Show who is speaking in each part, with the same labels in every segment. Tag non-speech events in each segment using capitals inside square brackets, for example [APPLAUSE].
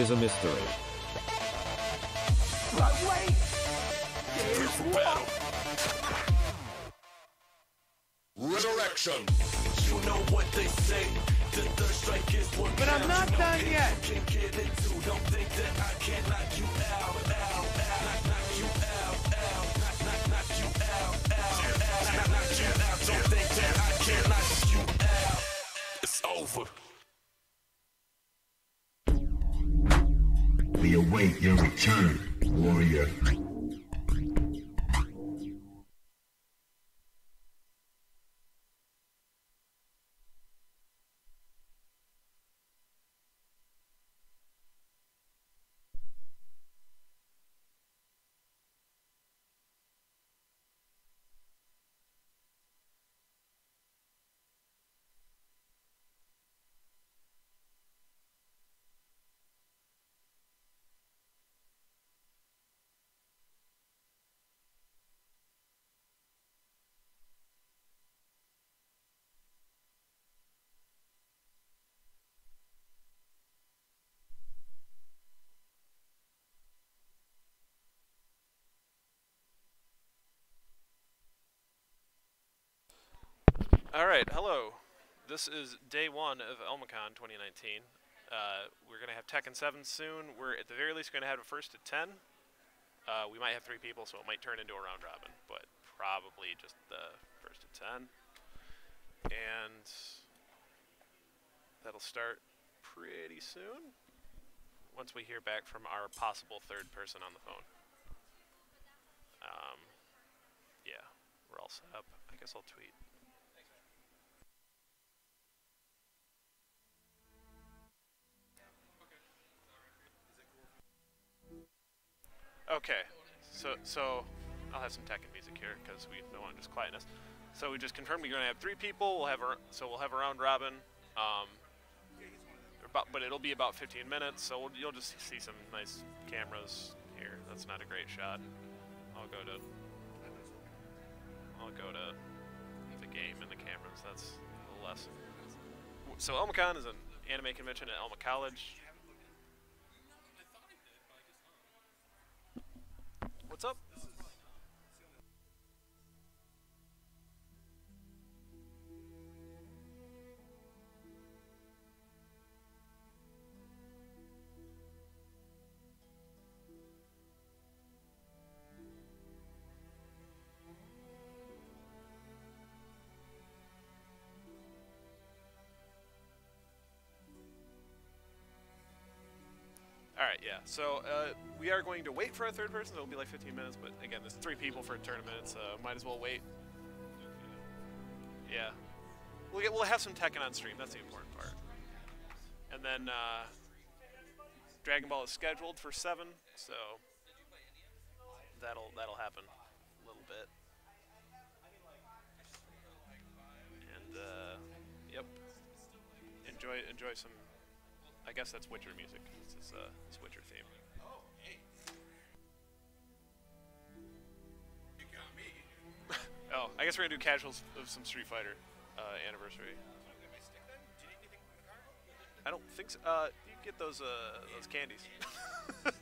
Speaker 1: is
Speaker 2: a mystery.
Speaker 3: All right, hello. This is day one of AlmaCon 2019. Uh, we're going to have Tekken 7 soon. We're at the very least going to have it first at 10. Uh, we might have three people, so it might turn into a round robin, but probably just the first at 10. And that'll start pretty soon once we hear back from our possible third person on the phone. Um, yeah, we're all set up. I guess I'll tweet. Okay, so so I'll have some Tekken music here because we don't want just quietness. So we just confirmed we're going to have three people. We'll have so we'll have a round robin. Um, about, but it'll be about 15 minutes, so we'll, you'll just see some nice cameras here. That's not a great shot. I'll go to I'll go to the game and the cameras. That's less. So AlmaCon is an anime convention at Alma College. What's up? Right, yeah. So uh, we are going to wait for a third person. So it'll be like 15 minutes, but again, there's three people for a tournament, so might as well wait. Yeah, we'll get we'll have some Tekken on stream. That's the important part. And then uh, Dragon Ball is scheduled for seven, so that'll that'll happen a little bit. And uh, yep, enjoy enjoy some. I guess that's Witcher music. This is uh, this Witcher theme. [LAUGHS] Oh, I guess we're gonna do casuals of some Street Fighter uh, anniversary. I don't think so. Uh, you get those uh, those candies. [LAUGHS]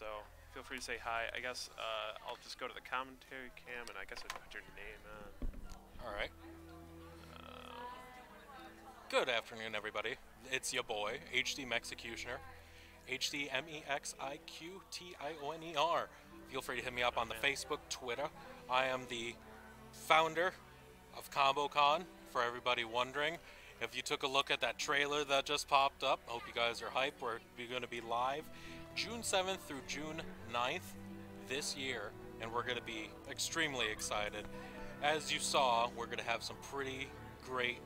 Speaker 3: So feel free to say hi. I guess uh, I'll just go to the commentary cam, and I guess I put your name in.
Speaker 4: All right. Good afternoon, everybody. It's your boy, HD Mexicutioner. HD M E X I Q T I O N E R. Feel free to hit me up on the Facebook, Twitter. I am the founder of ComboCon, for everybody wondering. If you took a look at that trailer that just popped up, I hope you guys are hyped. We're going to be live June 7th through June 9th this year, and we're going to be extremely excited. As you saw, we're going to have some pretty great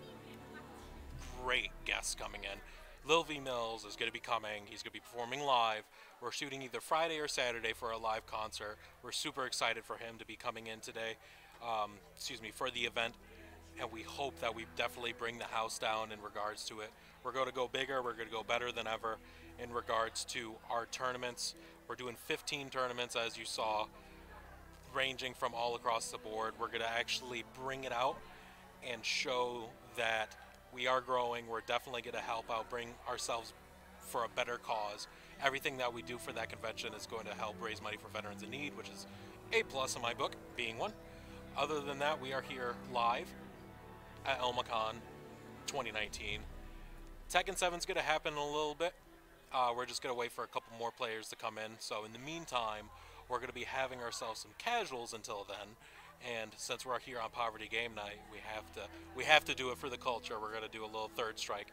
Speaker 4: great guests coming in. Lil V Mills is going to be coming. He's going to be performing live. We're shooting either Friday or Saturday for a live concert. We're super excited for him to be coming in today. Um, excuse me, for the event. And we hope that we definitely bring the house down in regards to it. We're going to go bigger. We're going to go better than ever in regards to our tournaments. We're doing 15 tournaments, as you saw, ranging from all across the board. We're going to actually bring it out and show that we are growing. We're definitely going to help out, bring ourselves for a better cause. Everything that we do for that convention is going to help raise money for veterans in need, which is a plus in my book, being one. Other than that, we are here live at AlmaCon 2019. Tekken 7 is going to happen in a little bit. Uh, we're just going to wait for a couple more players to come in. So in the meantime, we're going to be having ourselves some casuals until then. And since we're here on Poverty Game Night, we have to we have to do it for the culture. We're gonna do a little third strike.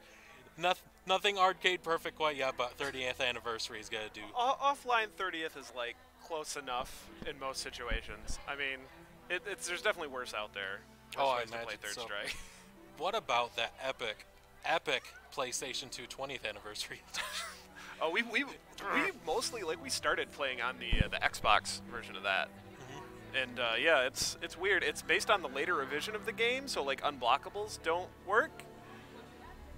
Speaker 4: Noth- nothing arcade perfect quite yet, but 30th anniversary is gonna do.
Speaker 3: O- offline 30th is like close enough in most situations. I mean, it, it's there's definitely worse out there.
Speaker 4: Oh, I
Speaker 3: Worse play
Speaker 4: imagine
Speaker 3: Third
Speaker 4: so.
Speaker 3: Strike. [LAUGHS]
Speaker 4: What about that epic, epic PlayStation 2 20th anniversary? [LAUGHS]
Speaker 3: Oh, we we we mostly like we started playing on the uh, the Xbox version of that. And uh, yeah, it's it's weird. It's based on the later revision of the game, so like unblockables don't work,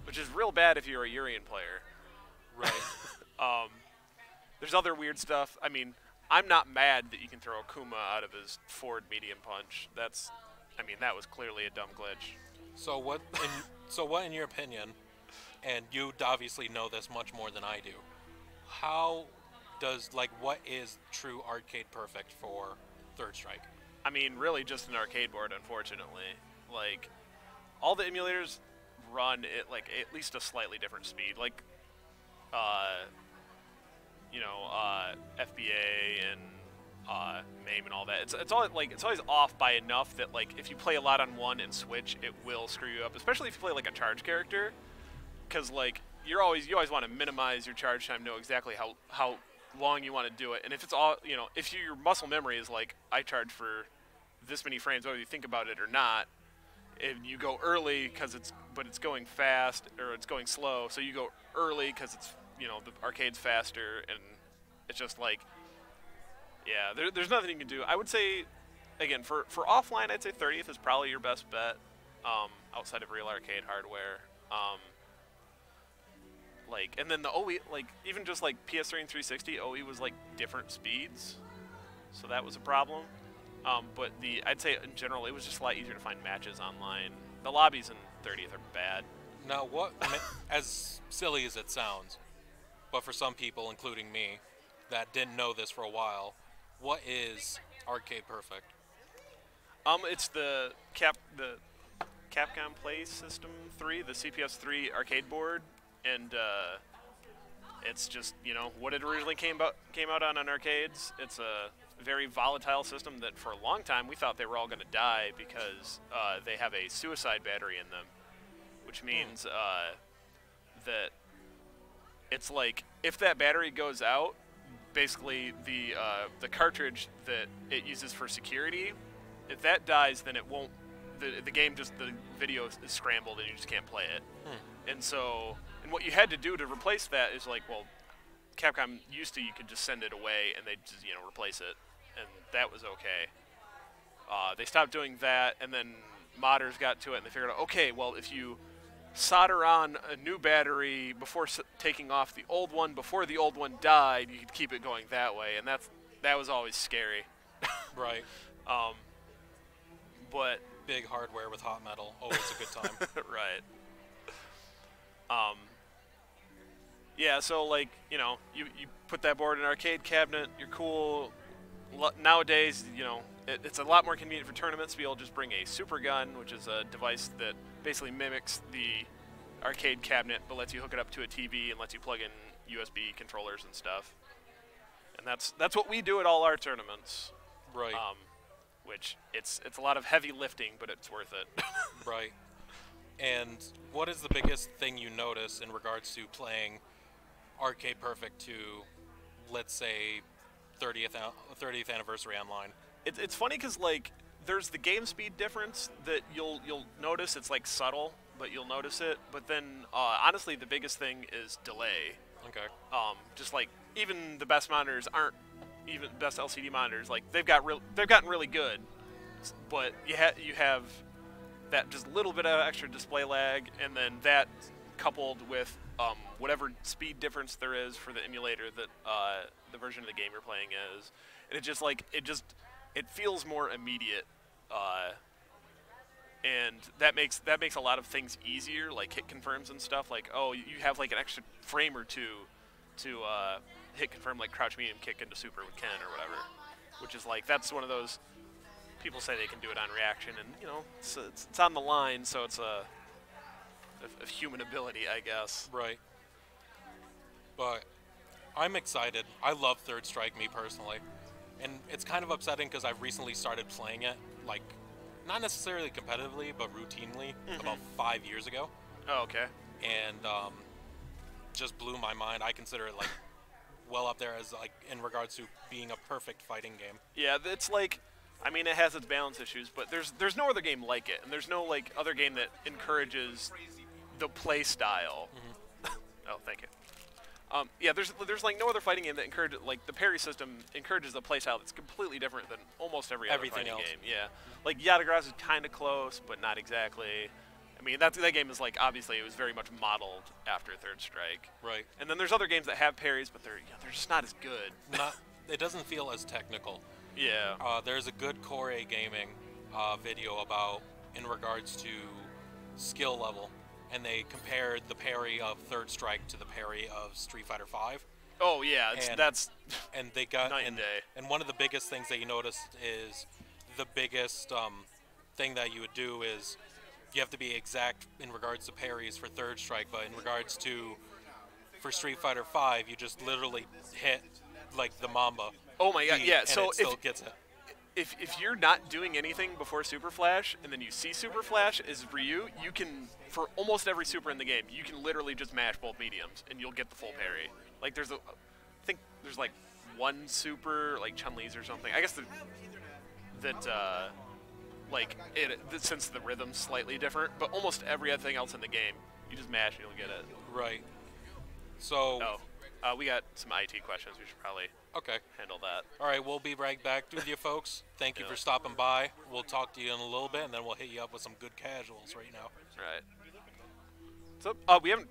Speaker 3: which is real bad if you're a Urian player.
Speaker 4: right. [LAUGHS]
Speaker 3: Um, there's other weird stuff. I mean, I'm not mad that you can throw Akuma out of his forward medium punch. That's, I mean, that was clearly a dumb glitch.
Speaker 4: So what? In, so what, in your opinion, and you obviously know this much more than I do, how does like what is true arcade perfect for Third Strike?
Speaker 3: I mean, really just an arcade board, unfortunately. Like, all the emulators run at like at least a slightly different speed. Like, uh, you know, uh, FBA and uh, MAME and all that. It's it's all like it's always off by enough that like if you play a lot on one and switch, it will screw you up. Especially if you play like a charge character, because like you're always you always want to minimize your charge time, know exactly how how long you want to do it, and if it's all you know, if your muscle memory is like I charge for this many frames, whether you think about it or not, and you go early because it's but it's going fast or it's going slow, so you go early because it's you know the arcade's faster, and it's just like yeah, there, there's nothing you can do. I would say again for for offline, I'd say 30th is probably your best bet um, outside of real arcade hardware. Um, like and then the OE like even just like PS3 and 360 OE was like different speeds, so that was a problem. Um, but the I'd say in general it was just a lot easier to find matches online. The lobbies in 30th are bad.
Speaker 4: Now, what, [LAUGHS] as silly as it sounds, but for some people, including me, that didn't know this for a while, what is Arcade Perfect?
Speaker 3: Um, it's the Cap the Capcom Play System 3, the CPS 3 arcade board, and uh, it's just you know what it originally came out came out on on arcades. It's a very volatile system that for a long time we thought they were all going to die because uh, they have a suicide battery in them, which means uh, that it's like if that battery goes out, basically the uh, the cartridge that it uses for security, if that dies, then it won't. The, the game just the video is scrambled and you just can't play it. And so, and what you had to do to replace that is like, well, Capcom used to you could just send it away and they just you know replace it, and that was okay. Uh, they stopped doing that, and then modders got to it and they figured out, okay, well if you solder on a new battery before s- taking off the old one before the old one died, you could keep it going that way, and that's that was always scary. [LAUGHS]
Speaker 4: Right.
Speaker 3: Um, but
Speaker 4: Big hardware with hot metal. Always a good time. [LAUGHS]
Speaker 3: right. Um. Yeah, so like you know, you, you put that board in an arcade cabinet. You're cool. Nowadays, you know, it, it's a lot more convenient for tournaments to be able to just bring a super gun, which is a device that basically mimics the arcade cabinet, but lets you hook it up to a TV and lets you plug in USB controllers and stuff. And that's that's what we do at all our tournaments.
Speaker 4: Right.
Speaker 3: Um, which it's it's a lot of heavy lifting, but it's worth it. [LAUGHS]
Speaker 4: Right. And what is the biggest thing you notice in regards to playing Arcade Perfect to, let's say, 30th 30th anniversary online?
Speaker 3: It, it's funny because like there's the game speed difference that you'll you'll notice. It's like subtle, but you'll notice it. But then uh, honestly, the biggest thing is delay.
Speaker 4: Okay.
Speaker 3: Um, just like even the best monitors aren't even best LCD monitors. Like they've got real they've gotten really good, but you ha- you have that just a little bit of extra display lag, and then that coupled with um, whatever speed difference there is for the emulator that uh, the version of the game you're playing is, and it just like it just it feels more immediate, uh, and that makes that makes a lot of things easier, like hit confirms and stuff. Like oh, you have like an extra frame or two to uh, hit confirm like crouch medium kick into super with Ken or whatever, which is like that's one of those people say they can do it on reaction, and you know it's it's, it's on the line, so it's a of, of human ability, I guess.
Speaker 4: Right. But I'm excited. I love Third Strike, me personally. And it's kind of upsetting because I've recently started playing it, like, not necessarily competitively, but routinely, about five years ago.
Speaker 3: Oh, okay.
Speaker 4: And um, just blew my mind. I consider it, like, well up there as, like, in regards to being a perfect fighting game.
Speaker 3: Yeah, it's like, I mean, it has its balance issues, but there's there's no other game like it, and there's no like other game that encourages the play style. oh, thank you. Um, yeah, there's there's like no other fighting game that encourages like the parry system encourages a playstyle that's completely different than almost every other
Speaker 4: Everything
Speaker 3: fighting
Speaker 4: else.
Speaker 3: game. Yeah, like Yatagarasu is kind of close, but not exactly. I mean, that that game is like obviously it was very much modeled after Third Strike.
Speaker 4: Right.
Speaker 3: And then there's other games that have parries, but they're they're just not as good. [LAUGHS]
Speaker 4: Not, it doesn't feel as technical.
Speaker 3: yeah.
Speaker 4: Uh, there's a good Core Gaming uh, video about in regards to skill level, and they compared the parry of Third Strike to the parry of Street Fighter V,
Speaker 3: Oh yeah,
Speaker 4: and-
Speaker 3: that's
Speaker 4: and they got
Speaker 3: Night and
Speaker 4: and,
Speaker 3: day.
Speaker 4: and one of the biggest things that you noticed is the biggest um, thing that you would do is you have to be exact in regards to parries for Third Strike, but in regards to for Street Fighter V, you just literally hit like the Mamba.
Speaker 3: Oh my god,
Speaker 4: beat,
Speaker 3: yeah. So
Speaker 4: it
Speaker 3: if,
Speaker 4: still gets it.
Speaker 3: If if you're not doing anything before Super Flash and then you see Super Flash as Ryu, you you can for almost every super in the game, you can literally just mash both mediums and you'll get the full parry. Like there's a I think there's like one super like Chun Li's or something. I guess the, that uh, like it since the rhythm's slightly different, but almost every other thing else in the game, you just mash and you'll get it.
Speaker 4: Right. So
Speaker 3: Oh, uh, we got some IT questions. We should probably
Speaker 4: okay.
Speaker 3: handle that.
Speaker 4: All right, we'll be right back with you folks. Thank you
Speaker 3: Yeah.
Speaker 4: for stopping by. We'll talk to you in a little bit, and then we'll hit you up with some good casuals right now.
Speaker 3: Right. So, uh, we haven't.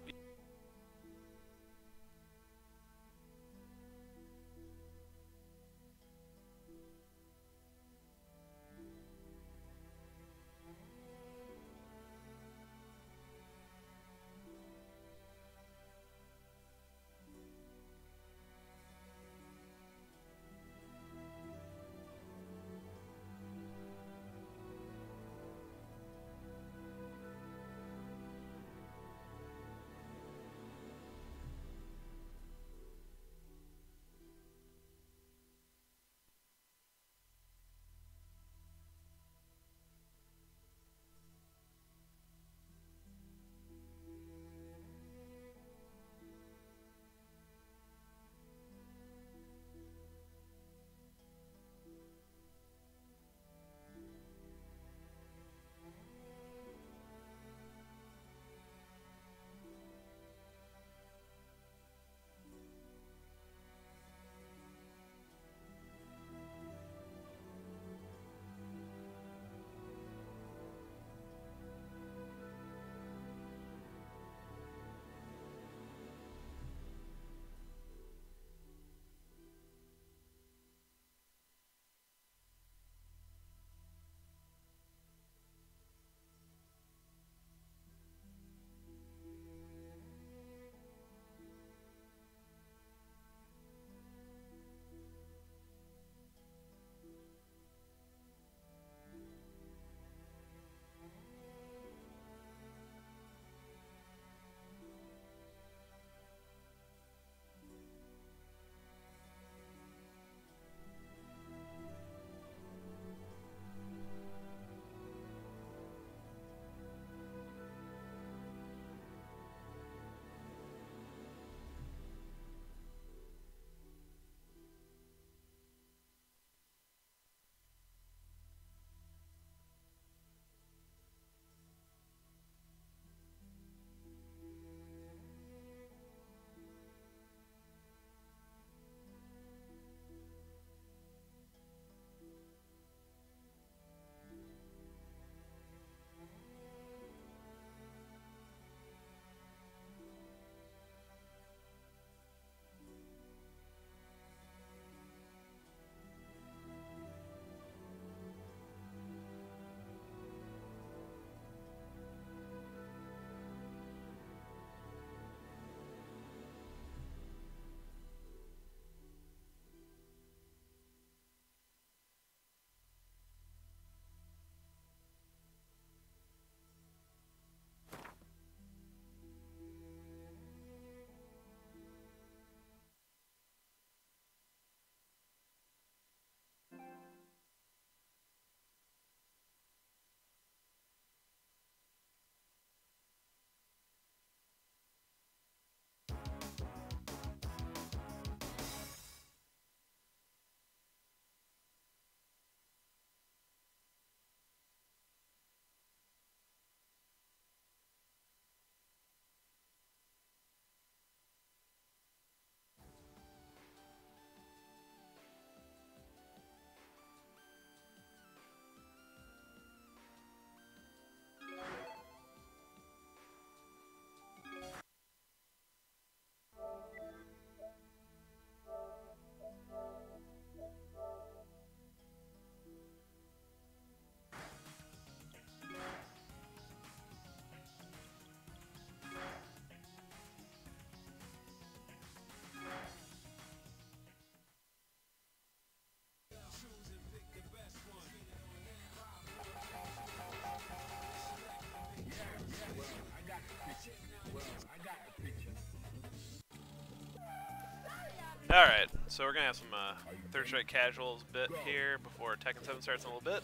Speaker 3: All right, so we're gonna have some uh, third strike casuals bit here before Tekken 7 starts in a little bit.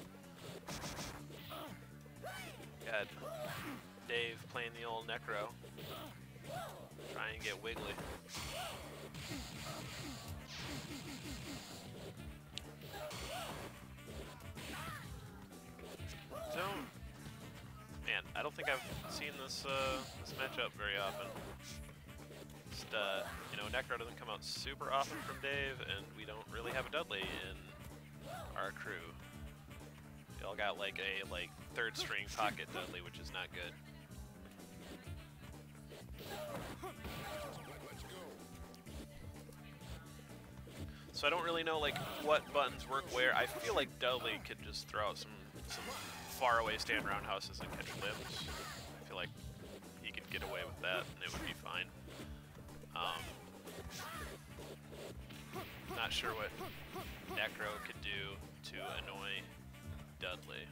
Speaker 3: Got Dave playing the old Necro, trying to get wiggly. So, man, I don't think I've seen this uh, this matchup very often. Just, uh, you know, Necro doesn't come out super often from Dave, and we don't really have a Dudley in our crew. We all got like a like third string pocket Dudley, which is not good. So I don't really know like what buttons work where. I feel like Dudley could just throw out some some far away stand roundhouses and catch limbs. I feel like he could get away with that and it would be fine. Um, not sure what Necro could do to annoy Dudley.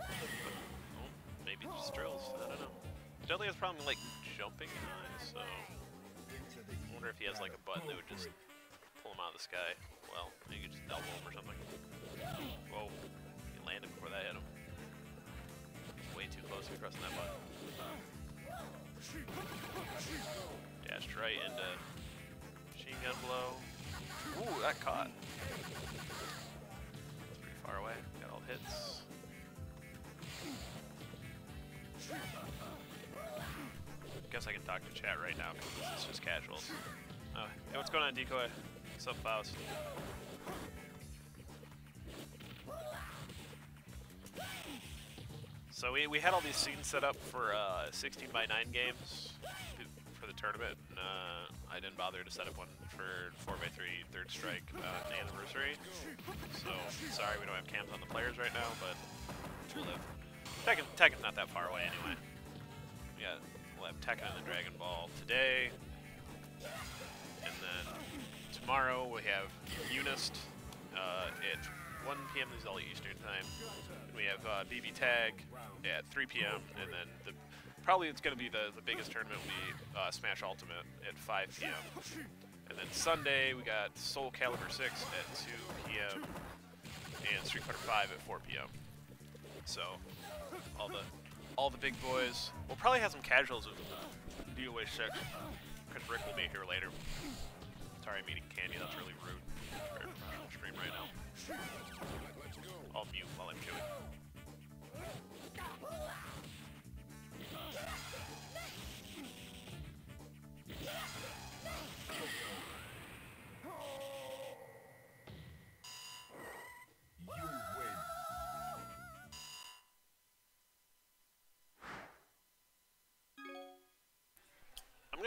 Speaker 3: Oh, maybe just drills. I don't know. Dudley has a problem like jumping high, so I wonder if he has like a button that would just pull him out of the sky. Well, you could just elbow him or something. Whoa, he landed before that hit him. Way too close to pressing that button. Dashed right into machine gun blow. Ooh, that caught. It's pretty far away. Got all hits. Guess I can talk to chat right now because this is just casuals. Oh, hey, what's going on, Decoy? What's up, Faust? So we, we had all these scenes set up for uh, 16 by 9 games for the tournament. And, uh, I didn't bother to set up one for 4 by 3 Third Strike uh, anniversary. So sorry we don't have cams on the players right now, but we'll live. Tekken, Tekken's not that far away anyway. Yeah, we'll have Tekken and the Dragon Ball today. And then tomorrow we have Unist uh, at 1 p.m. All Eastern time. We have uh, BB Tag at 3 p.m. and then the probably it's going to be the the biggest tournament be uh, Smash Ultimate at 5 p.m. And then Sunday we got Soul Calibur 6 at 2 p.m. and Street Fighter 5 at 4 p.m. So all the all the big boys. We'll probably have some casuals with DOA 6 because Rick will be here later. Sorry, I'm eating candy. That's really rude. Professional stream right now. I'll mute while I'm chewing.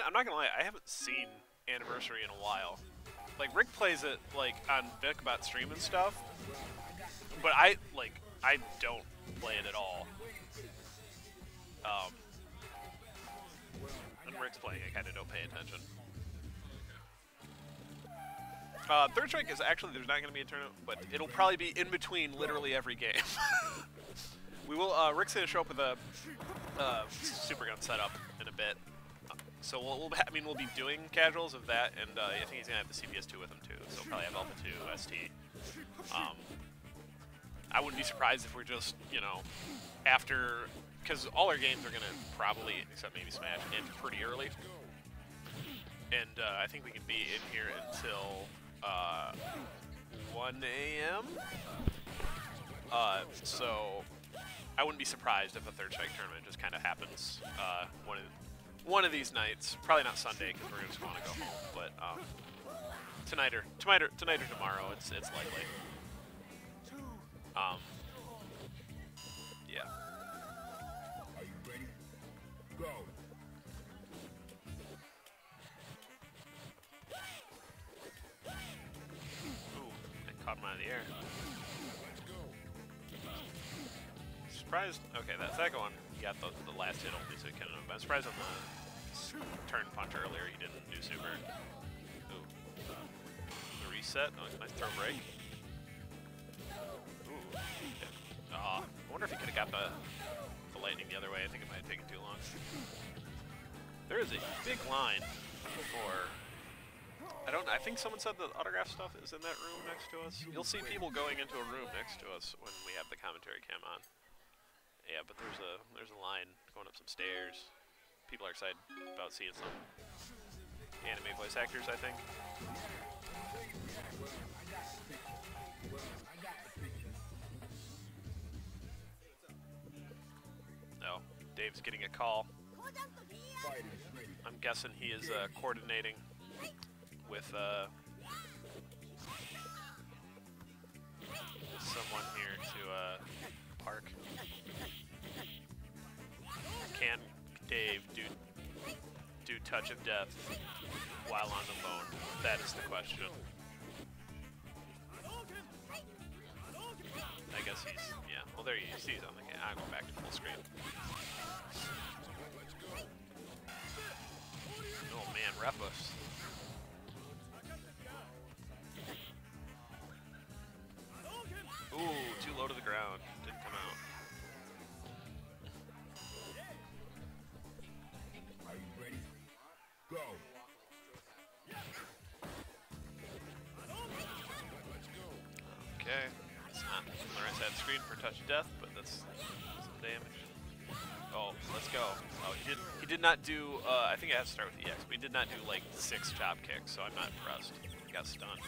Speaker 3: I'm, not gonna lie, I haven't seen Anniversary in a while. Like Rick plays it like on Vic about stream and stuff, but I like I don't play it at all. Um, when Rick's playing, I kind of don't pay attention. Uh, Third Strike is actually there's not going to be a tournament, but it'll probably be in between literally every game. [LAUGHS] we will. Uh, Rick's going to show up with a uh, super gun setup in a bit. So we'll, we'll, I mean, we'll be doing casuals of that, and uh, I think he's gonna have the CPS2 with him too. So probably have Alpha 2, ST. Um, I wouldn't be surprised if we're just, you know, after, because all our games are gonna probably, except maybe Smash, end pretty early. And uh, I think we can be in here until uh, 1 a.m. Uh, so I wouldn't be surprised if a third strike tournament just kind of happens uh, one one of these nights. Probably not Sunday because we're just going to go home, but um, tonight or tonight or tonight or tomorrow, it's it's likely. Um, yeah.
Speaker 5: Are you ready? Go.
Speaker 3: Ooh, I caught him out of the air. Surprised. Okay, that's that second one, got the, the last hit only, so he. I'm surprised on the turn punch earlier he didn't do super. Ooh. The reset. Oh, nice throw break. Ooh. Yeah. Ah, I wonder if he could have got the, the lightning the other way. I think it might have taken too long. There is a big line for I don't. I think someone said the autograph stuff is in that room next to us. You'll see people going into a room next to us when we have the commentary cam on. Yeah, but there's a there's a line going up some stairs. People are excited about seeing some anime voice actors. I think. No, Dave's getting a call. I'm guessing he is uh, coordinating with uh, someone here to uh, park. Can Dave do do touch of death while on the phone? That is the question. I guess he's yeah. Well, there you see he's on the. ca- I'm going back to full screen. Oh man, Repus. Ooh, too low to the ground. Okay. It's not on the right side of the screen for touch of death, but that's some damage. Oh, let's go. Oh, he did. He did not do. Uh, I think I has to start with EX. But he did not do like six chop kicks, so I'm not impressed. He got stunned.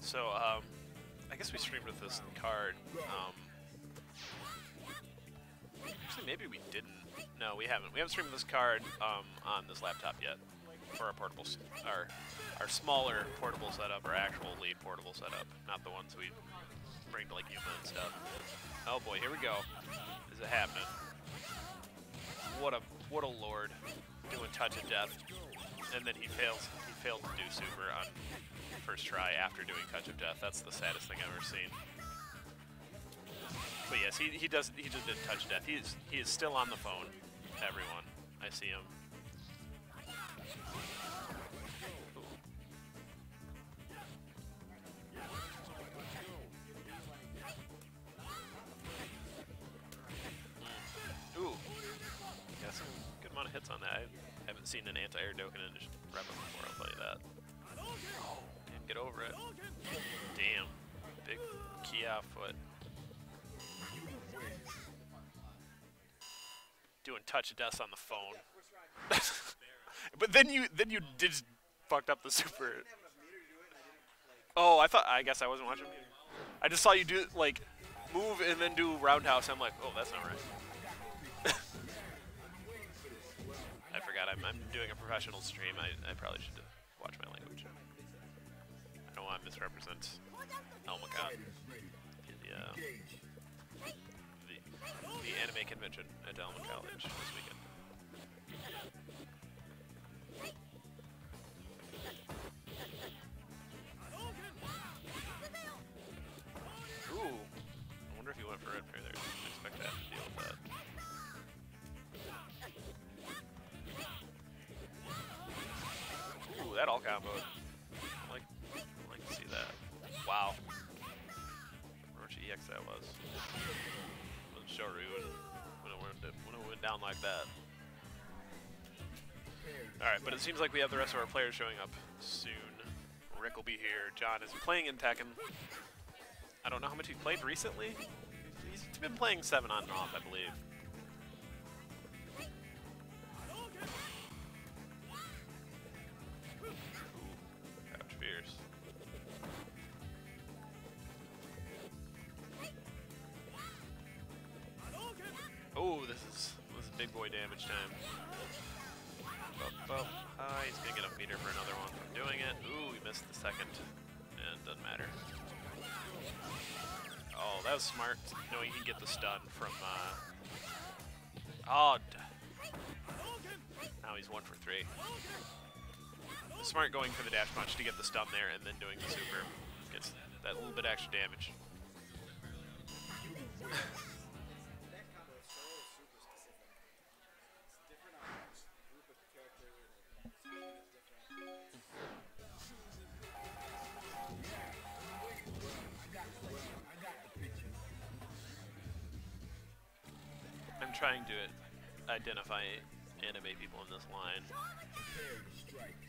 Speaker 3: So, um, I guess we streamed with this card. Um, actually, maybe we didn't. No, we haven't. We haven't streamed this card um, on this laptop yet for our portable, our our smaller portable setup, our actual lead portable setup, not the ones we bring to like Yuma and stuff. Oh boy, here we go. Is it happening? What a what a lord doing touch of death, and then he fails. He failed to do super on first try after doing touch of death. That's the saddest thing I've ever seen. But yes, he, he does he just did touch death. He is he is still on the phone. Everyone, I see him. Ooh. Ooh. Got some good amount of hits on that. I haven't seen an anti-air Dokkan in just rep before, I'll tell you that. Didn't get over it. Damn. Big Kia foot. Doing touch death on the phone. [LAUGHS] but then you then you did fucked up the super. Oh, I thought I guess I wasn't watching. I just saw you do like move and then do roundhouse. I'm like, oh, that's not right. [LAUGHS] I forgot. I'm, I'm doing a professional stream. I, I probably should watch my language. I don't want to misrepresent AlmaCon. The anime convention at Alma College this weekend. Ooh. I wonder if he went for red pair there. Didn't expect to have to deal with that. Ooh, that all comboed. I like, I like to see that. Wow. Which EX that was. When, it went, when it went down like that. Alright, but it seems like we have the rest of our players showing up soon. Rick will be here. John is playing in Tekken. I don't know how much he's played recently. He's been playing 7 on and off, I believe. Big boy damage time. Up. Ah, he's gonna get a meter for another one from doing it. Ooh, he missed the second. And doesn't matter. Oh, that was smart, knowing he can get the stun from, uh... Oh, now he's one for three. Smart going for the dash punch to get the stun there and then doing the super. Gets that little bit extra damage. [LAUGHS] trying to identify anime people in this line.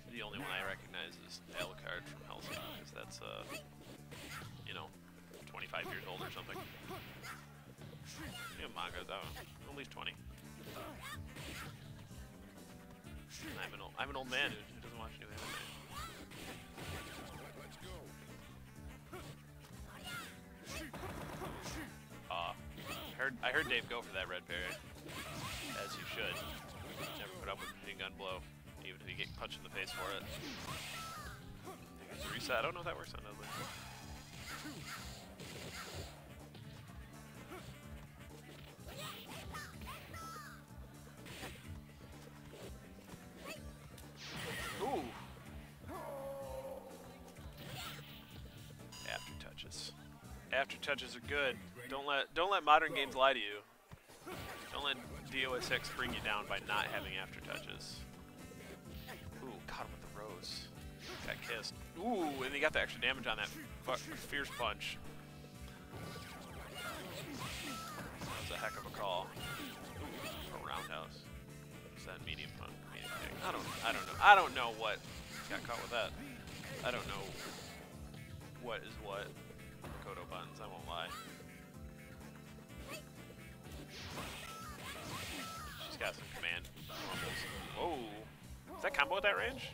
Speaker 3: The only one I recognize is Alucard from Hellsing, because that's, uh, you know, 25 years old or something. Yeah, manga, though. At least 20. I'm an old, I'm an old man who, doesn't watch new anime. Heard, I heard Dave go for that red parry, uh, as you should. Never put up with machine gun blow, even if you get punched in the face for it. It's reset. I don't know if that works on Dudley. Ooh. After touches. After touches are good. Don't let don't let modern games lie to you. Don't let DOS 6 bring you down by not having after touches. Ooh, caught him with the rose. Got kissed. Ooh, and he got the extra damage on that fierce punch. That was a heck of a call. Ooh, a roundhouse. Is that medium punch? Medium kick? I don't. I don't know. I don't know what got caught with that. I don't know what is what. Kodo buttons. I won't lie. Got some command. Whoa. Is that combo at that range?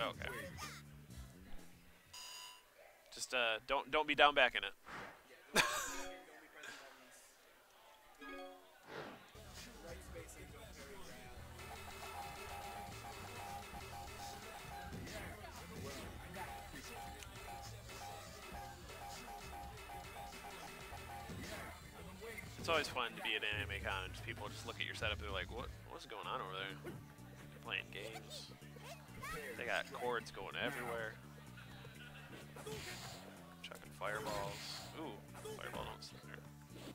Speaker 3: Okay. Just uh, don't don't be down back in it. [LAUGHS] It's always fun to be at an anime con and just people just look at your setup. They're like, "What? What's going on over there? They're playing games. They got cords going everywhere. Chucking fireballs. Ooh, fireball don't. Stop.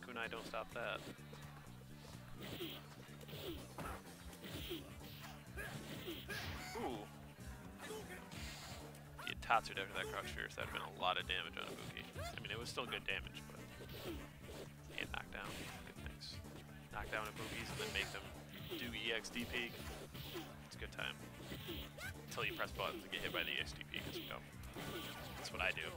Speaker 3: Kunai don't stop that. Ooh. If you tatsued after that crouch fierce, that'd have been a lot of damage on Ibuki. I mean, it was still good damage, but and knock down. Good things. Knock down Ibukis and then make them do EXD peak. It's a good time. Until you press buttons and get hit by the EXD peak, you know. That's what I do.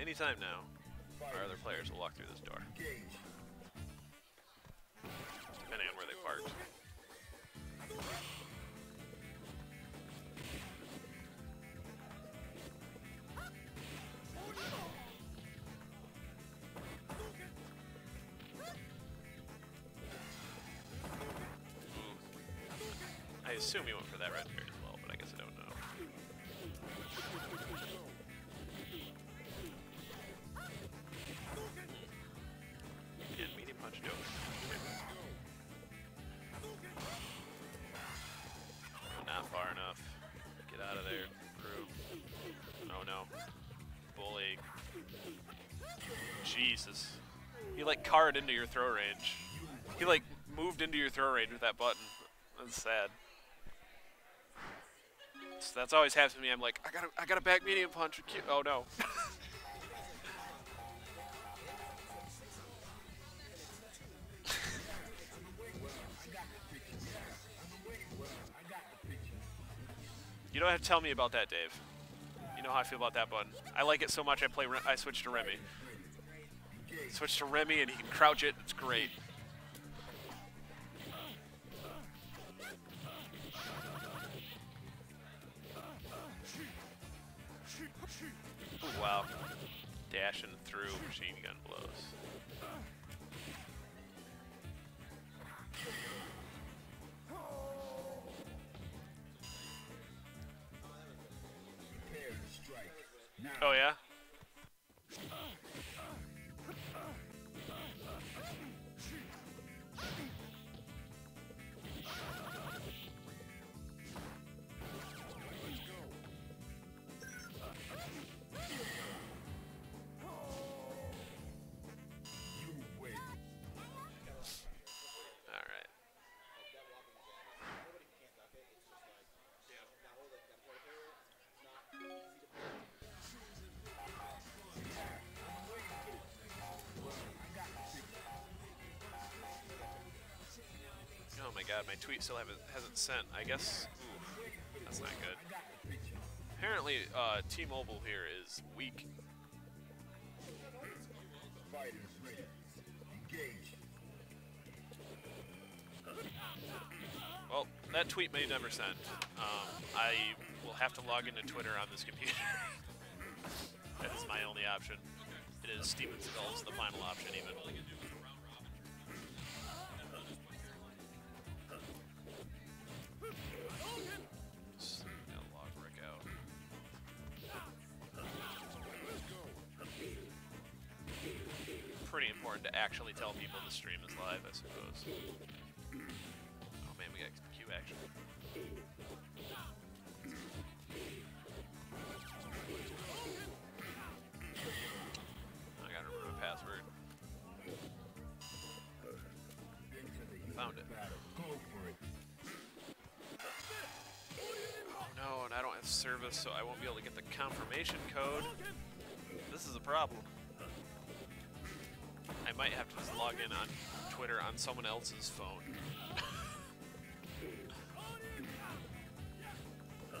Speaker 3: Anytime now, our other players will walk through this door. Assume he went for that red pair as well, but I guess I don't know. Yeah, medium punch joke. Not far enough. Get out of there, crew. Oh no. Bully. Jesus. He like carred into your throw range. He like moved into your throw range with that button. That's sad. So that's always happens to me. I'm like, I got I got to back medium punch. Oh no. [LAUGHS] You don't have to tell me about that, Dave. You know how I feel about that button. I like it so much. I play. I switched to Remy. Switch to Remy, and he can crouch it. It's great. Wow. Dashing through machine gun blows. Oh yeah? God, my tweet still haven't hasn't sent. I guess. Oof, that's not good. Apparently, uh, T-Mobile here is weak.
Speaker 5: Fighters ready. Engage.
Speaker 3: Well, that tweet may never send. Um, I will have to log into Twitter on this computer. [LAUGHS] that is my only option. It is Steven Seagal's the final option, even. Important to actually tell people the stream is live, I suppose. Oh man, we got Q action. I gotta remember my password. Found it. Oh no, and I don't have service, so I won't be able to get the confirmation code. This is a problem. I might have to just log in on Twitter on someone else's phone. [LAUGHS] oh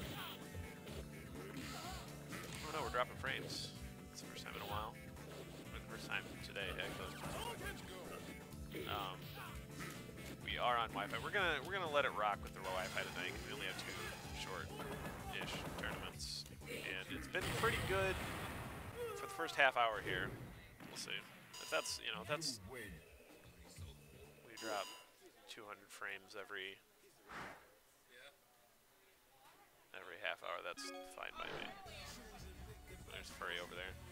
Speaker 3: no, we're dropping frames. It's the first time in a while. Or the first time today, actually. Um, we are on Wi-Fi. We're gonna we're gonna let it rock with the Wi-Fi tonight we only have two short-ish tournaments, and it's been pretty good for the first half hour here. We'll see. That's you know that's we drop 200 frames every every half hour. That's fine by me. There's Furry over there.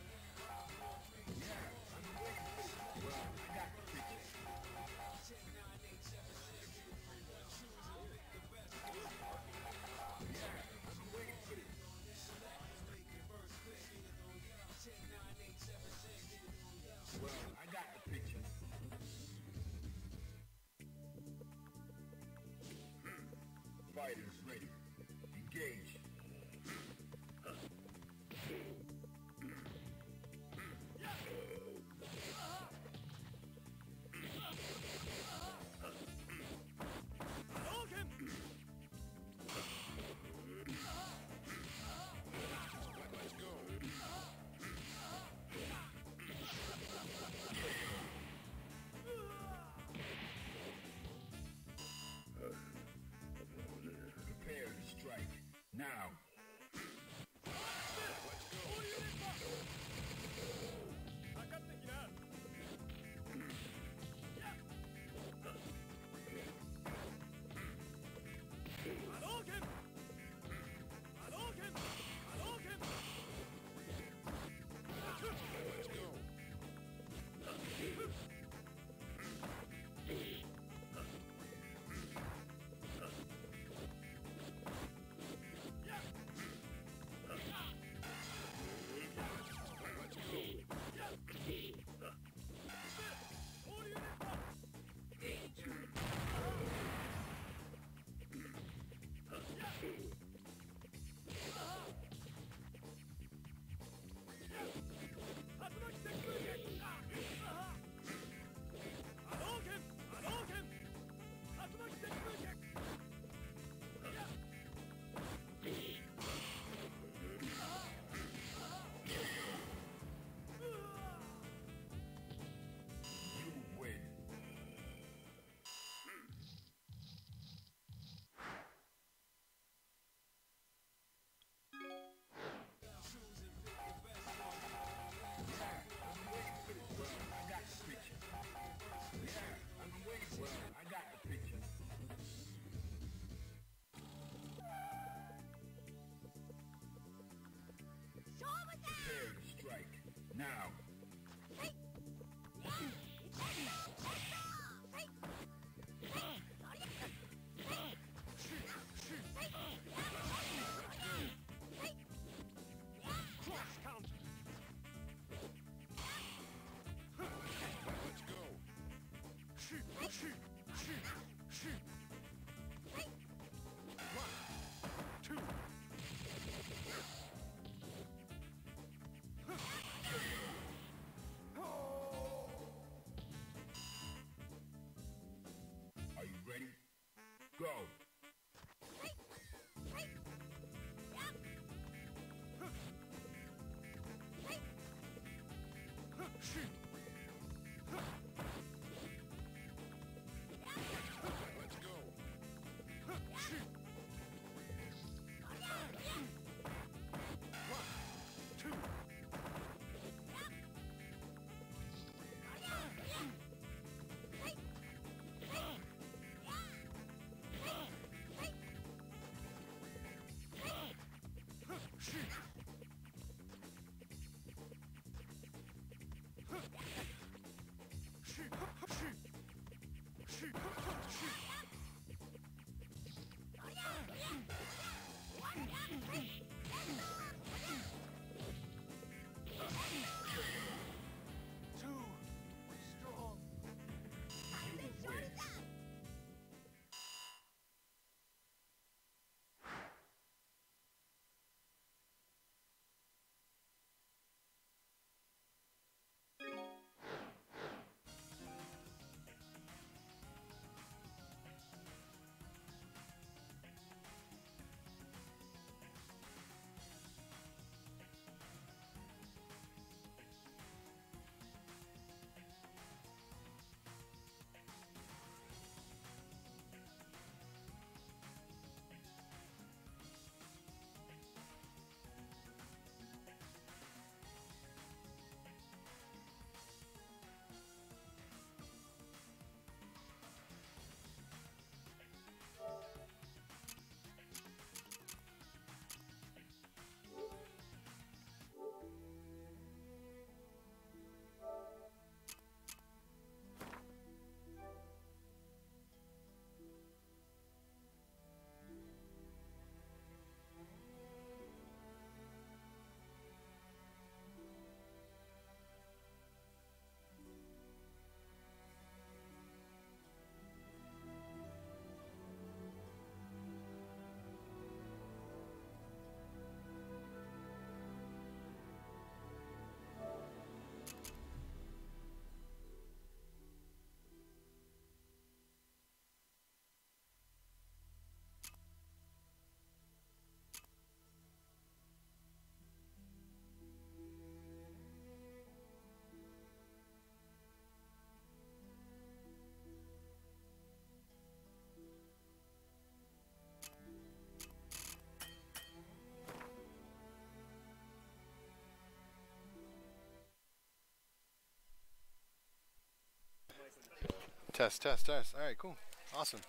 Speaker 6: Test, test, test. All right, cool, awesome.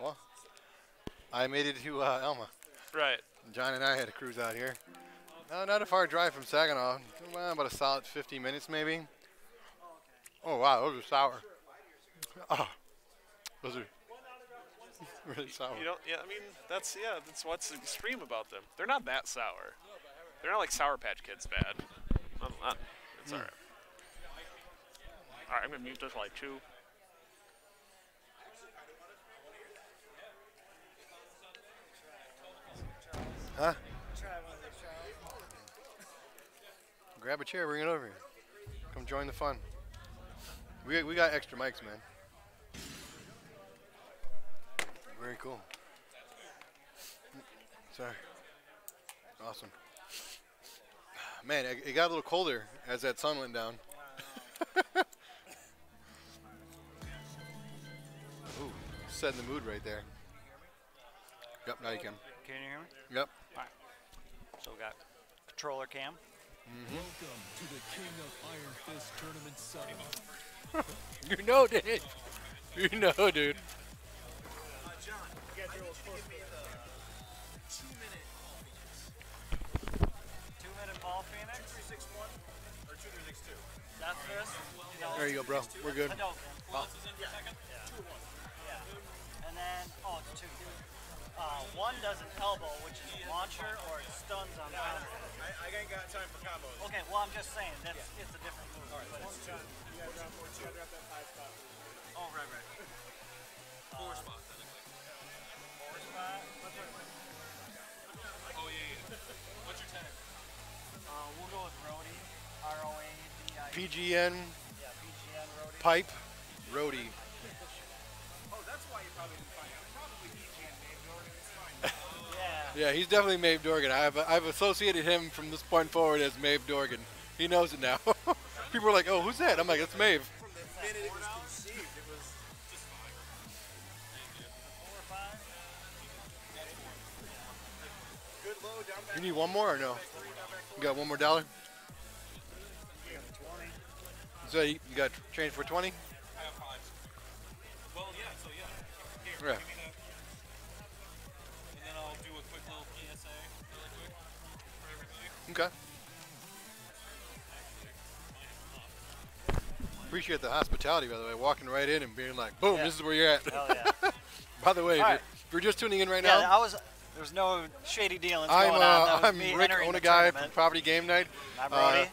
Speaker 6: Well, I made it to uh, Alma.
Speaker 3: Right.
Speaker 6: John and I had a cruise out here. No, not a far drive from Saginaw. Well, about a solid 50 minutes, maybe. Oh wow, those are sour. Oh, those are [LAUGHS] really sour.
Speaker 3: You don't. Yeah. I mean, that's yeah. That's what's extreme about them. They're not that sour. They're not like Sour Patch Kids bad. I'm not, it's all right. All right. I'm gonna mute this like two.
Speaker 6: Huh? Grab a chair, bring it over here. Come join the fun. We, we got extra mics, man. Very cool. Sorry. Awesome. Man, it it got a little colder as that sun went down. [LAUGHS] Ooh, setting the mood right there. Yep, now you can.
Speaker 7: Can you hear me?
Speaker 6: Yep.
Speaker 7: So we got controller cam.
Speaker 8: Welcome to the King of Iron Fist Tournament.
Speaker 6: You know, dude. You know, dude.
Speaker 7: Two minute ball Phoenix. Two six one or two three six two. That's this. No.
Speaker 6: There you go, bro. We're good.
Speaker 7: Hadouken. Yeah. And then oh it's two. Uh, one does an elbow, which is a launcher, or it stuns on counter.
Speaker 9: I, I ain't got time for combos.
Speaker 7: Okay, well I'm just saying that's it's a different move. but it's-
Speaker 9: You gotta drop four, two. You gotta drop that five spot.
Speaker 7: Oh right right.
Speaker 4: Four spot, technically.
Speaker 7: Four spot. What's your,
Speaker 4: Oh, yeah, yeah. What's your tag?
Speaker 7: uh, we'll go with Roadi. R O A D I.
Speaker 6: PGN,
Speaker 7: Yeah, PGN Roadi.
Speaker 6: pipe, roadie. [LAUGHS]
Speaker 9: Oh, that's why you probably didn't find out. Probably EG and Dave Dorgan. It's fine.
Speaker 7: Yeah.
Speaker 6: He's definitely Maeve Dorgan. I've, I've associated him from this point forward as Maeve Dorgan. He knows it now. [LAUGHS] People are like, oh, who's that? I'm like, it's Maeve.
Speaker 9: From the minute it was conceived, it was
Speaker 7: Four or five.
Speaker 9: good low, down back.
Speaker 6: You need one more or no? You got one more dollar? So you, you got change for 20?
Speaker 4: I have five. Well, yeah, so yeah. Here,
Speaker 6: Yeah. Okay. Appreciate the hospitality, by the way. Walking right in and being like, boom,
Speaker 7: Yeah.
Speaker 6: this is where you're at.
Speaker 7: Hell yeah. [LAUGHS]
Speaker 6: by the way, if
Speaker 7: All
Speaker 6: you're, if you're just tuning in right
Speaker 7: yeah,
Speaker 6: now,
Speaker 7: I was. There was no shady dealings
Speaker 6: I'm,
Speaker 7: going on.
Speaker 6: uh,
Speaker 7: That was
Speaker 6: I'm Rick Onagai from. Poverty Game Night.
Speaker 7: I'm
Speaker 6: Uh,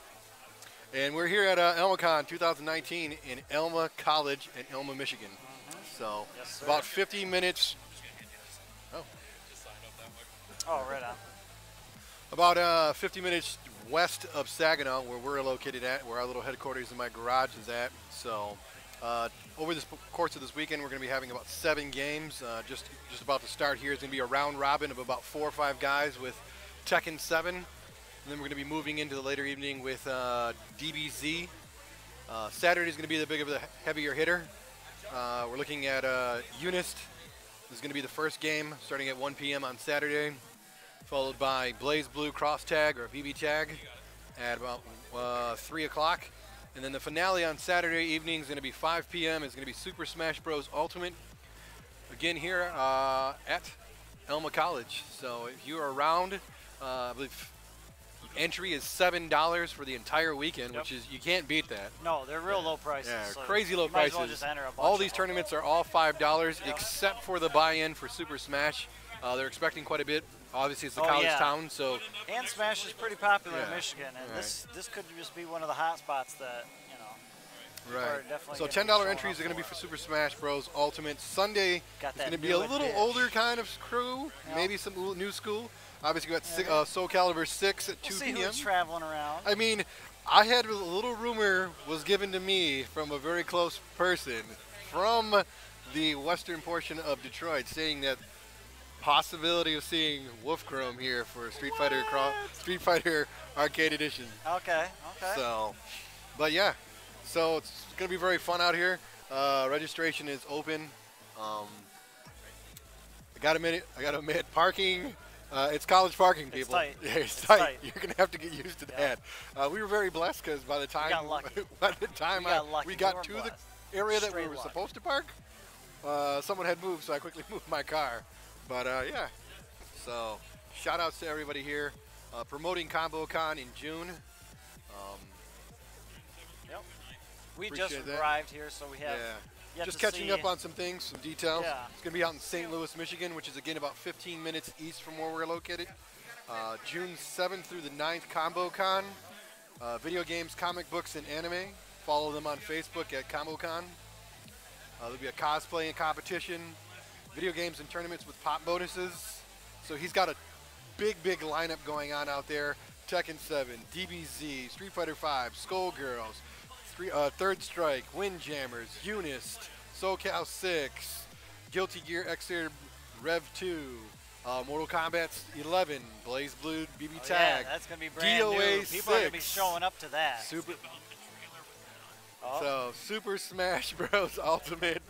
Speaker 6: And we're here at uh, AlmaCon 2019 in Alma College in Alma, Michigan. So
Speaker 7: Mm-hmm. Yes, sir.
Speaker 6: about 50 minutes,
Speaker 7: oh, right on.
Speaker 6: About uh, 50 minutes west of Saginaw, where we're located at, where our little headquarters in my garage is at. So uh, over the course of this weekend, we're going to be having about seven games. Uh, just just about to start here is going to be a round robin of about four or five guys with Tekken 7. And then we're going to be moving into the later evening with uh, DBZ. Uh, Saturday is going to be the big of the heavier hitter. Uh, we're looking at uh, Unist. This is going to be the first game starting at 1 p.m. on Saturday, followed by BlazBlue Cross Tag or BB Tag at about uh, 3 o'clock. And then the finale on Saturday evening is going to be 5 p.m. It's going to be Super Smash Bros. Ultimate. Again here uh, at Alma College. So if you are around, uh, I believe entry is seven dollars for the entire weekend,
Speaker 7: Yep.
Speaker 6: which is you can't beat that.
Speaker 7: No, they're real low prices.
Speaker 6: Yeah,
Speaker 7: so
Speaker 6: crazy low
Speaker 7: you might as
Speaker 6: prices.
Speaker 7: well just enter a bunch
Speaker 6: all these tournaments are all five dollars, except for the buy-in for Super Smash. Uh, they're expecting quite a bit. Obviously, it's a
Speaker 7: Oh,
Speaker 6: college
Speaker 7: yeah.
Speaker 6: town, so
Speaker 7: And Smash is pretty popular in Michigan, and
Speaker 6: Right.
Speaker 7: this this could just be one of the hot spots that you know.
Speaker 6: right.
Speaker 7: definitely
Speaker 6: So ten dollar entries are going to be
Speaker 7: for.
Speaker 6: Super Smash Bros. Ultimate. Sunday
Speaker 7: Got
Speaker 6: is going to be a little older kind of crew,
Speaker 7: Yeah.
Speaker 6: maybe some new school. Obviously, we got si- uh, Soul Calibur six at
Speaker 7: We'll
Speaker 6: two
Speaker 7: see
Speaker 6: p.m.
Speaker 7: who's traveling around.
Speaker 6: I mean, I had a little rumor was given to me from a very close person from the western portion of Detroit, saying that possibility of seeing Wolfkrone here for Street Fighter Cro- Street Fighter Arcade Edition.
Speaker 7: Okay, okay.
Speaker 6: So, but yeah, so it's gonna be very fun out here. Uh, registration is open. Um, I got to admit, I got to admit, parking. Uh, it's college parking, people.
Speaker 7: tight. [LAUGHS]
Speaker 6: Yeah, it's,
Speaker 7: It's
Speaker 6: tight.
Speaker 7: tight.
Speaker 6: You're gonna have to get used to
Speaker 7: Yeah.
Speaker 6: that. Uh, we were very blessed because by the time [LAUGHS] by the time
Speaker 7: We
Speaker 6: I-
Speaker 7: got
Speaker 6: we
Speaker 7: We
Speaker 6: got
Speaker 7: were
Speaker 6: to the
Speaker 7: blessed.
Speaker 6: area that we were
Speaker 7: luck.
Speaker 6: supposed to park, uh, someone had moved, so I quickly [LAUGHS] moved my car. But uh, yeah, so shout outs to everybody here uh, promoting Combo Con in June. Um,
Speaker 7: Yep. We just
Speaker 6: that.
Speaker 7: arrived here, so we have
Speaker 6: yeah. Just catching up on some things, some details.
Speaker 7: Yeah.
Speaker 6: It's going to be out in St. Louis, Michigan, which is again about 15 minutes east from where we're located. Uh, June 7th through the 9th, Combo Con. Uh, video games, comic books, and anime. Follow them on Facebook at ComboCon. Uh, there'll be a cosplay and competition, video games and tournaments with pop bonuses. So he's got a big, big lineup going on out there. Tekken 7, DBZ, Street Fighter 5, Skullgirls, Three, uh, Third Strike, Windjammers, Unist, SoCal 6, Guilty Gear Xrd Rev 2, uh, Mortal Kombat 11, BlazBlue, BB
Speaker 7: Oh,
Speaker 6: Tag,
Speaker 7: yeah, that's gonna be brand
Speaker 6: DOA
Speaker 7: new. People are gonna be showing up to that.
Speaker 6: Super,
Speaker 7: Oh.
Speaker 6: so Super Smash Bros. [LAUGHS] Ultimate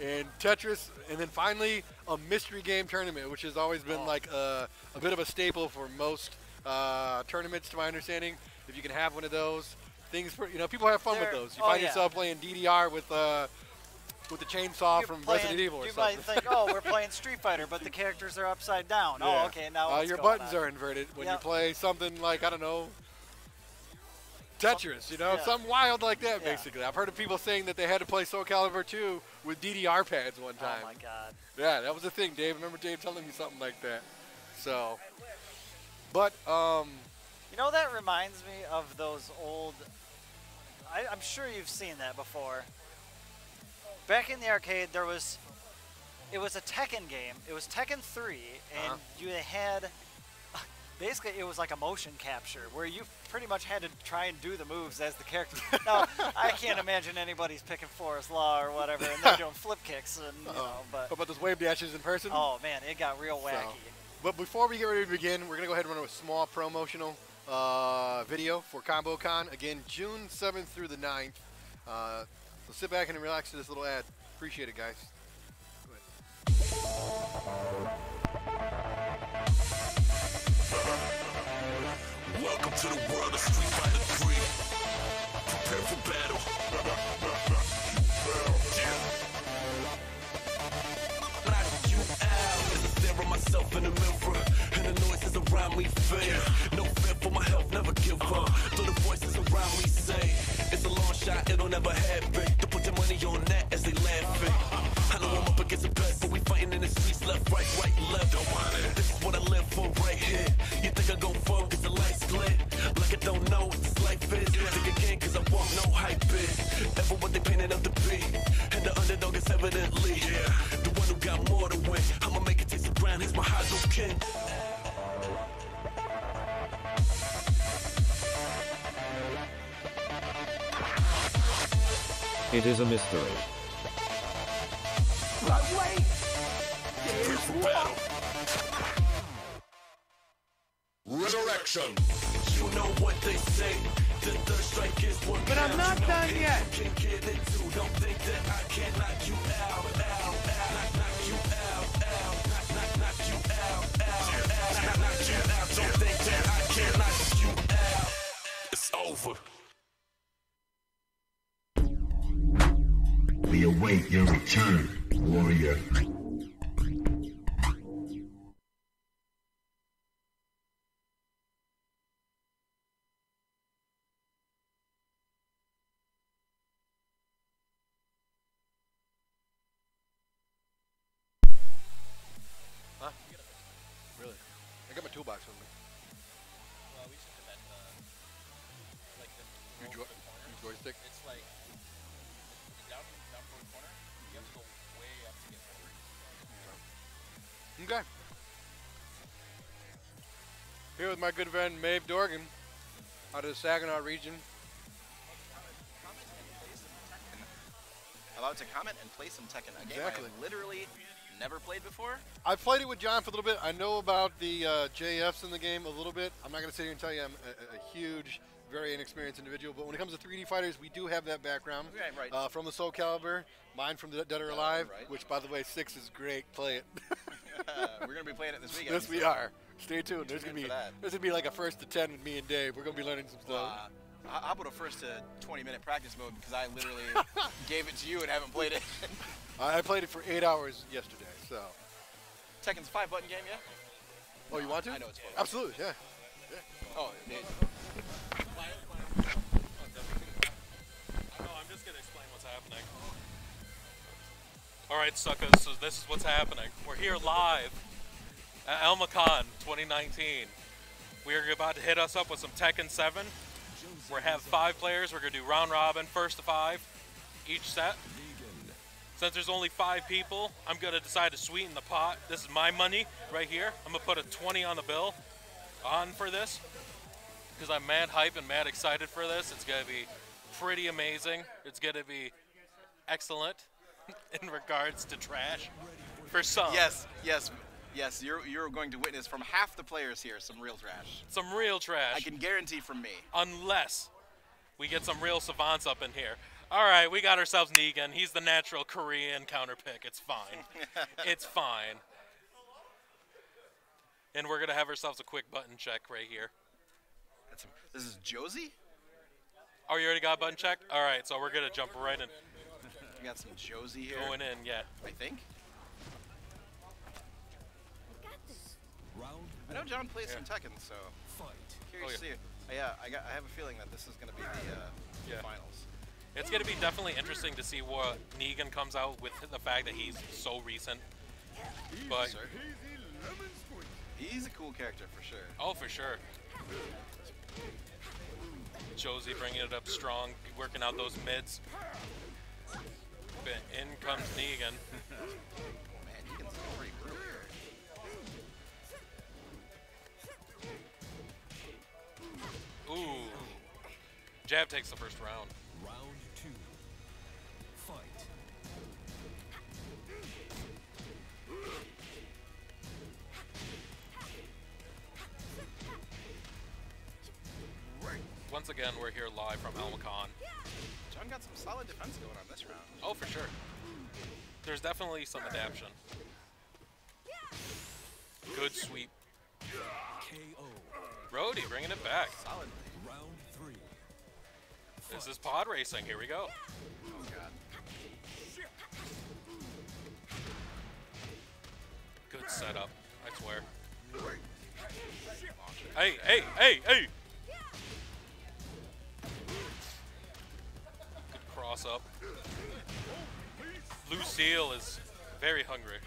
Speaker 6: and Tetris, and then finally a mystery game tournament, which has always been
Speaker 7: Oh.
Speaker 6: like a, a bit of a staple for most uh, tournaments, to my understanding. If you can have one of those, things for, you know people have fun with
Speaker 7: They're-
Speaker 6: those. You
Speaker 7: oh,
Speaker 6: find
Speaker 7: yeah.
Speaker 6: yourself playing DDR with uh, with the chainsaw
Speaker 7: You're
Speaker 6: from
Speaker 7: playing-
Speaker 6: Resident Evil or
Speaker 7: you
Speaker 6: something.
Speaker 7: might think, oh, we're playing [LAUGHS] Street Fighter, but the characters are upside down.
Speaker 6: Yeah.
Speaker 7: Oh, okay, now
Speaker 6: uh, your buttons
Speaker 7: on?
Speaker 6: are inverted when
Speaker 7: Yep.
Speaker 6: you play something like I don't know. Tetris, you know,
Speaker 7: yeah.
Speaker 6: something wild like that,
Speaker 7: Yeah.
Speaker 6: basically. I've heard of people saying that they had to play Soul Calibur 2 with DDR pads one time.
Speaker 7: Oh my God.
Speaker 6: Yeah, that was the thing, Dave. Remember Dave telling me something like that. So, but um,
Speaker 7: You know, that reminds me of those old. I, I'm sure you've seen that before. Back in the arcade, there was. It was a Tekken game. It was Tekken 3, and
Speaker 6: Uh-huh.
Speaker 7: you had. Basically, it was like a motion capture where you pretty much had to try and do the moves as the character. now, I can't imagine anybody's picking Forest Law or whatever, and they're doing flip kicks, and you know. But
Speaker 6: about those wave dashes in person?
Speaker 7: oh man, it got real
Speaker 6: So,
Speaker 7: wacky.
Speaker 6: but before we get ready to begin, we're gonna go ahead and run a small promotional uh, video for ComboCon. Again, June 7th through the 9th. Uh, so sit back and relax to this little ad. Appreciate it, guys.
Speaker 2: To the world of Street Fighter 3. Prepare for battle. Knock you out stare at myself in the mirror, and the noises around me fade. No fear for my health, never give up. Though the voices around me say it's a long shot, it'll never happen. To put the money on that as they laughing. Know I'm up against a bet, but we fighting in the streets, left, right, right, left. Don't want it. This is what I live for right here. You think I go for cause the lights? Like I don't know what this life is. Think again cause I want no hype. Ever what they painted up to be. And the underdog is evidently the one who got more to win. I'ma make it taste the ground, my king.
Speaker 1: It is a mystery.
Speaker 2: Prepare for battle.
Speaker 10: Resurrection.
Speaker 2: You know what they say. The third strike is one
Speaker 9: But I'm not done yet.
Speaker 2: Can get it. Don't think that I can knock you out, out, out. Knock, knock you out, out. Knock, knock, knock you out, out, out. Knock, knock you out. Don't think that I can knock you out. It's over.
Speaker 5: We await your return, warrior.
Speaker 6: With my good friend Maeve Dorgan out of the Saginaw region.
Speaker 11: Allowed to comment and play some Tekken, a game
Speaker 6: Exactly.
Speaker 11: I've literally never played before.
Speaker 6: I've played it with John for a little bit. I know about the uh, JFs in the game a little bit. I'm not going to sit here and tell you I'm a, a huge, very inexperienced individual, but when it comes to 3D fighters, we do have that background.
Speaker 11: Right, right.
Speaker 6: Uh, from the Soul Calibur, mine from the Dead or Alive,
Speaker 11: right.
Speaker 6: which, by the way, 6 is great. Play [LAUGHS] it. [LAUGHS]
Speaker 11: We're gonna be playing it this weekend.
Speaker 6: yes, we
Speaker 11: so
Speaker 6: are. Stay tuned. There's gonna be
Speaker 11: for that.
Speaker 6: there's gonna be like a first to ten with me and Dave. We're gonna be learning some stuff.
Speaker 11: Uh, How how about a first to 20 minute practice mode because I literally [LAUGHS] gave it to you and haven't played it. [LAUGHS]
Speaker 6: I I played it for eight hours yesterday. So.
Speaker 11: Tekken's five button game, yeah?
Speaker 6: Oh, you want to?
Speaker 11: I know it's fun.
Speaker 6: Absolutely, yeah.
Speaker 11: Oh, it,
Speaker 4: No, I'm just gonna explain what's happening. All right, suckers. So this is what's happening. We're here live at AlmaCon 2019. We are about to hit us up with some Tekken 7. We have five players. We're gonna do round robin, first to five, each set. Since there's only five people, I'm gonna decide to sweeten the pot. This is my money right here. I'm gonna put a 20 on the bill on for this because I'm mad hype and mad excited for this. It's gonna be pretty amazing. It's gonna be excellent [LAUGHS] in regards to trash for some.
Speaker 11: yes, yes, yes. You're you're going to witness from half the players here some real trash.
Speaker 4: Some real trash.
Speaker 11: I can guarantee from me.
Speaker 4: unless we get some real savants up in here. All right, we got ourselves Negan. He's the natural Korean counterpick. It's fine. [LAUGHS] it's fine. And we're gonna have ourselves a quick button check right here.
Speaker 11: That's, this is Josie.
Speaker 4: Oh, you already got a button check? All right, so we're gonna jump right in. [LAUGHS]
Speaker 11: We got some Josie here.
Speaker 4: Going in, yeah.
Speaker 11: I think.
Speaker 8: Round
Speaker 11: I know John plays some Tekken, so
Speaker 8: fight.
Speaker 11: curious
Speaker 4: Oh,
Speaker 11: to see. Uh, yeah, I got. I have a feeling that this is going to be the, uh,
Speaker 4: Yeah.
Speaker 11: the finals.
Speaker 4: It's gonna be definitely interesting to see what Negan comes out with the fact that he's so recent. But
Speaker 11: Sir. He's a cool character for sure.
Speaker 4: oh, for sure. Josie bringing it up strong, working out those mids. But in comes Negan. [LAUGHS]
Speaker 11: Oh man, Negan's pretty brutal
Speaker 4: Ooh. Jab takes the first round.
Speaker 8: Round two. Fight.
Speaker 4: Once again, we're here live from AlmaCon.
Speaker 11: John got some solid defense going on this round.
Speaker 4: Oh, for sure. There's definitely some adaptation. Good sweep.
Speaker 8: KO.
Speaker 4: Brody bringing it back.
Speaker 11: Solid.
Speaker 8: Round three.
Speaker 4: This is pod racing. Here we go.
Speaker 11: Oh god.
Speaker 4: Good setup. I swear. Hey, hey, hey, hey! Good cross up. Lucille is very hungry.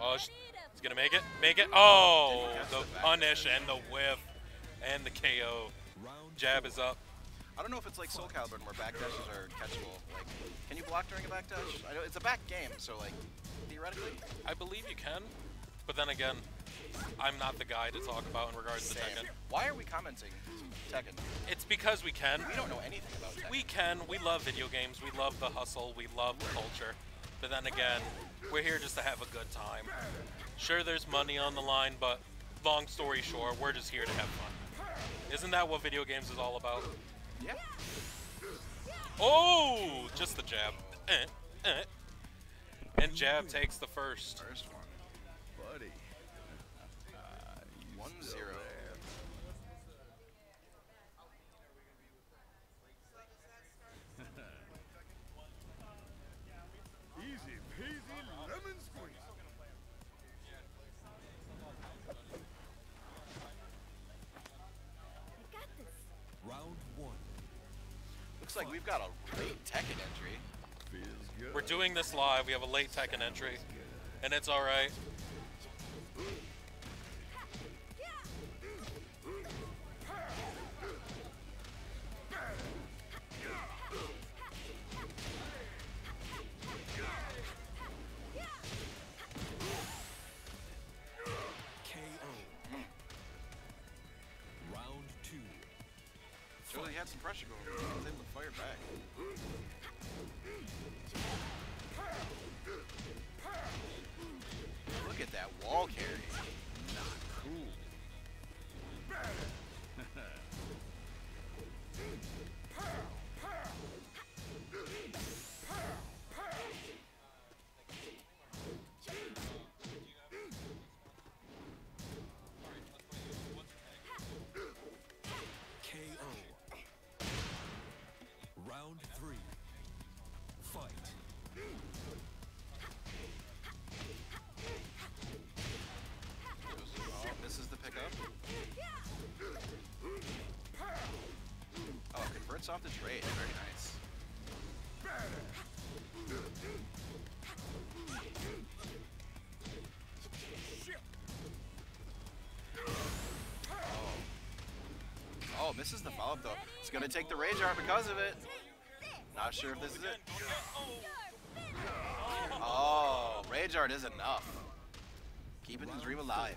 Speaker 4: Oh, he's gonna make it. Make it. Oh, the punish and the whiff and the KO. Jab is up.
Speaker 11: I don't know if it's like Soul Calibur where backdashes are catchable. Like, can you block during a backdash? I know it's a back game, so like theoretically.
Speaker 4: I believe you can, but then again, I'm not the guy to talk about in regards to Tekken.
Speaker 11: Why are we commenting Tekken?
Speaker 4: It's because we can.
Speaker 11: We don't know anything about Tekken.
Speaker 4: We can. We love video games. We love the hustle. We love the culture. But then again, we're here just to have a good time. Sure, there's money on the line, but long story short, we're just here to have fun. Isn't that what video games is all about?
Speaker 11: Yeah.
Speaker 4: Oh, just the jab. Eh, eh. And jab takes the first.
Speaker 11: First one. Buddy. One zero. Like we've got a late Tekken entry.
Speaker 4: We're doing this live. We have a late Tekken entry, and it's all right.
Speaker 8: KO. Round two.
Speaker 11: Jolie had some pressure going. Back. Very nice. Oh. Oh, misses the follow-up though. It's gonna take the Rage Art because of it. Not sure if this is it. Oh, Rage Art is enough. Keeping the dream alive.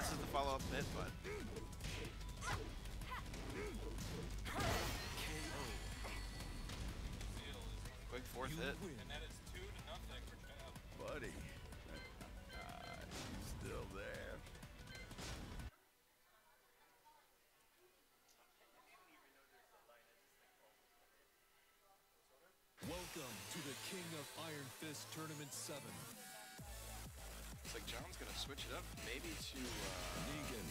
Speaker 11: Misses the follow-up hit, but quick fourth hit.
Speaker 10: Buddy. Ah, he's still there.
Speaker 8: Welcome to the King of Iron Fist Tournament 7.
Speaker 11: Looks like John's gonna switch it up, maybe to uh,
Speaker 8: Negan.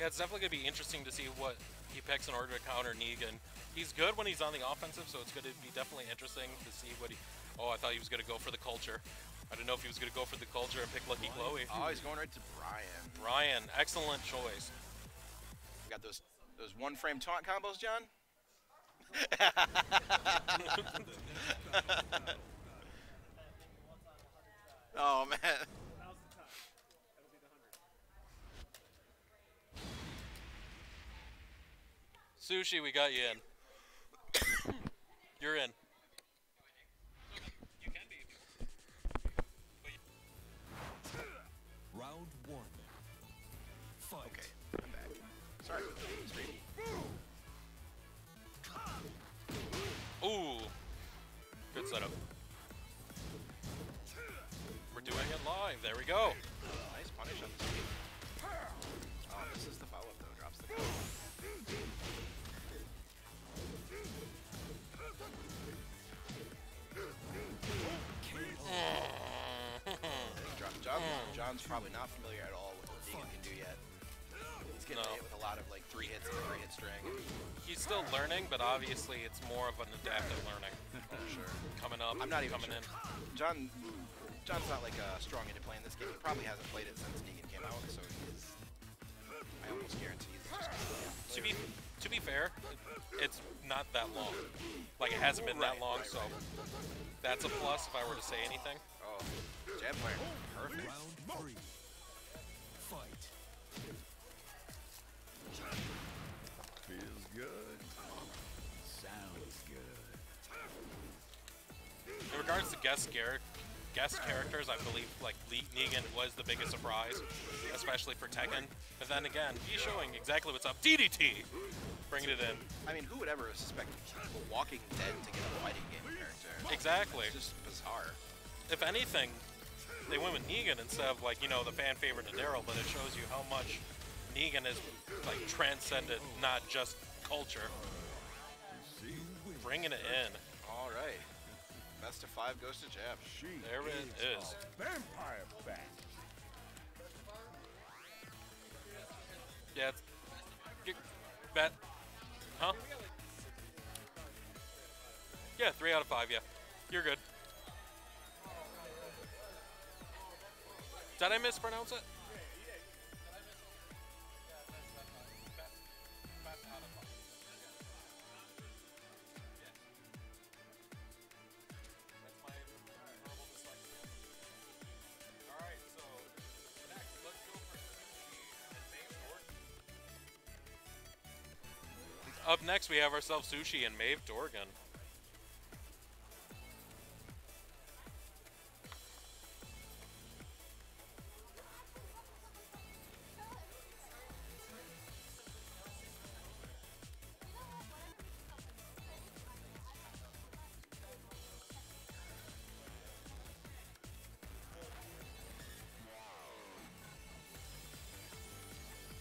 Speaker 4: Yeah, it's definitely gonna be interesting to see what he picks in order to counter Negan. He's good when he's on the offensive, so it's gonna be definitely interesting to see what he. Oh, I thought he was gonna go for the culture. I didn't know if he was gonna go for the culture and pick Lucky Chloe.
Speaker 11: Oh, he's going right to Bryan.
Speaker 4: Bryan, excellent choice.
Speaker 11: Got those those one frame taunt combos, John? [LAUGHS] oh man.
Speaker 4: Sushi, we got you in. You're in. Live. There we go.
Speaker 11: Nice punish on the stream. Oh, this is the follow up though. Drops the. John, John, John's probably not familiar at all with what Negan can do yet. He's getting
Speaker 4: No.
Speaker 11: hit with a lot of like three hits and a three hit string.
Speaker 4: He's still learning, but obviously it's more of an adaptive learning.
Speaker 11: Oh, [LAUGHS] sure.
Speaker 4: Coming up,
Speaker 11: I'm not even
Speaker 4: coming
Speaker 11: sure.
Speaker 4: in.
Speaker 11: John, John's not like uh, strong into playing this game. He probably hasn't played it since Negan came out, so he's. I almost guarantee he's just. gonna
Speaker 4: To be to be fair, it's not that long. Like it hasn't been that long,
Speaker 11: right,
Speaker 4: so
Speaker 11: right.
Speaker 4: that's a plus if I were to say anything.
Speaker 11: Oh, jab fire. Perfect.
Speaker 8: Round 3. Fight.
Speaker 10: Feels good. Sounds good.
Speaker 4: In regards to guest char- guest characters, I believe like Le- Negan was the biggest surprise, especially for Tekken. But then again, he's showing exactly what's up. DDT, bringing it in.
Speaker 11: I mean, who would ever suspect Walking Dead to get a fighting game character?
Speaker 4: Exactly.
Speaker 11: It's just bizarre.
Speaker 4: If anything, they went with Negan instead of like you know the fan favorite Daryl, but it shows you how much Negan is like transcended not just culture, bringing it in.
Speaker 11: All right. Best of five goes to Jab.
Speaker 10: She
Speaker 4: There it is.
Speaker 10: vampire bat.
Speaker 4: Yeah, it's, you, bet, huh? Yeah, three out of five. Yeah, you're good. Did I mispronounce it? Up next, we have ourselves Sushi and Maeve Dorgan.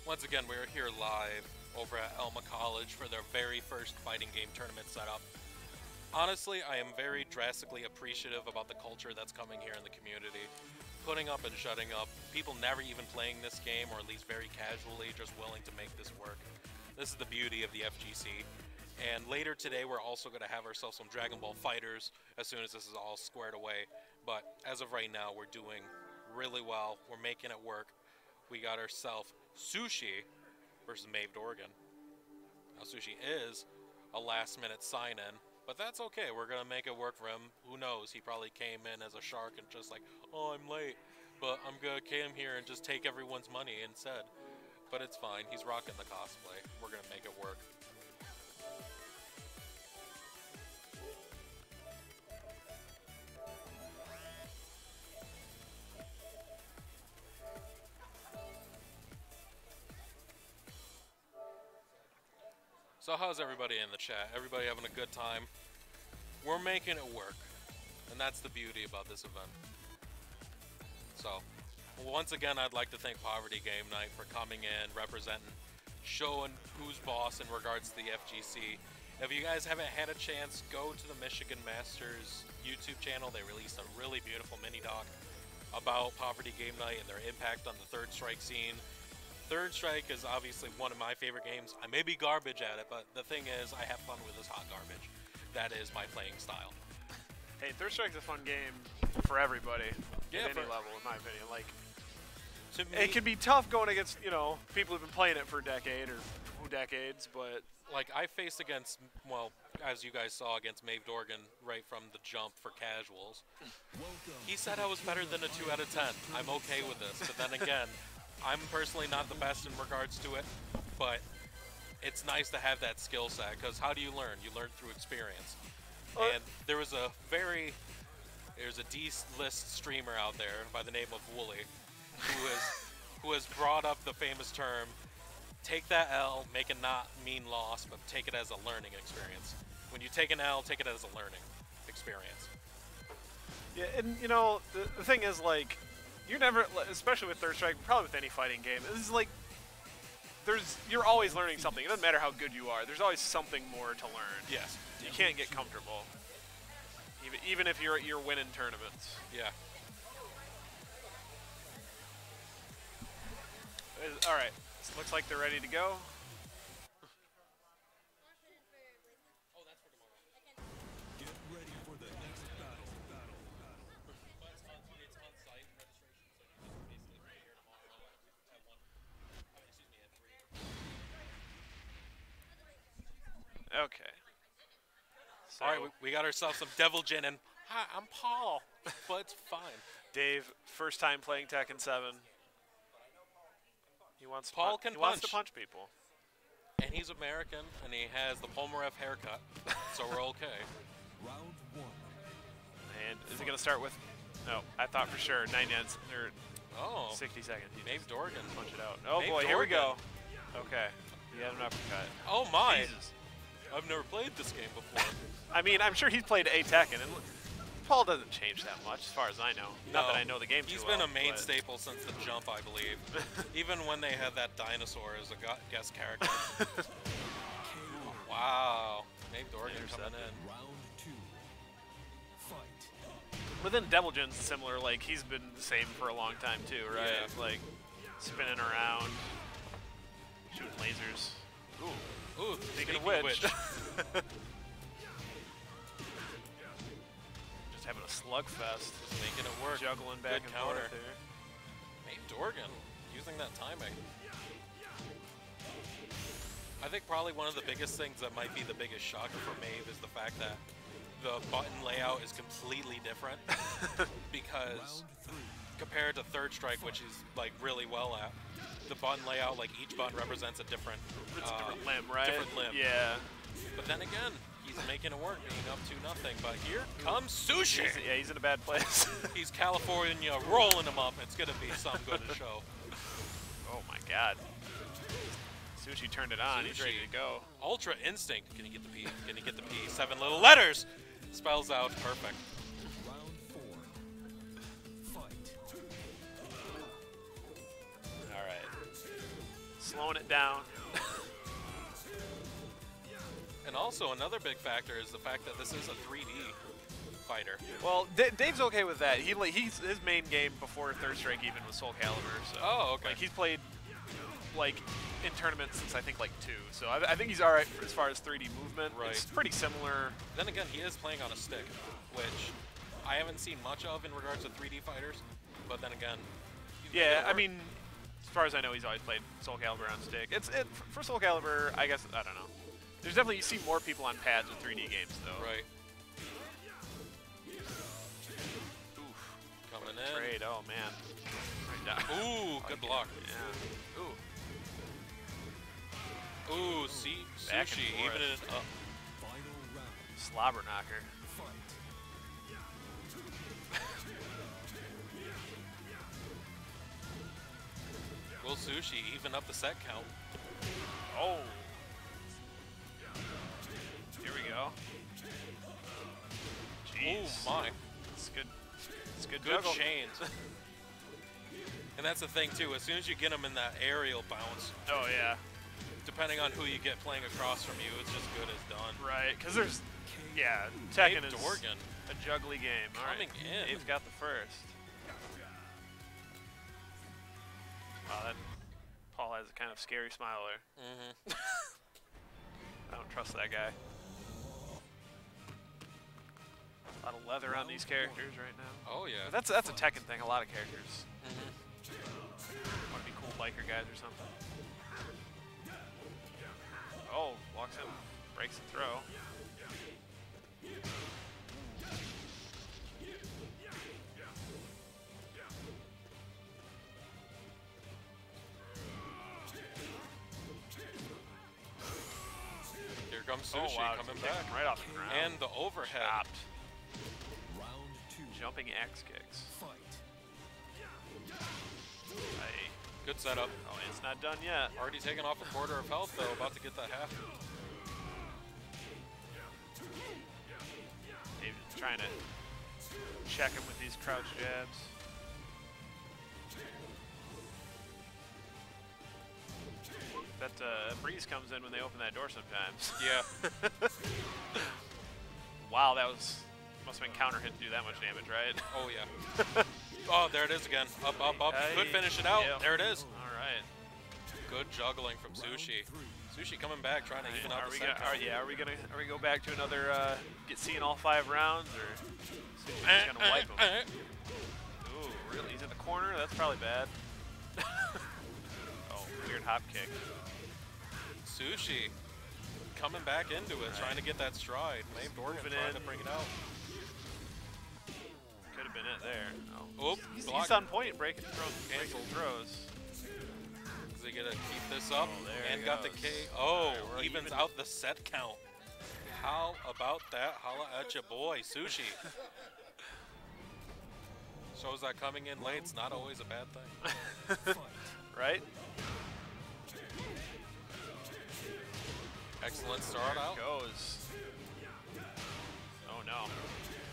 Speaker 4: Once again, we're here live over at Alma College for their very first fighting game tournament setup. honestly, I am very drastically appreciative about the culture that's coming here in the community. Putting up and shutting up, people never even playing this game, or at least very casually, just willing to make this work. This is the beauty of the FGC. And later today, we're also going to have ourselves some Dragon Ball FighterZ as soon as this is all squared away. But as of right now, we're doing really well. We're making it work. We got ourselves Sushi versus Maeve Dorgan. Now, Sushi is a last minute sign in, but that's okay. We're going to make it work for him. Who knows? He probably came in as a shark and just like, oh, I'm late, but I'm going to come here and just take everyone's money instead. But it's fine. He's rocking the cosplay. We're going to make it work. So how's everybody in the chat? Everybody having a good time? We're making it work. And that's the beauty about this event. So, once again, I'd like to thank Poverty Game Night for coming in, representing, showing who's boss in regards to the FGC. If you guys haven't had a chance, go to the Michigan Masters YouTube channel. They released a really beautiful mini doc about Poverty Game Night and their impact on the third strike scene. Third Strike is obviously one of my favorite games. I may be garbage at it, but the thing is, I have fun with this hot garbage. That is my playing style.
Speaker 3: Hey, Third Strike's a fun game for everybody
Speaker 4: Yeah,
Speaker 3: at any
Speaker 4: for-
Speaker 3: level, in my opinion. Like,
Speaker 4: To
Speaker 3: it can be tough going against you know people who've been playing it for a decade or two decades, but
Speaker 4: like I faced against, well, as you guys saw against Maeve Dorgan right from the jump for casuals. Hmm. He said I was better than a 2 out of 10. I'm okay with this. But then again, I'm personally not the best in regards to it, but it's nice to have that skill set because how do you learn? You learn through experience. Uh, and there was a very, there's a D-list streamer out there by the name of Wooly who has, [LAUGHS] who has brought up the famous term take that L, make it not mean loss, but take it as a learning experience. When you take an L, take it as a learning experience.
Speaker 3: Yeah, and you know the, the thing is like, you're never, especially with Third Strike, probably with any fighting game, this is like, there's you're always learning something. It doesn't matter how good you are. There's always something more to learn.
Speaker 4: Yes.
Speaker 3: You can't get comfortable. Even even if you're you're winning tournaments.
Speaker 4: Yeah.
Speaker 3: All right. Looks like they're ready to go. Okay.
Speaker 4: All right, we, we got ourselves some Devil Jin, and hi, I'm Paul, [LAUGHS] but it's fine.
Speaker 3: Dave, first time playing Tekken 7. He wants to
Speaker 4: Paul
Speaker 3: pun-
Speaker 4: can
Speaker 3: he wants to
Speaker 4: punch.
Speaker 3: punch people.
Speaker 4: And he's American, and he has the Polnareff haircut, so we're [LAUGHS] okay.
Speaker 8: Round one.
Speaker 3: And is it going to start with? No, I thought for sure 99 s- or
Speaker 4: Oh,
Speaker 3: 60 seconds. He
Speaker 4: Maeve Dorgan.
Speaker 3: punch it out. Oh
Speaker 4: Maeve
Speaker 3: boy, here we go.
Speaker 4: Dorgan.
Speaker 3: Okay, he had an uppercut.
Speaker 4: Oh my!
Speaker 3: Jesus.
Speaker 4: I've never played this game before. [LAUGHS]
Speaker 3: I mean, I'm sure he's played a Tekken, and Paul doesn't change that much, as far as I know. Not that I know the game
Speaker 4: He's
Speaker 3: too
Speaker 4: been
Speaker 3: well,
Speaker 4: a main
Speaker 3: but-
Speaker 4: staple since the jump, I believe. [LAUGHS] Even when they had that dinosaur as a guest character. [LAUGHS] wow. Maeve Dorgan coming in.
Speaker 8: Round two. Fight.
Speaker 3: But then Devil Jin's similar. Like he's been the same for a long time too, right?
Speaker 4: Yeah.
Speaker 3: Like spinning around, shooting lasers. Ooh.
Speaker 4: Ooh,
Speaker 3: Speaking,
Speaker 4: speaking
Speaker 3: of which,
Speaker 4: which. [LAUGHS]
Speaker 3: just having a slugfest,
Speaker 4: Making it work.
Speaker 3: juggling back
Speaker 4: Good
Speaker 3: and
Speaker 4: counter.
Speaker 3: forth here.
Speaker 4: Maeve Dorgan using that timing. I think probably one of the biggest things that might be the biggest shocker for Maeve is the fact that the button layout is completely different [LAUGHS] because compared to Third Strike, which is like really well at, the button layout like each button represents a different,
Speaker 3: It's a
Speaker 4: uh,
Speaker 3: different limb, right?
Speaker 4: different limb.
Speaker 3: Yeah.
Speaker 4: But then again, he's making it work, being up to nothing. But here comes Sushi.
Speaker 3: He's, yeah, he's in a bad place. [LAUGHS]
Speaker 4: He's California rolling him up. It's gonna be some good to show.
Speaker 3: oh my god. Sushi turned it on. He's ready to go.
Speaker 4: Ultra Instinct. Can he get the P? Can he get the P? Seven little letters. Spells out perfect.
Speaker 3: Slowing it down. [LAUGHS]
Speaker 4: And also another big factor is the fact that this is a 3D fighter.
Speaker 3: Well, D- Dave's okay with that. He like he's his main game before Third Strike even was Soul Calibur. So
Speaker 4: Oh, okay.
Speaker 3: like he's played like in tournaments since I think like two. So I, I think he's all right as far as 3D movement.
Speaker 4: Right.
Speaker 3: It's pretty similar.
Speaker 4: Then again, he is playing on a stick, which I haven't seen much of in regards to 3D fighters. But then again,
Speaker 3: Yeah, I mean, as far as I know, he's always played Soul Calibur on stick. It's it for Soul Calibur. I guess I don't know. There's definitely you see more people on pads with 3D games though.
Speaker 4: right. Coming in.
Speaker 3: Trade. Oh man.
Speaker 4: Ooh, [LAUGHS] good block.
Speaker 3: Yeah. Ooh.
Speaker 4: Ooh, see, sushi, even up.
Speaker 8: Final round.
Speaker 3: Slobber knocker.
Speaker 4: Will sushi even up the set count?
Speaker 3: Oh. Here we go. Jeez.
Speaker 4: Oh my,
Speaker 3: It's good. It's good,
Speaker 4: good
Speaker 3: juggle.
Speaker 4: chains. and that's the thing too. As soon as you get them in that aerial bounce,
Speaker 3: Oh yeah.
Speaker 4: depending on who you get playing across from you, it's just good as done.
Speaker 3: Right. Because there's yeah. Tekken
Speaker 4: Dave
Speaker 3: is
Speaker 4: Dorgan.
Speaker 3: a juggly game. All right.
Speaker 4: Coming in.
Speaker 3: Dave's got the first. Wow, that Paul has a kind of scary smile there.
Speaker 4: Mm-hmm. [LAUGHS]
Speaker 3: I don't trust that guy. A lot of leather on these characters right now.
Speaker 4: Oh yeah.
Speaker 3: But that's that's a Tekken thing. A lot of characters
Speaker 4: Mhm.
Speaker 3: want to be cool biker guys or something. Oh, walks in, breaks the throw.
Speaker 4: Here comes
Speaker 3: Oh wow,
Speaker 4: coming back.
Speaker 3: right off the ground.
Speaker 4: And the overhead.
Speaker 3: Chopped.
Speaker 8: Round two.
Speaker 3: Jumping axe kicks.
Speaker 8: Fight.
Speaker 3: Hey.
Speaker 4: Good setup.
Speaker 3: Oh, it's not done yet.
Speaker 4: Already taken off a quarter of health though, about to get that half.
Speaker 3: David's trying to check him with these crouch jabs. That uh, breeze comes in when they open that door sometimes. [LAUGHS]
Speaker 4: Yeah. [LAUGHS]
Speaker 3: wow, that was must have been counter hit to do that much damage, right?
Speaker 4: Oh yeah. [LAUGHS] oh, there it is again. Up, up, up. Could finish it out.
Speaker 3: Yeah.
Speaker 4: There it is.
Speaker 3: All right.
Speaker 4: Good juggling from Sushi. Sushi coming back, trying to even out
Speaker 3: Are
Speaker 4: the
Speaker 3: we gonna? Are, yeah. Are we gonna? Are we go back to another uh, get seeing all five rounds, or Sushi's gonna wipe him?
Speaker 4: Eh,
Speaker 3: Ooh, really? He's in the corner. That's probably bad. Weird hop kick.
Speaker 4: Sushi coming back into it, trying to get that stride. Maeve Dorgan trying
Speaker 3: in.
Speaker 4: to bring it out.
Speaker 3: Could have been it there. Oh.
Speaker 4: Oop,
Speaker 3: He's, he's on point, breaking throws,
Speaker 4: Canceled.
Speaker 3: throws.
Speaker 4: Is he gonna keep this up?
Speaker 3: Oh,
Speaker 4: and got the. K. Oh,
Speaker 3: we're
Speaker 4: evens
Speaker 3: even.
Speaker 4: out the set count. How about that? Holla at your boy, Sushi. [LAUGHS] Shows that coming in late's not always a bad thing. [LAUGHS]
Speaker 3: Right?
Speaker 4: Excellent start
Speaker 3: There
Speaker 4: out.
Speaker 3: goes. Oh no.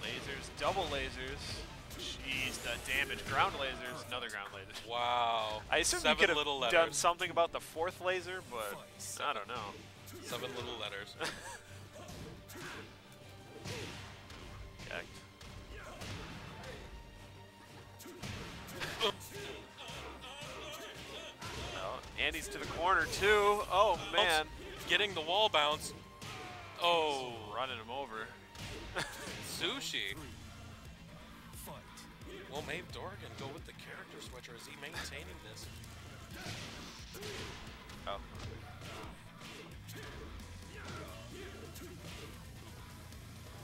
Speaker 3: Lasers, double lasers. Jeez, the damage. Ground lasers, another ground laser.
Speaker 4: Wow.
Speaker 3: I assume
Speaker 4: Seven
Speaker 3: you could
Speaker 4: little
Speaker 3: have done something about the fourth laser, but I don't know.
Speaker 4: Seven little letters. [LAUGHS]
Speaker 3: Andy's to the corner too. Oh man,
Speaker 4: Getting the wall bounce. Oh,
Speaker 3: running him over. [LAUGHS]
Speaker 4: Sushi.
Speaker 8: Fight.
Speaker 4: Will Maeve Dorgan go with the character switch, or is he maintaining this?
Speaker 3: Oh.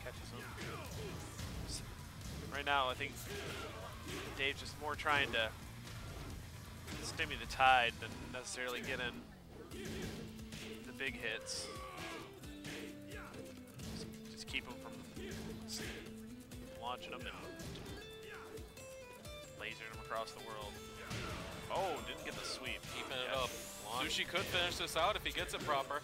Speaker 3: Catches him. Right now, I think Dave's just more trying to stimmy the tide than necessarily get in big hits. Just, just keep him from launching them and lasering them across the world. Oh, didn't get the sweep.
Speaker 4: Keeping it
Speaker 3: Yeah,
Speaker 4: up.
Speaker 3: launch.
Speaker 4: Sushi could finish this out if he gets it proper.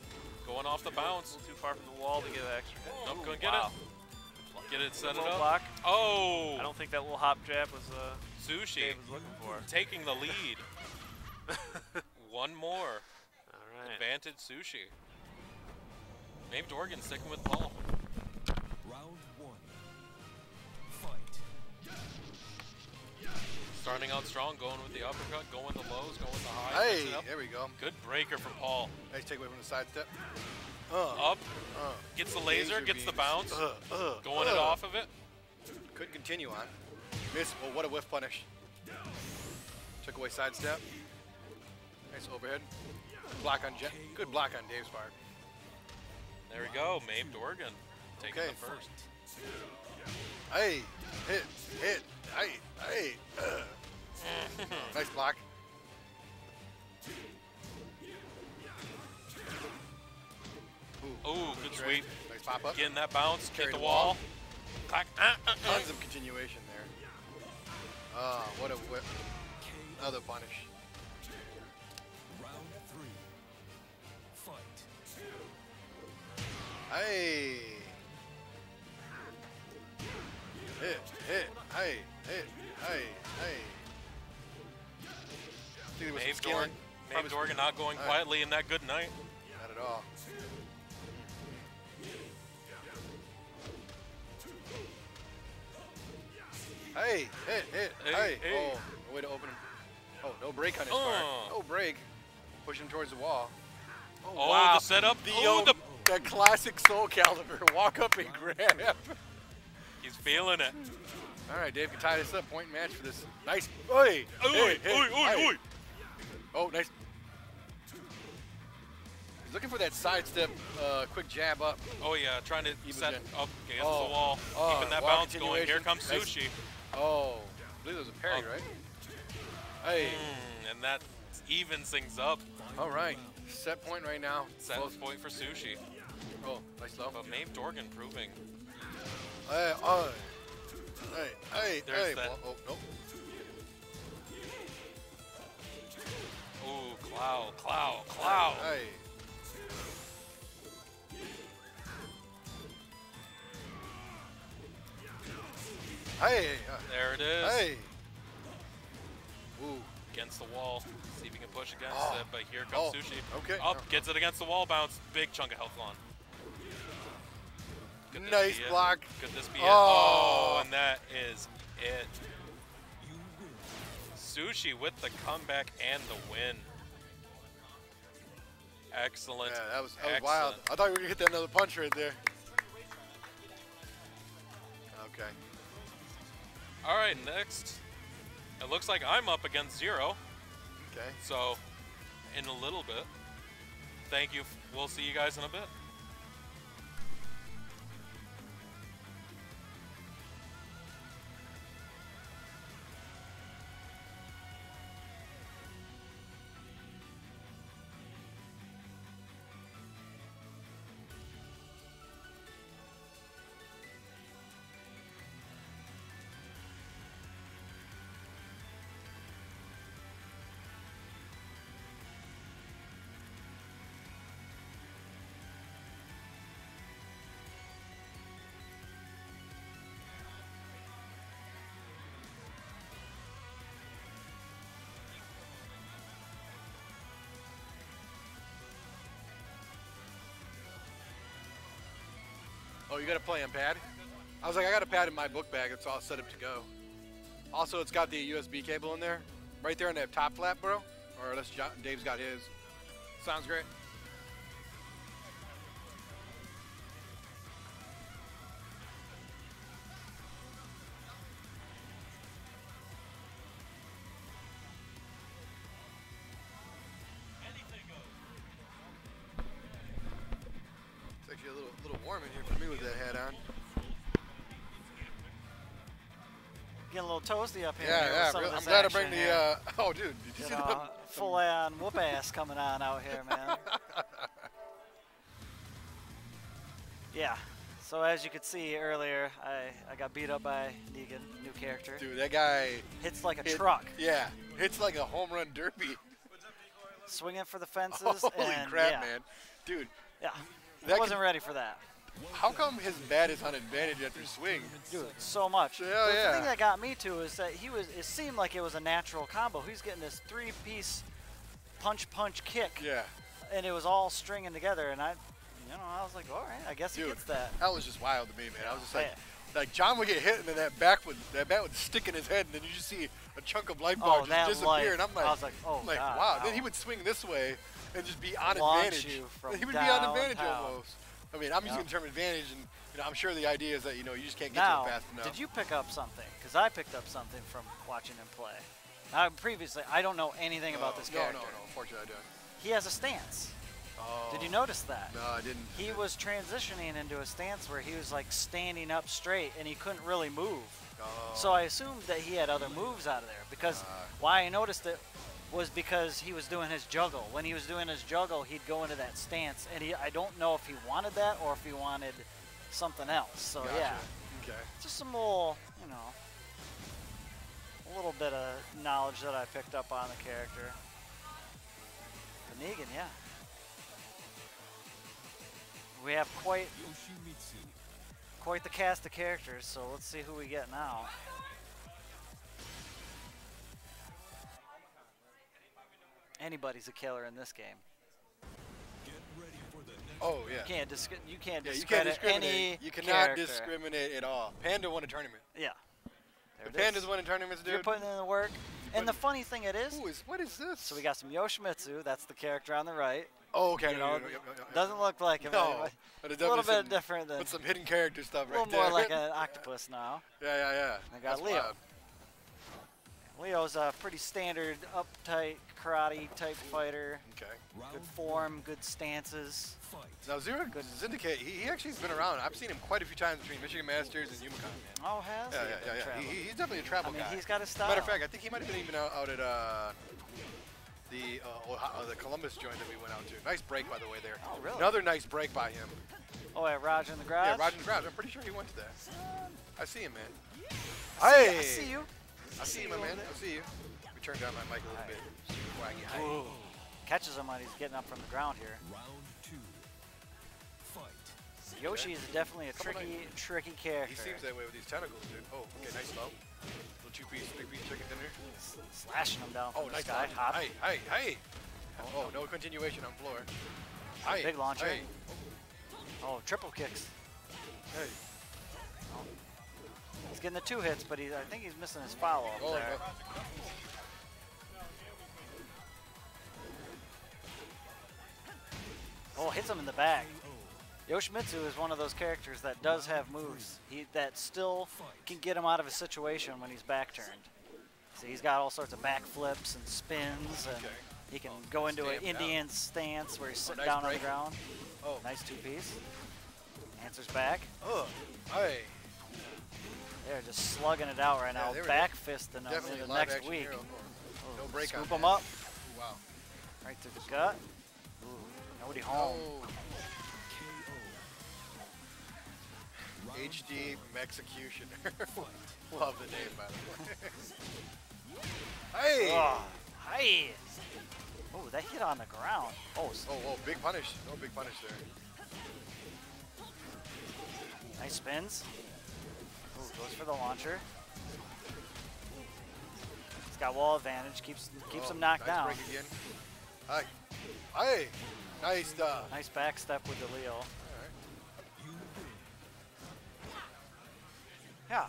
Speaker 4: Going off the
Speaker 3: A
Speaker 4: bounce.
Speaker 3: little too far from the wall to get that extra hit.
Speaker 4: Nope, couldn't get
Speaker 3: wow.
Speaker 4: it. Get it, set it up.
Speaker 3: block.
Speaker 4: Oh,
Speaker 3: I don't think that little hop jab was uh,
Speaker 4: Sushi
Speaker 3: was looking for.
Speaker 4: taking the lead. [LAUGHS] One more.
Speaker 3: All right.
Speaker 4: Advantage Sushi. Maeve Dorgan sticking with Paul.
Speaker 8: Round one. Fight.
Speaker 4: Starting out strong, going with the uppercut, going with the lows, going with the highs.
Speaker 6: Hey,
Speaker 4: mixing it up.
Speaker 6: there we go.
Speaker 4: Good breaker from Paul.
Speaker 6: Nice takeaway from the side step. Uh,
Speaker 4: Up,
Speaker 6: uh,
Speaker 4: gets the laser, gets the bounce,
Speaker 6: Uh, uh,
Speaker 4: going
Speaker 6: uh.
Speaker 4: it off of it.
Speaker 6: Couldn't continue on. Miss. Oh, what a whiff punish. Took away side step. Nice overhead. Block on Jet. Good block on Dave's part.
Speaker 4: There we go, Maeve Dorgan taking
Speaker 6: Okay.
Speaker 4: the first.
Speaker 6: Hey, hit, hit, hey, hey. uh. nice block. Ooh,
Speaker 4: Ooh, good sweep.
Speaker 6: Nice pop up.
Speaker 4: Getting that bounce, get the
Speaker 6: the
Speaker 4: wall.
Speaker 6: wall.
Speaker 4: Ah, ah, ah.
Speaker 6: Tons of continuation there. Ah, what a whip. Another punish. Hey. Hit, hit, hey, hit, hey, hey. I think there was some
Speaker 4: Maeve. Dorgan, Maeve Dorgan not going
Speaker 6: right.
Speaker 4: quietly in that good night.
Speaker 6: Not at all. Hey, hit, hit,
Speaker 4: Hey,
Speaker 6: hey.
Speaker 4: hey.
Speaker 6: Oh, no way to open him. Oh, no break on his uh. part.
Speaker 4: Oh.
Speaker 6: No break. Push him towards the wall.
Speaker 4: Oh, oh
Speaker 6: wow.
Speaker 4: the setup.
Speaker 6: The,
Speaker 4: oh, the,
Speaker 6: the classic Soul Calibur. [LAUGHS] Walk up and grab.
Speaker 4: he's feeling it.
Speaker 6: All right, Dave, you tie this up. Point match for this. Nice. Oi,
Speaker 4: Oi,
Speaker 6: hey, hey,
Speaker 4: oi, oi, oi.
Speaker 6: Oh, nice. He's looking for that sidestep, uh, quick jab up.
Speaker 4: Oh yeah, trying to
Speaker 6: Even
Speaker 4: set
Speaker 6: gen-
Speaker 4: up against
Speaker 6: Oh.
Speaker 4: the wall,
Speaker 6: Oh,
Speaker 4: keeping that
Speaker 6: wall
Speaker 4: bounce going. Here comes
Speaker 6: Nice.
Speaker 4: Sushi,
Speaker 6: Oh, I believe there's a parry,
Speaker 4: Oh.
Speaker 6: right? Hey,
Speaker 4: Mm, and that evens things up.
Speaker 6: all right. Set point right now.
Speaker 4: Set
Speaker 6: Both-
Speaker 4: point for Sushi,
Speaker 6: Oh, nice low.
Speaker 4: but Maeve Dorgan proving.
Speaker 6: Hey, oh. Hey, hey,
Speaker 4: There's
Speaker 6: hey.
Speaker 4: that-
Speaker 6: oh, nope.
Speaker 4: Ooh, Clow, Clow, Clow.
Speaker 6: Hey. Hey, uh,
Speaker 4: There it is.
Speaker 6: hey. Ooh,
Speaker 4: Against the wall. See if he can push against
Speaker 6: Oh.
Speaker 4: it, but here comes
Speaker 6: Oh,
Speaker 4: Sushi.
Speaker 6: okay.
Speaker 4: Up, gets it against the wall, bounce. Big chunk of health on. Could
Speaker 6: nice
Speaker 4: be it?
Speaker 6: block.
Speaker 4: Could this be
Speaker 6: Oh.
Speaker 4: it? Oh, and that is it. Sushi with the comeback and the win. Excellent.
Speaker 6: Yeah, that was, that was wild. I thought we were gonna hit that another punch right there. Okay.
Speaker 4: All right, next. It looks like I'm up against zero.
Speaker 6: Okay.
Speaker 4: So, in a little bit. Thank you. We'll see you guys in a bit.
Speaker 6: Oh, you got a play on pad? I was like, I got a pad in my book bag. It's all set up to go. Also, it's got the USB cable in there, right there on that top flap, bro. Or unless Dave's got his. Sounds great.
Speaker 7: Toasty up here.
Speaker 6: Yeah, yeah.
Speaker 7: some of
Speaker 6: really- I'm glad to bring the. Uh, [LAUGHS] oh, dude, did you
Speaker 7: You
Speaker 6: see
Speaker 7: know,
Speaker 6: that?
Speaker 7: full on whoop ass coming on out here, man. [LAUGHS] yeah. So as you could see earlier, I, I got beat up by Negan, new character.
Speaker 6: Dude, that guy
Speaker 7: Hits like a
Speaker 6: hit-
Speaker 7: truck,
Speaker 6: Yeah, hits like a home run derby.
Speaker 7: swinging for the fences. [LAUGHS]
Speaker 6: Holy
Speaker 7: and
Speaker 6: crap,
Speaker 7: yeah,
Speaker 6: man. Dude,
Speaker 7: Yeah,
Speaker 6: That
Speaker 7: I wasn't ready for that.
Speaker 6: How come his bat is on advantage after swing?
Speaker 7: Dude, so much.
Speaker 6: Hell
Speaker 7: But
Speaker 6: yeah.
Speaker 7: The thing that got me too is that he was. It seemed like it was a natural combo. He's getting this three-piece punch, punch, kick,
Speaker 6: Yeah.
Speaker 7: and it was all stringing together. And I, You know, I was like, all right, I guess he gets that.
Speaker 6: that was just wild to me, man. I was just like,
Speaker 7: Yeah.
Speaker 6: like John would get hit, and then that back would that bat would stick in his head, and then you just see a chunk of life
Speaker 7: Oh,
Speaker 6: bar just disappear,
Speaker 7: life.
Speaker 6: and I'm like,
Speaker 7: I was like, oh,
Speaker 6: I'm like,
Speaker 7: God,
Speaker 6: wow. Then he would swing this way and just be on
Speaker 7: Launch
Speaker 6: advantage. he would be on advantage almost. I mean, I'm using
Speaker 7: Yep.
Speaker 6: the term advantage, and you know, I'm sure the idea is that you know you just can't get
Speaker 7: Now,
Speaker 6: to it fast enough.
Speaker 7: did you pick up something? Because I picked up something from watching him play. Now, previously, I don't know anything about this
Speaker 6: no,
Speaker 7: character.
Speaker 6: No, no, Unfortunately, I don't.
Speaker 7: He has a stance.
Speaker 6: Oh.
Speaker 7: Did you notice that?
Speaker 6: No, I didn't.
Speaker 7: He was transitioning into a stance where he was like standing up straight and he couldn't really move.
Speaker 6: Oh.
Speaker 7: So I assumed that he had other moves out of there because uh. why I noticed it was because he was doing his juggle. When he was doing his juggle, he'd go into that stance, and he, I don't know if he wanted that or if he wanted something else. So
Speaker 6: Gotcha.
Speaker 7: yeah,
Speaker 6: Okay.
Speaker 7: just some little, you know, a little bit of knowledge that I picked up on the character. But Negan, yeah. We have quite quite the cast of characters, so let's see who we get now. Anybody's a killer in this game.
Speaker 8: Get ready for the next
Speaker 6: Oh yeah.
Speaker 7: You can't disc- you can't
Speaker 6: Yeah, you can't
Speaker 7: discredit any
Speaker 6: discriminate. You cannot
Speaker 7: character.
Speaker 6: discriminate at all. Panda won a tournament.
Speaker 7: Yeah. There
Speaker 6: The Pandas
Speaker 7: is.
Speaker 6: winning tournaments,
Speaker 7: If You're putting in the work. And the funny thing it is,
Speaker 6: Who is? What is this?
Speaker 7: so we got some Yoshimitsu, that's the character on the right.
Speaker 6: Oh, okay.
Speaker 7: You
Speaker 6: no,
Speaker 7: know,
Speaker 6: no, no, no,
Speaker 7: doesn't look like him
Speaker 6: No,
Speaker 7: anyway.
Speaker 6: but it's
Speaker 7: a little bit different than
Speaker 6: With some hidden character stuff
Speaker 7: a little more like [LAUGHS] an octopus now.
Speaker 6: yeah, yeah, yeah.
Speaker 7: I got
Speaker 6: That's
Speaker 7: Leo.
Speaker 6: wild.
Speaker 7: Leo's a pretty standard, uptight karate type fighter.
Speaker 6: Okay.
Speaker 7: Good form, good stances.
Speaker 6: Now Zero Syndicate, he, he actually has been around. I've seen him quite a few times between Michigan Masters and UMaCon, man.
Speaker 7: Oh, has
Speaker 6: Yeah,
Speaker 7: he
Speaker 6: yeah, yeah, yeah. He, he's definitely a travel
Speaker 7: I mean,
Speaker 6: guy.
Speaker 7: he's got a style.
Speaker 6: Matter of fact, I think he might have been even out, out at uh, the uh, Ohio, the Columbus joint that we went out to. Nice break, by the way, there.
Speaker 7: Oh, really?
Speaker 6: Another nice break by him.
Speaker 7: Oh, at Roger in the garage.
Speaker 6: Yeah, Roger in the garage. I'm pretty sure he went to that. I see him, man. Hey!
Speaker 7: I see you.
Speaker 6: I see you, my man. I see you. We me turn down my mic a little bit before I get high.
Speaker 7: Ooh. Catches him when he's getting up from the ground here.
Speaker 8: Round two. Fight.
Speaker 7: Yoshi is definitely a
Speaker 6: Couple
Speaker 7: tricky, tricky character.
Speaker 6: He seems that way with these tentacles, dude. Oh, okay, nice low. Little two piece, three-piece chicken dinner.
Speaker 7: Slashing him down from
Speaker 6: Oh,
Speaker 7: the
Speaker 6: nice
Speaker 7: sky.
Speaker 6: launch.
Speaker 7: Hop.
Speaker 6: Hey, hey, hey. Oh, no continuation on floor. Hey,
Speaker 7: Big launcher.
Speaker 6: Hey,
Speaker 7: Oh, triple kicks.
Speaker 6: hey.
Speaker 7: He's getting the two hits, but he, I think he's missing his follow up
Speaker 6: Oh,
Speaker 7: there. Oh, hits him in the back. Yoshimitsu is one of those characters that does have moves. He that still can get him out of a situation when he's back turned. See, he's got all sorts of back flips and spins, and
Speaker 6: Okay.
Speaker 7: he can go into an
Speaker 6: down.
Speaker 7: Indian stance where he's sitting
Speaker 6: nice
Speaker 7: down on the ground.
Speaker 6: Oh,
Speaker 7: Nice two piece. Answers back.
Speaker 6: oh, hey.
Speaker 7: They're just slugging it out right now.
Speaker 6: were
Speaker 7: back fisting them into next week.
Speaker 6: hero.
Speaker 7: Oh,
Speaker 6: No break
Speaker 7: Scoop
Speaker 6: that.
Speaker 7: up
Speaker 6: Wow.
Speaker 7: right through the gut. Ooh, nobody home.
Speaker 6: Oh, HD Executioner. [LAUGHS] Love the name, by the way. hey!
Speaker 7: Oh, hi. Oh, that hit on the ground. Oh,
Speaker 6: Oh, whoa, big punish. No big punish there.
Speaker 7: nice spins. Ooh, goes for the launcher. He's got wall advantage. Keeps keeps
Speaker 6: Oh,
Speaker 7: him knocked
Speaker 6: nice
Speaker 7: down.
Speaker 6: break again. Hi. Hey! Nice stuff.
Speaker 7: Nice back step with the Leo.
Speaker 8: You.
Speaker 7: Yeah.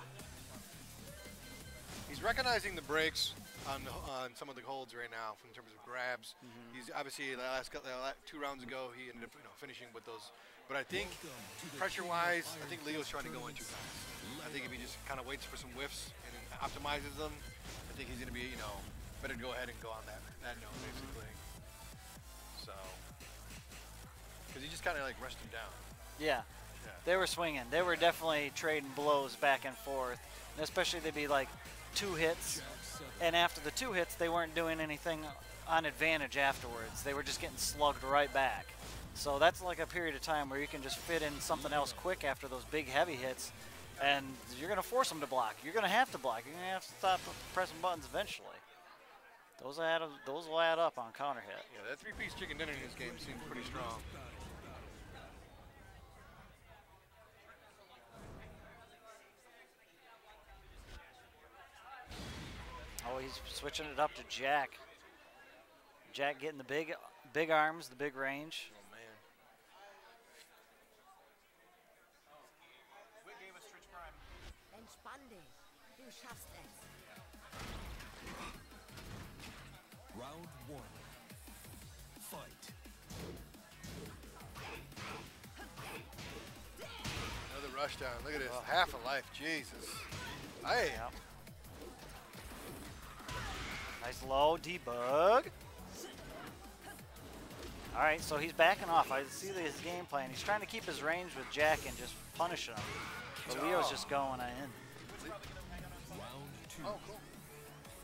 Speaker 6: He's recognizing the breaks on the, on some of the holds right now in terms of grabs.
Speaker 7: Mm-hmm.
Speaker 6: He's obviously the last, cou- the last two rounds ago he ended up you know finishing with those. But I think pressure-wise, I think Leo's trying to go in too fast. I think if he just kind of waits for some whiffs and optimizes them, I think he's going to be you know better to go ahead and go on that that note mm-hmm. basically. So because he just kind of like rushed him down.
Speaker 7: Yeah.
Speaker 6: Yeah.
Speaker 7: They were swinging. They were definitely trading blows back and forth. And especially they'd be like two hits. And after the two hits, they weren't doing anything on advantage afterwards. They were just getting slugged right back. So that's like a period of time where you can just fit in something else quick after those big heavy hits. And you're going to force them to block. You're going to have to block. You're going to have to stop pressing buttons eventually. Those add, those will add up on counter hit.
Speaker 6: Yeah, that three-piece chicken dinner in this game seems pretty strong.
Speaker 7: Oh, he's switching it up to Jack. Jack getting the big, big arms, the big range.
Speaker 6: Another rush down. Look at this. Uh-huh. Half a life. Jesus. Hey.
Speaker 7: Yep. Nice low debug. All right, so he's backing off. I see his game plan. He's trying to keep his range with Jack and just punishing him. But Leo's just going in.
Speaker 6: Oh, cool.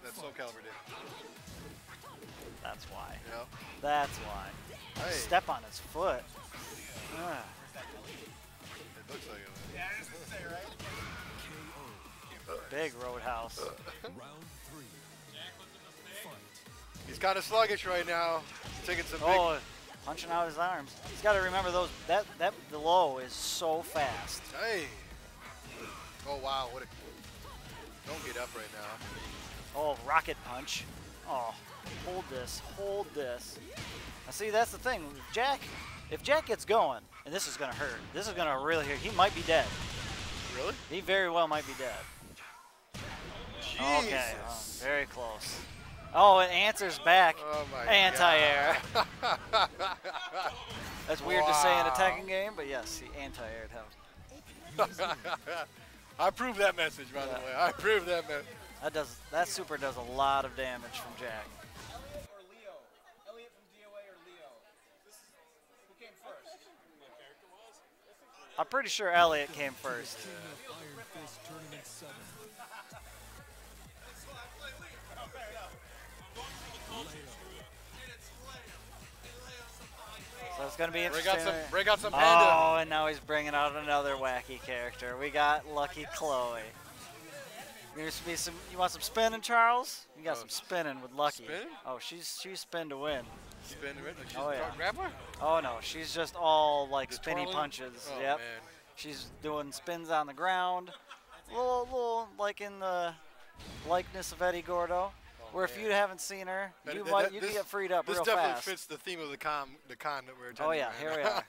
Speaker 6: That's Soul Calibur did.
Speaker 7: That's why.
Speaker 6: Yep.
Speaker 7: That's why.
Speaker 6: Hey.
Speaker 7: Step on his foot.
Speaker 6: It looks like it.
Speaker 7: Uh, big roadhouse.
Speaker 8: Uh, Round three. Fight.
Speaker 6: He's kind of sluggish right now. He's taking some big.
Speaker 7: Oh, punching out his arms. He's got to remember those. That that the low is so fast.
Speaker 6: Hey. Oh wow! What a. Don't get up right now.
Speaker 7: Oh, rocket punch. Oh, hold this, hold this. Now see, that's the thing. Jack, if Jack gets going, and this is gonna hurt. This is gonna really hurt. He might be dead.
Speaker 6: Really?
Speaker 7: He very well might be dead.
Speaker 6: Jesus.
Speaker 7: Okay, oh, very close. Oh, it answers back.
Speaker 6: Oh my
Speaker 7: Anti-air. [LAUGHS] That's weird to say in a
Speaker 6: Wow.
Speaker 7: Tekken game, but yes, he anti-aired him. [LAUGHS]
Speaker 6: I approve that message, by
Speaker 7: Yeah.
Speaker 6: the way. I approve that message.
Speaker 7: That does that super does a lot of damage from Jack.
Speaker 9: Or Leo. Elliot from DOA or Leo. This is, who came first?
Speaker 7: I'm pretty sure Elliot came first.
Speaker 8: King of Iron Fist Tournament 7.
Speaker 7: So it's gonna be interesting.
Speaker 6: out some, break out some
Speaker 7: Oh, and now he's bringing out another wacky character. We got Lucky Chloe. There's be some. You want some spinning, Charles? You got
Speaker 6: Oh,
Speaker 7: some spinning with Lucky.
Speaker 6: spin?
Speaker 7: Oh, she's she's spin to win.
Speaker 6: Spin.
Speaker 7: Oh, yeah.
Speaker 6: grappler?
Speaker 7: Oh no, she's just all like
Speaker 6: Just
Speaker 7: spinny
Speaker 6: twirling?
Speaker 7: punches.
Speaker 6: Oh,
Speaker 7: yep.
Speaker 6: man.
Speaker 7: She's doing spins on the ground. A Little, little like in the likeness of Eddie Gordo. Oh, where if
Speaker 6: Oh,
Speaker 7: you haven't seen her, you
Speaker 6: that-
Speaker 7: might you
Speaker 6: this,
Speaker 7: get freed up
Speaker 6: This definitely fits the theme of the con, the con that we're attending.
Speaker 7: Oh, yeah,
Speaker 6: right
Speaker 7: here we
Speaker 6: now.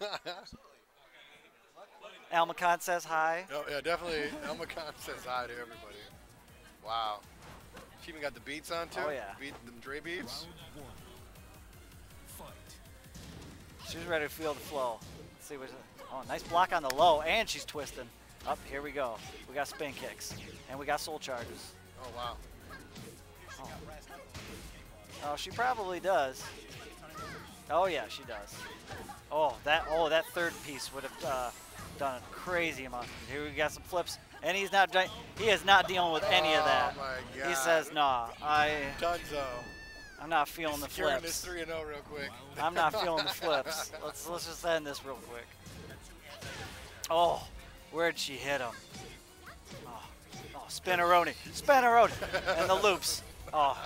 Speaker 6: [LAUGHS]
Speaker 7: AlmaCon says hi.
Speaker 6: oh, yeah, definitely. AlmaCon says hi to everybody. Wow. She even got the beats on too.
Speaker 7: Oh, yeah.
Speaker 6: Beat, the Dre beats.
Speaker 7: She's ready to feel the flow. Let's see what's Oh, nice block on the low, and she's twisting. Up, here we go. We got spin kicks, and we got soul charges.
Speaker 6: Oh wow.
Speaker 7: Oh. oh, she probably does. Oh yeah, she does. Oh, that oh that third piece would have uh, done a crazy amount. Here we got some flips, and he's not he is not dealing with any of that.
Speaker 6: Oh my
Speaker 7: He says, "Nah, I
Speaker 6: Dunzo.
Speaker 7: I'm not feeling the
Speaker 6: Securing this
Speaker 7: flips.
Speaker 6: three and zero real quick.
Speaker 7: I'm not [LAUGHS] feeling the flips. Let's let's just end this real quick. Oh, where'd she hit him? Oh, oh spinneroni, spinneroni, and the loops. Oh,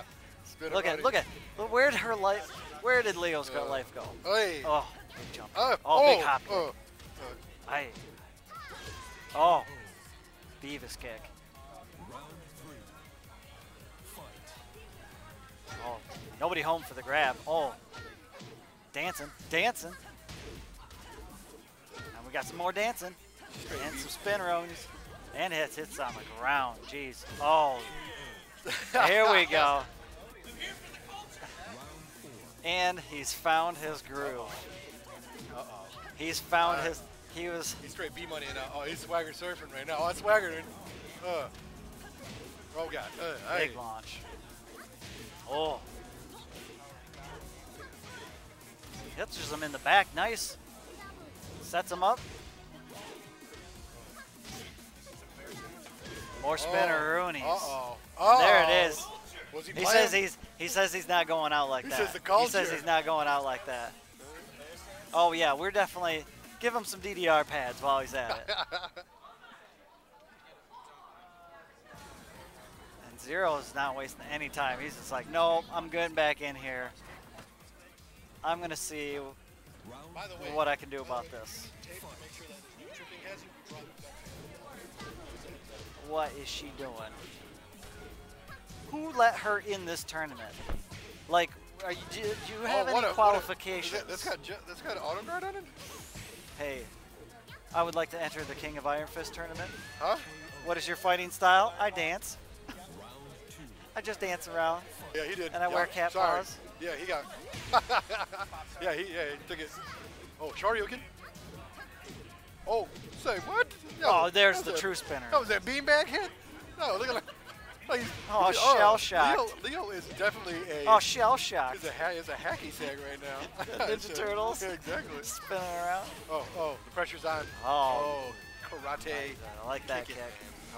Speaker 7: look at look at where did her life? Where did Leo's got
Speaker 6: Uh,
Speaker 7: life go?
Speaker 6: Hey.
Speaker 7: Oh, big jump.
Speaker 6: Oh,
Speaker 7: Oh, big
Speaker 6: oh,
Speaker 7: hop.
Speaker 6: oh.
Speaker 7: Aye. Oh, Beavis kick. Oh, nobody home for the grab. Oh, dancing, dancing. And we got some more dancing. And some spin ronis. And hits, hits on the ground. Jeez. Oh, here we go. And he's found his groove.
Speaker 6: Uh-oh.
Speaker 7: He's found
Speaker 6: Uh,
Speaker 7: his, he was,
Speaker 6: He's straight B money now. Oh, he's swagger surfing right now. Oh, that's swagger. Uh. Oh god. Uh,
Speaker 7: big
Speaker 6: hey.
Speaker 7: launch. Oh. Hits him in the back. Nice. Sets him up. More spinner oh, roonies.
Speaker 6: Uh-oh. Uh-oh.
Speaker 7: There it is.
Speaker 6: He
Speaker 7: He says he's he says he's not going out like
Speaker 6: He
Speaker 7: that.
Speaker 6: says
Speaker 7: He says he's not going out like that. Oh yeah, we're definitely give him some DDR pads while he's at it. [LAUGHS] and is not wasting any time. He's just like, no, I'm getting back in here. I'm gonna see
Speaker 8: Round
Speaker 6: By the way,
Speaker 7: what I can do about this.
Speaker 6: tape to make sure that tripping has you brought it back.
Speaker 7: What is she doing? Who let her in this tournament? Like, are you, do, you oh, have
Speaker 6: oh,
Speaker 7: any
Speaker 6: a,
Speaker 7: qualifications?
Speaker 6: A, is that, that's got that's got auto guard on it?
Speaker 7: Hey, I would like to enter the King of Iron Fist tournament.
Speaker 6: Huh?
Speaker 7: What is your fighting style? I dance. I just dance around.
Speaker 6: Yeah, he did.
Speaker 7: And I
Speaker 6: yeah,
Speaker 7: wear cat
Speaker 6: sorry.
Speaker 7: paws.
Speaker 6: Yeah, he got. [LAUGHS] yeah, he yeah he took it. Oh, Shoryuken. Oh, say what? No,
Speaker 7: Oh, there's the
Speaker 6: a-
Speaker 7: true spinner.
Speaker 6: That was that beanbag hit. No, look at that. Oh, like,
Speaker 7: Oh,
Speaker 6: look-
Speaker 7: shell-shocked.
Speaker 6: Oh, Leo, Leo is definitely a.
Speaker 7: Oh, shell shock.
Speaker 6: He's a ha- he's a hacky sack right now. [LAUGHS]
Speaker 7: Ninja [LAUGHS]
Speaker 6: So-
Speaker 7: Turtles.
Speaker 6: Yeah, exactly.
Speaker 7: Spinning around.
Speaker 6: Oh, oh, the pressure's on.
Speaker 7: Oh.
Speaker 6: Oh, karate.
Speaker 7: I like that
Speaker 6: Kick
Speaker 7: kick.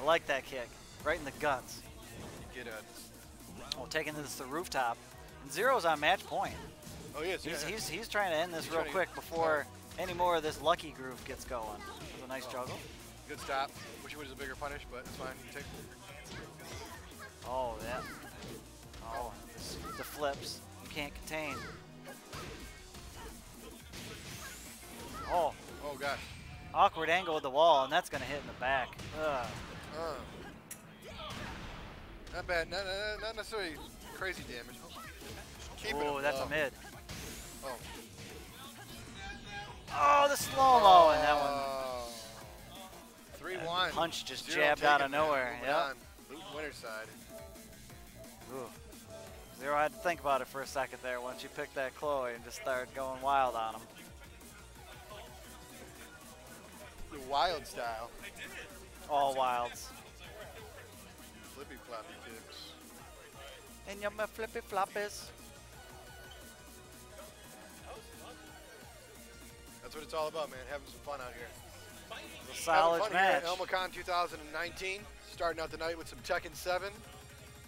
Speaker 7: I like that kick. Right in the guts.
Speaker 6: You Get a.
Speaker 7: Oh, taking this to the rooftop. And Zero's on match point.
Speaker 6: Oh yes,
Speaker 7: He's,
Speaker 6: yeah.
Speaker 7: he's, he's trying to end this
Speaker 6: He's
Speaker 7: real quick before any more of this lucky groove gets going. It was a nice
Speaker 6: Oh.
Speaker 7: juggle.
Speaker 6: Good stop. Wish it was a bigger punish, but it's fine. You take.
Speaker 7: Oh, yeah. Oh, this, the flips. You can't contain. Oh,
Speaker 6: Oh gosh.
Speaker 7: awkward angle with the wall, and that's going to hit in the back. Ugh.
Speaker 6: Uh. Not bad. Not, not, not necessarily crazy damage. Oh. Keeping
Speaker 7: Oh, that's
Speaker 6: low.
Speaker 7: a mid.
Speaker 6: Oh.
Speaker 7: Oh, the slow-mo in that one.
Speaker 6: Oh. Three one.
Speaker 7: punch just
Speaker 6: Zero
Speaker 7: jabbed out of nowhere,
Speaker 6: Yeah.
Speaker 7: yep.
Speaker 6: on. Luke winner's side.
Speaker 7: Ooh. Zero had to think about it for a second there once you picked that Chloe and just started going wild on him.
Speaker 6: The wild style.
Speaker 7: All wilds.
Speaker 6: Flippy floppy kicks.
Speaker 7: And your my flippy floppies.
Speaker 6: That's what it's all about, man. Having some fun out here.
Speaker 7: It's a solid
Speaker 6: Having fun
Speaker 7: match.
Speaker 6: here at AlmaCon 2019. Starting out the night with some Tekken 7.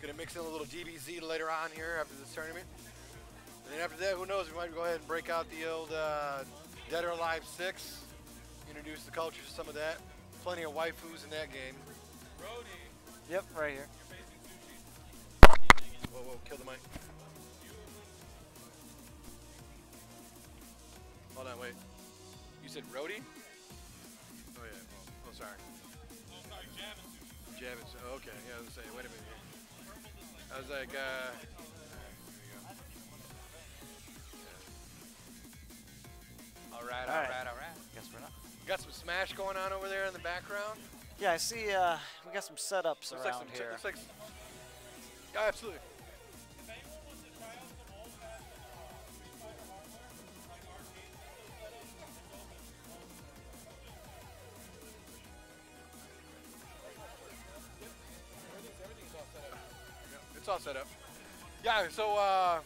Speaker 6: Gonna mix in a little DBZ later on here after this tournament. And then after that, who knows? We might go ahead and break out the old uh, Dead or Alive 6. Introduce the culture to some of that. Plenty of waifus in that game.
Speaker 7: Yep, right here.
Speaker 6: Whoa, whoa, kill the mic. Hold on, wait. You said Roadi? Oh, yeah. Oh, sorry. Javits. Oh, okay. Yeah, I was saying, wait a minute here. I was like, uh.
Speaker 11: All right,
Speaker 7: All
Speaker 11: all
Speaker 7: right.
Speaker 11: right, all right.
Speaker 7: Guess we're not.
Speaker 6: Got some Smash going on over there in the background.
Speaker 7: Yeah, I see. Uh, we got some setups
Speaker 6: Looks like
Speaker 7: around
Speaker 6: some.
Speaker 7: here.
Speaker 6: Looks like. Yeah, absolutely. It's all set up. Yeah, so uh,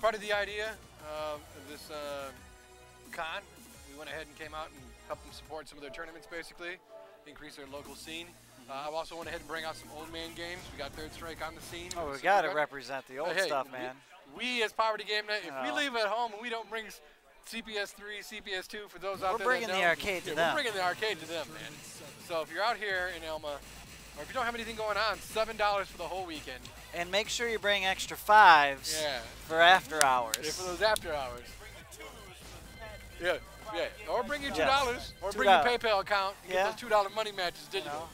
Speaker 6: part of the idea of this uh, con, we went ahead and came out and helped them support some of their tournaments, basically, increase their local scene. Uh, I also went ahead and bring out some old man games. We got Third Strike on the scene.
Speaker 7: Oh, we got to represent the old
Speaker 6: Hey,
Speaker 7: stuff, man.
Speaker 6: We, as Poverty Game Night, if we
Speaker 7: Oh.
Speaker 6: leave at home and we don't bring CPS 3, CPS 2 for those out there.
Speaker 7: We're
Speaker 6: bringing
Speaker 7: the arcade to
Speaker 6: yeah,
Speaker 7: them.
Speaker 6: We're bringing the arcade to them, man. So if you're out here in Alma, or if you don't have anything going on, seven dollars for the whole weekend.
Speaker 7: And make sure you bring extra fives
Speaker 6: Yeah.
Speaker 7: for after hours.
Speaker 6: Yeah, for those after hours. Yeah, yeah. Or bring your two
Speaker 7: Yes.
Speaker 6: dollars, or
Speaker 7: Two
Speaker 6: bring your. PayPal account. and
Speaker 7: Yeah.
Speaker 6: Get those two dollar money matches digital.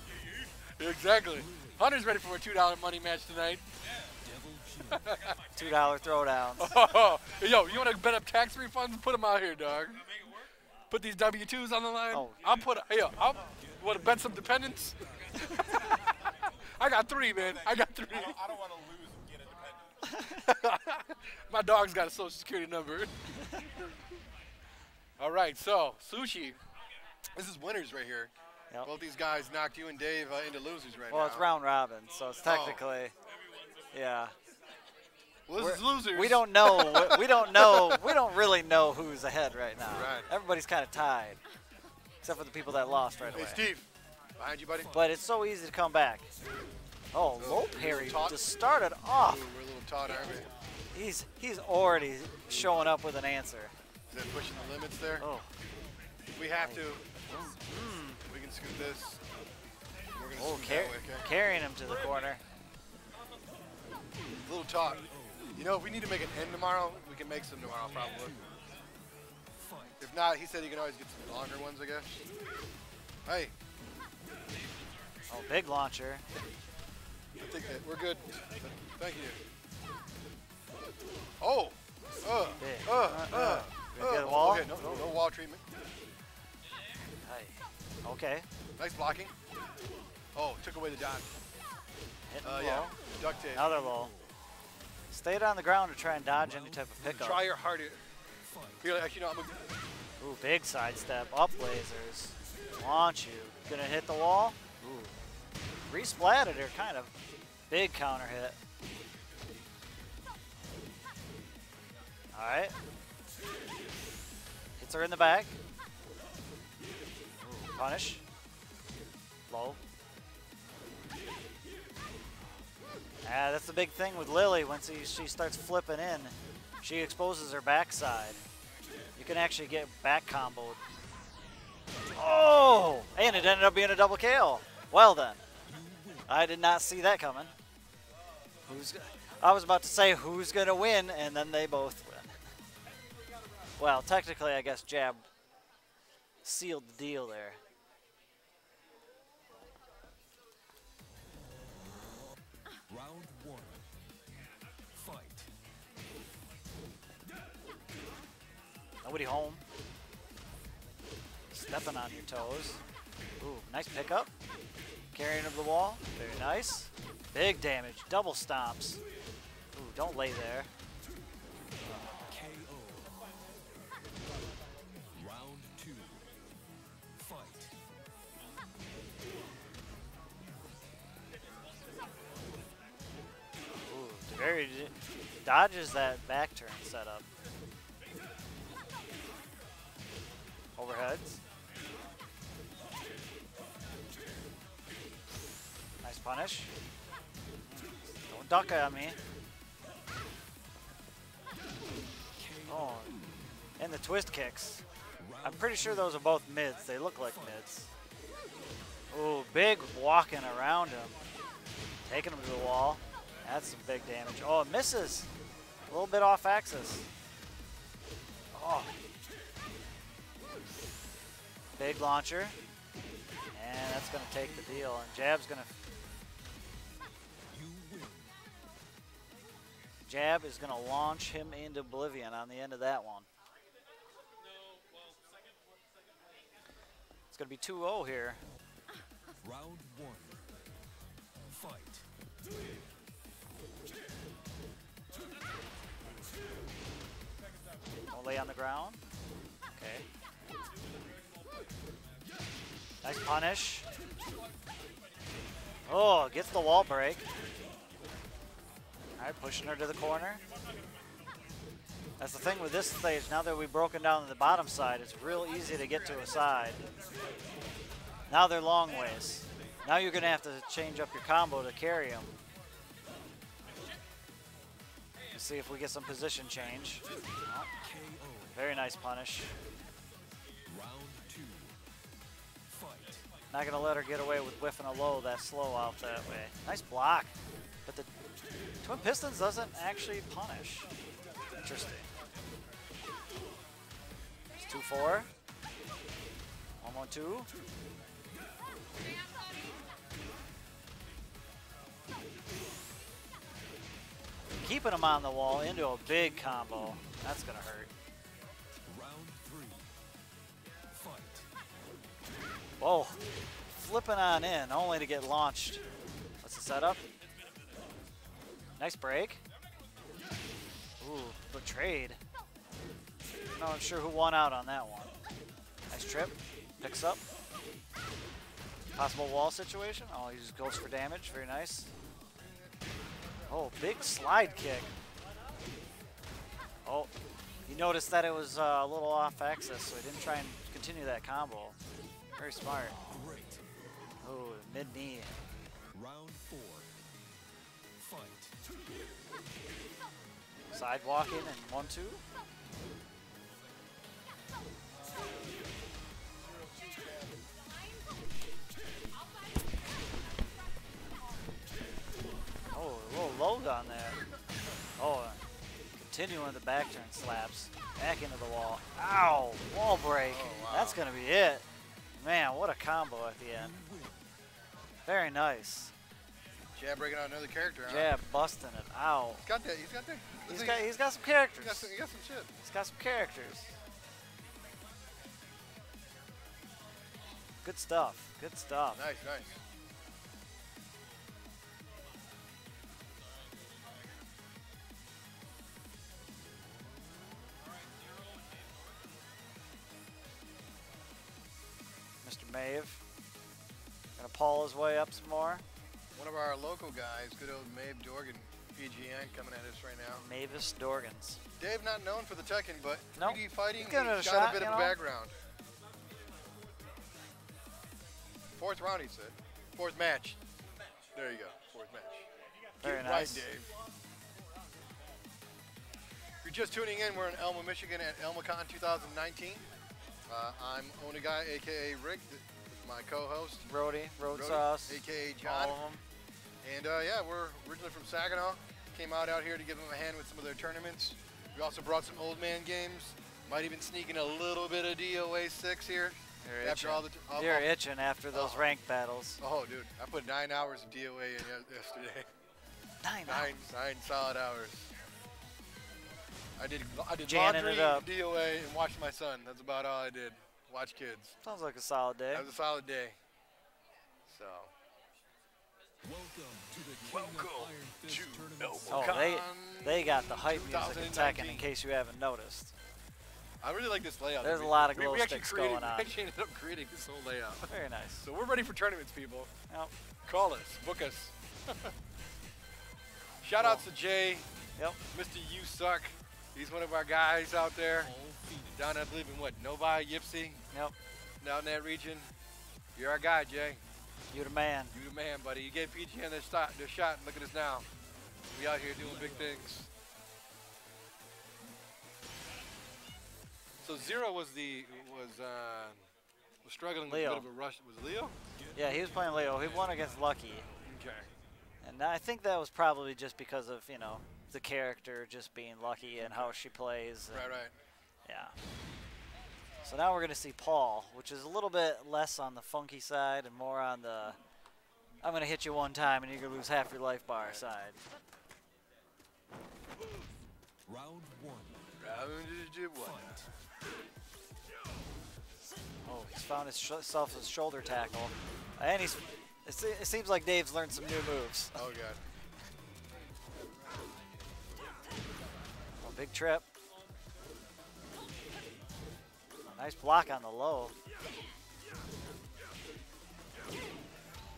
Speaker 6: Exactly. Hunter's ready for a two dollar money match tonight.
Speaker 7: Two dollar throwdowns. [LAUGHS]
Speaker 6: Oh, yo, you want to bet up tax refunds? Put them out here, dog. Put these W twos on the line.
Speaker 7: Oh.
Speaker 6: I'll put. Hey, yo, I'll want to bet some dependents. [LAUGHS] I got three, man. I got three.
Speaker 1: I don't want to lose and get independent. [LAUGHS]
Speaker 6: My dog's got a social security number. All right, so sushi. This is winners right here.
Speaker 7: Yep.
Speaker 6: Both these guys knocked you and Dave uh, into losers right
Speaker 7: Well,
Speaker 6: now.
Speaker 7: Well, it's round robin, so it's
Speaker 6: Oh.
Speaker 7: technically, yeah.
Speaker 6: Well, this
Speaker 7: We're-
Speaker 6: is losers.
Speaker 7: We don't know. [LAUGHS] we don't know. We don't really know who's ahead right now.
Speaker 6: Right.
Speaker 7: Everybody's kind of tied, except for the people that lost right
Speaker 6: Hey,
Speaker 7: away.
Speaker 6: Steve, behind you, buddy.
Speaker 7: But it's so easy to come back. Oh,
Speaker 6: Oh,
Speaker 7: low parry just started off.
Speaker 6: Ooh, we're a little taut, aren't we?
Speaker 7: He's he's already showing up with an answer.
Speaker 6: Is that pushing the limits there?
Speaker 7: Oh,
Speaker 6: We have to. We can scoot this. We're gonna
Speaker 7: oh, car-
Speaker 6: way, okay?
Speaker 7: carrying him to the corner.
Speaker 6: A little talk. You know, if we need to make an end tomorrow, we can make some tomorrow, probably. If not, he said he can always get some longer ones, I guess. Hey,
Speaker 7: Oh, big launcher.
Speaker 6: I think that we're good. Thank you. Oh, uh,
Speaker 7: Big.
Speaker 6: uh, uh, uh.
Speaker 7: Gonna get a
Speaker 6: oh,
Speaker 7: wall?
Speaker 6: Okay, no, no, no wall treatment.
Speaker 7: Hey. Okay.
Speaker 6: Nice blocking. Oh, took away the dodge.
Speaker 7: Hitting
Speaker 6: Uh,
Speaker 7: low.
Speaker 6: yeah, duct tape.
Speaker 7: Another low. Stayed on the ground to try and dodge any type of pickup.
Speaker 6: Try your hardest. You're like, you know, I'm a,
Speaker 7: Ooh, big sidestep. Up lasers. Launch you. Gonna hit the wall. Ooh. Resplatted her, kind of. Big counter hit. Alright. Her in the back. Punish. Low. Ah, that's the big thing with Lili. Once he, she starts flipping in, she exposes her backside. You can actually get back comboed. Oh! And it ended up being a double KO. Well then. I did not see that coming. Who's? I was about to say who's gonna win, and then they both. Well, technically, I guess Jab sealed the deal there.
Speaker 8: Round one. Fight.
Speaker 7: Nobody home. Stepping on your toes. Ooh, nice pickup. Carrying of the wall. Very nice. Big damage. Double stomps. Ooh, don't lay there. Very dodges that back turn setup. Overheads. Nice punish. Don't duck at me. Oh, and the twist kicks. I'm pretty sure those are both mids. They look like mids. Ooh, big walking around him. Taking him to the wall. That's some big damage. Oh, it misses. A little bit off axis. Oh. Big launcher. And that's going to take the deal. And Jab's going to... Jab is going to launch him into oblivion on the end of that one. It's going to be 2-0 here.
Speaker 8: Round one. Fight.
Speaker 7: Lay on the ground. Okay. Nice punish. Oh, gets the wall break. All right, pushing her to the corner. That's the thing with this stage. Now that we've broken down the bottom side, it's real easy to get to a side. Now they're long ways. Now you're going to have to change up your combo to carry them. Let's see if we get some position change. Very nice punish.
Speaker 8: Round two. Fight.
Speaker 7: Not to let her get away with whiffing a low that slow out that way. Nice block. But the Twin Pistons doesn't actually punish. Interesting. It's 2-4. 1-1-2. Keeping him on the wall into a big combo. That's going to hurt.
Speaker 8: Round three. Fight.
Speaker 7: Whoa. Flipping on in, only to get launched. What's the setup? Nice break. Ooh, betrayed. Not sure who won out on that one. Nice trip. Picks up. Possible wall situation. Oh, he just goes for damage. Very nice. Oh, big slide kick. Oh, he noticed that it was uh, a little off axis, so he didn't try and continue that combo. Very smart.
Speaker 8: Great.
Speaker 7: Oh, mid knee.
Speaker 8: Round four. Fight.
Speaker 7: Side walking and one two. Oh, little low there. Oh, continuing the back turn slaps. Back into the wall. Ow! Wall break. Oh, That's going to be it. Man, what a combo at the end. Very nice.
Speaker 6: Jab breaking out another character. Huh?
Speaker 7: Jab busting it. Ow.
Speaker 6: He's got that. He's got that.
Speaker 7: He's got, he's got some characters.
Speaker 6: He got some, he got some shit.
Speaker 7: He's got some characters. Good stuff. Good stuff.
Speaker 6: Nice, nice.
Speaker 7: Mr. Maeve. Gonna Paul his way up some more.
Speaker 6: One of our local guys, good old Maeve Dorgan, PGN, coming at us right now.
Speaker 7: Mavis Dorgans.
Speaker 6: Dave not known for the Tekken, but
Speaker 7: Nope.
Speaker 6: 3D fighting,
Speaker 7: He's
Speaker 6: he's
Speaker 7: a
Speaker 6: got
Speaker 7: shot,
Speaker 6: a bit of a
Speaker 7: know?
Speaker 6: background. Fourth round, he said. Fourth match. There you go. Fourth match.
Speaker 7: Very
Speaker 6: Get
Speaker 7: nice.
Speaker 6: Right, Dave. If you're just tuning in, we're in Alma, Michigan at AlmaCon 2019. Uh, I'm Onagai, aka Rick, th- my co-host.
Speaker 7: Roadi, Road
Speaker 6: Roadi,
Speaker 7: Sauce.
Speaker 6: aka John.
Speaker 7: All of 'em.
Speaker 6: And uh, yeah, we're originally from Saginaw. Came out out here to give them a hand with some of their tournaments. We also brought some old man games. Might even sneak in a little bit of DOA 6 here.
Speaker 7: You're
Speaker 6: after
Speaker 7: itching.
Speaker 6: all the all-
Speaker 7: You're
Speaker 6: all-
Speaker 7: itching after those
Speaker 6: Oh.
Speaker 7: rank battles.
Speaker 6: Oh, dude, I put nine hours of DOA in yes- yesterday.
Speaker 7: Nine
Speaker 6: nine, nine solid hours. I did I did
Speaker 7: Janning
Speaker 6: laundry,
Speaker 7: it up.
Speaker 6: DOA, and watched my son. That's about all I did. Watch kids.
Speaker 7: Sounds like a solid day.
Speaker 6: That was a solid day. So.
Speaker 8: Welcome to the King of Iron Fist Tournament.
Speaker 7: Oh, they they got the hype music
Speaker 6: attacking
Speaker 7: In case you haven't noticed.
Speaker 6: I really like this layout.
Speaker 7: There's
Speaker 6: We-
Speaker 7: a lot of
Speaker 6: we-
Speaker 7: glow
Speaker 6: we actually
Speaker 7: sticks
Speaker 6: created,
Speaker 7: going on. [LAUGHS]
Speaker 6: We actually ended up creating this whole layout.
Speaker 7: Very nice.
Speaker 6: So we're ready for tournaments, people.
Speaker 7: Yep.
Speaker 6: Call us, book us. [LAUGHS] Shout outs to Jay.
Speaker 7: Yep.
Speaker 6: Mr. You Suck. He's one of our guys out there. Down, I believe, in what, Novi, Ypsi?
Speaker 7: Yep.
Speaker 6: Down in that region. You're our guy, Jay.
Speaker 7: You're the man.
Speaker 6: You're the man, buddy. You gave PGN their, stop, their shot, and look at us now. We out here doing big things. So Zero was the was uh, was struggling with
Speaker 7: Leo.
Speaker 6: a bit of a rush. Was it Leo?
Speaker 7: Yeah, he was playing Leo. He won against Lucky.
Speaker 6: Okay.
Speaker 7: And I think that was probably just because of, you know, the character just being lucky and how she plays. and-
Speaker 6: Right, right.
Speaker 7: Yeah. So now we're going to see Paul, which is a little bit less on the funky side and more on the I'm going to hit you one time and you're going to lose half your life bar side.
Speaker 8: Round one.
Speaker 6: Round one.
Speaker 7: Oh, he's found his sh- self a shoulder tackle. And he's it, se- it seems like Dave's learned some new moves.
Speaker 6: Oh god.
Speaker 7: Big trip. Nice block on the low.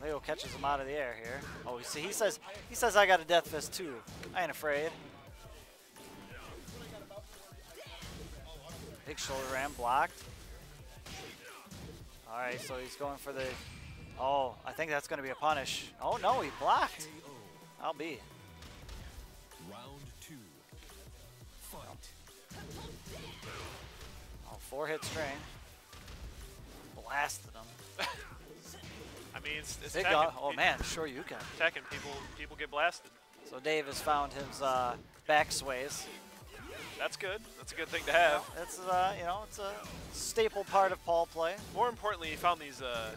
Speaker 7: Leo catches him out of the air here. Oh, see, he says he says I got a death fist too. I ain't afraid. Big shoulder ram blocked. All right, so he's going for the. Oh, I think that's going to be a punish. Oh no, he blocked. I'll be. Four hit string. Blasted him.
Speaker 3: I mean, it's, it's Tekken.
Speaker 7: gun. Oh man, sure you can.
Speaker 3: Tekken, people people get blasted.
Speaker 7: So Dave has found his uh, back sways.
Speaker 3: That's good. That's a good thing to have.
Speaker 7: It's uh, you know, it's a staple part of Paul play.
Speaker 3: More importantly, he found these uh,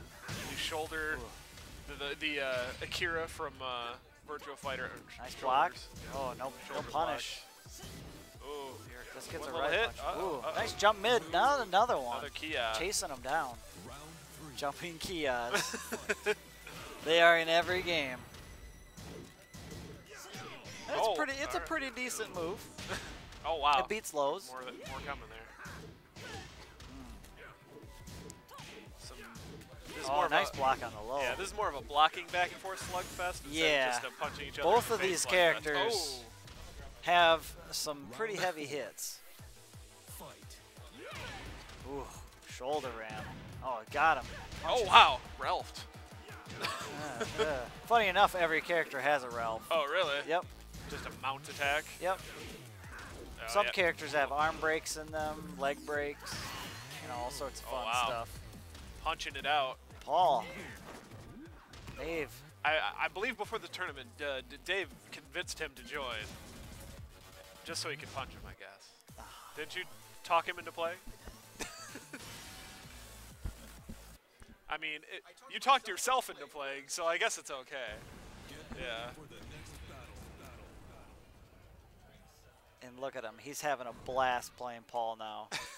Speaker 3: new shoulder, the the, the uh, Akira from uh, Virtua Fighter.
Speaker 7: Nice block.
Speaker 3: shoulders.
Speaker 7: Oh no, no punish.
Speaker 3: Ooh,
Speaker 7: This gets
Speaker 3: One
Speaker 7: a right
Speaker 3: hit.
Speaker 7: punch.
Speaker 3: Uh-oh,
Speaker 7: Ooh,
Speaker 3: uh-oh.
Speaker 7: nice jump mid. Now another one.
Speaker 3: Another Kia.
Speaker 7: Chasing him down. Jumping Kias. [LAUGHS] they are in every game. It's
Speaker 3: Oh,
Speaker 7: pretty. It's a pretty decent move. [LAUGHS]
Speaker 3: Oh wow.
Speaker 7: It beats lows.
Speaker 3: More, more coming there. Hmm. Some, this is
Speaker 7: Oh,
Speaker 3: more of
Speaker 7: nice
Speaker 3: a,
Speaker 7: block on the low.
Speaker 3: Yeah, this is more of a blocking back and forth slugfest instead
Speaker 7: Yeah.
Speaker 3: of just a punching each other.
Speaker 7: Both
Speaker 3: in
Speaker 7: of
Speaker 3: the
Speaker 7: these
Speaker 3: face slugfest.
Speaker 7: characters
Speaker 3: Oh,
Speaker 7: have some pretty heavy hits. Ooh, shoulder ram. Oh, it got him.
Speaker 3: oh wow, Ralph.
Speaker 7: Uh, uh. Funny enough, every character has a Ralph.
Speaker 3: Oh really?
Speaker 7: Yep,
Speaker 3: Just a mount attack.
Speaker 7: yep.
Speaker 3: Oh,
Speaker 7: Some
Speaker 3: yeah.
Speaker 7: characters have arm breaks in them, leg breaks, you know, all sorts of
Speaker 3: Oh,
Speaker 7: fun
Speaker 3: wow.
Speaker 7: stuff.
Speaker 3: punching it out.
Speaker 7: Paul. Dave.
Speaker 3: I, I- I believe before the tournament, uh, Dave convinced him to join, just so he could punch him. I guess. Didn't you talk him into playing? [LAUGHS] I mean, it, you talked yourself into playing, so I guess it's okay. Yeah.
Speaker 8: For the next battle. Battle.
Speaker 7: And look at him. He's having a blast playing Paul now. [LAUGHS]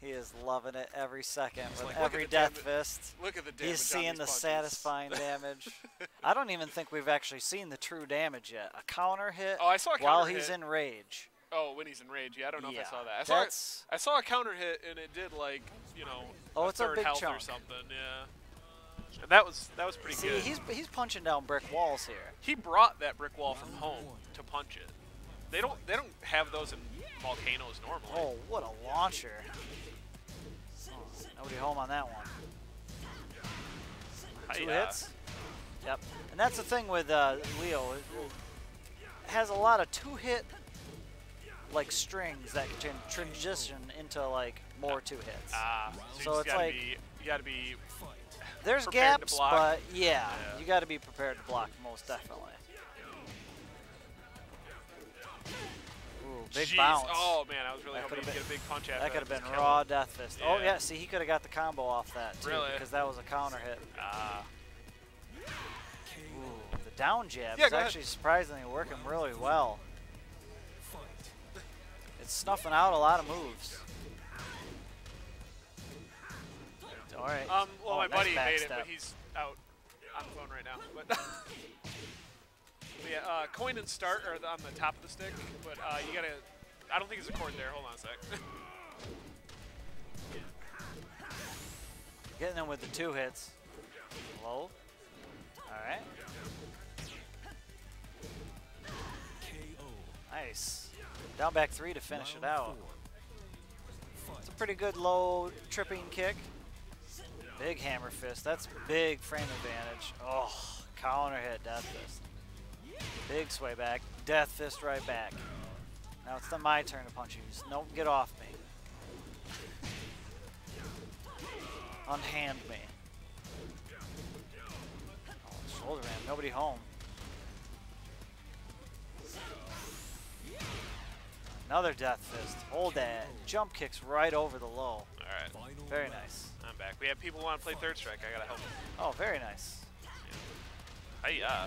Speaker 7: he is loving it every second with
Speaker 3: like,
Speaker 7: every death fist.
Speaker 3: Look at the damage.
Speaker 7: He's seeing the
Speaker 3: punches.
Speaker 7: satisfying [LAUGHS] damage. I don't even think we've actually seen the true damage yet. A counter hit
Speaker 3: Oh, I saw a
Speaker 7: while he's
Speaker 3: hit.
Speaker 7: in rage.
Speaker 3: Oh, when he's in rage. Yeah, I don't know
Speaker 7: Yeah,
Speaker 3: if I saw that. I saw,
Speaker 7: that's-
Speaker 3: I saw a counter hit and it did like you know
Speaker 7: Oh,
Speaker 3: a
Speaker 7: it's a
Speaker 3: third
Speaker 7: big
Speaker 3: health or something. Yeah. And that was that was pretty
Speaker 7: See,
Speaker 3: good.
Speaker 7: he's he's punching down brick walls here.
Speaker 3: he brought that brick wall from home to punch it. They don't they don't have those in volcanoes normally.
Speaker 7: Oh, what a launcher! Nobody home on that one. Two
Speaker 3: Hi-ya.
Speaker 7: hits. Yep. And that's the thing with uh, Leo. It, it has a lot of two-hit like strings that can transition into like more two hits.
Speaker 3: Ah, so,
Speaker 7: So
Speaker 3: just
Speaker 7: like-
Speaker 3: be you gotta be
Speaker 7: There's
Speaker 3: to
Speaker 7: gaps, but yeah,
Speaker 3: Yeah.
Speaker 7: you got to be prepared to block most definitely. Big
Speaker 3: Jeez.
Speaker 7: bounce.
Speaker 3: Oh man, I was really
Speaker 7: That
Speaker 3: hoping
Speaker 7: could've
Speaker 3: get a big punch after
Speaker 7: That That could have been raw
Speaker 3: him.
Speaker 7: death fist. Oh
Speaker 3: Yeah.
Speaker 7: yeah, see he could have got the combo off that too
Speaker 3: Really?
Speaker 7: because that was a counter hit.
Speaker 3: Ah.
Speaker 7: Ooh, the down jab
Speaker 3: Yeah,
Speaker 7: is
Speaker 3: ahead.
Speaker 7: actually surprisingly working really well. It's snuffing out a lot of moves. All right.
Speaker 3: Um, well,
Speaker 7: Oh,
Speaker 3: my buddy made it,
Speaker 7: backstep.
Speaker 3: but he's out on the phone right now. But, [LAUGHS] yeah, uh, coin and start are on the top of the stick, but uh, you gotta. I don't think there's a cord there. Hold on a sec. [LAUGHS]
Speaker 7: Getting them with the two hits. Low. All right. Nice. Down back three to finish it out. It's a pretty good low tripping kick. Big hammer fist. That's big frame advantage. Oh, counter hit death fist. Big sway back. Death fist right back. Now it's then my turn to punch you. Just don't get off me. Unhand me. Oh, shoulder ram. Nobody home. Another death fist. Hold that. Jump kicks right over the low.
Speaker 3: All right,
Speaker 7: Very nice.
Speaker 3: I'm back. We have people who want to play third strike. I gotta help them.
Speaker 7: Oh, very nice.
Speaker 3: Hey, uh,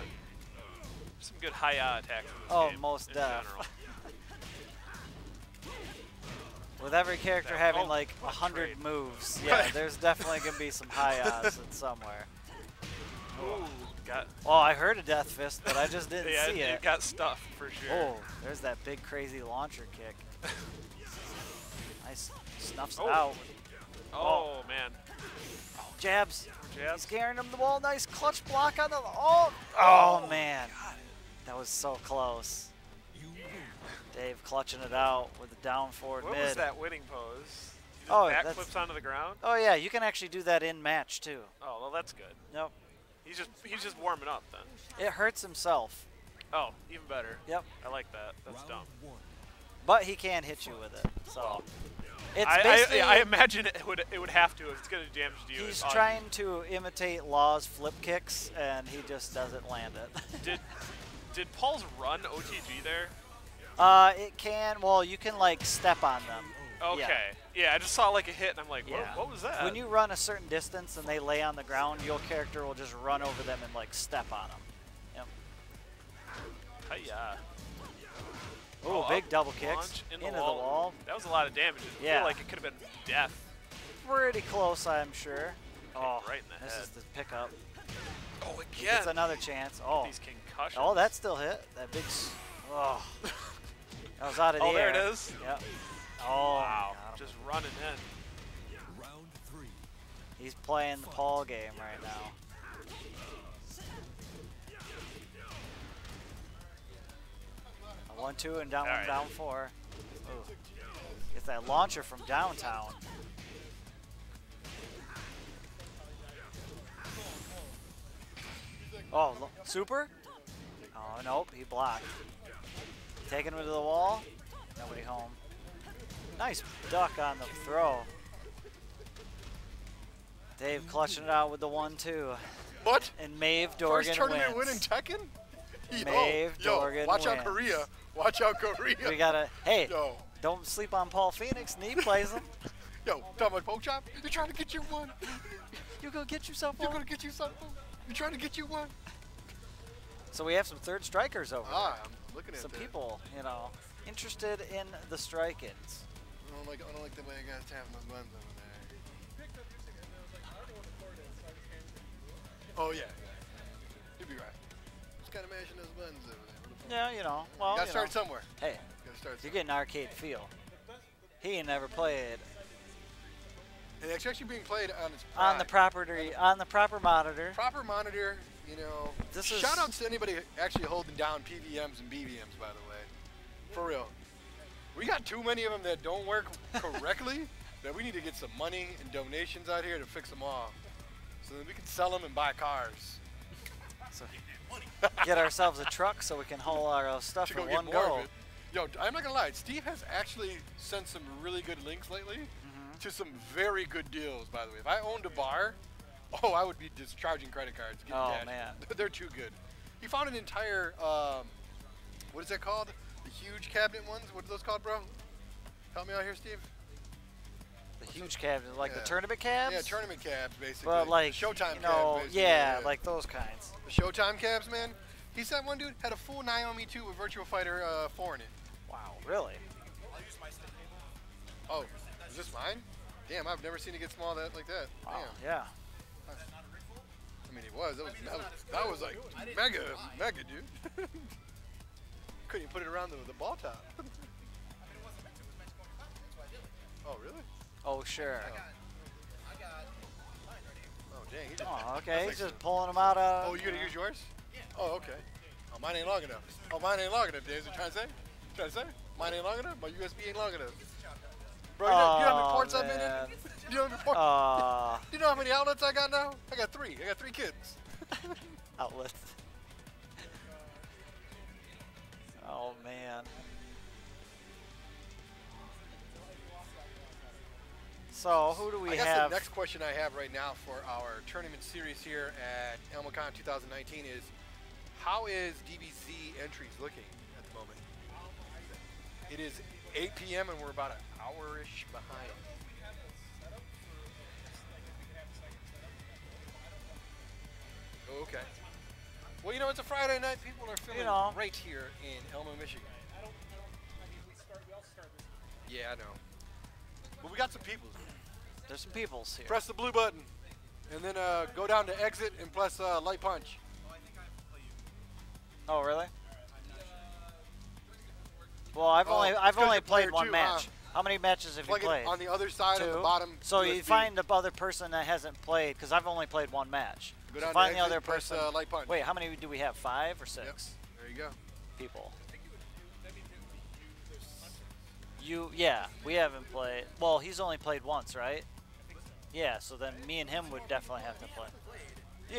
Speaker 3: some good high uh, attacks. In this
Speaker 7: Oh, most
Speaker 3: in
Speaker 7: def.
Speaker 3: general.
Speaker 7: With every character
Speaker 3: That-
Speaker 7: having
Speaker 3: oh,
Speaker 7: like a hundred moves, [LAUGHS] yeah, there's definitely gonna be some high odds in somewhere.
Speaker 3: Ooh, got.
Speaker 7: Oh, I heard a death fist, but I just didn't
Speaker 3: yeah,
Speaker 7: see
Speaker 3: it,
Speaker 7: it.
Speaker 3: got stuffed for sure.
Speaker 7: Oh, there's that big crazy launcher kick. [LAUGHS] nice, snuffs
Speaker 3: Oh.
Speaker 7: out.
Speaker 3: Oh, man.
Speaker 7: Jabs.
Speaker 3: Jabs.
Speaker 7: He's scaring him the wall. Nice clutch block on the. Oh, oh man, that was so close. Dave clutching it out with the down forward
Speaker 3: What
Speaker 7: mid.
Speaker 3: was that winning pose?
Speaker 7: Oh,
Speaker 3: back flips onto the ground.
Speaker 7: Oh yeah, you can actually do that in match too.
Speaker 3: Oh, well, that's good.
Speaker 7: Nope.
Speaker 3: He's just he's just warming up then.
Speaker 7: It hurts himself,
Speaker 3: Oh, even better.
Speaker 7: Yep.
Speaker 3: I like that. That's dumb.
Speaker 7: but he can hit you with it. So oh. it's
Speaker 3: I,
Speaker 7: basically
Speaker 3: I, I imagine it would it would have to if it's gonna damage to you.
Speaker 7: he's trying to imitate Law's flip kicks, and he just doesn't land it.
Speaker 3: Did [LAUGHS] did Paul's run OTG there?
Speaker 7: uh, it can. Well, you can like step on them.
Speaker 3: Okay.
Speaker 7: Yeah.
Speaker 3: Yeah, I just saw like a hit and I'm like, what,
Speaker 7: Yeah.
Speaker 3: what was that?
Speaker 7: When you run a certain distance and they lay on the ground, your character will just run over them and like step on them. Yep.
Speaker 3: Hi-ya.
Speaker 7: Oh,
Speaker 3: Oh,
Speaker 7: big double kicks
Speaker 3: launch in the
Speaker 7: into
Speaker 3: wall.
Speaker 7: the wall.
Speaker 3: That was a lot of damage. I
Speaker 7: Yeah.
Speaker 3: feel like it could have been death.
Speaker 7: Pretty close, I'm sure. Oh,
Speaker 3: right in the
Speaker 7: this
Speaker 3: head.
Speaker 7: is the pickup.
Speaker 3: Oh,
Speaker 7: He Gets another chance. Oh,
Speaker 3: These concussions.
Speaker 7: oh, that still hit. That big. s- Oh, [LAUGHS] that was out of the
Speaker 3: Oh, there it is.
Speaker 7: Yep. Oh,
Speaker 3: Wow.
Speaker 7: got him.
Speaker 3: Just running in.
Speaker 8: Round three.
Speaker 7: he's playing the Paul game right now. A one, two, and down one,
Speaker 3: Alright.
Speaker 7: down four. Ooh. Gets that launcher from downtown. Oh, super? Oh, nope, he blocked. Taking him to the wall. Nobody home. Nice duck on the throw. Dave clutching it out with the one, two.
Speaker 6: What?
Speaker 7: And Maeve
Speaker 6: First tournament
Speaker 7: wins.
Speaker 6: win in Tekken? Yo,
Speaker 7: Maeve
Speaker 6: yo,
Speaker 7: Dorgan
Speaker 6: watch out. Korea. Watch out Korea.
Speaker 7: We gotta, hey,
Speaker 6: Yo,
Speaker 7: don't sleep on Paul Phoenix. Knee plays him. [LAUGHS]
Speaker 6: yo, talking about poke chop? You're trying to get you one.
Speaker 7: You go get yourself one?
Speaker 6: You're gonna get you something. You're trying to get you one.
Speaker 7: So we have some third strikers over
Speaker 6: Ah, I'm looking
Speaker 7: there.
Speaker 6: at
Speaker 7: Some
Speaker 6: that.
Speaker 7: people, you know, interested in the strike-ins.
Speaker 6: I don't like, I don't like the way I got tapping my buttons over there. Oh yeah. You'll be right. Just gotta imagine those buttons over there. What the fuck?
Speaker 7: Yeah, you know. Well,
Speaker 6: gotta
Speaker 7: you
Speaker 6: start
Speaker 7: know.
Speaker 6: somewhere.
Speaker 7: Hey,
Speaker 6: Gotta starts.
Speaker 7: You're getting arcade feel. He ain't never played
Speaker 6: And it's actually being played on its
Speaker 7: on the property on the proper monitor.
Speaker 6: proper monitor. You know,
Speaker 7: This
Speaker 6: shout
Speaker 7: is-
Speaker 6: outs to anybody actually holding down PVMs and BVMs, by the way. For real, we got too many of them that don't work correctly. [LAUGHS] that we need to get some money and donations out here to fix them all, so that we can sell them and buy cars.
Speaker 7: So get ourselves a truck so we can haul our uh, stuff in one go.
Speaker 6: Yo, I'm not gonna lie. Steve has actually sent some really good links lately
Speaker 7: Mm-hmm.
Speaker 6: to some very good deals. By the way, if I owned a bar, [LAUGHS] oh, I would be discharging credit cards. getting
Speaker 7: Oh,
Speaker 6: dashed.
Speaker 7: man. [LAUGHS]
Speaker 6: they're too good. He found an entire, um, what is that called? The huge cabinet ones. What are those called, bro? Help me out here, Steve.
Speaker 7: The huge cabs, like
Speaker 6: Yeah.
Speaker 7: the tournament cabs.
Speaker 6: Yeah, tournament cabs, basically.
Speaker 7: But like
Speaker 6: Showtime
Speaker 7: you know,
Speaker 6: cabs. basically,
Speaker 7: yeah, like those kinds.
Speaker 6: the Showtime cabs, man. He said one dude had a full Naomi 2 with Virtua Fighter uh, 4 in it.
Speaker 7: Wow, really?
Speaker 6: Oh, is this mine? Damn, I've never seen it get small that like that.
Speaker 7: Wow,
Speaker 6: Damn.
Speaker 7: yeah.
Speaker 6: I mean, it was. That was, that was, that was like mega, mega, dude. [LAUGHS] Couldn't even put it around the, the ball top. [LAUGHS] oh, really?
Speaker 7: Oh, sure.
Speaker 6: Oh, dang. He just,
Speaker 7: Oh, okay. He's
Speaker 6: like
Speaker 7: just
Speaker 6: some-
Speaker 7: pulling them out of.
Speaker 6: Oh, you gonna use yours? Oh, okay. Oh, mine ain't long enough. Oh, mine ain't long enough, Dave. Is you trying to say? Trying to say? Mine ain't long enough? My USB ain't long enough. Bro, you know, you know how many
Speaker 7: Aw,
Speaker 6: ports I've been in? You know how many [LAUGHS] you know how many outlets I got now? I got three. I got three kids. [LAUGHS]
Speaker 7: outlets. Oh man. So who do we
Speaker 6: I guess
Speaker 7: have?
Speaker 6: the next question I have right now for our tournament series here at AlmaCon 2019 is, how is DBZ entries looking at the moment? It is 8 p.m. and we're about hour-ish behind. Okay. Well, you know, it's a Friday night. People are feeling
Speaker 7: know.
Speaker 6: great here in Alma, Michigan. Yeah, I know. But we got some people.
Speaker 7: There's some peoples here.
Speaker 6: Press the blue button, and then uh, go down to exit and press uh, light punch.
Speaker 7: Oh really? Well, I've
Speaker 6: Oh,
Speaker 7: only I've only played one
Speaker 6: two,
Speaker 7: match.
Speaker 6: huh?
Speaker 7: How many matches have
Speaker 6: Plug
Speaker 7: you played?
Speaker 6: on the other side of the bottom
Speaker 7: So you find the other person that hasn't played, because I've only played one match.
Speaker 6: Go
Speaker 7: So find the other
Speaker 6: press,
Speaker 7: person.
Speaker 6: uh, light punch.
Speaker 7: Wait, how many do we have? Five or six
Speaker 6: There you go.
Speaker 7: people? You, yeah, we haven't played. Well, he's only played once, right? Yeah, so then me and him would definitely have to play.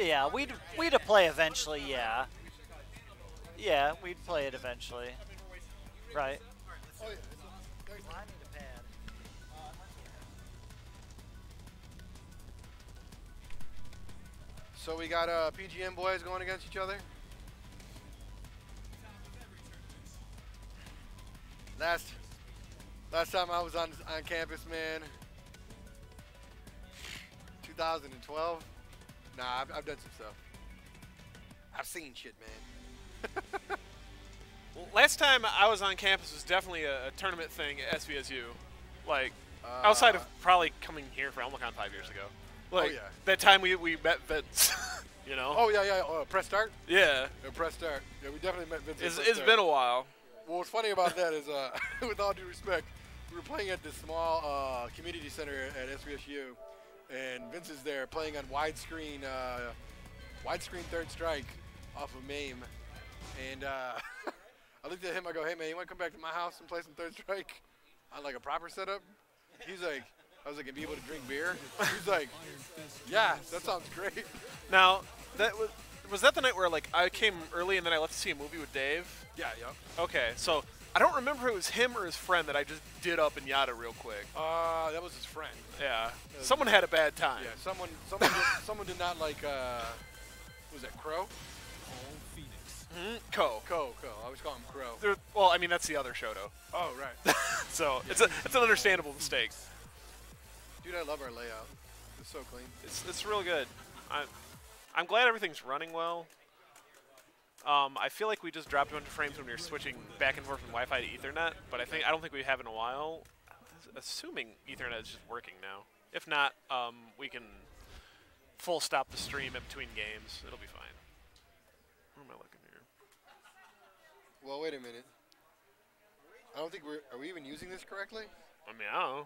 Speaker 7: Yeah, we'd we'd play eventually. Yeah. Yeah, we'd play it eventually. Right.
Speaker 6: So we got uh, PGN boys going against each other. Last last time I was on on campus, man. 2012. Nah, I've, I've done some stuff. I've seen shit, man. [LAUGHS]
Speaker 3: Well, last time I was on campus was definitely a, a tournament thing at SVSU. Like,
Speaker 6: Uh,
Speaker 3: outside of probably coming here for AlmaCon five years ago. Like,
Speaker 6: yeah.
Speaker 3: that time we, we met Vince, [LAUGHS] you know?
Speaker 6: Oh yeah, yeah. Uh, press start.
Speaker 3: Yeah.
Speaker 6: Yeah, press start. Yeah, we definitely met Vince.
Speaker 3: It's, it's
Speaker 6: Start.
Speaker 3: been a while.
Speaker 6: Well, what's funny about that is, uh, [LAUGHS] with all due respect, we were playing at this small uh, community center at SVSU, and Vince is there playing on widescreen, uh, widescreen third strike off of MAME, and uh, [LAUGHS] I looked at him. I go, "Hey man, you want to come back to my house and play some third strike on like a proper setup?" He's like, "I was like, and be able to drink beer." [LAUGHS] He's like, "Yeah, that sounds great."
Speaker 3: Now, that was, was that the night where like I came early and then I left to see a movie with Dave?
Speaker 6: Yeah, yeah.
Speaker 3: Okay, so I don't remember if it was him or his friend that I just did up in Yada real quick.
Speaker 6: Uh, that was his friend.
Speaker 3: Yeah. Someone had a bad time.
Speaker 6: Yeah, someone, someone, did, [LAUGHS] someone did not like. Uh, was that Crow?
Speaker 3: Mhm, Co.
Speaker 6: Co, Co. I always call him Crow.
Speaker 3: There- well, I mean that's the other Shoto.
Speaker 6: Oh, right. [LAUGHS]
Speaker 3: so it's a it's an understandable mistake.
Speaker 6: Dude, I love our layout. It's so clean.
Speaker 3: It's it's real good. I'm I'm glad everything's running well. Um, I feel like we just dropped a bunch of frames when we were switching back and forth from Wi-Fi to Ethernet, but I think I don't think we have in a while. Assuming Ethernet is just working now. If not, um, we can full stop the stream in between games. It'll be fine. Where am I looking here?
Speaker 6: Well, wait a minute. I don't think we're. Are we even using this correctly?
Speaker 3: I mean, I don't know.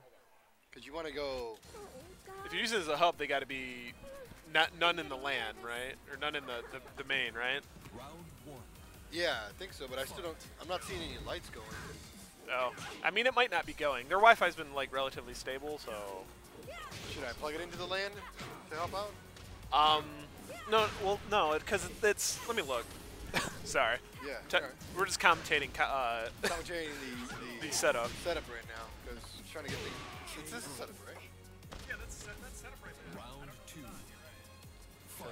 Speaker 6: Because you want to go.
Speaker 3: If you use it as a hub, they got to be not, none in the land, right? Or none in the, the, the main, right?
Speaker 8: Round one.
Speaker 6: Yeah, I think so, but I still don't. I'm not seeing any lights going.
Speaker 3: Oh, I mean, it might not be going. Their Wi-Fi's been like relatively stable, so.
Speaker 6: Should I plug it into the LAN to help out?
Speaker 3: Um, no, well, no, because it's. Let me look. [LAUGHS] Sorry.
Speaker 6: Yeah.
Speaker 3: Te-
Speaker 6: alright.
Speaker 3: We're just commentating. Uh,
Speaker 6: Commentating the, the [LAUGHS]
Speaker 3: the setup.
Speaker 6: setup right now because trying to get things. It's this is setup, right?
Speaker 3: Yeah, that's that's setup right there.
Speaker 8: Round two.
Speaker 6: Uh,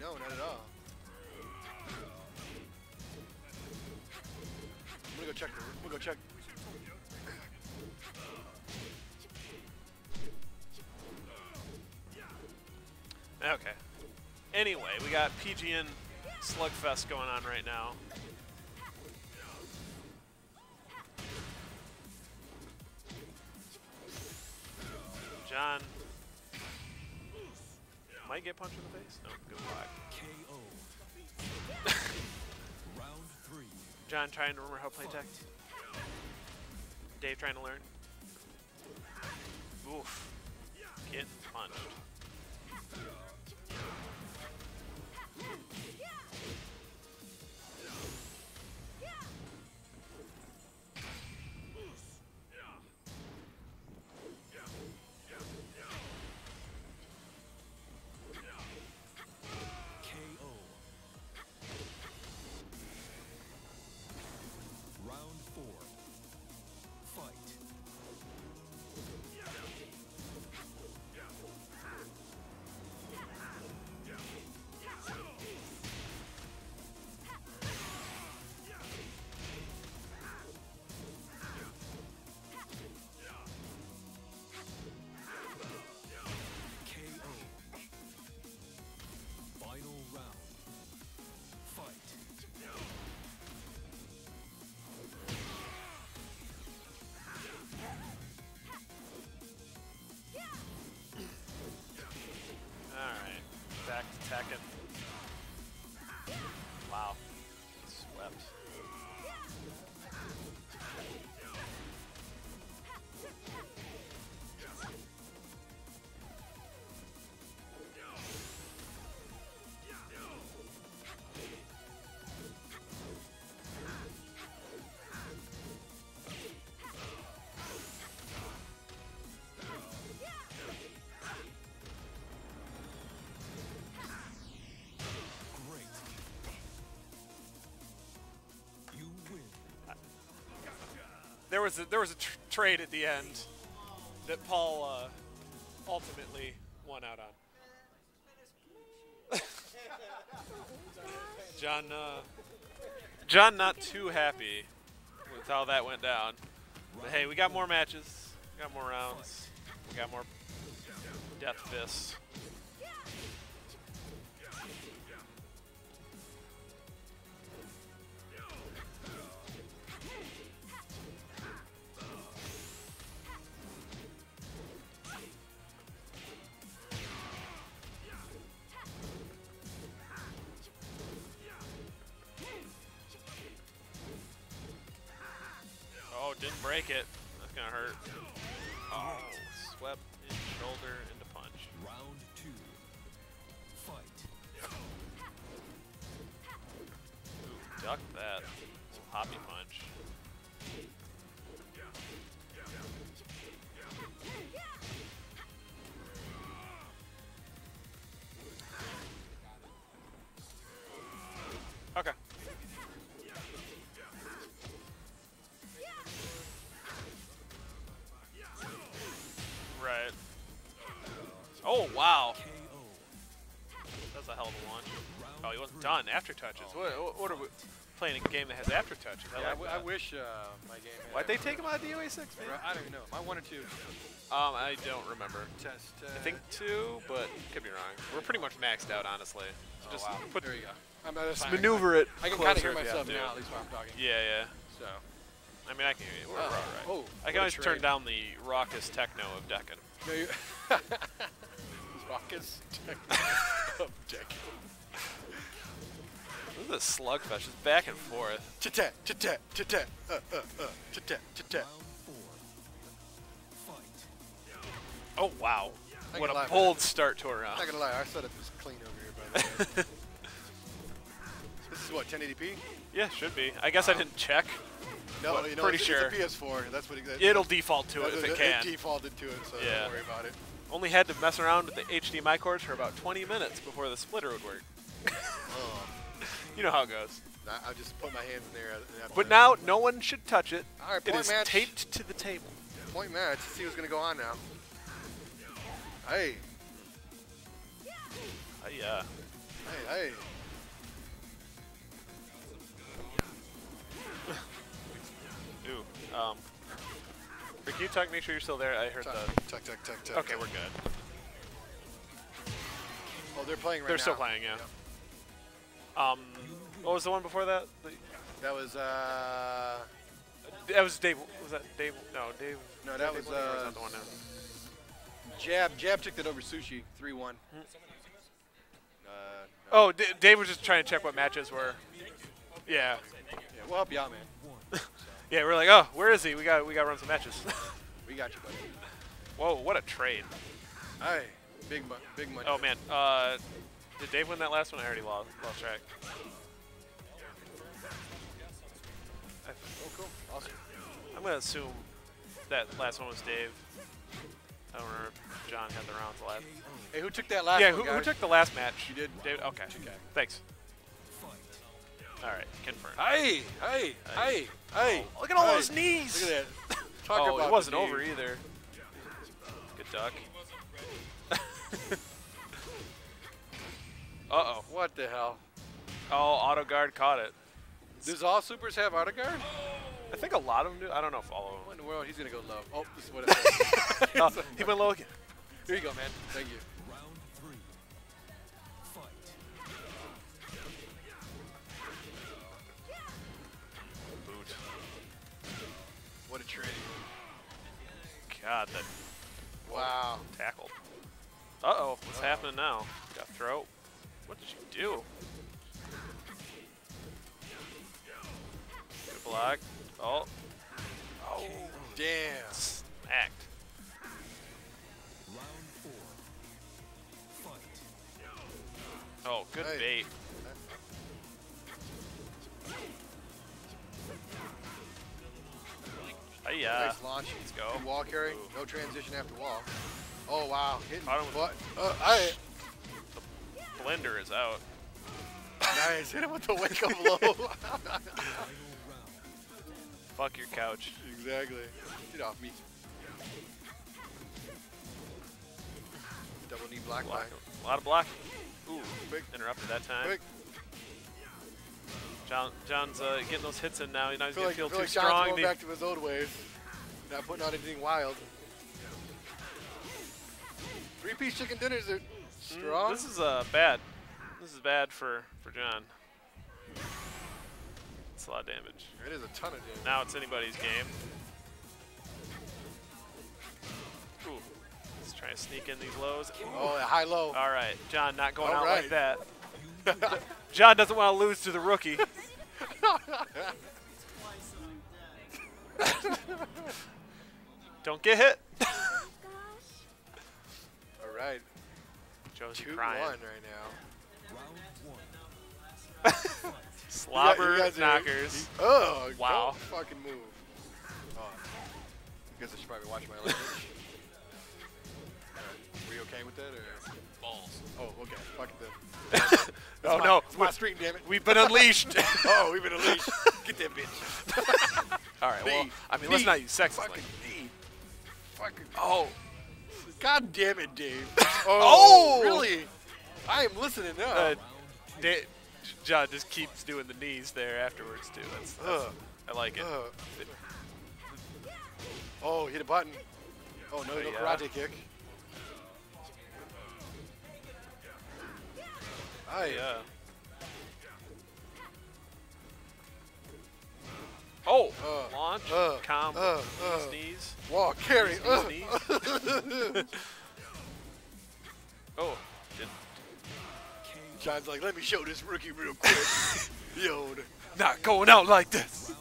Speaker 6: no, not at all. I'm gonna go check. I'm gonna go check.
Speaker 3: Okay. Anyway, we got PGN Slugfest going on right now. John might get punched in the face. No, good block.
Speaker 8: KO. [LAUGHS] Round three.
Speaker 3: John trying to remember how to play tech. Dave trying to learn. Oof. Get punched. There was a, there was a tr- trade at the end that Paul uh, ultimately won out on. [LAUGHS] John, uh, John, not too happy with how that went down. But hey, we got more matches, we got more rounds, we got more death fists. Oh, didn't break it. That's gonna hurt. Oh, swept in shoulder into punch.
Speaker 8: Round two. Fight.
Speaker 3: Ooh, duck that. Poppy What, what, are we playing a game that has after touches? I
Speaker 6: Yeah,
Speaker 3: like
Speaker 6: w- I
Speaker 3: that.
Speaker 6: wish uh, my game. had
Speaker 3: Why'd they take him out of DOA six, man?
Speaker 6: I don't even know. Am I one or two?
Speaker 3: Um, I don't remember.
Speaker 6: Test.
Speaker 3: I think two, but could be wrong. We're pretty much maxed out, honestly. So
Speaker 6: Oh,
Speaker 3: just
Speaker 6: wow.
Speaker 3: put
Speaker 6: there you go. I'm, uh,
Speaker 3: just
Speaker 6: fine.
Speaker 3: maneuver it.
Speaker 6: I can kind of hear myself now, at least while I'm talking.
Speaker 3: Yeah, yeah.
Speaker 6: So.
Speaker 3: I mean, I can hear you. We're, we're all right.
Speaker 6: oh,
Speaker 3: I can always turn down the raucous techno of Tekken.
Speaker 6: No, you. [LAUGHS] Raucous of Deck.
Speaker 3: This is slugfest, just back and forth.
Speaker 6: Tat tat tat tat tat uh uh uh tat tat tat tat.
Speaker 3: Oh wow,
Speaker 6: I
Speaker 3: what
Speaker 6: can
Speaker 3: a
Speaker 6: laugh at
Speaker 3: bold start to a round.
Speaker 6: Not gonna lie, our setup is clean over here, by the way. [LAUGHS] this is what 1080p.
Speaker 3: Yeah, should be. I guess I didn't check.
Speaker 6: No,
Speaker 3: but
Speaker 6: you know,
Speaker 3: pretty
Speaker 6: it's,
Speaker 3: sure.
Speaker 6: it's a PS4. That's what it, that,
Speaker 3: It'll default to it if it
Speaker 6: that-
Speaker 3: can.
Speaker 6: defaulted to it, so
Speaker 3: Yeah.
Speaker 6: don't worry about it.
Speaker 3: Only had to mess around with the HDMI cords for about 20 minutes before the splitter would work.
Speaker 6: Oh,
Speaker 3: You know how it goes.
Speaker 6: I, I just put my hands in there.
Speaker 3: But
Speaker 6: it.
Speaker 3: now no one should touch it.
Speaker 6: All right, point
Speaker 3: is
Speaker 6: match.
Speaker 3: taped to the table.
Speaker 6: Point match. Let's see what's gonna go on now. Hey,
Speaker 3: Uh, yeah.
Speaker 6: hey, hey. [LAUGHS]
Speaker 3: Ooh. Um. Rick, you talk. Make sure you're still there. I heard
Speaker 6: Tuck,
Speaker 3: the.
Speaker 6: tuck, tuck, tuck, tuck.
Speaker 3: Okay,
Speaker 6: tuck.
Speaker 3: we're good.
Speaker 6: Oh, they're playing right now.
Speaker 3: They're still playing, yeah. Um, what was the one before that? The,
Speaker 6: That was uh.
Speaker 3: that was Dave. Was that Dave? No, Dave.
Speaker 6: No, that
Speaker 3: Dave
Speaker 6: was, uh,
Speaker 3: that the one now?
Speaker 6: Jab, Jab took that over Sushi, 3-1. Uh,
Speaker 3: Oh, D- Dave was just trying to check what matches were. Yeah.
Speaker 6: yeah, we'll help you out, man. [LAUGHS]
Speaker 3: Yeah, we're like, oh, where is he? We got we got to run some matches. [LAUGHS]
Speaker 6: We got you, buddy.
Speaker 3: Whoa, what a trade.
Speaker 6: Hey, big, big money.
Speaker 3: Oh man, uh, did Dave win that last one? I already lost lost track. I,
Speaker 6: Oh, cool. Awesome.
Speaker 3: I'm gonna assume that last one was Dave. I don't remember if John had the rounds last.
Speaker 6: Hey, who took that last
Speaker 3: yeah,
Speaker 6: one,
Speaker 3: who, who took the last match?
Speaker 6: You did?
Speaker 3: Dave. Okay. Thanks. All right, confirmed.
Speaker 6: Hey, hey, hey, hey.
Speaker 3: Oh, look at all those knees.
Speaker 6: Look at that. [LAUGHS] Talk
Speaker 3: oh,
Speaker 6: about
Speaker 3: it wasn't over either. Good duck. [LAUGHS] uh oh.
Speaker 6: What the hell?
Speaker 3: Oh, auto guard caught it.
Speaker 6: Does all supers have auto guard?
Speaker 3: I think a lot of them do. I don't know if all of
Speaker 6: What
Speaker 3: them.
Speaker 6: in the world? He's gonna go low. Oh, this is what it says. [LAUGHS]
Speaker 3: Oh, he went low again.
Speaker 6: Here you go, man. Thank you.
Speaker 8: Round three. Fight.
Speaker 3: Boot.
Speaker 6: What a trade.
Speaker 3: God, that
Speaker 6: Wow.
Speaker 3: tackled. Uh oh, what's happening now? Got throw. What did you do? Good block. Oh. Oh.
Speaker 6: Damn.
Speaker 3: Act.
Speaker 8: Round four. Fight.
Speaker 3: Oh, good
Speaker 6: Hey.
Speaker 3: bait. Hey, uh,
Speaker 6: nice launch.
Speaker 3: let's go.
Speaker 6: Good wall carry.
Speaker 3: Ooh.
Speaker 6: No transition after wall. Oh wow. Hitting butt. Uh, I,
Speaker 3: Blender is out.
Speaker 6: nice. Hit him with the wake up low.
Speaker 3: Fuck your couch.
Speaker 6: exactly. Get off me. Double knee black
Speaker 3: Block. A lot of block. Ooh,
Speaker 6: Quick.
Speaker 3: interrupted that time.
Speaker 6: Quick.
Speaker 3: John, John's uh, getting those hits in now. He's not
Speaker 6: feel
Speaker 3: gonna
Speaker 6: like,
Speaker 3: feel
Speaker 6: feel
Speaker 3: too
Speaker 6: like John's
Speaker 3: strong.
Speaker 6: going back to his old ways. Not putting out anything wild. Three piece chicken dinners are
Speaker 3: Mm. This is uh, bad. This is bad for for John. It's a lot of damage.
Speaker 6: it is a ton of damage.
Speaker 3: Now it's anybody's game. Ooh, he's trying to sneak in these lows.
Speaker 6: Oh, high low.
Speaker 3: All right, John, not going
Speaker 6: All
Speaker 3: out like that. [LAUGHS] John doesn't want to lose to the rookie. [LAUGHS] Don't get hit.
Speaker 6: All right.
Speaker 3: Josie
Speaker 6: Two
Speaker 3: crying.
Speaker 6: one right now. [LAUGHS]
Speaker 8: Round one.
Speaker 3: Slobber oh,
Speaker 6: You guys are-
Speaker 3: knockers.
Speaker 6: Oh,
Speaker 3: Wow.
Speaker 6: Don't fucking move. Oh. I guess I should probably watch my language. Are you okay with that or?
Speaker 3: Balls.
Speaker 6: Oh, okay. Fuck it then. [LAUGHS]
Speaker 3: Oh
Speaker 6: my,
Speaker 3: no,
Speaker 6: It's my stream, damn it.
Speaker 3: we've been unleashed. [LAUGHS]
Speaker 6: oh, we've been unleashed. Get that bitch.
Speaker 3: All right, well, I mean, let's
Speaker 6: Me.
Speaker 3: not use sex.
Speaker 6: Fucking me. Fucking.
Speaker 3: Oh,
Speaker 6: God damn it, Dave. [LAUGHS]
Speaker 3: Oh!
Speaker 6: really? I am listening now.
Speaker 3: uh, Da- John just keeps doing the knees there afterwards too. That's, that's
Speaker 6: Ugh.
Speaker 3: I like it.
Speaker 6: Ugh. Oh, hit a button. Oh, no, no
Speaker 3: yeah.
Speaker 6: karate kick. Aye.
Speaker 3: Yeah. Oh,
Speaker 6: Uh,
Speaker 3: launch,
Speaker 6: uh,
Speaker 3: combo,
Speaker 6: uh,
Speaker 3: knees,
Speaker 6: uh.
Speaker 3: knees.
Speaker 6: Wall carry.
Speaker 3: Knees,
Speaker 6: Ugh. [LAUGHS]
Speaker 3: Oh, did,
Speaker 6: John's like, let me show this rookie real quick. [LAUGHS] Yoda.
Speaker 3: Not going out like this.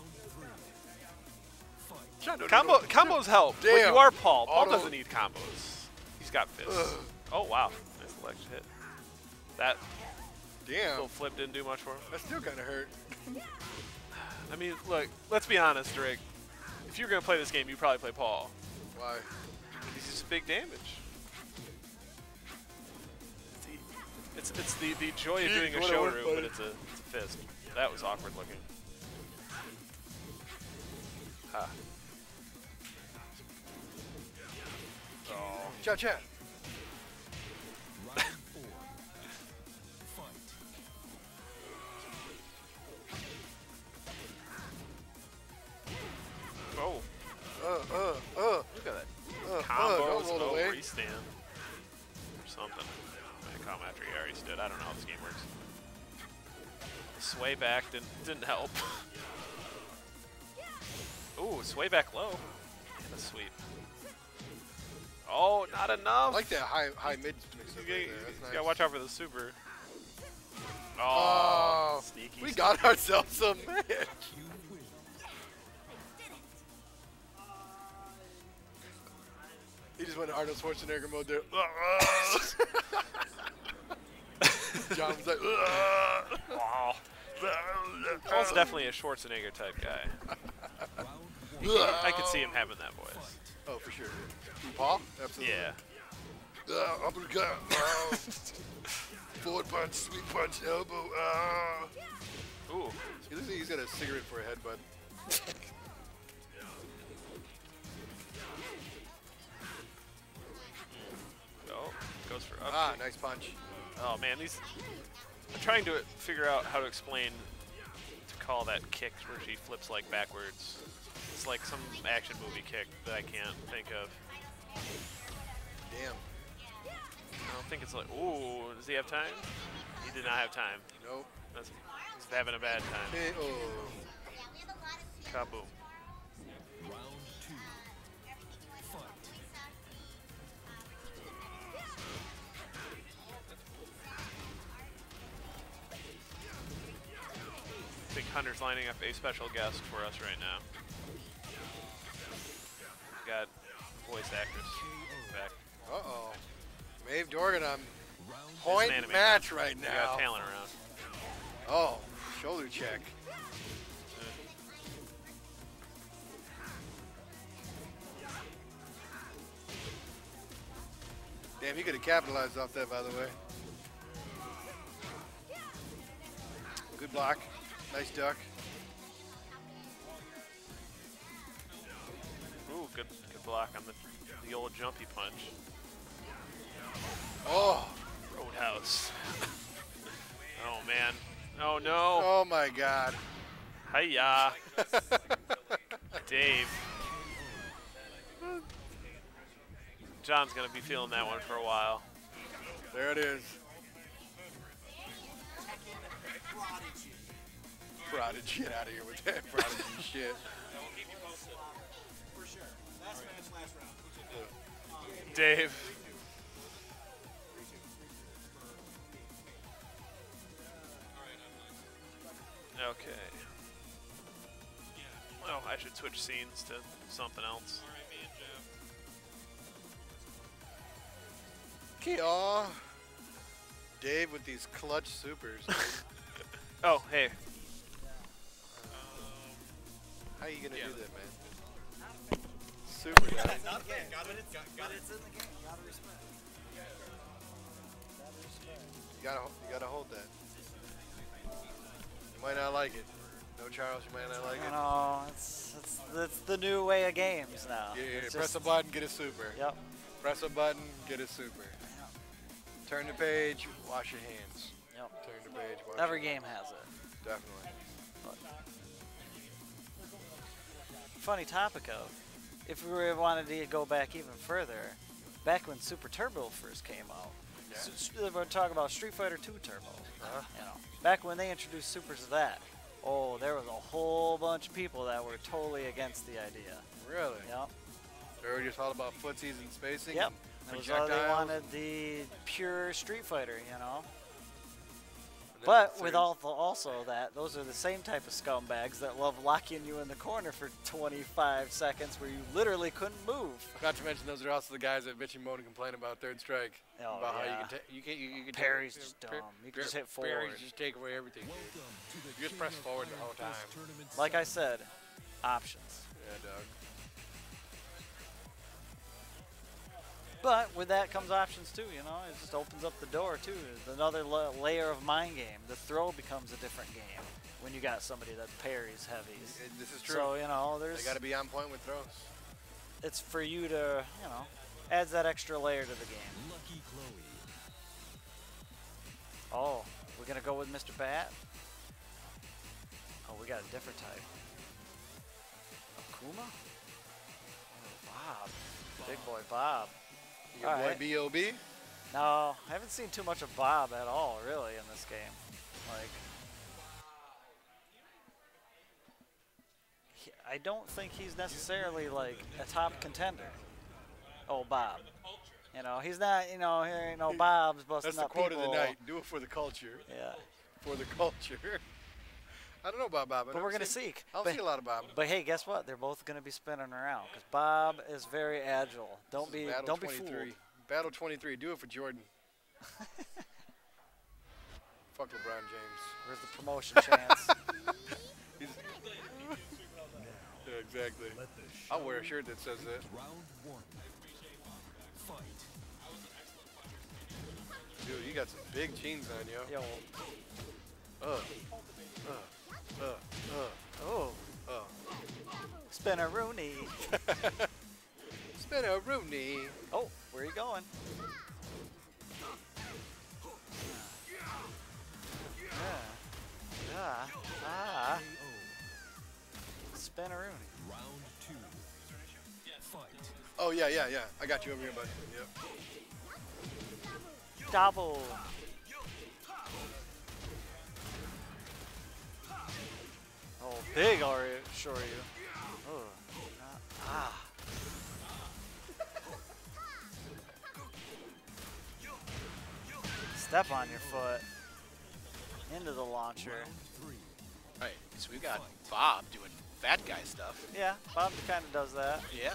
Speaker 3: Combo combos help, but
Speaker 6: Damn.
Speaker 3: you are Paul. Paul
Speaker 6: Auto-
Speaker 3: doesn't need combos. He's got fists.
Speaker 6: Ugh.
Speaker 3: Oh wow, nice election hit. That
Speaker 6: Damn.
Speaker 3: little flip didn't do much for him.
Speaker 6: That still kind of hurt. [LAUGHS]
Speaker 3: I mean, look, let's be honest, Drake. If you're gonna play this game, you probably play Paul.
Speaker 6: Why?
Speaker 3: He's just big damage. It's it's the the joy of doing a
Speaker 6: what a
Speaker 3: show
Speaker 6: work,
Speaker 3: room, but it's a, it's a fist. That was awkward looking. Ha. Oh.
Speaker 6: Chat,
Speaker 3: Oh.
Speaker 6: Uh, uh, uh.
Speaker 3: Look at that.
Speaker 6: Uh, uh,
Speaker 3: Combos,
Speaker 6: roll
Speaker 3: oh,
Speaker 6: away.
Speaker 3: freestand. Or something. I come after he already stood. I don't know how this game works. Sway back didn't, didn't help. [LAUGHS] Ooh, sway back low. And a sweep. Oh, not
Speaker 6: I
Speaker 3: enough.
Speaker 6: like that high high mid mix
Speaker 3: You
Speaker 6: up
Speaker 3: gotta,
Speaker 6: right there. That's
Speaker 3: you
Speaker 6: nice.
Speaker 3: gotta watch out for the super.
Speaker 6: Oh,
Speaker 3: Oh, sneaky.
Speaker 6: we got ourselves a [LAUGHS] match. He just went to Arnold Schwarzenegger mode there. [LAUGHS] John was like, [LAUGHS]
Speaker 3: Wow. Paul's definitely a Schwarzenegger type guy.
Speaker 8: Round
Speaker 3: I could see him having that voice.
Speaker 6: oh, for sure. Paul? Absolutely.
Speaker 3: Yeah.
Speaker 6: Uh, uppercut. Uh, forward punch, sweet punch, elbow. Uh.
Speaker 3: Ooh.
Speaker 6: He looks like he's got a cigarette for a headbutt. [LAUGHS]
Speaker 3: goes for up.
Speaker 6: Ah, nice punch.
Speaker 3: Oh man, these. I'm trying to figure out how to explain to call that kick where she flips like backwards. It's like some action movie kick that I can't think of.
Speaker 6: Damn.
Speaker 3: I don't think it's like. Ooh, does he have time? He did not have time.
Speaker 6: Nope.
Speaker 3: That's, he's having a bad time.
Speaker 6: Hey, oh.
Speaker 3: Kaboom. I think Hunter's lining up a special guest for us right now. Got voice actress back.
Speaker 6: Uh oh. Maeve Dorgan on point
Speaker 3: anime
Speaker 6: match right
Speaker 3: We
Speaker 6: now.
Speaker 3: got talent around.
Speaker 6: Oh, shoulder check. Damn, he could have capitalized off that, by the way. Good block. Nice duck.
Speaker 3: Ooh, good good block on the the old jumpy punch.
Speaker 6: Oh,
Speaker 3: Roadhouse. [LAUGHS] oh man. Oh no.
Speaker 6: oh my God.
Speaker 3: Hiya. Dave. John's gonna be feeling that one for a while.
Speaker 6: There it is. Prodigy, get out of here with that prodigy shit. [LAUGHS]
Speaker 9: For sure. Last match, last round.
Speaker 3: Dave. Okay. Well, I should switch scenes to something else.
Speaker 6: Okay, aw. Dave with these clutch supers. [LAUGHS]
Speaker 3: Oh, hey.
Speaker 6: How are you gonna do that, man? Super guy. [LAUGHS]
Speaker 9: Not a fan. Got it. Got, got it.
Speaker 7: It's in the game. You gotta respect.
Speaker 6: You gotta, you gotta hold that. You might not like it. No, Charles, you might not like
Speaker 7: You
Speaker 6: it.
Speaker 7: No, it's, it's, it's the new way of games now.
Speaker 6: Yeah, yeah, press
Speaker 7: just-
Speaker 6: a button, get a super.
Speaker 7: Yep.
Speaker 6: Press a button, get a super. Yep. Turn the page, wash your hands.
Speaker 7: Yep.
Speaker 6: Turn the page, wash
Speaker 7: Every
Speaker 6: your
Speaker 7: game has it.
Speaker 6: Definitely.
Speaker 7: Funny topic of, if we were wanted to go back even further, back when Super Turbo first came out,
Speaker 6: Yeah.
Speaker 7: we're talking about Street Fighter 2 Turbo.
Speaker 6: Uh-huh.
Speaker 7: You know, back when they introduced supers to that, oh, there was a whole bunch of people that were totally against the idea.
Speaker 6: Really?
Speaker 7: Yep.
Speaker 6: They were just all about footsies and spacing?
Speaker 7: Yep.
Speaker 6: and
Speaker 7: That was all they wanted the pure Street Fighter, you know. But with all the, also that, those are the same type of scumbags that love locking you in the corner for 25 seconds where you literally couldn't move.
Speaker 6: Not to mention, those are also the guys that bitch and moan and complain about third strike.
Speaker 7: Oh,
Speaker 6: about how you can take, you can't, you, you can
Speaker 7: Parry's
Speaker 6: take,
Speaker 7: just
Speaker 6: par-
Speaker 7: dumb. You can just
Speaker 6: par-
Speaker 7: hit
Speaker 6: Parry's
Speaker 7: forward.
Speaker 6: just take away everything. dude.
Speaker 8: Welcome to the
Speaker 6: You just press forward the whole time.
Speaker 7: Like I said, options.
Speaker 6: Yeah, dog.
Speaker 7: But with that comes options too, you know. It just opens up the door too. It's another la- layer of mind game. The throw becomes a different game when you got somebody that parries heavies.
Speaker 6: It- this is true.
Speaker 7: So you know, there's
Speaker 6: They got to be on point with throws.
Speaker 7: it's for you to you know adds that extra layer to the game.
Speaker 8: Lucky Chloe.
Speaker 7: Oh, we're gonna go with Mr. Bat. Oh, we got a different type. Akuma. Oh, Bob, big boy Bob.
Speaker 6: Your
Speaker 7: All
Speaker 6: boy
Speaker 7: right.
Speaker 6: B.O.B.
Speaker 7: No, I haven't seen too much of Bob at all, really, in this game. Like, he, I don't think he's necessarily like a top contender. Oh, Bob. You know, he's not. You know, here ain't no [LAUGHS] Bob's busting
Speaker 6: That's the quote
Speaker 7: people.
Speaker 6: of the night. Do it for the culture.
Speaker 7: Yeah.
Speaker 6: For the culture. [LAUGHS] I don't know about Bob.
Speaker 7: But we're gonna seek.
Speaker 6: I don't
Speaker 7: But-
Speaker 6: see a lot of Bob.
Speaker 7: But hey, guess what? They're both gonna be spinning around because Bob is very agile. Don't
Speaker 6: This
Speaker 7: be
Speaker 6: Battle
Speaker 7: don't be
Speaker 6: 23.
Speaker 7: fooled.
Speaker 6: Battle 23. Do it for Jordan. [LAUGHS] Fuck LeBron James.
Speaker 7: Where's the promotion chance? [LAUGHS] [LAUGHS]
Speaker 6: Yeah, exactly. I'll wear a shirt that says that.
Speaker 8: Round one. Fight.
Speaker 6: Dude, you got some big jeans on you.
Speaker 7: Yo.
Speaker 6: Uh, uh, uh, uh,
Speaker 7: Oh.
Speaker 6: uh.
Speaker 7: Spin a Rooney. [LAUGHS]
Speaker 6: Spin a Rooney.
Speaker 7: Oh, where are you going? Yeah. Ah. Ah. Spin a Rooney.
Speaker 8: Round two. Fight.
Speaker 6: Oh, yeah, yeah, yeah. I got you over here, buddy. Yep.
Speaker 7: Double. Oh, big Ari Shoryu. Oh. Ah. ah. Step on your foot. Into the launcher.
Speaker 8: Three.
Speaker 11: Right, so we got Bob doing fat guy stuff.
Speaker 7: Yeah, Bob kind of does that.
Speaker 11: Yeah,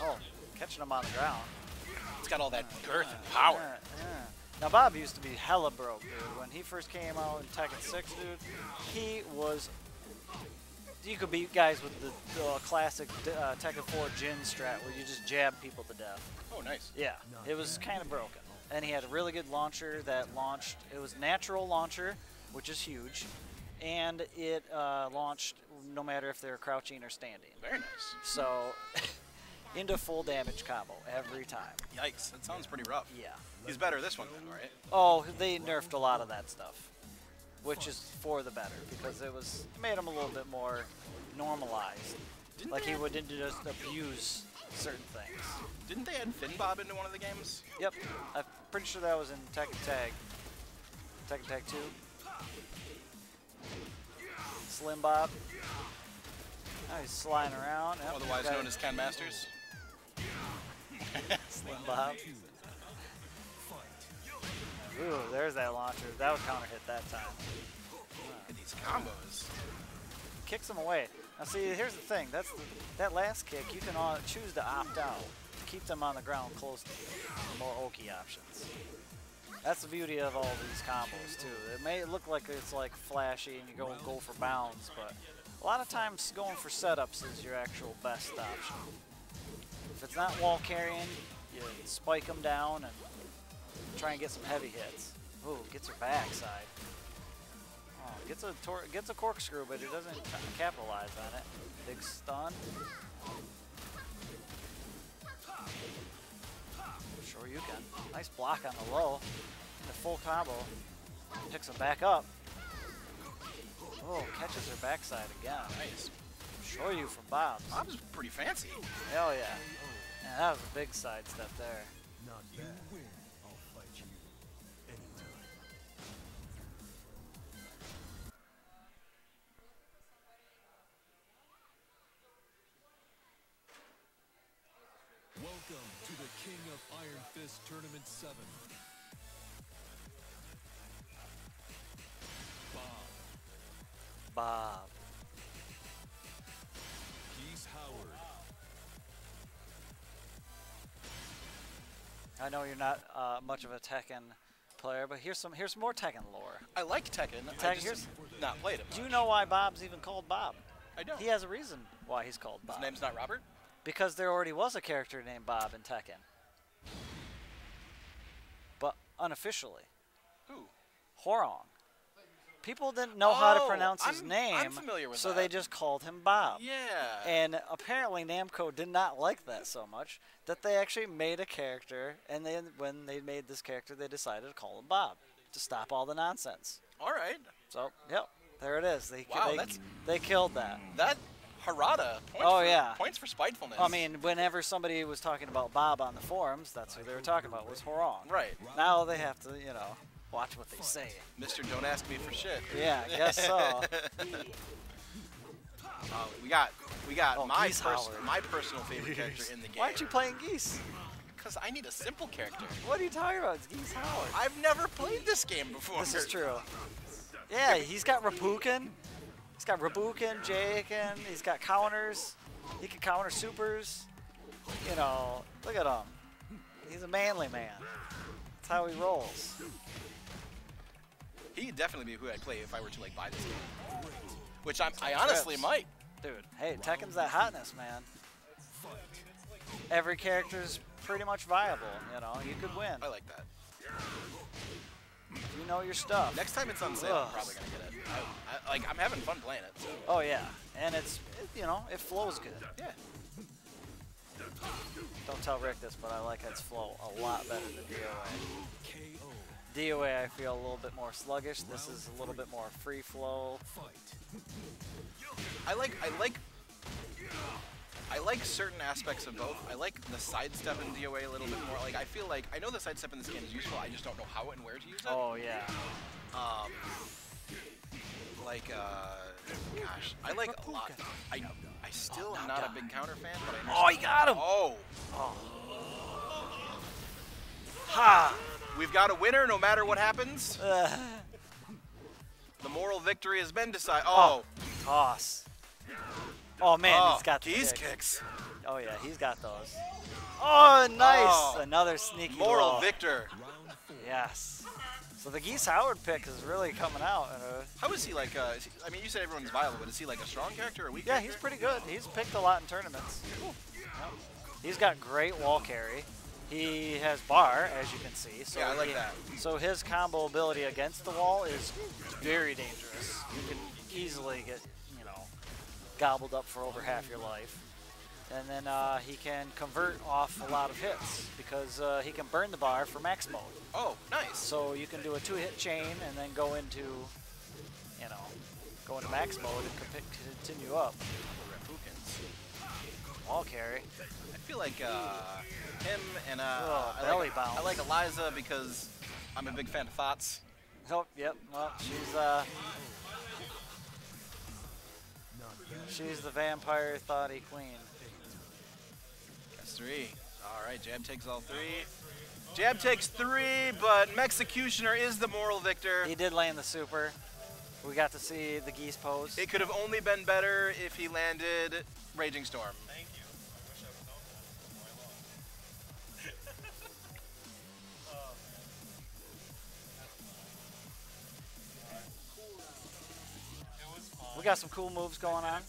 Speaker 7: Oh, catching him on the ground.
Speaker 11: it's got all that girth and power.
Speaker 7: Now Bob used to be hella broke, dude. When he first came out in Tekken 6, dude, he was. You could beat guys with the, the classic uh, Tekken 4 Jin strat where you just jab people to death.
Speaker 11: Oh, nice.
Speaker 7: Yeah, it was kind of broken. And he had a really good launcher that launched. It was natural launcher, which is huge, and it uh, launched no matter if they're crouching or standing.
Speaker 11: Very nice.
Speaker 7: So, [LAUGHS] into full damage combo every time.
Speaker 11: Yikes, that sounds pretty rough.
Speaker 7: Yeah.
Speaker 11: He's better this one then, right?
Speaker 7: Oh, they nerfed a lot of that stuff, which is for the better because it was it made him a little bit more normalized.
Speaker 11: Didn't
Speaker 7: like he
Speaker 11: add-
Speaker 7: wouldn't just abuse certain things.
Speaker 11: Didn't they add Finn Bob into one of the games?
Speaker 7: Yep, I'm pretty sure that was in Tekken Tag. Tekken Tag 2. Slim Bob. Now he's sliding around. Yep,
Speaker 11: Otherwise known as Ken Masters.
Speaker 7: Slim Bob. Ooh, there's that launcher. That would counter hit that time.
Speaker 11: Look at these combos.
Speaker 7: kicks them away. Now see, here's the thing. That's the, that last kick. You can choose to opt out to keep them on the ground close to you. More Oki options. That's the beauty of all these combos too. It may look like it's like flashy and you go go for bounds, but a lot of times going for setups is your actual best option. If it's not wall carrying, you spike them down and try and get some heavy hits. Ooh, gets her backside. Oh, gets a tor- gets a corkscrew, but it doesn't capitalize on it. Big stun. Sure you can. Nice block on the low. The full combo. Picks him back up. Oh, catches her backside again.
Speaker 11: Nice.
Speaker 7: Sure you from Bob's.
Speaker 11: Bob's pretty fancy.
Speaker 7: Hell yeah. Yeah, that was a big sidestep there.
Speaker 8: Welcome to the King of Iron Fist Tournament 7.
Speaker 7: Bob.
Speaker 8: Geese Howard.
Speaker 7: I know you're not uh, much of a Tekken player, but here's some here's more Tekken lore.
Speaker 11: I like Tekken. I just not played it.
Speaker 7: Do you know why Bob's even called Bob?
Speaker 11: I don't.
Speaker 7: He has a reason why he's called Bob.
Speaker 11: His name's not Robert.
Speaker 7: Because there already was a character named Bob in Tekken. But unofficially.
Speaker 11: Who?
Speaker 7: Hwoarang. People didn't know how to
Speaker 11: Oh,
Speaker 7: pronounce his
Speaker 11: I'm-
Speaker 7: name,
Speaker 11: I'm familiar with
Speaker 7: so they just called him Bob.
Speaker 11: Yeah.
Speaker 7: And apparently Namco did not like that so much that they actually made a character, and then when they made this character, they decided to call him Bob to stop all the nonsense.
Speaker 11: All right.
Speaker 7: So, yep, there it is. They
Speaker 11: Wow,
Speaker 7: they,
Speaker 11: that's-
Speaker 7: they killed that.
Speaker 11: That Harada. Points
Speaker 7: Oh,
Speaker 11: for,
Speaker 7: yeah.
Speaker 11: Points for spitefulness.
Speaker 7: I mean, whenever somebody was talking about Bob on the forums, that's who they were talking about was Hwoarang.
Speaker 11: Right.
Speaker 7: Now they have to, you know, watch what they say.
Speaker 11: Mister, don't ask me for shit.
Speaker 7: Yeah, I guess so. [LAUGHS]
Speaker 11: Uh, we got, we got
Speaker 7: Oh,
Speaker 11: my
Speaker 7: Geese
Speaker 11: pers-
Speaker 7: Howard.
Speaker 11: my personal favorite [LAUGHS] character in the game.
Speaker 7: Why aren't you playing Geese?
Speaker 11: Because I need a simple character.
Speaker 7: What are you talking about? It's Geese Howard.
Speaker 11: I've never played this game before.
Speaker 7: This is true. Yeah, he's got Reppuken. He's got Reppuken, Jaken. He's got counters. He can counter supers. You know, look at him. He's a manly man. That's how he rolls.
Speaker 11: He'd definitely be who I'd play if I were to like buy this game. Which I'm, I honestly
Speaker 7: Trips.
Speaker 11: might.
Speaker 7: Dude, hey, Tekken's that hotness, man. Every character's pretty much viable. You know, you could win.
Speaker 11: I like that.
Speaker 7: You know your stuff.
Speaker 11: Next time it's on sale,
Speaker 7: Ugh.
Speaker 11: I'm probably gonna get it. I, I, like I'm having fun playing it. So.
Speaker 7: Oh yeah, and it's it, you know it flows good.
Speaker 11: Yeah.
Speaker 7: Don't tell Rick this, but I like its flow a lot better than DOA. DOA I feel a little bit more sluggish. This is a little bit more free flow.
Speaker 11: I like I like I like certain aspects of both. I like the sidestep in DOA a little bit more. Like I feel like I know the sidestep in this game is useful. I just don't know how and where to use it.
Speaker 7: Oh yeah.
Speaker 11: Um, like uh, gosh, I like a lot. I I still am not a big counter fan, but I
Speaker 7: Oh, he got him!
Speaker 11: Oh,
Speaker 7: Ha!
Speaker 11: we've got a winner no matter what happens.
Speaker 7: Uh, [LAUGHS]
Speaker 11: The moral victory has been decided. Oh,
Speaker 7: toss. Oh man,
Speaker 11: oh,
Speaker 7: he's got the
Speaker 11: these
Speaker 7: kicks.
Speaker 11: kicks.
Speaker 7: Oh yeah, he's got those. Oh nice!
Speaker 11: Oh.
Speaker 7: Another sneaky
Speaker 11: Moral
Speaker 7: low.
Speaker 11: victor.
Speaker 7: Yes. So the Geese Howard pick is really coming out. Uh,
Speaker 11: How is he like? Uh, is he- I mean, you said everyone's viable, but is he like a strong character or a weak?
Speaker 7: Yeah,
Speaker 11: character?
Speaker 7: he's pretty good. He's picked a lot in tournaments. Yep. He's got great wall carry. He has bar, as you can see. So
Speaker 11: Yeah, I like
Speaker 7: he-
Speaker 11: that.
Speaker 7: So his combo ability against the wall is very dangerous. You can easily get, gobbled up for over half your life. And then uh, he can convert off a lot of hits because uh, he can burn the bar for max mode.
Speaker 11: Oh, nice.
Speaker 7: So you can do a two-hit chain and then go into, you know, go into max mode and continue up. Wall carry.
Speaker 11: I feel like uh, him and uh,
Speaker 7: Oh,
Speaker 11: I, like,
Speaker 7: bounce.
Speaker 11: I like Eliza because I'm a big fan of thoughts.
Speaker 7: Oh, yep. Well, she's uh, she's the vampire thoughty queen.
Speaker 11: That's three. All right, Jab takes all three. Jab takes three, but Executioner is the moral victor.
Speaker 7: He did land the super. We got to see the geese pose.
Speaker 11: It could have only been better if he landed Raging Storm.
Speaker 7: We got some cool moves going on.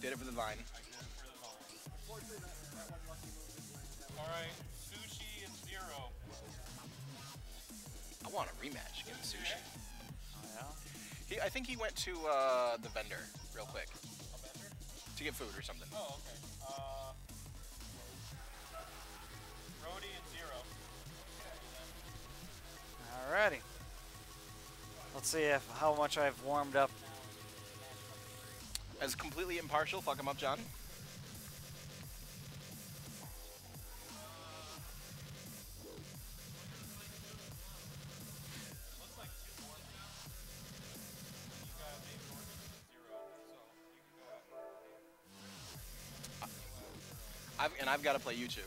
Speaker 11: Did it for the vine.
Speaker 4: Alright, sushi and zero.
Speaker 11: I want a rematch against Sushi.
Speaker 7: Oh, yeah.
Speaker 11: He, I think he went to uh, the vendor real quick to get food or something.
Speaker 4: Oh, okay. Uh, Roadi and zero.
Speaker 7: Alrighty. Let's see if how much I've warmed up.
Speaker 11: As completely impartial, fuck him up, John. I've, and I've got to play you two.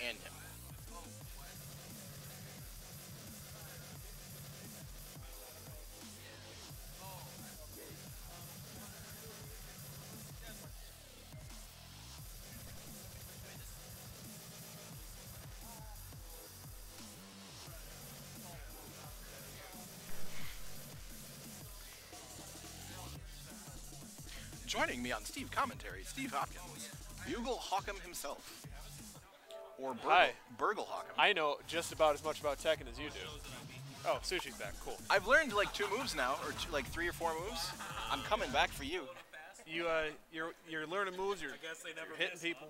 Speaker 11: And him. Joining me on Steve commentary, Steve Hopkins, Bugle Hawkham himself, or Burgle,
Speaker 3: Hi.
Speaker 11: Burgle Hawkham.
Speaker 3: I know just about as much about Tekken as you do. Oh, Sushi's back. Cool.
Speaker 11: I've learned like two moves now, or two, like three or four moves. I'm coming back for you.
Speaker 3: You uh, you're you're learning moves. You're, you're hitting people.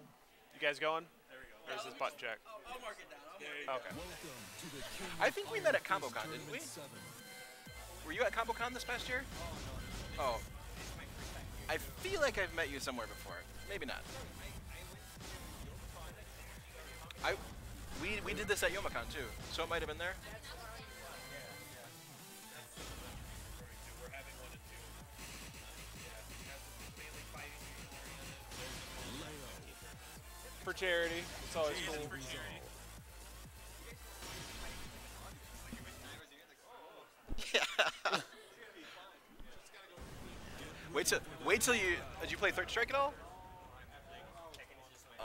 Speaker 3: You guys going? There we go There's this button check. Okay.
Speaker 11: I think we met at ComboCon, didn't we? Were you at ComboCon this past year? Oh. I feel like I've met you somewhere before. Maybe not. I we we did this at Youmacon too, so it might have been there.
Speaker 3: For charity. It's always cool.
Speaker 11: Wait till wait till you did you play Third Strike at all? Oh,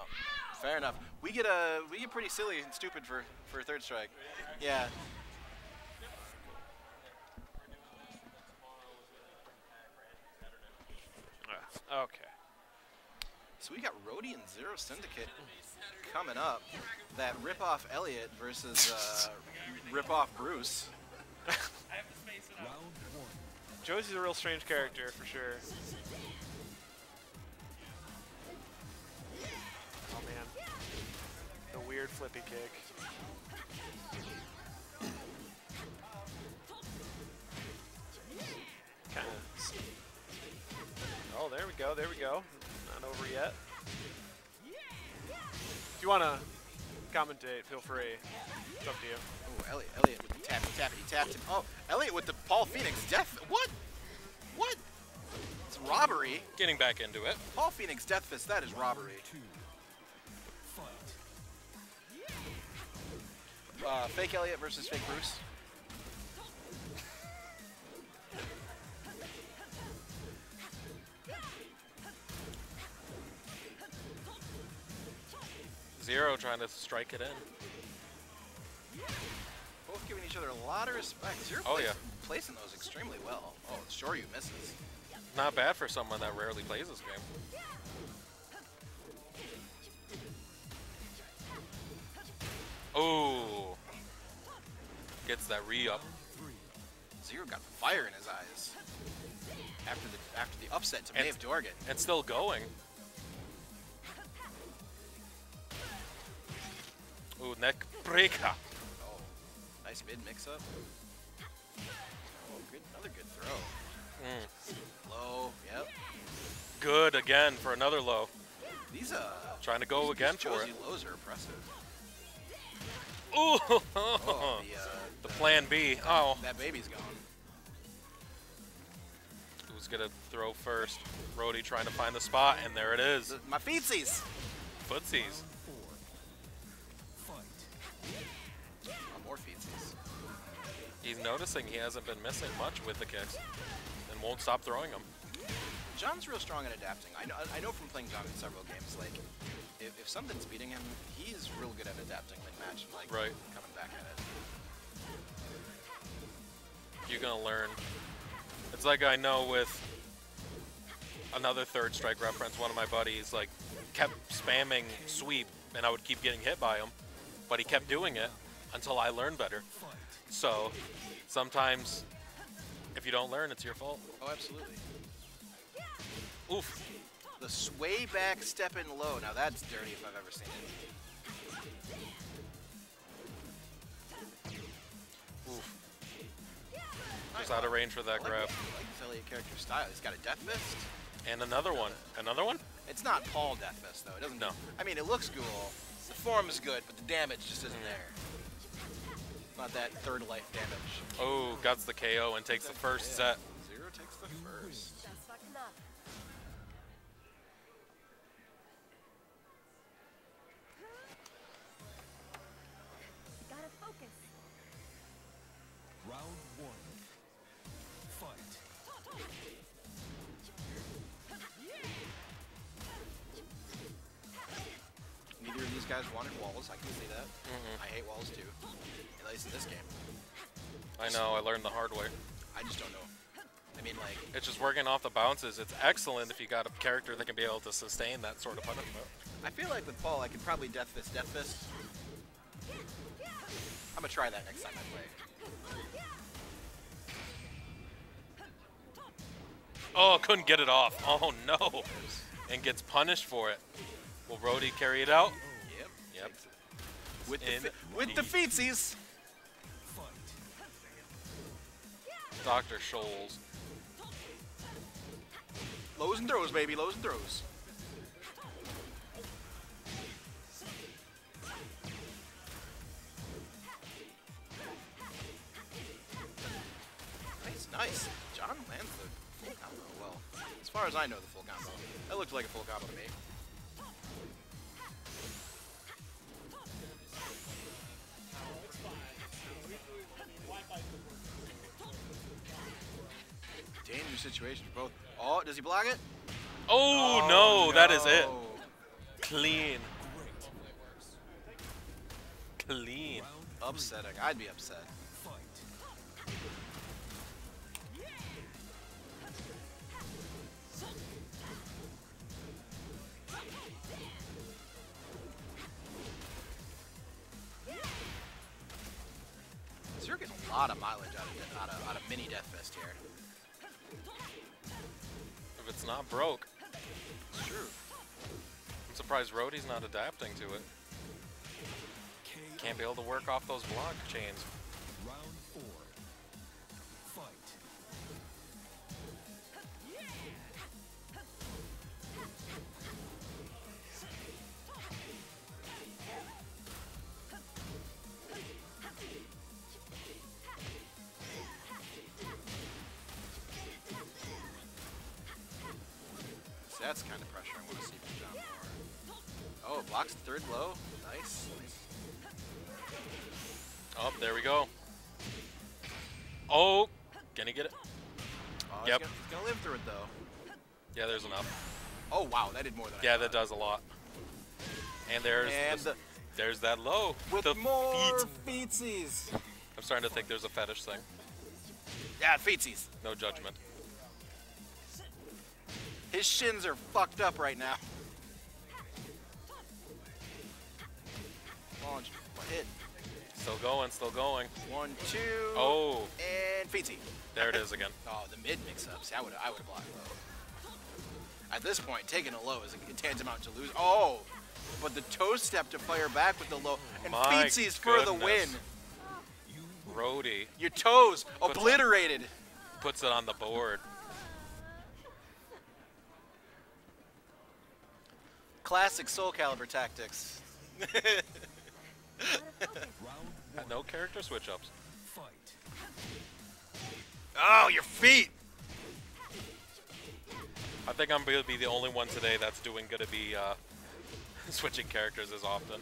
Speaker 11: fair enough. We get uh we get pretty silly and stupid for for Third Strike. Yeah.
Speaker 3: Uh, okay.
Speaker 11: So we got Roadi and Zero Syndicate coming up. That rip off Elliot versus uh, rip off Bruce. [LAUGHS]
Speaker 3: Josie's a real strange character for sure. Oh man. The weird flippy kick. Kind of. Oh, there we go. There we go. Not over yet. If you want to commentate, feel free. It's up to you.
Speaker 11: Oh, Elliot, Elliot with the tappy tappity tapped him. Oh, Elliot with the Paul Phoenix death. What? What? It's robbery.
Speaker 4: Getting back into it.
Speaker 11: Paul Phoenix death fist. That is robbery. Uh, fake Elliot versus fake Bruce.
Speaker 4: Zero trying to strike it in.
Speaker 11: Both giving each other a lot of respect. Zero
Speaker 4: Oh,
Speaker 11: plays-
Speaker 4: yeah.
Speaker 11: placing those extremely well. Oh, sure you misses.
Speaker 4: Not bad for someone that rarely plays this game. Oh. Gets that re-up.
Speaker 11: Zero got fire in his eyes after the after the upset to
Speaker 4: And-
Speaker 11: Dorgan.
Speaker 4: And still going. Ooh, neck breaker.
Speaker 11: Oh, nice mid mix up. Oh, good, another good throw.
Speaker 4: Mm.
Speaker 11: Low, yep.
Speaker 4: Good again for another low.
Speaker 11: These uh,
Speaker 4: Trying to go
Speaker 11: these,
Speaker 4: again
Speaker 11: these
Speaker 4: for it.
Speaker 11: Lows are impressive.
Speaker 4: Ooh,
Speaker 11: Oh, the, uh, [LAUGHS]
Speaker 4: the plan B. Oh,
Speaker 11: That baby's gone.
Speaker 4: who's gonna throw first? Roadi trying to find the spot, and there it is.
Speaker 11: My feetsies.
Speaker 4: Footsies. He's noticing he hasn't been missing much with the kicks, and won't stop throwing them.
Speaker 11: John's real strong at adapting. I know, I know from playing John in several games. Like, if, if something's beating him, he's real good at adapting mid-match and like
Speaker 4: Right.
Speaker 11: coming back at it.
Speaker 4: You're gonna learn. It's like I know with another third strike reference. One of my buddies like kept spamming sweep, and I would keep getting hit by him, but he kept doing it until I learned better. So sometimes, if you don't learn, it's your fault.
Speaker 11: Oh, absolutely.
Speaker 4: Oof.
Speaker 11: The sway back step in low. Now that's dirty if I've ever seen it.
Speaker 4: Oof. Just out of range for that
Speaker 11: I like,
Speaker 4: grab.
Speaker 11: I like this Elliot character style. He's got a death fist.
Speaker 4: And another one. Another one?
Speaker 11: It's not Paul death fist though. It doesn't.
Speaker 4: No.
Speaker 11: I mean, it looks cool. The form is good, but the damage just isn't mm-hmm. there. Not that third life damage.
Speaker 4: Oh, guts the KO and takes the first
Speaker 11: Yeah.
Speaker 4: set.
Speaker 11: Zero takes the first.
Speaker 12: Gotta focus.
Speaker 8: Round one. Fight.
Speaker 11: Neither of these guys wanted walls. I can see that.
Speaker 4: Mhm.
Speaker 11: I hate walls too. Least in this game.
Speaker 4: I know, I learned the hard way.
Speaker 11: I just don't know I mean, like,
Speaker 4: It's just working off the bounces. It's excellent if you got a character that can be able to sustain that sort of punishment.
Speaker 11: I feel like with Paul, I could probably Death Fist, Death Fist. I'm gonna try that next time I play.
Speaker 4: Oh, couldn't get it off. Oh no. And gets punished for it. Will Roadi carry it out?
Speaker 11: Yep.
Speaker 4: Yep.
Speaker 11: With the, with the feetsies.
Speaker 4: Dr. Scholl's.
Speaker 11: Lows and throws, baby. Lows and throws. Nice, nice. John lands the full combo. Well, as far as I know, the full combo. That looked like a full combo to me. Situation for both. Oh, does he block it?
Speaker 4: Oh, oh no, that is it. Clean. Clean.
Speaker 11: Upsetting. I'd be upset. So you're getting a lot of mileage out of, out of, out of mini Death
Speaker 4: it's not broke.
Speaker 11: It's true.
Speaker 4: I'm surprised Roadi's not adapting to it. Can't be able to work off those block chains.
Speaker 11: That's kind of pressure I want to see from John Moore. Oh, blocks the third blow. Nice.
Speaker 4: Oh, there we go. Oh, gonna get it.
Speaker 11: Oh, he's
Speaker 4: Yep.
Speaker 11: gonna- He's gonna live through it though.
Speaker 4: Yeah, there's enough.
Speaker 11: Oh wow, that did more than
Speaker 4: Yeah, that does a lot. And there's
Speaker 11: And
Speaker 4: the- there's that low.
Speaker 11: With
Speaker 4: the
Speaker 11: more
Speaker 4: feet.
Speaker 11: feetsies.
Speaker 4: I'm starting to think there's a fetish thing.
Speaker 11: Yeah, feetsies.
Speaker 4: No judgment.
Speaker 11: His shins are fucked up right now. Launch. Hit.
Speaker 4: Still going, still going.
Speaker 11: One, two.
Speaker 4: Oh,
Speaker 11: And feetsy.
Speaker 4: there it is again.
Speaker 11: Oh, the mid mix-ups. I would I would have blocked low. At this point, taking a low is a tantamount to lose. Oh, but the toe step to fire back with the low and
Speaker 4: My
Speaker 11: feetsies for the win.
Speaker 4: Roadi
Speaker 11: Your toes obliterated.
Speaker 4: puts it on the board.
Speaker 11: Classic Soul Calibur tactics. [LAUGHS]
Speaker 4: No character switch ups.
Speaker 8: Fight.
Speaker 11: Oh, your feet.
Speaker 4: I think I'm going to be the only one today that's doing going to be uh, [LAUGHS] switching characters as often.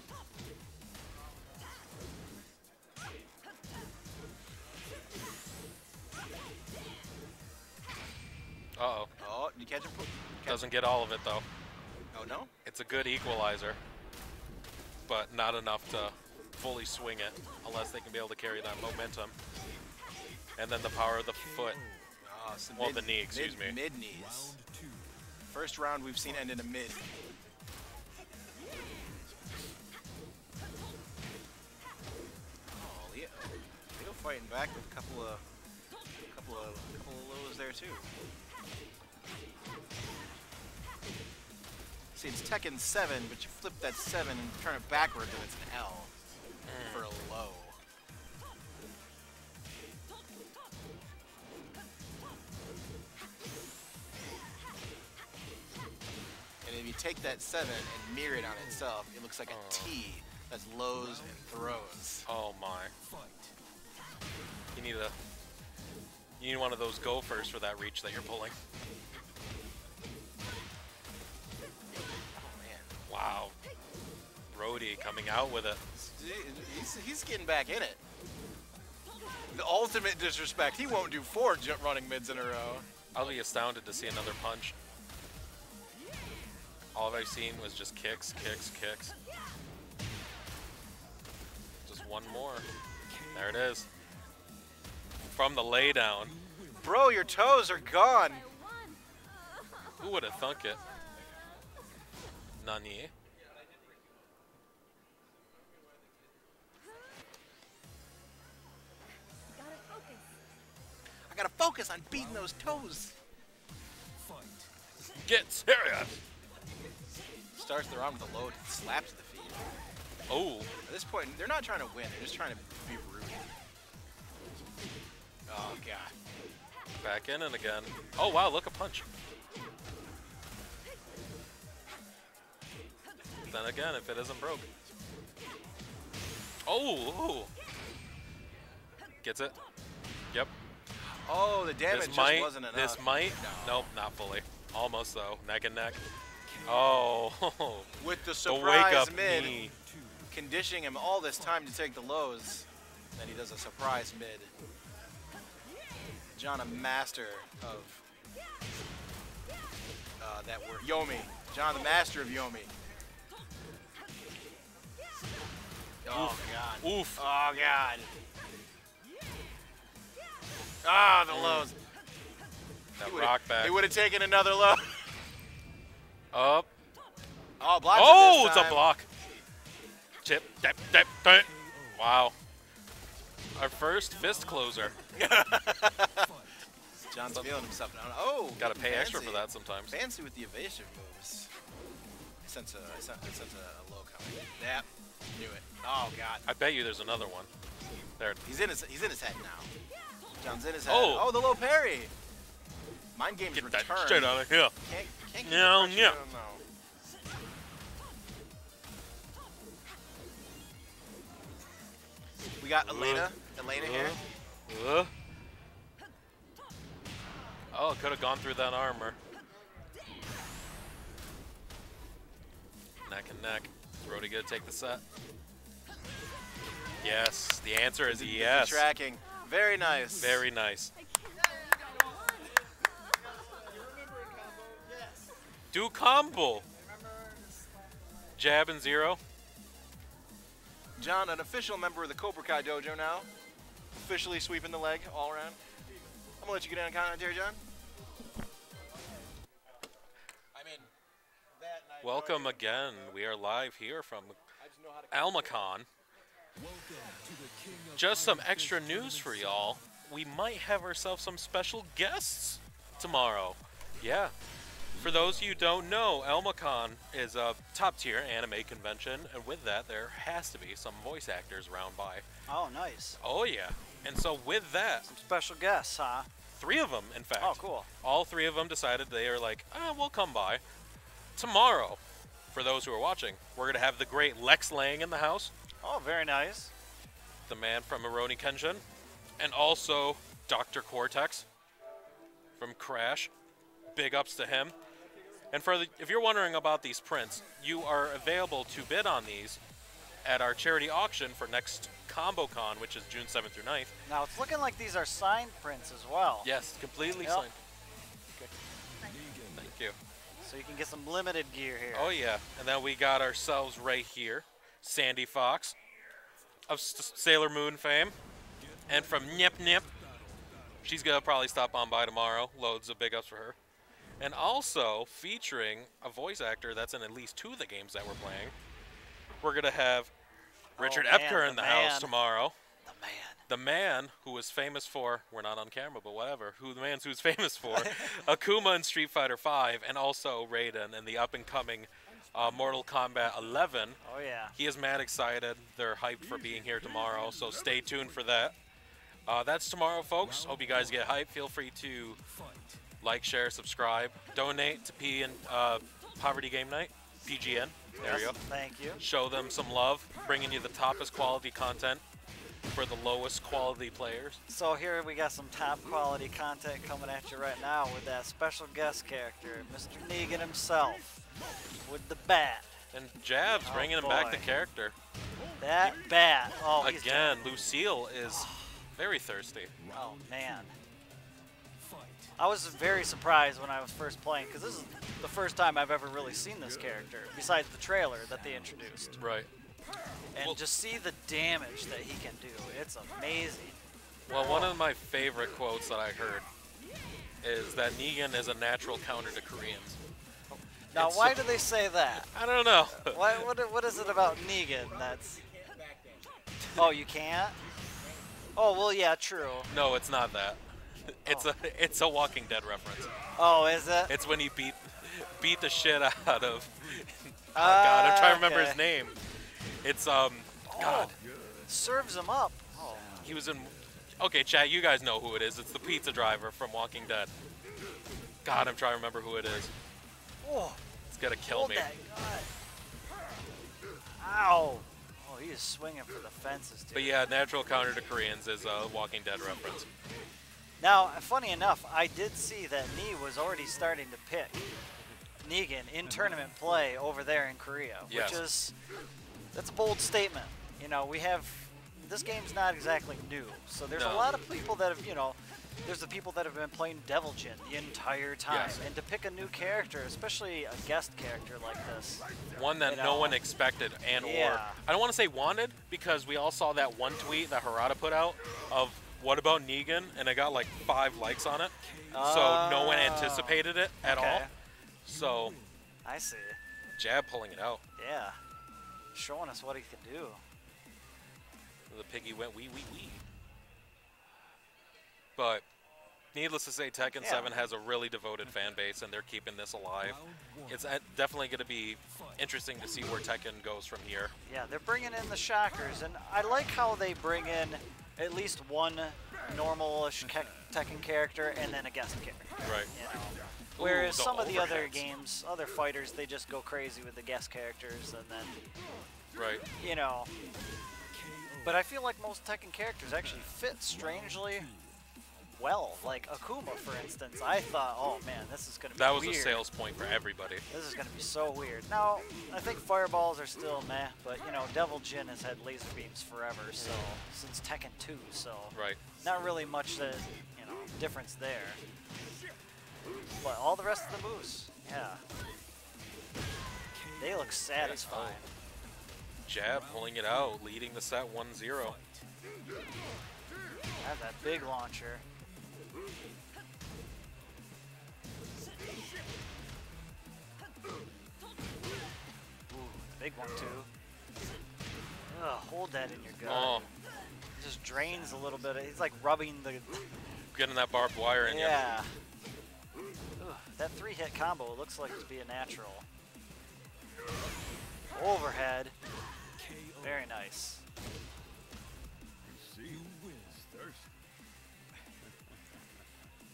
Speaker 4: Uh-oh.
Speaker 11: Oh, you catch him? Catch
Speaker 4: Doesn't get all of it, though.
Speaker 11: Oh no.
Speaker 4: It's a good equalizer, but not enough to fully swing it unless they can be able to carry that momentum. And then the power of the foot.
Speaker 11: Oh, so
Speaker 4: Well,
Speaker 11: mid-
Speaker 4: the knee, excuse
Speaker 11: mid,
Speaker 4: me.
Speaker 11: Mid knees. First round we've seen end in a mid. Oh, Leo. Leo fighting back with a couple of, couple of, couple of lows there too. See, it's Tekken 7, but you flip that 7 and turn it backwards and it's an L for a low. And if you take that 7 and mirror it on itself, it looks like a T that's lows and throws.
Speaker 4: Oh my. You need a you need one of those gophers for that reach that you're pulling. Wow. Roadi coming out with it.
Speaker 11: He's, he's getting back in it. The ultimate disrespect. He won't do four running mids in a row.
Speaker 4: I'll be astounded to see another punch. All I've seen was just kicks, kicks, kicks. Just one more. There it is. From the laydown.
Speaker 11: Bro, your toes are gone.
Speaker 4: Who would have thunk it? Nani?
Speaker 11: I gotta focus on beating those toes.
Speaker 4: Get serious!
Speaker 11: Starts the round with a load and slaps the feet.
Speaker 4: Oh,
Speaker 11: At this point, they're not trying to win. They're just trying to be rude. Oh, God.
Speaker 4: back in and again. Oh wow, look a punch. Then again, if it isn't broke. Oh, ooh. Gets it. Yep.
Speaker 11: Oh, the damage
Speaker 4: this
Speaker 11: just
Speaker 4: might.
Speaker 11: wasn't enough.
Speaker 4: This might.
Speaker 11: No.
Speaker 4: Nope, not fully. Almost though. Neck and neck. Oh. [LAUGHS]
Speaker 11: With the
Speaker 4: the
Speaker 11: surprise
Speaker 4: up
Speaker 11: mid,
Speaker 4: knee.
Speaker 11: conditioning him all this time to take the lows. Then he does a surprise mid. John, a master of uh, that word. Yomi. John, the master of Yomi. Oh, God.
Speaker 4: Oof.
Speaker 11: Oh, God. Ah, the lows.
Speaker 4: That rock back.
Speaker 11: He would have taken another low. [LAUGHS]
Speaker 4: Up.
Speaker 11: Oh, blocks it
Speaker 4: Oh, it's a block. Chip. Dip, dip, dip. Wow. Our first fist closer. [LAUGHS]
Speaker 11: John's feeling himself now. Oh,
Speaker 4: Got to pay extra for that sometimes.
Speaker 11: Fancy with the evasive moves. I sense a, I sense, I sense a, a low coming. Yep, knew it. Oh God,
Speaker 4: I bet you there's another one. There.
Speaker 11: he's in his, he's in his head now. John's in his head.
Speaker 4: Oh.
Speaker 11: oh the low parry. Mind games
Speaker 4: Get
Speaker 11: return.
Speaker 4: that shit out of here.
Speaker 11: Can't, can't keep
Speaker 4: No,
Speaker 11: the pressure
Speaker 4: no.
Speaker 11: down now. We got Elena, Elena here.
Speaker 4: Uh. Oh, could have gone through that armor. Neck and neck. Is Roadi gonna take the set? Yes. The answer is
Speaker 11: Busy
Speaker 4: yes.
Speaker 11: Tracking. Very nice.
Speaker 4: Very nice. Do combo. Jab and zero.
Speaker 11: John, an official member of the Cobra Kai Dojo now. Officially sweeping the leg all around. I'm gonna let you get in on commentary, John. I mean, that and
Speaker 4: Welcome again. We are live here from AlmaCon. Just some extra news for y'all. We might have ourselves some special guests tomorrow. Yeah. For those you who don't know, AlmaCon is a top tier anime convention, and with that, there has to be some voice actors around by.
Speaker 7: Oh, nice.
Speaker 4: Oh, yeah. And so, with that,
Speaker 7: Some special guests, huh?
Speaker 4: three of them, in fact.
Speaker 7: Oh, cool.
Speaker 4: All three of them decided they are like, ah, we'll come by. Tomorrow, for those who are watching, we're going to have the great Lex Lang in the house,
Speaker 7: Oh, very nice.
Speaker 4: the man from Rurouni Kenshin, and also Dr. Cortex from Crash. Big ups to him. And for the, if you're wondering about these prints, you are available to bid on these at our charity auction for next ComboCon, which is June 7th through 9th.
Speaker 7: Now it's looking like these are signed prints as well.
Speaker 4: Yes, completely
Speaker 7: Yep.
Speaker 4: signed. Thank you.
Speaker 7: So you can get some limited gear here.
Speaker 4: Oh yeah, and then we got ourselves right here, Sandy Fox, of S- Sailor Moon fame, and from Nip Nip. She's gonna probably stop on by tomorrow. Loads of big ups for her, and also featuring a voice actor that's in at least two of the games that we're playing. We're gonna have Richard
Speaker 7: Oh, Epcar
Speaker 4: in the house tomorrow.
Speaker 7: The man.
Speaker 4: The man who was famous for, we're not on camera, but whatever, who the man who's [LAUGHS] famous for, [LAUGHS] Akuma in Street Fighter V, and also Raiden in the up and coming uh, Mortal Kombat 11.
Speaker 7: Oh yeah.
Speaker 4: He is mad excited. They're hyped for being here tomorrow, so stay tuned for that. Uh, that's tomorrow, folks. Hope you guys get hyped. Feel free to like, share, subscribe, donate to P and uh, Poverty Game Night, PGN. There you go.
Speaker 7: Thank you.
Speaker 4: Show them some love, bringing you the toppest quality content for the lowest quality players.
Speaker 7: So here we got some top quality content coming at you right now with that special guest character, Mr. Negan himself, with the bat.
Speaker 4: And Jabs
Speaker 7: Oh,
Speaker 4: bringing him back the
Speaker 7: boy.
Speaker 4: character.
Speaker 7: That bat. Oh,
Speaker 4: Again, Lucille is very thirsty.
Speaker 7: Oh man. I was very surprised when I was first playing because this is the first time I've ever really seen this character, besides the trailer that they introduced.
Speaker 4: Right.
Speaker 7: And just see the damage that he can do. It's amazing.
Speaker 4: Well, one of my favorite quotes that I heard is that Negan is a natural counter to Koreans.
Speaker 7: Now,
Speaker 4: It's
Speaker 7: why
Speaker 4: so-
Speaker 7: do they say that? [LAUGHS]
Speaker 4: I don't know.
Speaker 7: Why, what, what is it about Negan that's... [LAUGHS] Oh, you can't? Oh, well, yeah, true.
Speaker 4: No, it's not that. It's a it's a Walking Dead reference.
Speaker 7: Oh, is it?
Speaker 4: It's when he beat beat the shit out of. oh
Speaker 7: Ah,
Speaker 4: God, I'm trying to remember his name. It's um. God,
Speaker 7: Serves him up. Oh,
Speaker 4: he was in. Okay, chat. You guys know who it is. It's the pizza driver from Walking Dead. God, I'm trying to remember who it is.
Speaker 7: oh
Speaker 4: It's gonna kill me.
Speaker 7: Ow. Oh, he is swinging for the fences, dude.
Speaker 4: But yeah, natural counter to Koreans is a Walking Dead reference.
Speaker 7: Now, funny enough, I did see that Knee was already starting to pick Negan in tournament play over there in Korea,
Speaker 4: Yes.
Speaker 7: which is that's a bold statement. You know, we have this game's not exactly new, so there's a lot of people that have, you know, there's the people that have been playing Devil Jin the entire time,
Speaker 4: Yes.
Speaker 7: and to pick a new character, especially a guest character like this,
Speaker 4: One that no
Speaker 7: know.
Speaker 4: one expected and or I don't want to say wanted because we all saw that one tweet that Harada put out of what about Negan and it got like five likes on it. so no one anticipated it at oh,
Speaker 7: all.
Speaker 4: So
Speaker 7: I see.
Speaker 4: Jab pulling it out.
Speaker 7: Yeah, showing us what he can do.
Speaker 4: The piggy went wee wee wee. But needless to say, Tekken
Speaker 7: Yeah.
Speaker 4: 7 has a really devoted fan base and they're keeping this alive. It's uh, definitely going to be interesting to see where Tekken goes from here.
Speaker 7: Yeah, they're bringing in the shockers, and I like how they bring in at least one normal-ish Tekken character and then a guest character.
Speaker 4: Right.
Speaker 7: You know, whereas
Speaker 4: the
Speaker 7: some of the other games, other fighters, they just go crazy with the guest characters, and then
Speaker 4: Right.
Speaker 7: you know. But I feel like most Tekken characters actually fit strangely well. Like Akuma, for instance, I thought, oh man, this is gonna be
Speaker 4: That was
Speaker 7: weird.
Speaker 4: a sales point for everybody.
Speaker 7: This is gonna be so weird. Now, I think fireballs are still meh, but you know, Devil Jin has had laser beams forever, so since Tekken 2, so
Speaker 4: Right.
Speaker 7: not really much that you know difference there. But all the rest of the moves, yeah, they look satisfying.
Speaker 4: Jab pulling it out, leading the set 1-0.
Speaker 7: Have that big launcher. Ooh, big one too. Ugh, hold that in your gut.
Speaker 4: Oh,
Speaker 7: It just drains a little bit. He's like rubbing the.
Speaker 4: getting that barbed wire in you.
Speaker 7: yeah. That three hit combo looks like to be a natural. Overhead. Very nice.
Speaker 10: See, wins thirsty.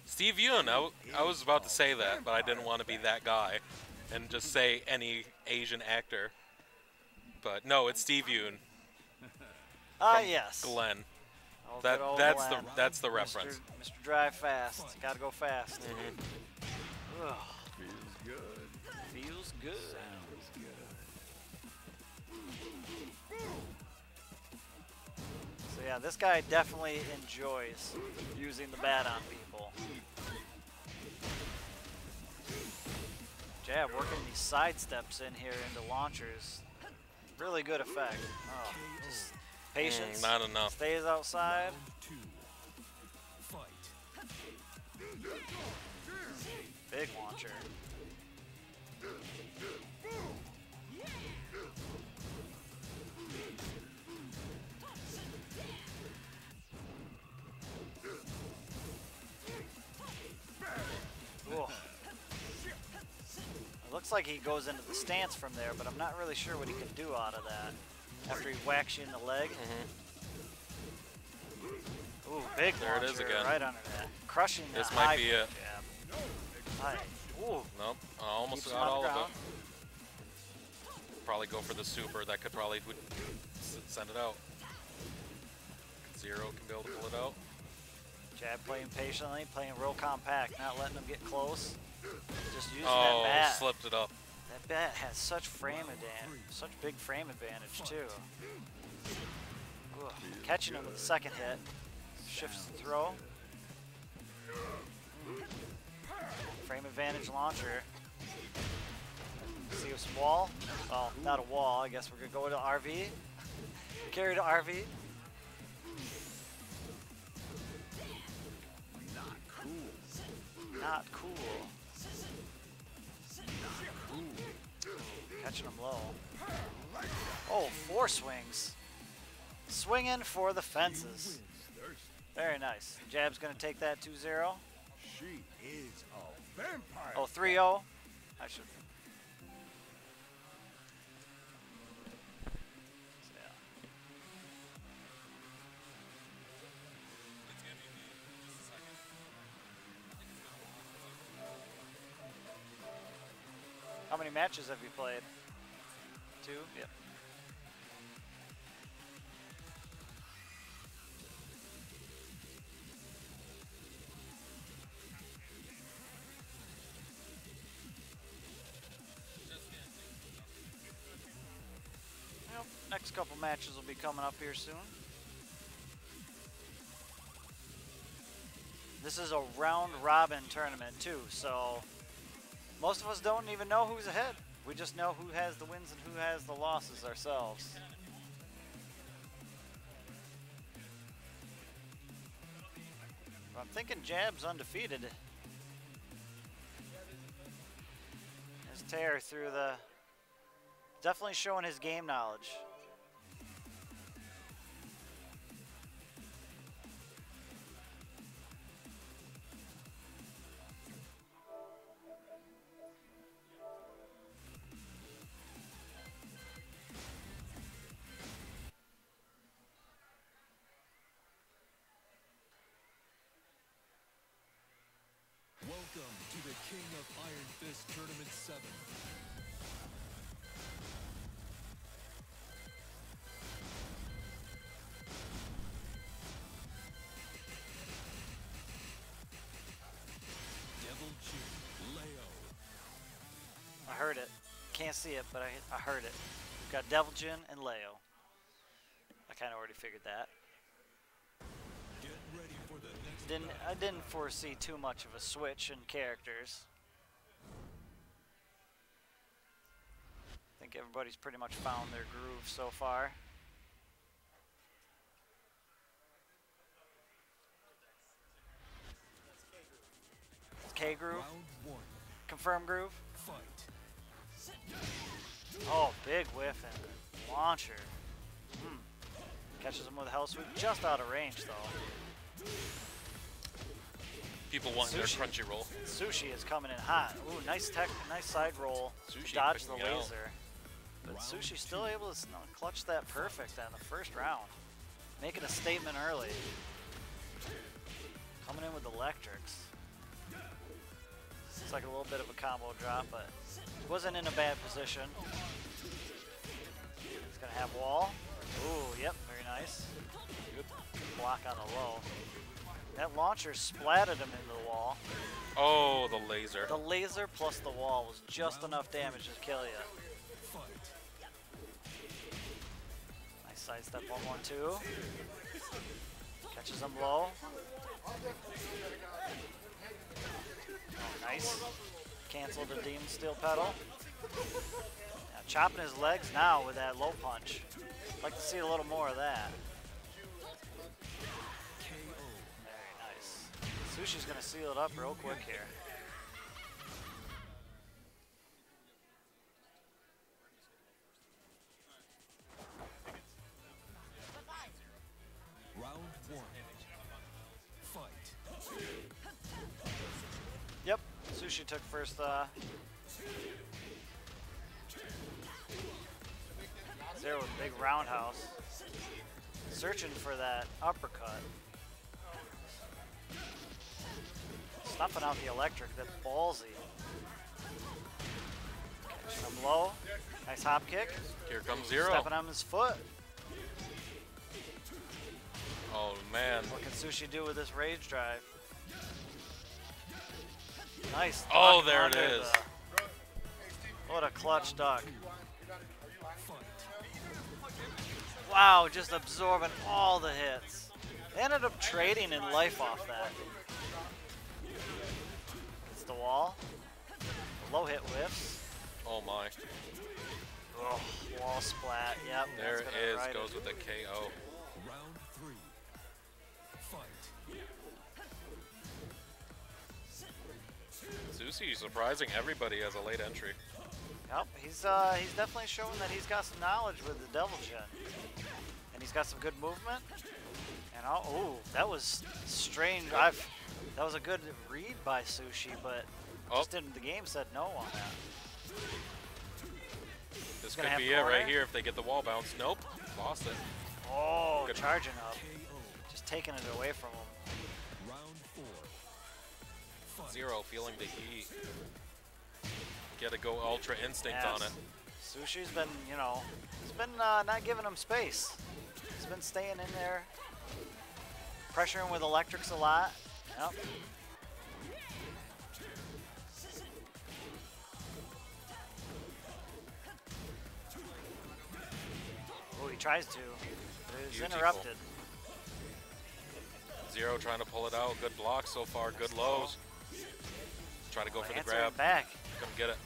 Speaker 4: Steve Yeun, I, w- I was about to say that, but I didn't want to be that guy and just say any Asian actor. But no, it's Steve Yeun,
Speaker 7: Ah, yes.
Speaker 4: Glenn.
Speaker 7: Oh,
Speaker 4: That that's
Speaker 7: Glenn.
Speaker 4: the that's the reference.
Speaker 7: Mr. Drive fast. Gotta go fast.
Speaker 4: Mhm.
Speaker 7: Ugh,
Speaker 10: Feels good.
Speaker 7: feels good.
Speaker 10: Sounds good.
Speaker 7: So yeah, this guy definitely enjoys using the bat on people. Jab working these side steps in here into launchers. Really good effect. Oh, just patience.
Speaker 4: Mm, not enough.
Speaker 7: Stays outside.
Speaker 8: Two. Fight.
Speaker 7: Big launcher. It looks like he goes into the stance from there, but I'm not really sure what he can do out of that. After he whacks you in the leg. Mm-hmm. Ooh, big.
Speaker 4: There it is
Speaker 7: launcher
Speaker 4: again.
Speaker 7: right under that. Crushing
Speaker 4: This might be it.
Speaker 7: jab. Ooh,
Speaker 4: Nope, I almost
Speaker 7: Keeps
Speaker 4: got all of them. Probably go for the super. That could probably would send it out. Zero can be able to pull it out.
Speaker 7: Jab playing patiently, playing real compact, not letting them get close. Just using
Speaker 4: Oh,
Speaker 7: that bat.
Speaker 4: Oh, slipped it up.
Speaker 7: That bat has such frame advantage, such big frame advantage too. Catching him with the second hit, shifts the throw. Frame advantage launcher. See a wall? Oh, not a wall. I guess we're gonna go to RV. [LAUGHS] Carry to RV.
Speaker 10: Not cool.
Speaker 7: not cool. Catching him low. Oh, four swings. Swinging for the fences. Very nice. Jab's going to take that 2 0.
Speaker 10: She is a vampire.
Speaker 7: Oh, 3 0. I should. How many matches have you played? Two? Yep. Couple matches will be coming up here soon. This is a round robin tournament too, so most of us don't even know who's ahead. We just know who has the wins and who has the losses ourselves. I'm thinking Jab's undefeated. His tear through the. Definitely showing his game knowledge.
Speaker 8: Fist Tournament 7. Devil Jin, Leo,
Speaker 7: I heard it. Can't see it, but I, I heard it. We've got Devil Jin and Leo. I kind of already figured that.
Speaker 8: get ready for the next
Speaker 7: Didn't I didn't foresee too much of a switch in characters. Think everybody's pretty much found their groove so far. K groove,
Speaker 8: round
Speaker 7: confirm groove.
Speaker 8: Fight.
Speaker 7: Oh, big whiff and launcher. Hmm. Catches him with a hell sweep, just out of range though.
Speaker 4: People want their
Speaker 7: Sushi.
Speaker 4: crunchy roll.
Speaker 7: Sushi is coming in hot. Ooh, nice tech, nice side roll.
Speaker 4: Sushi
Speaker 7: Dodge the
Speaker 4: picking out.
Speaker 7: laser. But Sushi's still able to clutch that perfect in the first round. Making a statement early. Coming in with electrics. It's like a little bit of a combo drop, but wasn't in a bad position. He's gonna have wall. Ooh, yep, very nice. Good block on the low. That launcher splatted him into the wall.
Speaker 4: Oh, the laser.
Speaker 7: The laser plus the wall was just enough damage to kill you. Sidestep one one two. Catches him low. Oh, nice. Canceled the demon steel pedal. Now chopping his legs now with that low punch. Like to see a little more of that. Very nice. Sushi's gonna seal it up real quick here. Sushi took first. Uh, Zero with big roundhouse. Searching for that uppercut. Stuffing out the electric, that's ballsy. Catching him low. Nice hop kick.
Speaker 4: Here comes zero.
Speaker 7: Stepping on his foot.
Speaker 4: Oh man.
Speaker 7: What can Sushi do with this rage drive? Nice.
Speaker 4: Oh, there it is.
Speaker 7: the- What a clutch duck. Wow, just absorbing all the hits. They ended up trading in life off that. It's the wall. Low hit whiffs.
Speaker 4: Oh my.
Speaker 7: Oh, wall splat. Yep.
Speaker 4: There
Speaker 7: that's
Speaker 4: it
Speaker 7: gonna
Speaker 4: is.
Speaker 7: ride
Speaker 4: Goes with a KO. Surprising everybody as a late entry.
Speaker 7: Yep, he's uh, he's definitely showing that he's got some knowledge with the Devil Jin, and he's got some good movement. And oh, that was strange. I've that was a good read by Sushi, but
Speaker 4: Oh.
Speaker 7: just didn't. The game said no on that.
Speaker 4: This could be it right here if they get the wall bounce. Nope, lost it.
Speaker 7: Oh,
Speaker 4: Good.
Speaker 7: charging up, just taking it away from him.
Speaker 4: Zero feeling the heat. Get to go ultra instinct on it.
Speaker 7: Sushi's been, you know, he's been uh, not giving him space. He's been staying in there, pressuring with electrics a lot. Yep. Oh, he tries to, it's interrupted.
Speaker 4: Zero trying to pull it out. Good block so far. Good lows. Try to go for the
Speaker 7: Answering
Speaker 4: grab.
Speaker 7: back.
Speaker 4: Come get it.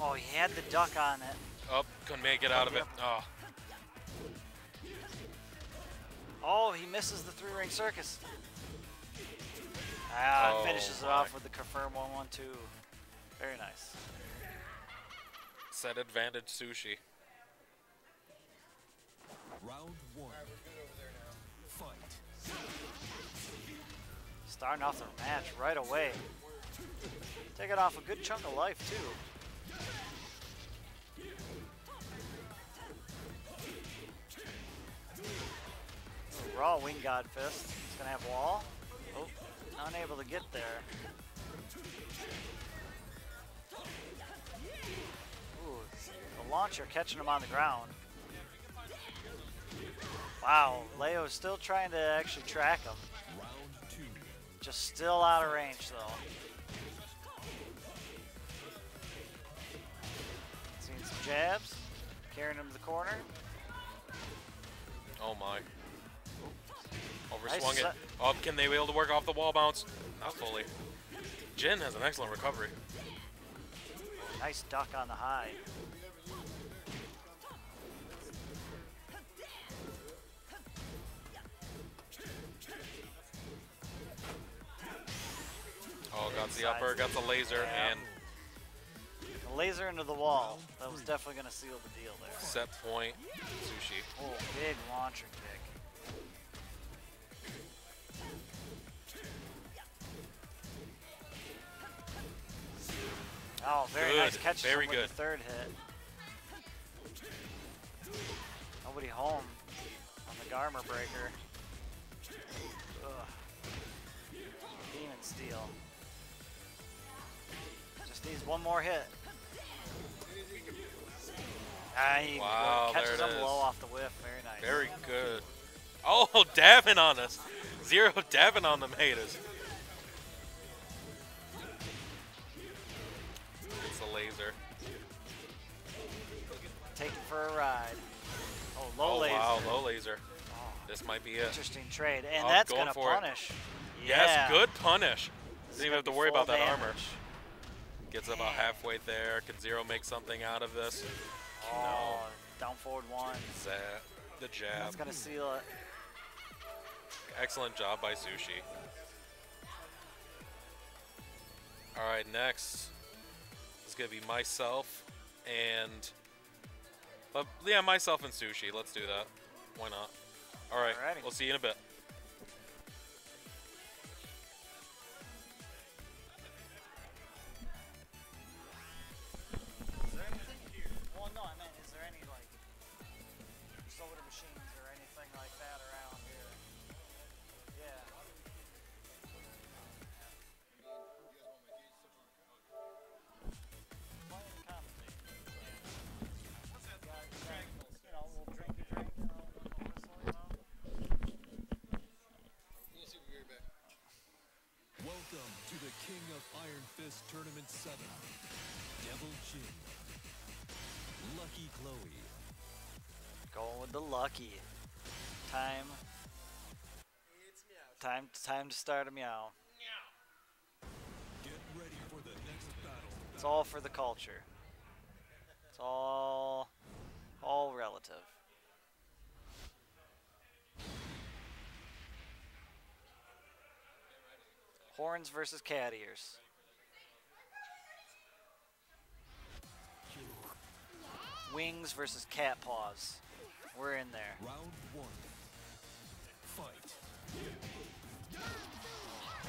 Speaker 7: Oh, he had the duck on it.
Speaker 4: Up, couldn't make it out of it. Oh,
Speaker 7: Oh, he misses the three ring circus. Ah,
Speaker 4: Oh,
Speaker 7: finishes it off with the confirm 1 1 2. Very nice.
Speaker 4: set advantage sushi.
Speaker 8: Round one. Fight.
Speaker 7: Starting off the match right away. Taking off a good chunk of life, too. Raw Wind God Fist. He's to have wall. Oh, unable to get there. Ooh, the launcher catching him on the ground. Wow, Leo's still trying to actually track him. Just still out of range though. Seeing some jabs, carrying him to the corner.
Speaker 4: Oh my.
Speaker 7: Nice
Speaker 4: Overswung it.
Speaker 7: set.
Speaker 4: Oh, can they be able to work off the wall bounce? Not fully. Jin has an excellent recovery.
Speaker 7: Nice duck on the high.
Speaker 4: Oh, got the upper, got the laser,
Speaker 7: Yeah.
Speaker 4: and
Speaker 7: The laser into the wall. That was definitely going to seal the deal there.
Speaker 4: set point sushi.
Speaker 7: Oh, big launcher kick. Oh, very
Speaker 4: Good,
Speaker 7: nice catch
Speaker 4: very
Speaker 7: with
Speaker 4: good.
Speaker 7: the third hit. Nobody home on the Garmer breaker. Ugh. Demon Steel. Needs one more hit. Ah, he
Speaker 4: Wow,
Speaker 7: catches
Speaker 4: there it
Speaker 7: him
Speaker 4: is.
Speaker 7: low off the whiff. Very nice.
Speaker 4: Very good. Oh, [LAUGHS] dabbing on us. Zero dabbing on them haters. It's a laser.
Speaker 7: Take it for a ride. Oh, low
Speaker 4: oh,
Speaker 7: laser.
Speaker 4: wow, low laser. This might be it.
Speaker 7: Interesting trade. And
Speaker 4: Oh,
Speaker 7: that's
Speaker 4: going
Speaker 7: to
Speaker 4: it.
Speaker 7: punish.
Speaker 4: Yes, good punish. Didn't even have to worry about that armor. Gets about halfway there. Can Zero make something out of this?
Speaker 7: Oh, down forward one.
Speaker 4: Zap. The jab.
Speaker 7: That's going to seal it.
Speaker 4: Excellent job by Sushi. All right, next is gonna be myself and, uh, yeah, myself and Sushi. Let's do that. Why not? All right,
Speaker 7: Alrighty.
Speaker 4: we'll see you in a bit.
Speaker 8: Of Iron Fist Tournament 7. Devil Jin. Lucky Chloe.
Speaker 7: Going with the lucky. Time. Time, time to start a meow.
Speaker 8: Get ready for the next battle.
Speaker 7: It's all for the culture. It's all, all relative. Horns versus cat ears. Wings versus cat paws. We're in there.
Speaker 8: Round one. Fight.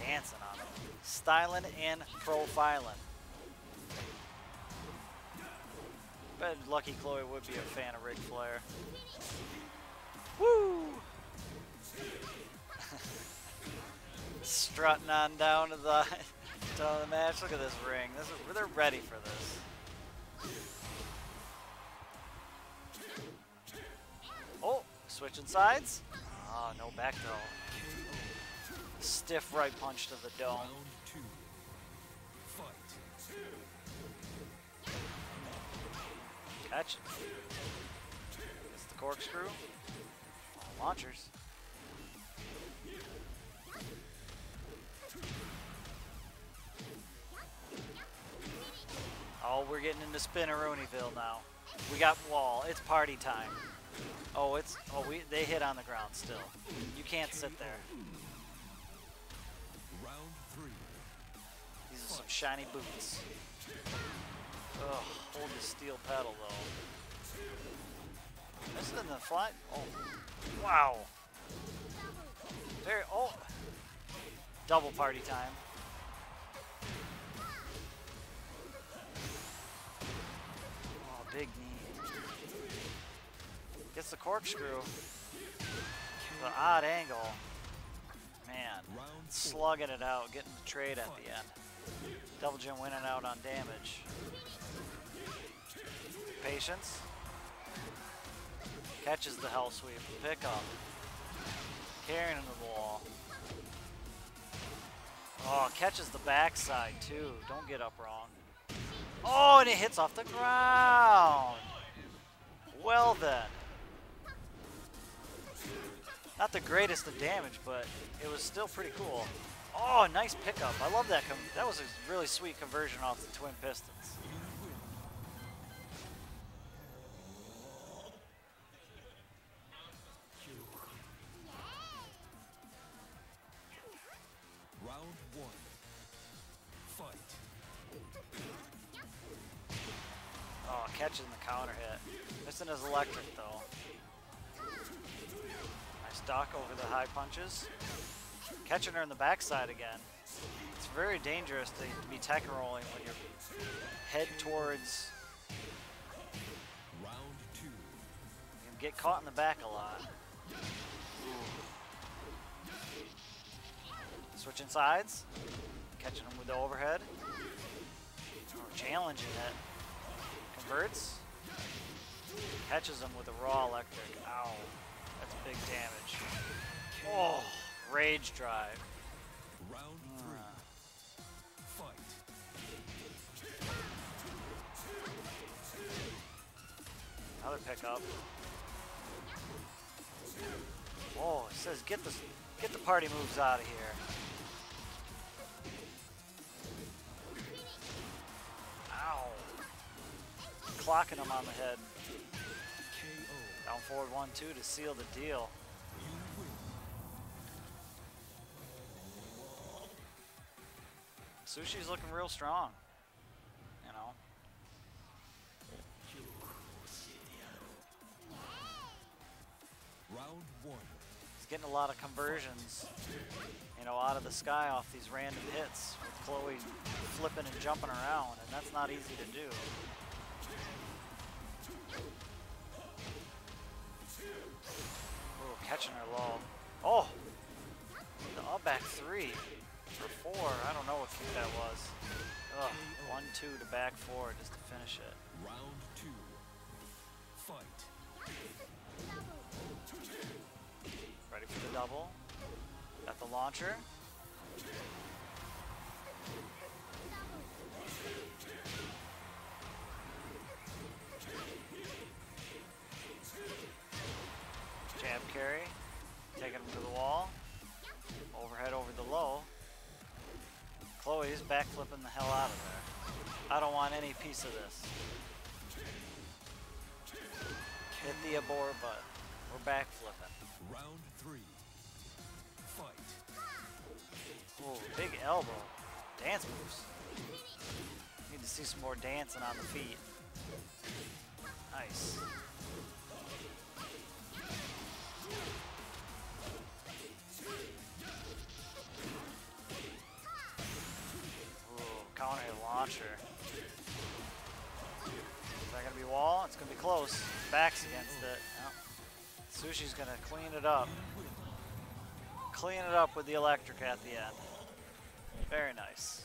Speaker 7: Dancing on them. Styling and profiling. Bet Lucky Chloe would be a fan of Ric Flair. Woo! Strutting on down to the [LAUGHS] to the match. Look at this ring. This is, they're ready for this. Oh, switching sides. Oh, no back throw. Stiff right punch to the dome. Catch. It's the corkscrew. Launchers. Oh, we're getting into Spinneroonyville now. We got wall. It's party time. Oh, it's oh we they hit on the ground still. You can't sit there.
Speaker 8: Round three.
Speaker 7: These are some shiny boots. Ugh, hold the steel pedal though. This isn't the fly. Oh, wow. Very. Oh, double party time. Big knee. Gets the corkscrew. The odd angle. Man, slugging it out, getting the trade at the end. Devil Jin winning out on damage. Patience. Catches the hell sweep. Pick up. Carrying into the wall. Oh, catches the backside too. Don't get up wrong. Oh, and it hits off the ground. Well then. Not the greatest of damage, but it was still pretty cool. Oh, nice pickup. I love that. That was a really sweet conversion off the twin pistons. Catching the counter hit. Missing his electric though. Nice dock over the high punches. Catching her in the backside again. It's very dangerous to, be tech rolling when you're head towards.
Speaker 8: Round two.
Speaker 7: You can get caught in the back a lot. Switching sides. Catching him with the overhead. Oh, challenging it. Converts. Catches him with a raw electric. Ow. That's big damage. Oh, rage drive.
Speaker 8: Round three. Fight.
Speaker 7: Another pickup. Oh, it says get the get the party moves out of here. Clocking him on the head. Down forward one two to seal the deal. Sushi's looking real strong. You know.
Speaker 8: Round one.
Speaker 7: He's getting a lot of conversions, you know, out of the sky off these random hits with Chloe flipping and jumping around, and that's not easy to do. Catching her low. Oh! The up back three or four. I don't know what kick that was. Ugh, one, two to back four just to finish it.
Speaker 8: Round two. Fight.
Speaker 7: Ready for the double. Got the launcher. Carry. Taking him to the wall. Overhead over the low. Chloe's back flipping the hell out of there. I don't want any piece of this. Hit the abort button. We're back flipping.
Speaker 8: Round three. Fight.
Speaker 7: Oh, big elbow. Dance moves. Need to see some more dancing on the feet. Nice. Counter launcher. Is that gonna be wall? It's gonna be close. Backs against it. No. Sushi's gonna clean it up. Clean it up with the electric at the end. Very nice.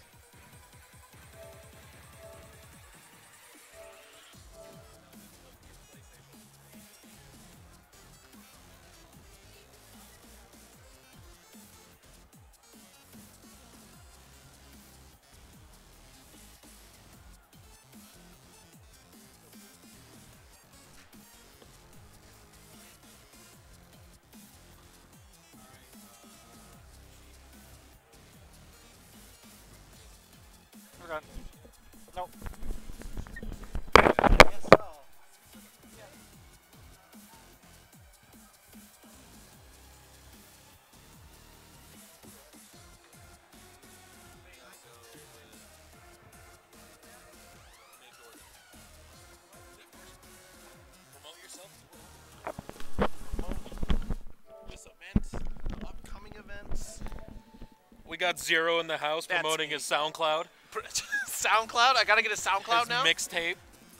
Speaker 4: Got Zero in the house
Speaker 13: That's
Speaker 4: promoting
Speaker 13: me.
Speaker 4: his SoundCloud. [LAUGHS]
Speaker 13: SoundCloud? I gotta get a SoundCloud
Speaker 4: his
Speaker 13: now?
Speaker 4: mixtape.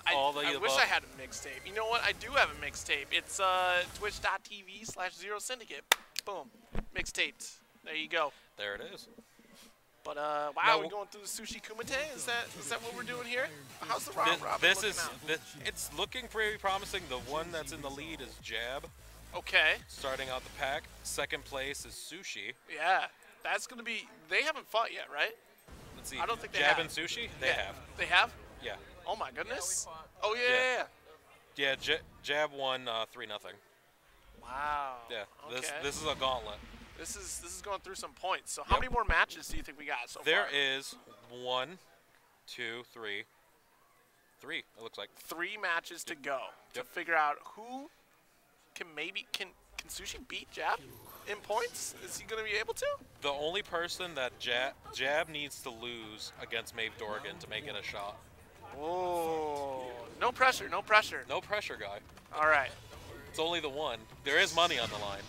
Speaker 13: I,
Speaker 4: all the
Speaker 13: I
Speaker 4: above.
Speaker 13: wish I had a mixtape. You know what? I do have a mixtape. It's uh, twitch.tv slash zero syndicate. Boom. Mixtaped. There you go.
Speaker 4: There it is.
Speaker 13: But uh, wow, we're going through the sushi kumite. Is that is that what we're doing here? How's the round robin
Speaker 4: this is
Speaker 13: out?
Speaker 4: thi- it's looking pretty promising. The one that's in the lead is Jab,
Speaker 13: Okay.
Speaker 4: starting out the pack. Second place is Sushi.
Speaker 13: Yeah. That's gonna be. They haven't fought yet, right?
Speaker 4: Let's see.
Speaker 13: I don't think they have.
Speaker 4: Jab
Speaker 13: have.
Speaker 4: and Sushi. They
Speaker 13: Yeah.
Speaker 4: have.
Speaker 13: They have.
Speaker 4: Yeah.
Speaker 13: Oh my goodness. oh yeah.
Speaker 4: Yeah.
Speaker 13: yeah, yeah.
Speaker 4: Yeah. J- Jab won uh, three nothing.
Speaker 13: Wow.
Speaker 4: Yeah. This
Speaker 13: Okay.
Speaker 4: this is a gauntlet.
Speaker 13: This is this is going through some points. So how
Speaker 4: Yep.
Speaker 13: many more matches do you think we got so
Speaker 4: There
Speaker 13: far?
Speaker 4: is one, two, three, three. It looks like.
Speaker 13: three matches to go to figure out who can maybe can can Sushi beat Jab in points? Is he gonna be able to?
Speaker 4: The only person that Jab, Jab needs to lose against Maeve Dorgan to make it a shot.
Speaker 13: Oh, no pressure, no pressure.
Speaker 4: No pressure, guy.
Speaker 13: All right,
Speaker 4: It's only the one. There is money on the line.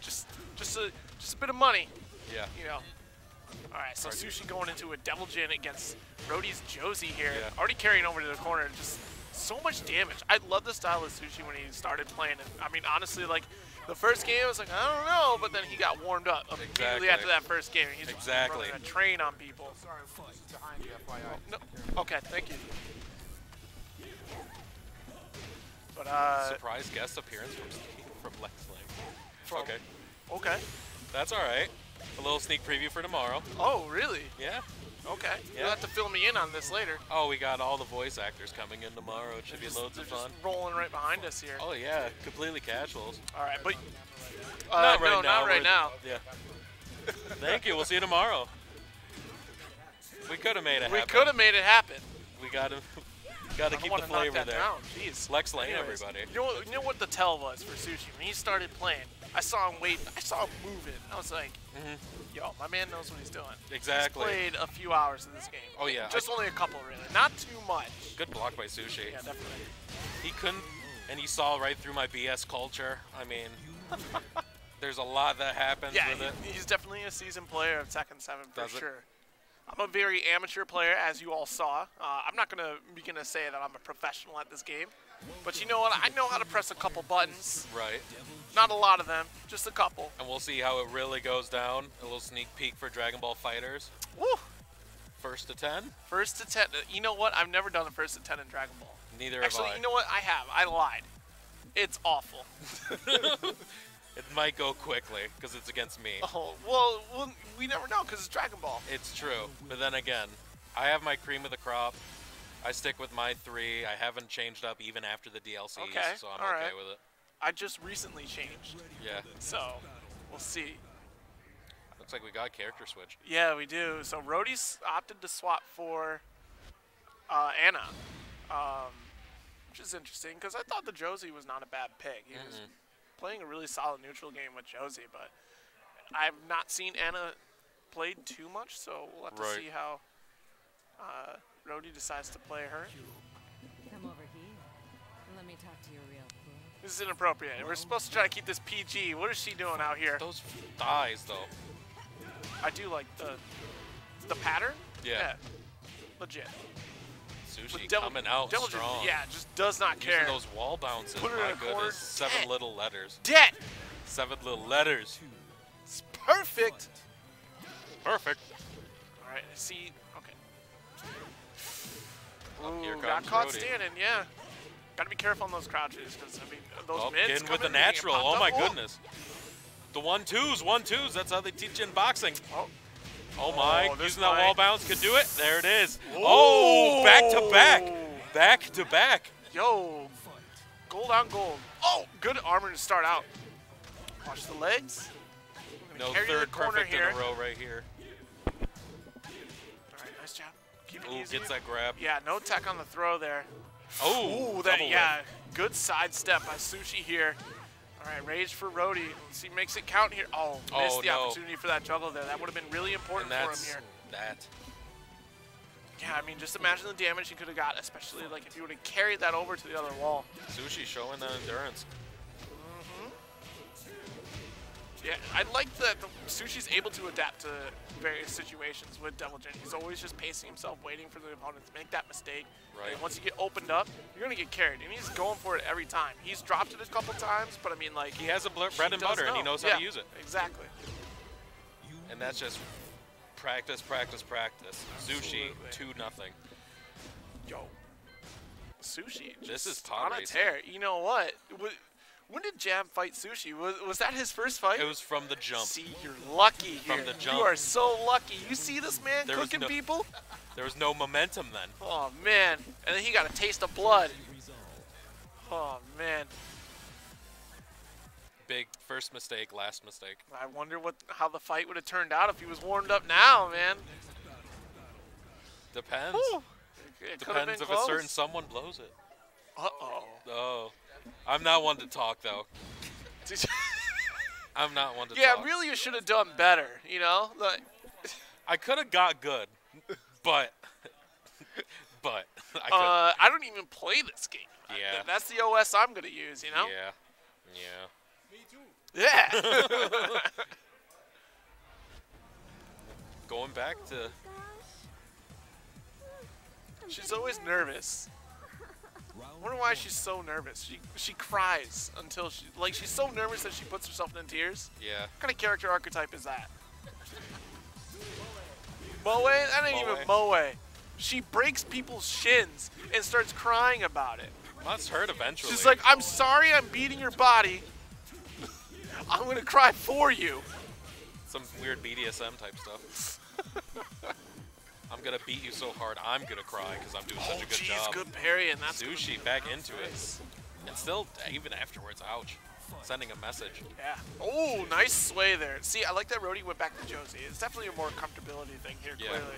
Speaker 13: just just a just a bit of money,
Speaker 4: Yeah.
Speaker 13: you know. All right, so. Sushi going into a Devil Jin against Roadi's Josie here,
Speaker 4: Yeah.
Speaker 13: already carrying over to the corner. Just so much damage. I love the style of Sushi when he started playing. And I mean, honestly, like the first game, I was like, I don't know, but then he got warmed up immediately
Speaker 4: Exactly.
Speaker 13: after that first game. He's just
Speaker 4: Exactly.
Speaker 13: running a train on people.
Speaker 9: Sorry, behind you, FYI.
Speaker 13: No, okay, thank you. But uh,
Speaker 4: Surprise guest appearance from from Lex Lang.
Speaker 13: From-
Speaker 4: okay,
Speaker 13: okay.
Speaker 4: that's all right. A little sneak preview for tomorrow.
Speaker 13: Oh, really?
Speaker 4: Yeah.
Speaker 13: Okay.
Speaker 4: Yeah.
Speaker 13: You'll have to fill me in on this later.
Speaker 4: Oh, we got all the voice actors coming in tomorrow. It should be
Speaker 13: Just-
Speaker 4: loads of fun.
Speaker 13: Just rolling right behind us here.
Speaker 4: Oh yeah, completely casuals.
Speaker 13: All right, but uh,
Speaker 4: not right
Speaker 13: no,
Speaker 4: now.
Speaker 13: not right
Speaker 4: we're-
Speaker 13: now.
Speaker 4: Yeah. Thank you. We'll see you tomorrow. We could have made it
Speaker 13: We could have made it happen.
Speaker 4: We got to got to keep the flavor there.
Speaker 13: down. Jeez.
Speaker 4: Lex Lang,
Speaker 13: Anyways,
Speaker 4: everybody.
Speaker 13: You know, you know what the tell was for Sushi when he started playing? I saw him waiting. I saw him moving. I was like, yo, my man knows what he's doing.
Speaker 4: Exactly.
Speaker 13: He's played a few hours of this game.
Speaker 4: Oh, yeah.
Speaker 13: Just
Speaker 4: I-
Speaker 13: only a couple, really. Not too much.
Speaker 4: Good block by Sushi.
Speaker 13: Yeah, definitely.
Speaker 4: He couldn't, and he saw right through my BS culture. I mean, [LAUGHS] there's a lot that happens
Speaker 13: Yeah,
Speaker 4: with it.
Speaker 13: he- he's definitely a seasoned player of Tekken 7 for
Speaker 4: Does it?
Speaker 13: I'm a very amateur player, as you all saw. Uh, I'm not gonna be gonna say that I'm a professional at this game, but you know what? I know how to press a couple buttons.
Speaker 4: Right.
Speaker 13: Not a lot of them, just a couple.
Speaker 4: And we'll see how it really goes down. A little sneak peek for Dragon Ball FighterZ.
Speaker 13: Woo!
Speaker 4: First to ten.
Speaker 13: First to ten. uh, You know what? I've never done a first to ten in Dragon Ball.
Speaker 4: Neither
Speaker 13: Actually,
Speaker 4: have I.
Speaker 13: you know what? I have. I lied. It's awful. [LAUGHS] [LAUGHS]
Speaker 4: It might go quickly because it's against me.
Speaker 13: Oh well, well we never know because it's Dragon Ball.
Speaker 4: It's true. But then again, I have my cream of the crop. I stick with my three. I haven't changed up even after the DLCs,
Speaker 13: Okay,
Speaker 4: so I'm
Speaker 13: all
Speaker 4: okay
Speaker 13: right.
Speaker 4: with it.
Speaker 13: I just recently changed,
Speaker 4: Yeah.
Speaker 13: so we'll see.
Speaker 4: Looks like we got character switch.
Speaker 13: Yeah, we do. So Roadi's opted to swap for uh, Anna, um, which is interesting because I thought the Josie was not a bad pick. He was playing a really solid neutral game with Josie, but I've not seen Anna played too much, so we'll have to see how uh, Rhodey decides to play her. This is inappropriate. We're supposed to try to keep this PG. What is she doing out here?
Speaker 4: Those thighs, though.
Speaker 13: I do like the the pattern.
Speaker 4: Yeah.
Speaker 13: Legit.
Speaker 4: Sushi
Speaker 13: But Devil-
Speaker 4: coming out
Speaker 13: Devil Jin-
Speaker 4: strong.
Speaker 13: yeah, just does not
Speaker 4: Using
Speaker 13: care.
Speaker 4: those wall bounces.
Speaker 13: Put her
Speaker 4: My
Speaker 13: in a corner.
Speaker 4: Seven
Speaker 13: dead.
Speaker 4: little letters.
Speaker 13: Dead.
Speaker 4: Seven little letters.
Speaker 13: It's perfect.
Speaker 4: Perfect.
Speaker 13: All right. See. Okay.
Speaker 4: Oh, here
Speaker 13: Ooh, got caught
Speaker 4: Roadi.
Speaker 13: standing. Yeah. Got to be careful on those crouches because I mean those
Speaker 4: Oh,
Speaker 13: mids
Speaker 4: with the natural. Oh
Speaker 13: up.
Speaker 4: my goodness. The one twos, one twos. That's how they teach you in boxing.
Speaker 13: Oh.
Speaker 4: Oh my!
Speaker 13: Oh,
Speaker 4: Using that wall bounce could do it. There it is. Oh, back to back, back to back.
Speaker 13: Yo, gold on gold. Oh, good armor to start out. Watch the legs.
Speaker 4: No
Speaker 13: carry to the
Speaker 4: third
Speaker 13: corner
Speaker 4: perfect
Speaker 13: here.
Speaker 4: in a row right here.
Speaker 13: All right, nice job. Keep it
Speaker 4: Ooh,
Speaker 13: easy.
Speaker 4: gets that grab.
Speaker 13: Yeah, no tech on the throw there.
Speaker 4: Oh,
Speaker 13: Ooh, that yeah, good sidestep by Sushi here. All right, rage for Roadi. Let's see, makes it count here. Oh, oh missed
Speaker 4: Oh,
Speaker 13: the
Speaker 4: no.
Speaker 13: opportunity for that juggle there. That would have been really important for him here.
Speaker 4: that.
Speaker 13: Yeah, I mean, just imagine the damage he could have got, especially like if he would have carried that over to the other wall.
Speaker 4: Sushi showing that endurance.
Speaker 13: Yeah, I like that the Sushi's able to adapt to various situations with Devil Jin. He's always just pacing himself, waiting for the opponent to make that mistake.
Speaker 4: Right.
Speaker 13: And once you get opened up, you're gonna get carried, and he's going for it every time. He's dropped it a couple times, but I mean, like
Speaker 4: He has a bread and butter, and he
Speaker 13: know.
Speaker 4: knows how to use it.
Speaker 13: Exactly.
Speaker 4: And that's just practice, practice, practice. Sushi, two nothing.
Speaker 13: Yo, Sushi.
Speaker 4: This is
Speaker 13: on a tear. You know what? Wh- When did Jab fight Sushi? Was was that his first fight?
Speaker 4: It was from the jump.
Speaker 13: See, you're lucky
Speaker 4: From
Speaker 13: here.
Speaker 4: the jump.
Speaker 13: You are so lucky. You see this man
Speaker 4: There
Speaker 13: cooking
Speaker 4: no-
Speaker 13: people?
Speaker 4: There was no momentum then.
Speaker 13: Oh man! And then he got a taste of blood. Oh man!
Speaker 4: Big first mistake, last mistake.
Speaker 13: I wonder what how the fight would have turned out if he was warmed up now, man.
Speaker 4: Depends.
Speaker 13: It
Speaker 4: Depends if a certain someone blows it.
Speaker 13: Uh oh.
Speaker 4: oh. I'm not one to talk though. [LAUGHS] I'm not one to
Speaker 13: yeah,
Speaker 4: talk.
Speaker 13: really, you should have done better. You know, like [LAUGHS]
Speaker 4: I could have got good, but but I could.
Speaker 13: uh, I don't even play this game. I-
Speaker 4: Yeah.
Speaker 13: that's the OS I'm gonna use. You know.
Speaker 4: Yeah. Yeah. Me too.
Speaker 13: Yeah. [LAUGHS]
Speaker 4: Going back to
Speaker 13: she's always nervous. I wonder why she's so nervous. She she cries until she like she's so nervous that she puts herself in tears.
Speaker 4: yeah.
Speaker 13: What kind of character archetype is that? Moe? That ain't even Moe. She breaks people's shins and starts crying about it.
Speaker 4: Must hurt eventually.
Speaker 13: She's like, I'm sorry I'm beating your body. I'm gonna cry for you.
Speaker 4: some weird BDSM type stuff. [LAUGHS] I'm gonna beat you so hard, I'm gonna cry because I'm doing
Speaker 13: Oh,
Speaker 4: such a oh, good
Speaker 13: jeez,
Speaker 4: job.
Speaker 13: good parry, and that's
Speaker 4: sushi back into it. And still, even afterwards, ouch. Sending a message.
Speaker 13: Yeah. Oh, nice sway there. See, I like that Roadi went back to Josie. It's definitely a more comfortability thing here,
Speaker 4: Yeah.
Speaker 13: clearly.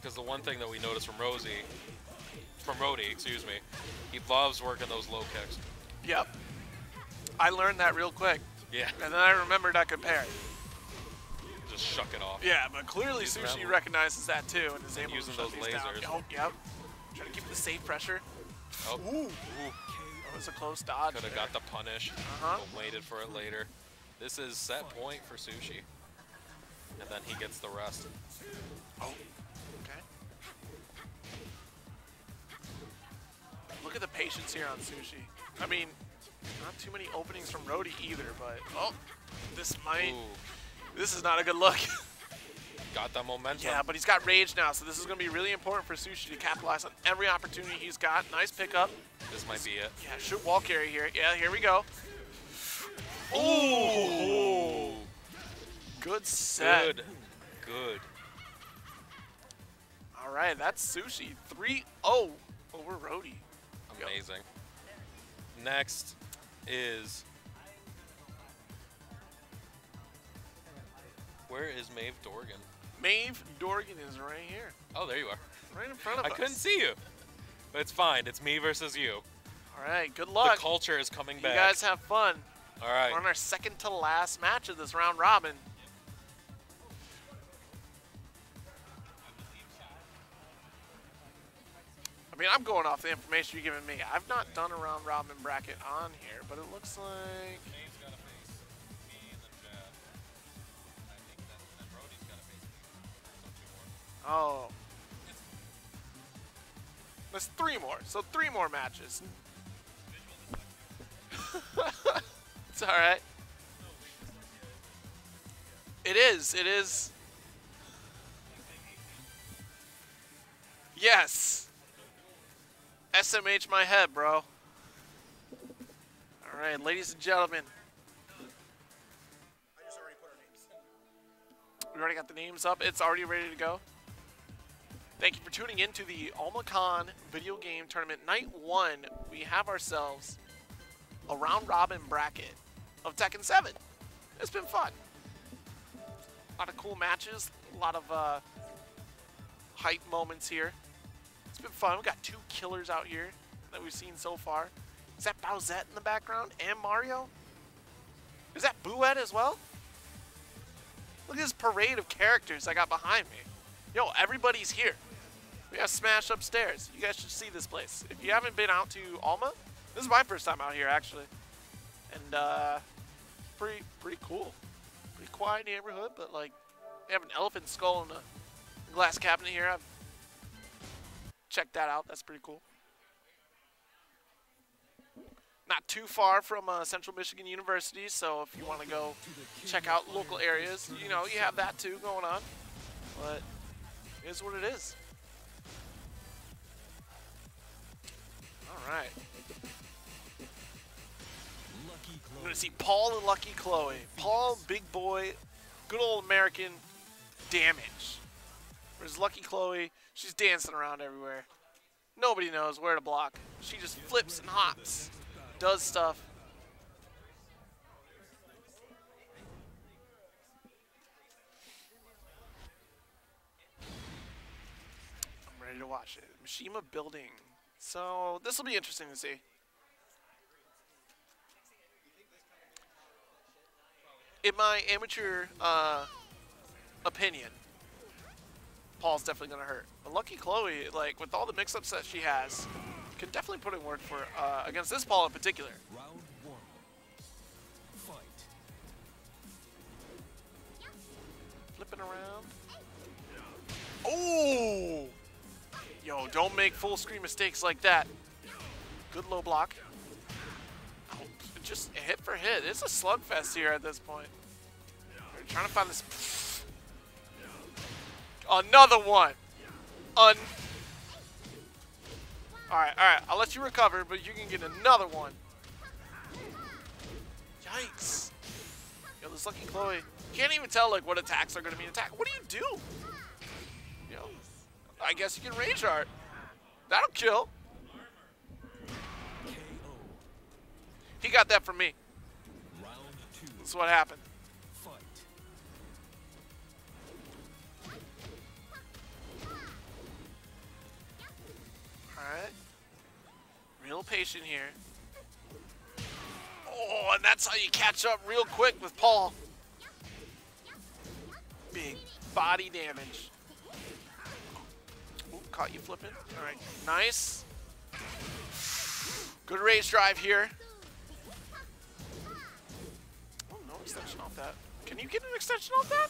Speaker 4: Because the one thing that we noticed from Rosie, from Roadi, excuse me, he loves working those low kicks.
Speaker 13: Yep. I learned that real quick.
Speaker 4: Yeah.
Speaker 13: And then I remembered I could parry.
Speaker 4: Just shuck it off.
Speaker 13: Yeah, but clearly Sushi recognizes that too and is able
Speaker 4: using
Speaker 13: to
Speaker 4: those
Speaker 13: these down. Oh, yep. Trying to keep the safe pressure.
Speaker 4: Oh,
Speaker 13: Ooh. That was a close dodge.
Speaker 4: Could have got the punish,
Speaker 13: Uh-huh.
Speaker 4: but waited for it later. This is set point for Sushi. And then he gets the rest.
Speaker 13: Oh. Okay. Look at the patience here on Sushi. I mean, not too many openings from Roadi either, but oh, this might.
Speaker 4: Ooh,
Speaker 13: This is not a good look. [LAUGHS]
Speaker 4: got that momentum.
Speaker 13: yeah, but he's got rage now, so this is going to be really important for Sushi to capitalize on every opportunity he's got. Nice pickup.
Speaker 4: This might be it.
Speaker 13: Yeah, shoot wall carry here. Yeah, here we go. Ooh. Good set.
Speaker 4: Good. Good.
Speaker 13: All right, that's Sushi. 3 0 over Roadi.
Speaker 4: Amazing. Next is. Where is Maeve Dorgan?
Speaker 13: Maeve Dorgan is right here.
Speaker 4: Oh, there you are.
Speaker 13: Right in front of
Speaker 4: I
Speaker 13: us.
Speaker 4: I couldn't see you. But it's fine. It's me versus you.
Speaker 13: All right, good luck.
Speaker 4: The culture is coming
Speaker 13: you
Speaker 4: back.
Speaker 13: You guys have fun.
Speaker 4: All right.
Speaker 13: We're on our second to last match of this round robin. I mean, I'm going off the information you're giving me. I've not done a round robin bracket on here, but it looks like. Oh. There's three more, so three more matches. [LAUGHS] it's alright. It is, it is. Yes. SMH my head, bro. Alright, ladies and gentlemen. We already got the names up. It's already ready to go. Thank you for tuning in to the AlmaCon video game tournament night one. We have ourselves a round robin bracket of Tekken 7. It's been fun. A lot of cool matches, a lot of uh, hype moments here. It's been fun. We've got two killers out here that we've seen so far. Is that Bowsette in the background and Mario? Is that Booette as well? Look at this parade of characters I got behind me. Yo, everybody's here. We got Smash upstairs. You guys should see this place. If you haven't been out to Alma, this is my first time out here actually. And uh pretty pretty cool. Pretty quiet neighborhood, but like they have an elephant skull in a glass cabinet here. I've checked that out. That's pretty cool. Not too far from uh, Central Michigan University, so if you want to go check out local areas, you know, you have that too going on. But it is what it is. All right. I'm going to see Paul and Lucky Chloe. Paul, big boy, good old American damage. Whereas Lucky Chloe, she's dancing around everywhere. Nobody knows where to block. She just flips and hops, does stuff. I'm ready to watch it. Mishima building. So this will be interesting to see. In my amateur uh, opinion, Paul's definitely gonna hurt. But Lucky Chloe, like with all the mix-ups that she has, can definitely put in work for uh, against this Paul in particular. Flipping around. Oh! Yo, don't make full screen mistakes like that. Good low block. Oh, just hit for hit. It's a slugfest here at this point. We're trying to find this. Another one. Un. All right, all right. I'll let you recover, but you can get another one. Yikes. Yo, this Lucky Chloe. Can't even tell like what attacks are going to be attacked. What do you do? I guess you can rage art. That'll kill. He got that from me. That's what happened. Alright. Real patient here. Oh, and that's how you catch up real quick with Paul. Big body damage. Caught you flipping. Alright, nice. Good Rage Drive here. Oh, no extension off that. Can you get an extension off that?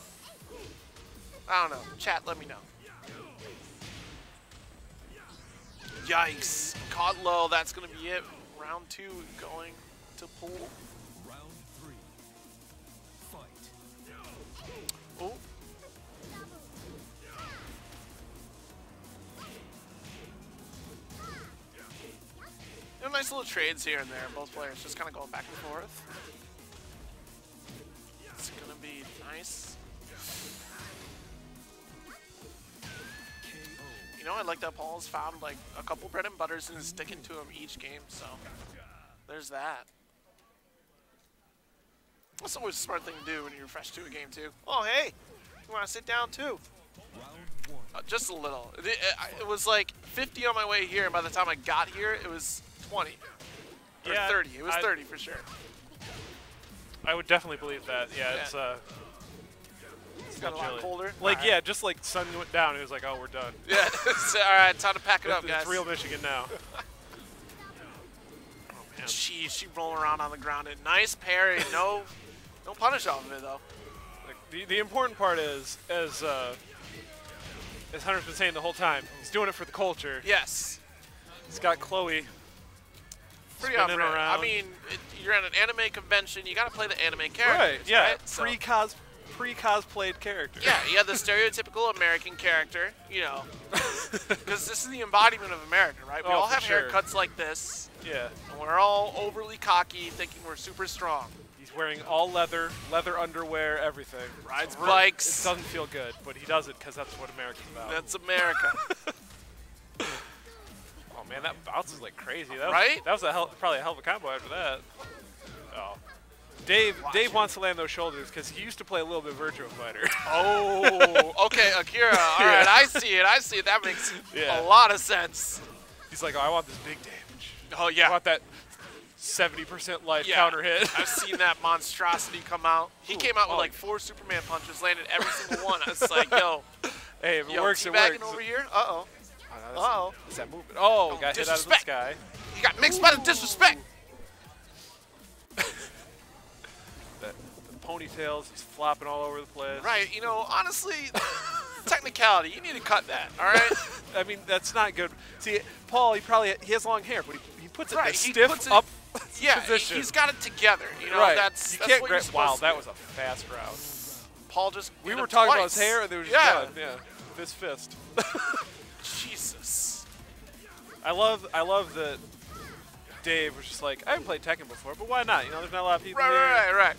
Speaker 13: I don't know. Chat, let me know. Yikes. Caught low. That's going to be it. Round two going to pool. You know, nice little trades here and there. Both players just kind of going back and forth. It's to be nice. You know, I like that Paul's found like a couple bread and butters and sticking to them each game, so there's that. That's always a smart thing to do when you're fresh to a game too. Oh, hey, you want to sit down too? Uh, just a little. It, it, it was like 50 on my way here, and by the time I got here, it was 20. Or
Speaker 3: Yeah,
Speaker 13: 30. It was
Speaker 3: I-
Speaker 13: 30 for sure.
Speaker 3: I would definitely believe that. Yeah,
Speaker 13: Yeah.
Speaker 3: it's uh.
Speaker 13: It's got a lot
Speaker 3: chilly.
Speaker 13: colder.
Speaker 3: Like
Speaker 13: Alright.
Speaker 3: yeah, just like sun went down. It was like, oh, we're done. [LAUGHS]
Speaker 13: Yeah. it's- all right, time to pack it
Speaker 3: It's-
Speaker 13: up, guys.
Speaker 3: It's real Michigan now. [LAUGHS]
Speaker 13: Jeez, she rolling around on the ground. And nice parry. No, no punish off of it though.
Speaker 3: Like, the the important part is as uh, as Hunter's been saying the whole time, he's doing it for the culture.
Speaker 13: Yes.
Speaker 3: He's got Chloe.
Speaker 13: Pretty
Speaker 3: spinning
Speaker 13: on brand.
Speaker 3: around.
Speaker 13: I mean, it, you're at an anime convention. You got to play the anime characters.
Speaker 3: right? Yeah,
Speaker 13: Right? So-
Speaker 3: pre cos pre cosplayed character.
Speaker 13: Yeah, you have the stereotypical American character, you know, [LAUGHS] because this is the embodiment of America, right? We
Speaker 3: Oh,
Speaker 13: all have
Speaker 3: sure.
Speaker 13: haircuts like this,
Speaker 3: Yeah.
Speaker 13: and we're all overly cocky, thinking we're super strong.
Speaker 3: He's wearing all leather, leather underwear, everything.
Speaker 13: Rides bikes.
Speaker 3: It doesn't feel good, but he does it because that's what America's about.
Speaker 13: That's America. [LAUGHS]
Speaker 3: man, that bounces like crazy. That was,
Speaker 13: Right?
Speaker 3: That was a hell, probably a hell of a combo after that. Oh. Dave, Dave wants to land those shoulders because he used to play a little bit Virtua Fighter.
Speaker 13: oh, [LAUGHS] okay, Akira. [LAUGHS] All right, I see it. I see it. That makes
Speaker 3: Yeah.
Speaker 13: a lot of sense.
Speaker 3: He's like, oh, I want this big damage.
Speaker 13: Oh yeah.
Speaker 3: I want that 70% life
Speaker 13: Yeah,
Speaker 3: counter hit.
Speaker 13: I've seen that [LAUGHS] monstrosity come out. He came out with
Speaker 3: oh.
Speaker 13: like four Superman punches, landed every single one. I was like, yo,
Speaker 3: hey, if it
Speaker 13: yo,
Speaker 3: works, it works.
Speaker 13: over here. Uh oh. Oh.
Speaker 3: What's that movement? Oh, got hit out of the
Speaker 13: disrespect.
Speaker 3: sky.
Speaker 13: You got mixed by the disrespect. [LAUGHS]
Speaker 3: That, the ponytails just flopping all over the place.
Speaker 13: Right. You know, honestly, [LAUGHS] technicality. You need to cut that. All right. [LAUGHS]
Speaker 3: I mean, that's not good. See, Paul, he probably he has long hair, but he, he puts it
Speaker 13: Right,
Speaker 3: in a
Speaker 13: he
Speaker 3: stiff
Speaker 13: it-
Speaker 3: up
Speaker 13: yeah,
Speaker 3: position.
Speaker 13: he's got it together. You know,
Speaker 3: right.
Speaker 13: that's
Speaker 3: you
Speaker 13: that's
Speaker 3: can't grab. Wow, that was a fast round.
Speaker 13: Paul just.
Speaker 3: We were talking about his hair, and they were just
Speaker 13: yeah.
Speaker 3: done. Yeah, fist fist. I love I love that Dave was just like, I haven't played Tekken before, but why not? You know, there's not a lot of people
Speaker 13: Right,
Speaker 3: here.
Speaker 13: right, right, right.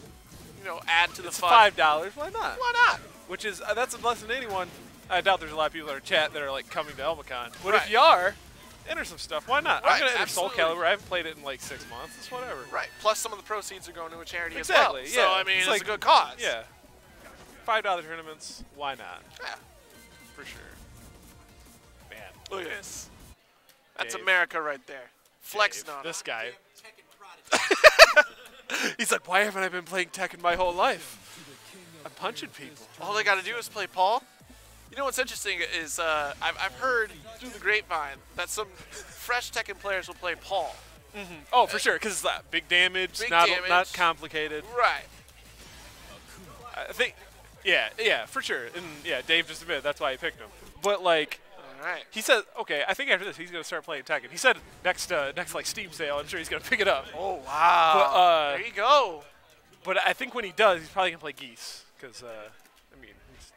Speaker 13: You know, add to the
Speaker 3: It's
Speaker 13: fun.
Speaker 3: five dollars. Why not?
Speaker 13: Why not?
Speaker 3: Which is uh, that's less than anyone. I doubt there's a lot of people that are chat that are like coming to AlmaCon. But
Speaker 13: Right.
Speaker 3: if you are, enter some stuff. Why not?
Speaker 13: Right,
Speaker 3: I'm gonna enter Soul
Speaker 13: absolutely.
Speaker 3: Calibur. I haven't played it in like six months. It's whatever.
Speaker 13: Right. Plus, some of the proceeds are going to a charity
Speaker 3: Exactly.
Speaker 13: as
Speaker 3: yeah.
Speaker 13: So I mean, it's,
Speaker 3: like,
Speaker 13: a good cause.
Speaker 3: Yeah. Five dollar tournaments. Why not?
Speaker 13: Yeah.
Speaker 3: For sure. Man.
Speaker 13: Look at this. That's
Speaker 3: Dave.
Speaker 13: America right there. Flexing
Speaker 3: Dave,
Speaker 13: on
Speaker 3: this guy. [LAUGHS] He's like, why haven't I been playing Tekken my whole life? I'm punching people.
Speaker 13: All they got to do is play Paul. You know what's interesting is uh, I've, I've heard through the grapevine that some fresh Tekken players will play Paul.
Speaker 3: Oh, for sure, because it's that big damage,
Speaker 13: Big
Speaker 3: not
Speaker 13: damage.
Speaker 3: not complicated.
Speaker 13: Right.
Speaker 3: I think, yeah, yeah, for sure. And yeah, Dave just admitted that's why he picked him. But like,
Speaker 13: All right.
Speaker 3: he said, okay, I think after this he's gonna start playing Tekken. He said next uh, next like Steam sale, I'm sure he's gonna [LAUGHS] pick it up.
Speaker 13: Oh wow.
Speaker 3: But, uh,
Speaker 13: there you go.
Speaker 3: But I think when he does, he's probably gonna play Geese, because uh, I mean,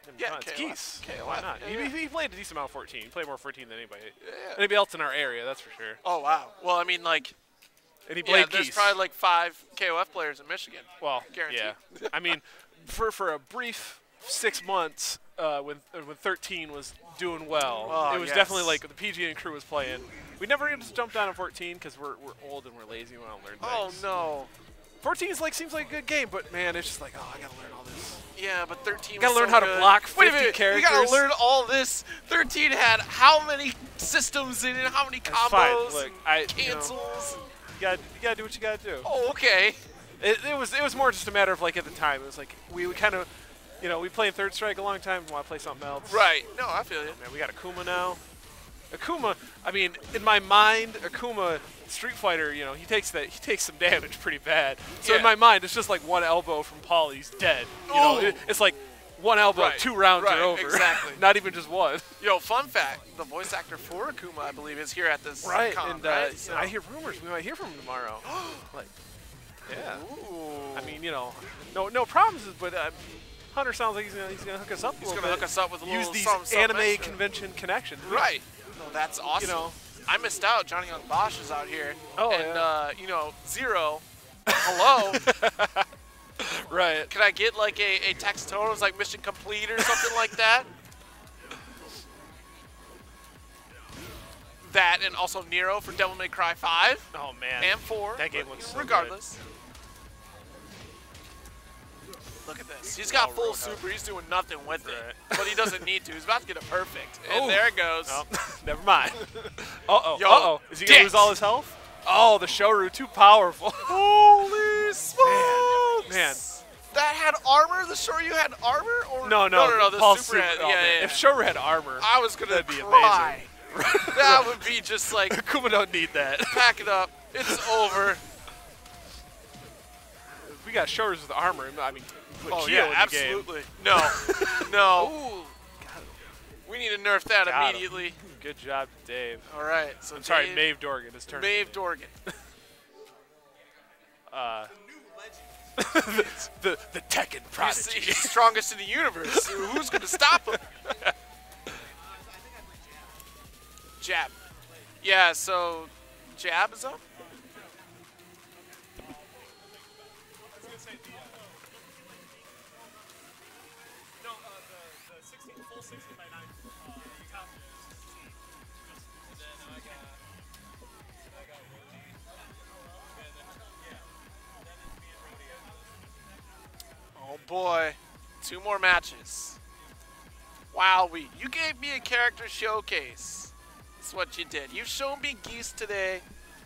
Speaker 3: I mean,
Speaker 13: Yeah,
Speaker 3: it's Geese.
Speaker 13: KOF,
Speaker 3: Why not?
Speaker 13: yeah,
Speaker 3: he,
Speaker 13: yeah.
Speaker 3: he played a decent amount of 14. He played more 14 than anybody.
Speaker 13: Yeah.
Speaker 3: Anybody else in our area, that's for sure.
Speaker 13: Oh wow. Well, I mean, like,
Speaker 3: And he
Speaker 13: yeah, there's
Speaker 3: Geese.
Speaker 13: probably like five KOF players in Michigan.
Speaker 3: Well,
Speaker 13: Guaranteed.
Speaker 3: yeah. I mean, for for a brief six months, uh, when uh, when 13 was doing well,
Speaker 13: Oh,
Speaker 3: it was
Speaker 13: yes.
Speaker 3: definitely like the PGN crew was playing. We never even just jumped on in 14 because we're we're old and we're lazy. We want to learn
Speaker 13: Oh
Speaker 3: things.
Speaker 13: no.
Speaker 3: 14 is like seems like a good game, but man, it's just like oh, I gotta learn all this.
Speaker 13: Yeah, but 13.
Speaker 3: Gotta
Speaker 13: was
Speaker 3: learn
Speaker 13: so
Speaker 3: how to
Speaker 13: good.
Speaker 3: block
Speaker 13: Wait a
Speaker 3: 50
Speaker 13: minute, You gotta learn all this. 13 had how many systems in it? How many
Speaker 3: It's fine.
Speaker 13: combos?
Speaker 3: Look,
Speaker 13: and
Speaker 3: I- you know,
Speaker 13: cancels.
Speaker 3: You gotta you gotta do what you gotta do.
Speaker 13: Oh, okay.
Speaker 3: It, it was it was more just a matter of like at the time it was like we, we kind of you know we played Third Strike a long time. Want to play something else?
Speaker 13: Right. No, I feel you.
Speaker 3: Man, we got Akuma now. Akuma, I mean, in my mind, Akuma Street Fighter, you know, he takes that he takes some damage pretty bad. So
Speaker 13: Yeah.
Speaker 3: in my mind, it's just like one elbow from Paul, he's dead. You know, it, it's like one elbow,
Speaker 13: Right,
Speaker 3: two rounds
Speaker 13: right,
Speaker 3: are over.
Speaker 13: exactly. [LAUGHS]
Speaker 3: Not even just one.
Speaker 13: Yo, fun fact: the voice actor for Akuma, I believe, is here at this
Speaker 3: Right,
Speaker 13: con,
Speaker 3: and uh,
Speaker 13: right? So-
Speaker 3: I hear rumors we might hear from him tomorrow. [GASPS] like, yeah.
Speaker 13: Ooh.
Speaker 3: I mean, you know, no no promises, but uh, Hunter sounds like he's gonna, he's gonna hook us up.
Speaker 13: He's gonna
Speaker 3: bit.
Speaker 13: hook us up with a
Speaker 3: Use
Speaker 13: little
Speaker 3: these
Speaker 13: something,
Speaker 3: anime
Speaker 13: extra.
Speaker 3: convention connections.
Speaker 13: Right. No, that's awesome.
Speaker 3: You know.
Speaker 13: I missed out. Johnny Yong Bosch is out here.
Speaker 3: Oh,
Speaker 13: and
Speaker 3: yeah.
Speaker 13: uh, you know, zero. [LAUGHS] Hello.
Speaker 3: Right.
Speaker 13: Can I get like a, a text total? It's like mission complete or something like that. That and also Nero for Devil May Cry 5
Speaker 3: Oh man.
Speaker 13: and 4.
Speaker 3: That game looks so good.
Speaker 13: Look at this. He's got full super. He's doing nothing with it, but he doesn't need to. He's about to get a perfect, and
Speaker 3: Oh.
Speaker 13: there it goes. [LAUGHS]
Speaker 3: Never mind. [LAUGHS] Uh oh. Uh oh. Is he gonna lose all his health? Oh, the Shoryu too powerful. [LAUGHS]
Speaker 13: Holy smokes! Man, that had armor. The Shoryu had armor, or
Speaker 3: No, no,
Speaker 13: no, no, no. The super, had, yeah.
Speaker 3: If Shoryu had armor,
Speaker 13: I was gonna
Speaker 3: that'd be
Speaker 13: cry.
Speaker 3: amazing.
Speaker 13: that would be just like
Speaker 3: Kuma don't need that.
Speaker 13: pack it up. It's over.
Speaker 3: We got shoulders with armor. I mean, put
Speaker 13: Oh
Speaker 3: Kyo
Speaker 13: yeah,
Speaker 3: in the game.
Speaker 13: absolutely. No, [LAUGHS] no. We need to nerf that
Speaker 3: Got him.
Speaker 13: immediately.
Speaker 3: Good job, Dave.
Speaker 13: All right. So
Speaker 3: I'm sorry,
Speaker 13: Dave-
Speaker 3: Maeve Dorgan is turning.
Speaker 13: Maeve Dorgan. [LAUGHS]
Speaker 3: Uh, [LAUGHS] the, the the Tekken
Speaker 13: He's,
Speaker 3: prodigy.
Speaker 13: he's the strongest in the universe. Who's going to stop him? Jab. Yeah, so Jab is up. Boy, two more matches. Wow, we you gave me a character showcase. That's what you did. You showed me Geese today.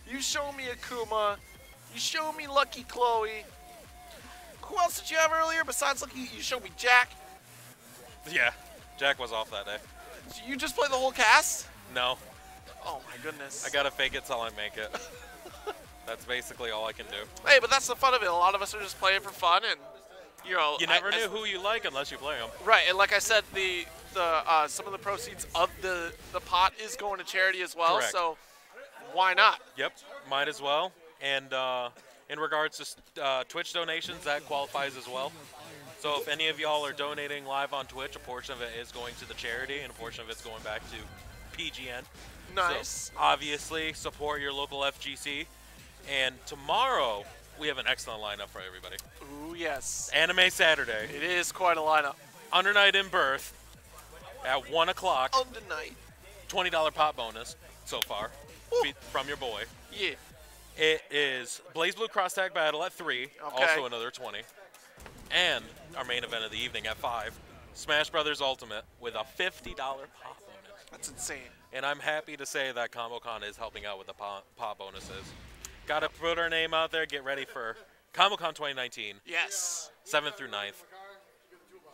Speaker 13: You showed me Akuma. You showed me Lucky Chloe. Who else did you have earlier besides Lucky? You showed me Jack.
Speaker 4: Yeah, Jack was off that day.
Speaker 13: You just play the whole cast?
Speaker 4: No,
Speaker 13: Oh my goodness.
Speaker 4: I gotta fake it till I make it. [LAUGHS] That's basically all I can do.
Speaker 13: Hey, but that's the fun of it. A lot of us are just playing for fun, and you know.
Speaker 4: You never
Speaker 13: I-
Speaker 4: knew who you like unless you play them.
Speaker 13: Right, and like I said, the the uh, some of the proceeds of the the pot is going to charity as well.
Speaker 4: Correct.
Speaker 13: So why not?
Speaker 4: Yep, might as well. And uh, in regards to uh, Twitch donations, that qualifies as well. So if any of y'all are donating live on Twitch, a portion of it is going to the charity, and a portion of it's going back to PGN.
Speaker 13: Nice.
Speaker 4: So obviously, support your local FGC. And tomorrow, we have an excellent lineup for everybody.
Speaker 13: Ooh yes.
Speaker 4: Anime Saturday.
Speaker 13: It is quite a lineup.
Speaker 4: Under Night In-Birth at 1 o'clock.
Speaker 13: Under Night.
Speaker 4: $20 pot bonus so far fe- from your boy.
Speaker 13: Yeah.
Speaker 4: It is BlazBlue Cross Tag Battle at 3,
Speaker 13: Okay.
Speaker 4: also another 20. And our main event of the evening at 5, Smash Brothers Ultimate with a $50 pop bonus.
Speaker 13: That's insane.
Speaker 4: And I'm happy to say that ComboCon is helping out with the pop, pop bonuses. Got to put our name out there, get ready for ComboCon 2019,
Speaker 13: Yes.
Speaker 4: 7th through 9th.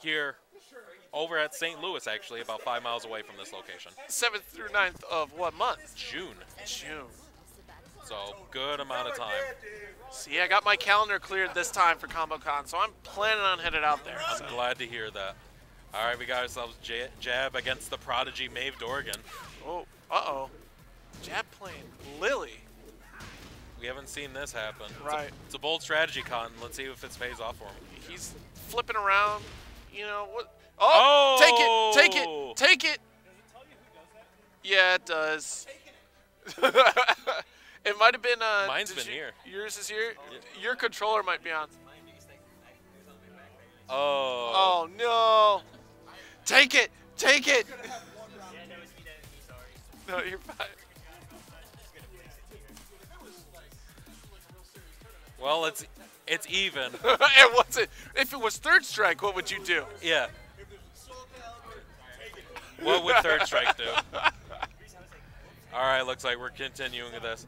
Speaker 4: Here, over at St. Louis, actually, about five miles away from this location.
Speaker 13: Seventh through 9th of what month?
Speaker 4: June.
Speaker 13: June.
Speaker 4: So, good amount of time.
Speaker 13: See, I got my calendar cleared this time for ComboCon, so I'm planning on headed out there.
Speaker 4: I'm
Speaker 13: so.
Speaker 4: glad to hear that. All right, we got ourselves J- Jab against the prodigy Maeve Dorgan.
Speaker 13: Oh, uh-oh. Jab playing Lili.
Speaker 4: We haven't seen this happen. It's a-
Speaker 13: Right.
Speaker 4: It's a, bold strategy, Cotton. Let's see if it pays off for him.
Speaker 13: He's flipping around. You know what? Oh, take it, take
Speaker 4: Oh!
Speaker 13: it, take it. Yeah, it does. [LAUGHS] it might have been. Uh,
Speaker 4: Mine's
Speaker 13: did
Speaker 4: been
Speaker 13: you-
Speaker 4: here.
Speaker 13: Yours is here. Your controller might be on.
Speaker 4: Oh.
Speaker 13: Oh no! Take it, take it. [LAUGHS] No, you're fine.
Speaker 4: Well, it's it's even. [LAUGHS]
Speaker 13: and what's it? If it was third strike, what would you do?
Speaker 4: yeah. What would third strike do? [LAUGHS] All right, looks like we're continuing with this.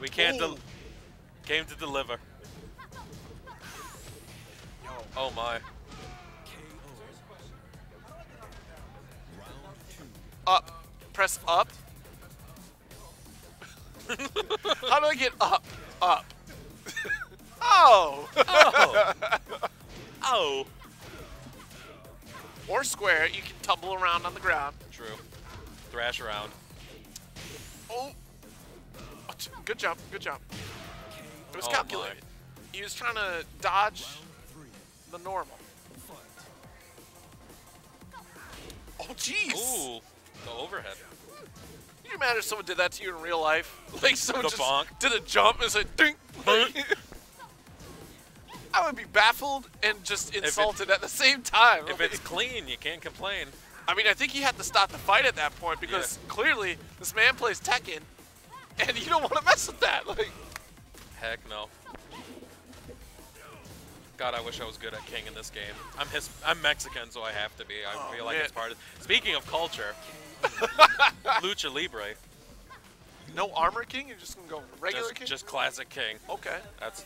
Speaker 4: We can't. Del- came to deliver. Oh my.
Speaker 13: Up. Press up. [LAUGHS] How do I get up? Up. [LAUGHS] oh.
Speaker 4: Oh. [LAUGHS] Oh.
Speaker 13: Or square, you can tumble around on the ground.
Speaker 4: True. Thrash around.
Speaker 13: Oh. Oh, Good jump, good jump. It was
Speaker 4: Oh,
Speaker 13: calculated. He was trying to dodge the normal. Oh, jeez.
Speaker 4: Ooh. The overhead.
Speaker 13: You imagine if someone did that to you in real life? [LAUGHS] Like someone
Speaker 4: The
Speaker 13: just
Speaker 4: bonk.
Speaker 13: did a jump and said ding. Hmm? [LAUGHS] I would be baffled and just
Speaker 4: it-
Speaker 13: insulted at the same time.
Speaker 4: If it's clean, you can't complain. [LAUGHS]
Speaker 13: I mean, I think he had to stop the fight at that point because clearly this man plays Tekken, and you don't want to mess with that. Like,
Speaker 4: Heck no. God, I wish I was good at King in this game. I'm his. I'm Mexican, so I have to be. I
Speaker 13: Oh,
Speaker 4: feel like
Speaker 13: man.
Speaker 4: it's part of. Speaking of culture, [LAUGHS] Lucha Libre.
Speaker 13: no armor king, you're just gonna go regular
Speaker 4: Just,
Speaker 13: king.
Speaker 4: just classic King.
Speaker 13: okay.
Speaker 4: That's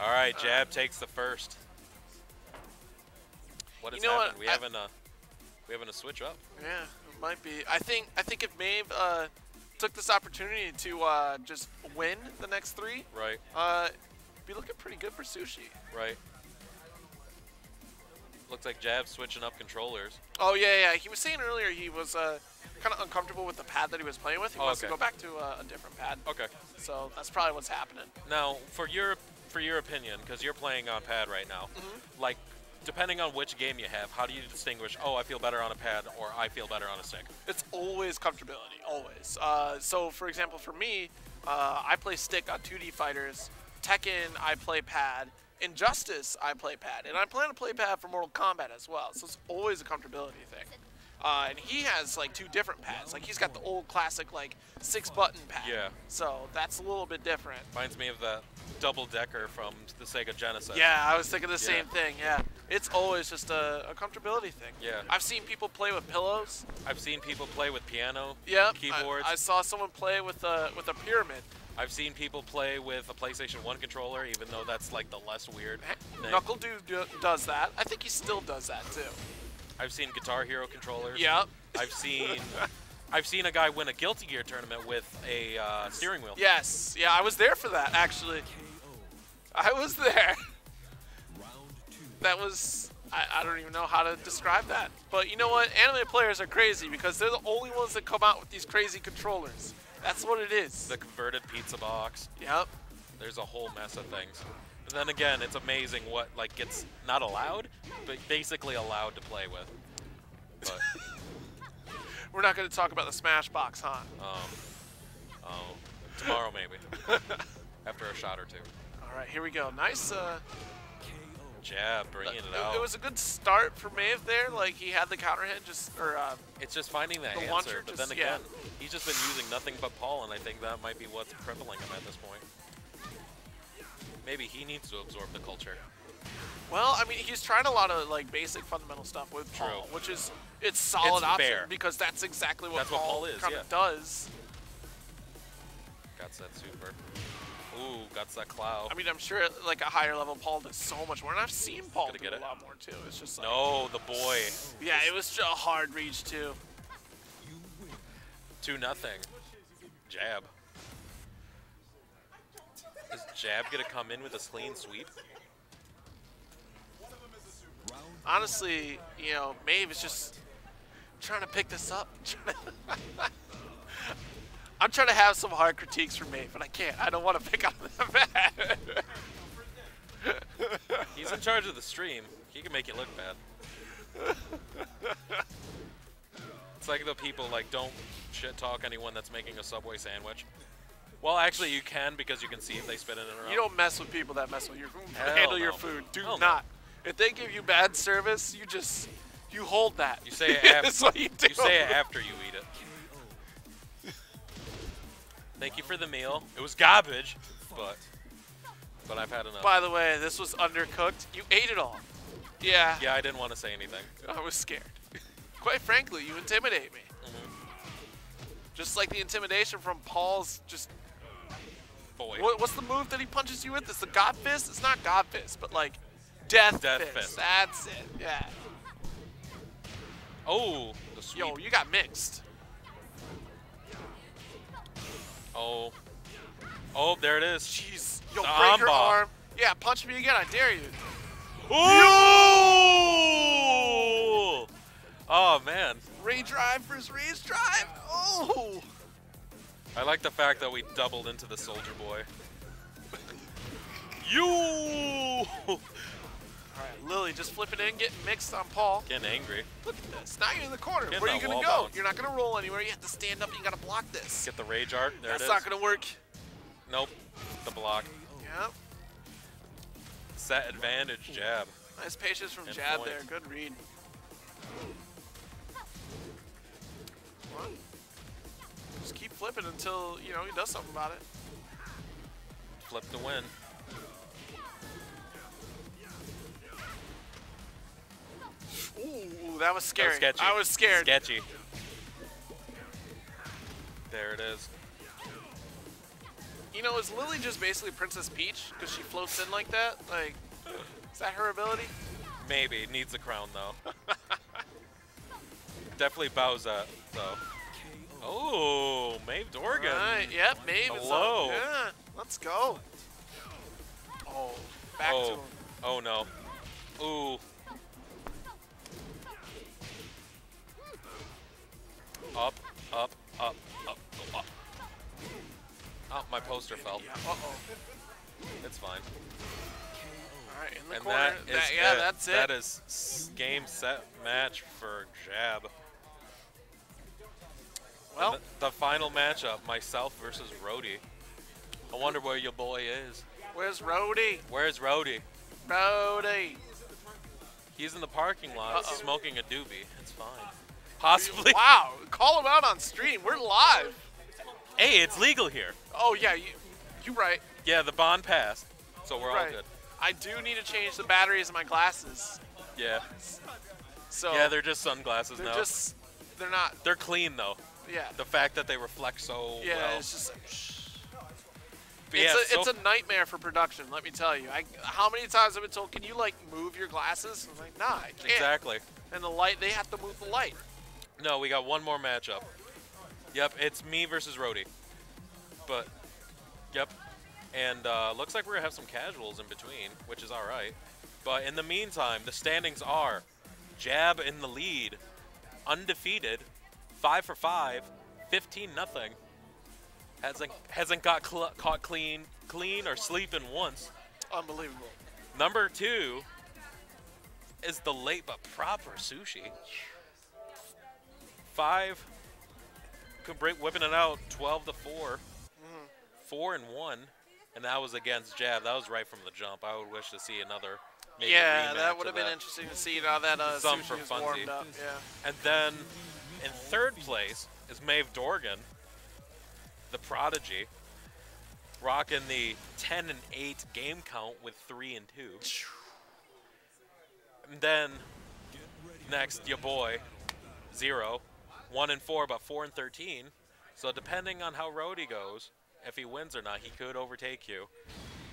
Speaker 4: All right, Jab takes the first. What has
Speaker 13: You know what.
Speaker 4: We
Speaker 13: I-
Speaker 4: haven't uh, we haven't a switch up.
Speaker 13: Yeah, it might be. I think I think if Maeve uh, took this opportunity to uh, just win the next three,
Speaker 4: Right,
Speaker 13: uh, be looking pretty good for Sushi.
Speaker 4: right. Looks like Jab switching up controllers.
Speaker 13: Oh yeah, yeah. He was saying earlier he was uh, kind of uncomfortable with the pad that he was playing with. He
Speaker 4: Oh,
Speaker 13: wants
Speaker 4: okay.
Speaker 13: to go back to uh, a different pad.
Speaker 4: Okay.
Speaker 13: So that's probably what's happening.
Speaker 4: Now, for your for your opinion, because you're playing on pad right now,
Speaker 13: Mm-hmm.
Speaker 4: like depending on which game you have, how do you distinguish? Oh, I feel better on a pad, or I feel better on a stick.
Speaker 13: It's always comfortability, always. Uh, so, for example, for me, uh, I play stick on 2D fighters. Tekken, I play pad. Injustice, I play pad. And I plan to play pad for Mortal Kombat as well. So it's always a comfortability thing. Uh, and he has like two different pads. Like he's got the old classic like six button pad.
Speaker 4: Yeah.
Speaker 13: So that's a little bit different.
Speaker 4: Reminds me of the double decker from the Sega Genesis.
Speaker 13: Yeah, I was thinking the
Speaker 4: Yeah.
Speaker 13: same thing. Yeah, it's always just a, a comfortability thing.
Speaker 4: Yeah.
Speaker 13: I've seen people play with pillows.
Speaker 4: I've seen people play with piano
Speaker 13: Yeah.
Speaker 4: keyboards.
Speaker 13: I, I saw someone play with a with a pyramid.
Speaker 4: I've seen people play with a PlayStation 1 controller, even though that's like the less weird. thing.
Speaker 13: Knuckle Du do, does that. I think he still does that too.
Speaker 4: I've seen Guitar Hero controllers.
Speaker 13: Yep.
Speaker 4: I've seen I've seen a guy win a Guilty Gear tournament with a uh, steering wheel.
Speaker 13: Yes. Yeah, I was there for that actually. I was there. That was I, I don't even know how to describe that. But you know what? Anime players are crazy because they're the only ones that come out with these crazy controllers. That's what it is.
Speaker 4: The converted pizza box.
Speaker 13: Yep.
Speaker 4: There's a whole mess of things. But then again, it's amazing what like gets not allowed, but basically allowed to play with. But [LAUGHS]
Speaker 13: We're not going to talk about the Smash Box, huh?
Speaker 4: um, oh, tomorrow maybe. [LAUGHS] After a shot or two.
Speaker 13: All right, here we go. Nice. Uh,
Speaker 4: Jab, bringing it out.
Speaker 13: it was a good start for Maeve there. Like he had the counter hit, just or uh,
Speaker 4: It's just finding that
Speaker 13: The
Speaker 4: answer,
Speaker 13: launcher
Speaker 4: but
Speaker 13: just-
Speaker 4: then
Speaker 13: yeah.
Speaker 4: again, he's just been using nothing but Paul, and I think that might be what's crippling him at this point. Maybe he needs to absorb the culture.
Speaker 13: Well, I mean, he's trying a lot of like basic fundamental stuff with
Speaker 4: True.
Speaker 13: Paul, which is it's solid
Speaker 4: It's
Speaker 13: option
Speaker 4: fair.
Speaker 13: because that's exactly what
Speaker 4: That's what
Speaker 13: Paul,
Speaker 4: Paul is,
Speaker 13: kind
Speaker 4: yeah.
Speaker 13: of does.
Speaker 4: Got that super. Ooh, got that cloud.
Speaker 13: I mean, I'm sure like a higher level, Paul does so much more, and I've seen Paul do
Speaker 4: get
Speaker 13: a
Speaker 4: it.
Speaker 13: lot more too. It's just like
Speaker 4: no, the boy.
Speaker 13: yeah, it was a hard reach too.
Speaker 4: Two nothing. Jab. Is Jab gonna come in with a clean sweep?
Speaker 13: Honestly, you know, Maeve is just trying to pick this up. [LAUGHS] [LAUGHS] I'm trying to have some hard critiques for Maeve, but I can't. I don't want to pick on them [LAUGHS] bad.
Speaker 4: He's in charge of the stream. He can make it look bad. It's like the people like don't shit talk anyone that's making a Subway sandwich. Well, actually, you can because you can see if they spit in it or not.
Speaker 13: You don't mess with people that mess with your
Speaker 4: Hell
Speaker 13: handle your food. Do
Speaker 4: Hell no.
Speaker 13: not. If they give you bad service, you just you hold that.
Speaker 4: You say it [LAUGHS] after.
Speaker 13: you do.
Speaker 4: say it after you eat it. Thank you for the meal. It was garbage, but but I've had enough.
Speaker 13: By the way, this was undercooked. You ate it all. Yeah.
Speaker 4: yeah, I didn't want to say anything.
Speaker 13: I was scared. [LAUGHS] Quite frankly, you intimidate me.
Speaker 4: Mm-hmm.
Speaker 13: Just like the intimidation from Paul's just
Speaker 4: Boy.
Speaker 13: What, what's the move that he punches you with? It's the God Fist? It's not God Fist, but like Death,
Speaker 4: Death
Speaker 13: Fist.
Speaker 4: Fist.
Speaker 13: That's it. Yeah.
Speaker 4: Oh, the sweep.
Speaker 13: Yo, you got mixed.
Speaker 4: Oh. Oh, there it is.
Speaker 13: Jeez. Yo,
Speaker 4: The
Speaker 13: break her arm. Yeah, punch me again. I dare you.
Speaker 4: Ooh! Oh man,
Speaker 13: Rage Drive versus Ray's Drive. Oh.
Speaker 4: I like the fact that we doubled into the Soldier Boy. [LAUGHS] You
Speaker 13: Lili just flipping in, getting mixed on Paul.
Speaker 4: getting angry.
Speaker 13: Look at this. Now you're in the corner.
Speaker 4: Getting
Speaker 13: Where are you gonna go?
Speaker 4: bounce.
Speaker 13: You're not gonna roll anywhere. You have to stand up. You gotta block this.
Speaker 4: Get the rage art. There
Speaker 13: That's
Speaker 4: it is.
Speaker 13: not gonna work.
Speaker 4: Nope. The block.
Speaker 13: Yep.
Speaker 4: Set advantage jab.
Speaker 13: Nice patience from
Speaker 4: And
Speaker 13: Jab
Speaker 4: point.
Speaker 13: there. Good read. Just keep flipping until you know he does something about it.
Speaker 4: Flip to win.
Speaker 13: Ooh, that was
Speaker 4: That
Speaker 13: scary.
Speaker 4: was sketchy.
Speaker 13: I was scared.
Speaker 4: Sketchy. There it is.
Speaker 13: You know, is Lili just basically Princess Peach because she floats in like that? Like, is that her ability?
Speaker 4: Maybe needs a crown though. [LAUGHS] Definitely Bowsette though. Oh, Maeve Dorgan.
Speaker 13: Right, yep, Maeve is
Speaker 4: Hello.
Speaker 13: up. Yeah, let's go. Oh, back to
Speaker 4: oh,
Speaker 13: him.
Speaker 4: oh no. Ooh. Up, up, up, up, up. Oh, my poster fell.
Speaker 13: Uh-oh.
Speaker 4: It's fine.
Speaker 13: All right, in the
Speaker 4: And
Speaker 13: corner.
Speaker 4: that is
Speaker 13: That- yeah,
Speaker 4: it.
Speaker 13: that's it.
Speaker 4: That is game, set, match for Jab.
Speaker 13: Well-
Speaker 4: the, the final matchup, myself versus Roadi. I wonder where your boy is.
Speaker 13: Where's Roadi?
Speaker 4: Where's Roadi?
Speaker 13: Roadi.
Speaker 4: He's in the parking lot
Speaker 13: Uh-oh.
Speaker 4: smoking a doobie. It's fine. Possibly. [LAUGHS]
Speaker 13: Wow, call him out on stream. We're live.
Speaker 4: Hey, it's legal here.
Speaker 13: Oh yeah, you, you right.
Speaker 4: Yeah, the bond passed, so we're all good.
Speaker 13: I do need to change the batteries in my glasses.
Speaker 4: Yeah.
Speaker 13: So
Speaker 4: yeah, they're just sunglasses
Speaker 13: they're
Speaker 4: now.
Speaker 13: just they're not.
Speaker 4: They're clean though.
Speaker 13: Yeah.
Speaker 4: The fact that they reflect so
Speaker 13: Yeah,
Speaker 4: well.
Speaker 13: it's just. It's
Speaker 4: yeah,
Speaker 13: a,
Speaker 4: so
Speaker 13: it's a nightmare for production. Let me tell you. I how many times I've I been told, "Can you like move your glasses?" I'm like, "Nah, I can't."
Speaker 4: Exactly.
Speaker 13: And the light, they have to move the light.
Speaker 4: No, we got one more matchup. Yep, it's me versus Roadi. But, yep. And uh, looks like we're going to have some casuals in between, which is all right. But in the meantime, the standings are Jab in the lead, undefeated, 5 for 5, 15 nothing. Hasn't hasn't got cl- caught clean clean or sleeping once.
Speaker 13: Unbelievable.
Speaker 4: Number 2 is the late but proper sushi. Five, could break whipping it out, 12 to 4.
Speaker 13: Mm-hmm.
Speaker 4: Four and one, and that was against Jab. That was right from the jump. I would wish to see another. Maybe
Speaker 13: yeah, that would have been interesting to see now that uh,
Speaker 4: Some for
Speaker 13: warmed up. Yeah.
Speaker 4: And then in third place is Maeve Dorgan, the prodigy, rocking the 10 and 8 game count with 3 and 2. And then next, your boy, Zero, 1 and 4, but 4 and 13. So depending on how Roadi goes, if he wins or not, he could overtake you.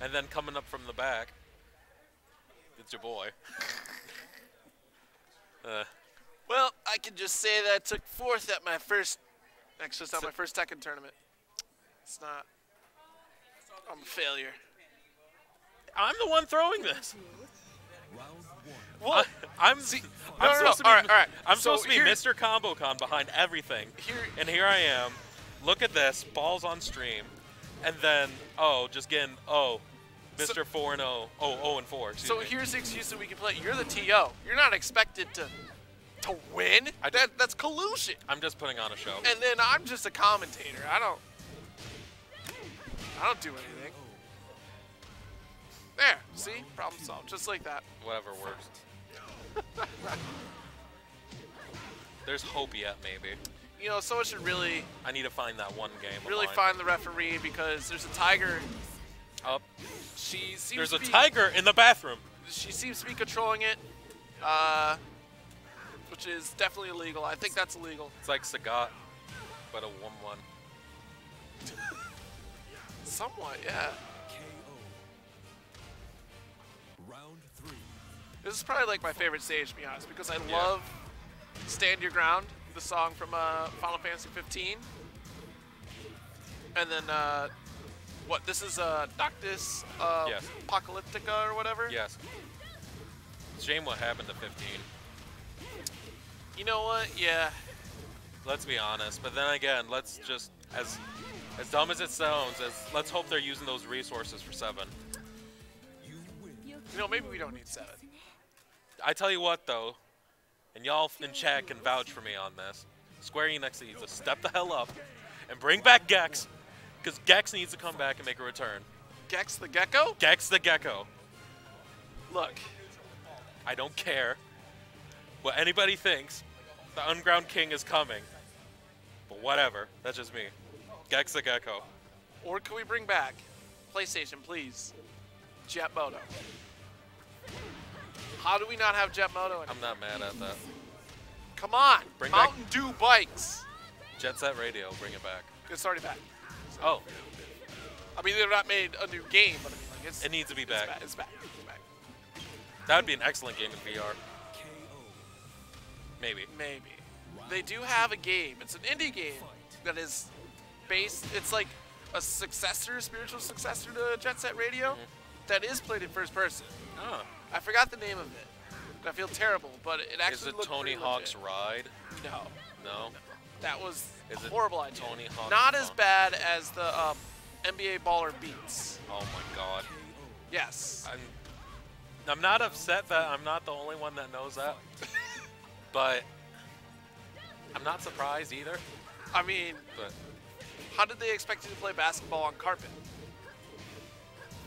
Speaker 4: And then coming up from the back, it's your boy. [LAUGHS] uh,
Speaker 13: Well, I can just say that I took fourth at my first. Actually, it's not my first Tekken tournament. It's not. I'm a failure.
Speaker 4: I'm the one throwing this.
Speaker 13: Well,
Speaker 4: I, am
Speaker 13: no,
Speaker 4: I'm
Speaker 13: no, no.
Speaker 4: supposed to be,
Speaker 13: All right, all right.
Speaker 4: I'm
Speaker 13: So
Speaker 4: supposed to be
Speaker 13: here-
Speaker 4: Mr. Combo Con behind everything.
Speaker 13: Here-
Speaker 4: and here I am. Look at this, balls on stream, and then oh, just getting oh, Mr. Four and oh, oh, oh and four.
Speaker 13: So
Speaker 4: me.
Speaker 13: here's the excuse that we can play. You're the TO. You're not expected to to win. that that's collusion.
Speaker 4: I'm just putting on a show.
Speaker 13: And then I'm just a commentator. I don't. I don't do anything. There. See? Problem solved. Just like that.
Speaker 4: Whatever works. There's hope yet, maybe.
Speaker 13: You know, someone should really,
Speaker 4: I need to find that one game.
Speaker 13: really find the referee because there's a tiger.
Speaker 4: Up.
Speaker 13: She seems
Speaker 4: There's
Speaker 13: to
Speaker 4: a
Speaker 13: be,
Speaker 4: tiger in the bathroom.
Speaker 13: She seems to be controlling it, uh, which is definitely illegal. I think that's illegal.
Speaker 4: It's like Sagat, but a one-one.
Speaker 13: Somewhat, yeah. This is probably like my favorite stage, to be honest, because I
Speaker 4: Yeah.
Speaker 13: love "Stand Your Ground," the song from uh, Final Fantasy 15, and then uh, what? This is uh, Noctis uh,
Speaker 4: Yes.
Speaker 13: Apocalyptica or whatever.
Speaker 4: Yes. Shame what happened to 15.
Speaker 13: You know what? Yeah.
Speaker 4: Let's be honest. But then again, let's just as as dumb as it sounds, as let's hope they're using those resources for seven.
Speaker 13: You know, maybe we don't need seven.
Speaker 4: I tell you what though, and y'all in chat can vouch for me on this. Square Enix needs to step the hell up and bring back Gex, because Gex needs to come back and make a return.
Speaker 13: Gex the Gecko?
Speaker 4: Gex the Gecko.
Speaker 13: Look,
Speaker 4: I don't care what anybody thinks. The Unground King is coming. But whatever. That's just me. Gex the Gecko.
Speaker 13: or can we bring back PlayStation, please? Jet Moto. How do we not have Jet Moto anymore?
Speaker 4: I'm not mad at that.
Speaker 13: Come on,
Speaker 4: Bring back-
Speaker 13: Mountain Dew bikes.
Speaker 4: Jet Set Radio, bring it back.
Speaker 13: It's already back.
Speaker 4: Oh.
Speaker 13: I mean, they've not made a new game, but I mean, like it's
Speaker 4: It needs to be back.
Speaker 13: back. It's back. It's back.
Speaker 4: That would be an excellent game in VR. Maybe.
Speaker 13: Maybe. They do have a game. It's an indie game that is based. It's like a successor, spiritual successor to Jet Set Radio, mm-hmm. that is played in first person.
Speaker 4: Oh.
Speaker 13: I forgot the name of it. I feel terrible, but it actually
Speaker 4: Is it Tony Hawk's
Speaker 13: legit.
Speaker 4: Ride?
Speaker 13: No.
Speaker 4: No.
Speaker 13: That was
Speaker 4: Is
Speaker 13: a horrible idea.
Speaker 4: Tony Hawk's
Speaker 13: Not as bad as the um, NBA Baller Beats.
Speaker 4: Oh my god.
Speaker 13: Yes.
Speaker 4: I'm I'm not upset that I'm not the only one that knows that. [LAUGHS] but I'm not surprised either.
Speaker 13: I mean,
Speaker 4: But
Speaker 13: how did they expect you to play basketball on carpet?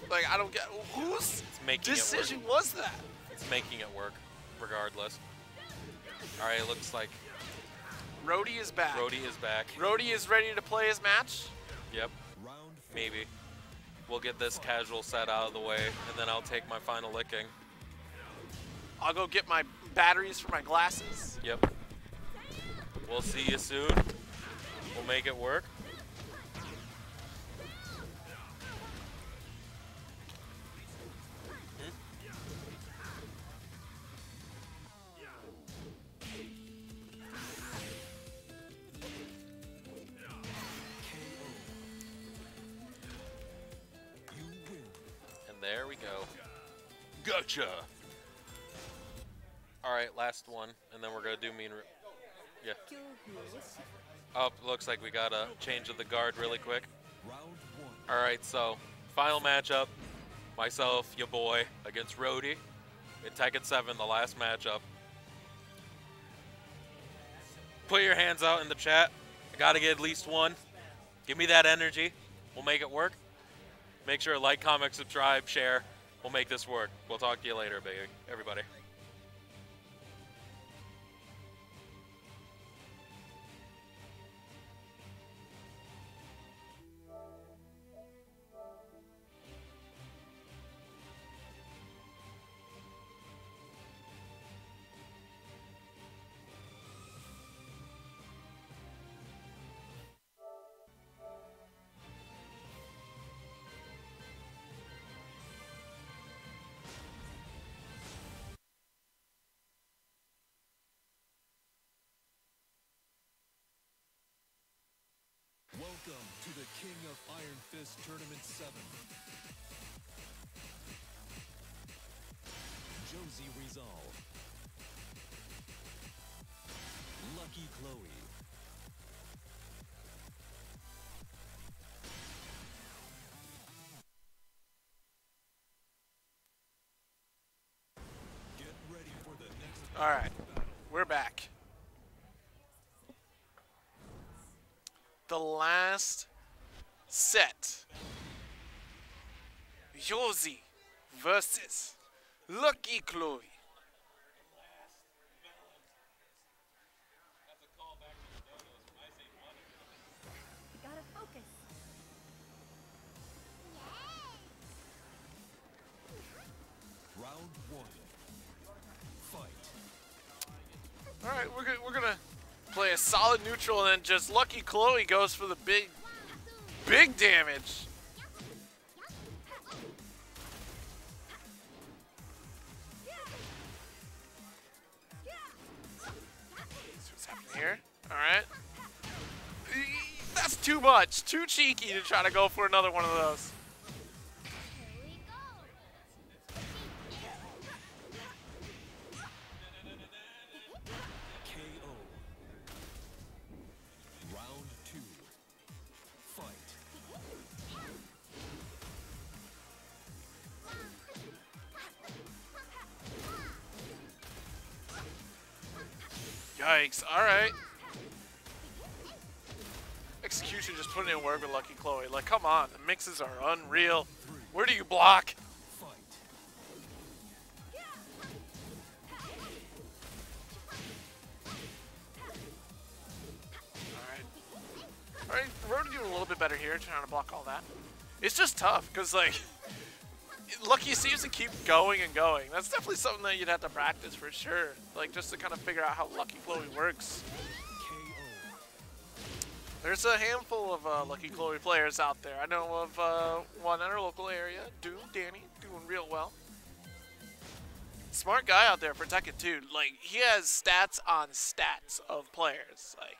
Speaker 13: Like, I don't get whose
Speaker 4: making it work.
Speaker 13: decision was that?
Speaker 4: it's making it work regardless. Alright, it looks like
Speaker 13: Roadi is back.
Speaker 4: Roadi is back.
Speaker 13: Roadi is ready to play his match.
Speaker 4: Yep. Round Maybe. We'll get this casual set out of the way, and then I'll take my final licking.
Speaker 13: I'll go get my batteries for my glasses.
Speaker 4: Yep. We'll see you soon. We'll make it work. Gotcha. All right, last one, and then we're gonna do mean. Re- yeah. Oh, looks like we got a change of the guard really quick. All right, so final matchup: myself, your boy, against Roadi in Tekken 7, the last matchup. Put your hands out in the chat. I gotta get at least one. Give me that energy. We'll make it work. Make sure to like, comment, subscribe, share. We'll make this work. We'll talk to you later, baby. Everybody.
Speaker 8: Welcome to the King of Iron Fist Tournament 7. Josie Rizal. Lucky Chloe.
Speaker 13: All right, we're back. The last set. Josie versus Lucky Chloe. Solid neutral, and then just Lucky Chloe goes for the big, big damage. Here? All right. That's too much. Too cheeky to try to go for another one of those. Yikes. All right. Execution just putting in work with Lucky Chloe. Like, come on. The mixes are unreal. Where do you block? Alright. Alright, Roadi doing a little bit better here, trying to block all that. It's just tough, because, like, Lucky seems to keep going and going. That's definitely something that you'd have to practice for sure. Like, just to kind of figure out how Lucky Chloe works. There's a handful of uh, Lucky Chloe players out there. I know of uh, one in our local area, Doom Danny, doing real well. Smart guy out there for Tekken too. Like he has stats on stats of players. Like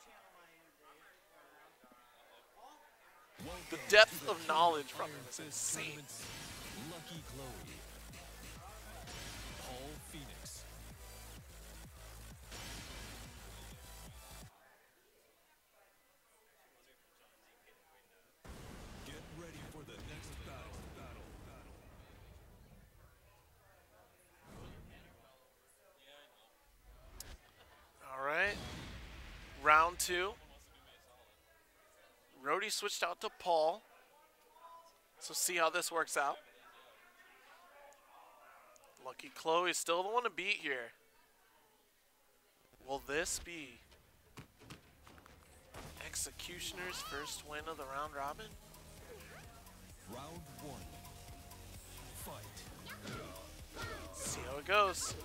Speaker 13: the depth of knowledge from him is insane. Two. Roadi switched out to Paul. So see how this works out. Lucky Chloe still the one to beat here. Will this be Executioner's first win of the round robin?
Speaker 8: Round one. Fight.
Speaker 13: See how it goes.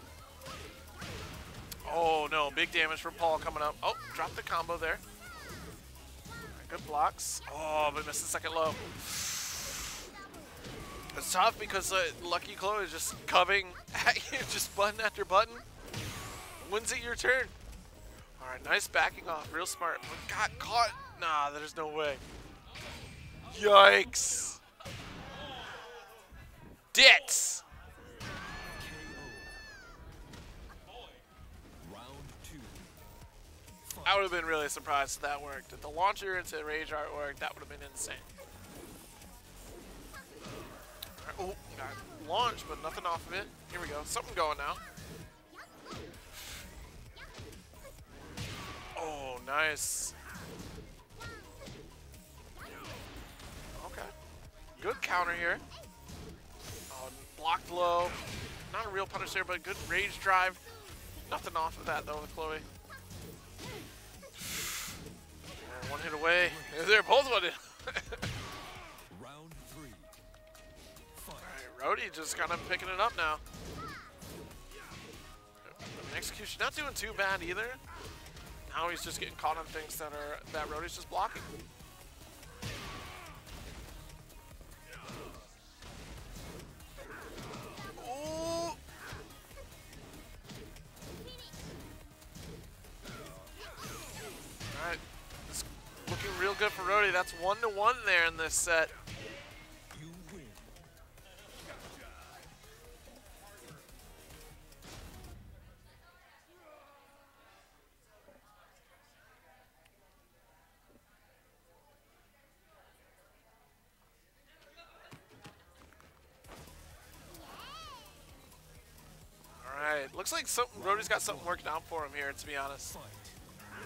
Speaker 13: Oh no, big damage from Paul coming up. Oh, drop the combo there. Good blocks. Oh, but missed the second low. It's tough because uh, Lucky Chloe is just coming [LAUGHS] at you, just button after button. When's it your turn? Alright, nice backing off, real smart. But got caught. Nah, there's no way. Yikes. Dits. I would have been really surprised if that worked. If the launcher into Rage Art worked, that would have been insane. Oh, got launch, but nothing off of it. Here we go. Something going now. Oh, nice. Okay. Good counter here. Oh, blocked low. Not a real punish there, but good rage drive. Nothing off of that though with Chloe. One hit away. [LAUGHS] They're both one hit.
Speaker 8: Round three.
Speaker 13: Alright, Roadi just kind of picking it up now. Execution not doing too bad either. Now he's just getting caught on things that are that Roadi's just blocking. Good for Roadi. That's one to one there in this set.
Speaker 8: Win.
Speaker 13: Alright, looks like something Roadi's got something working out for him here, to be honest.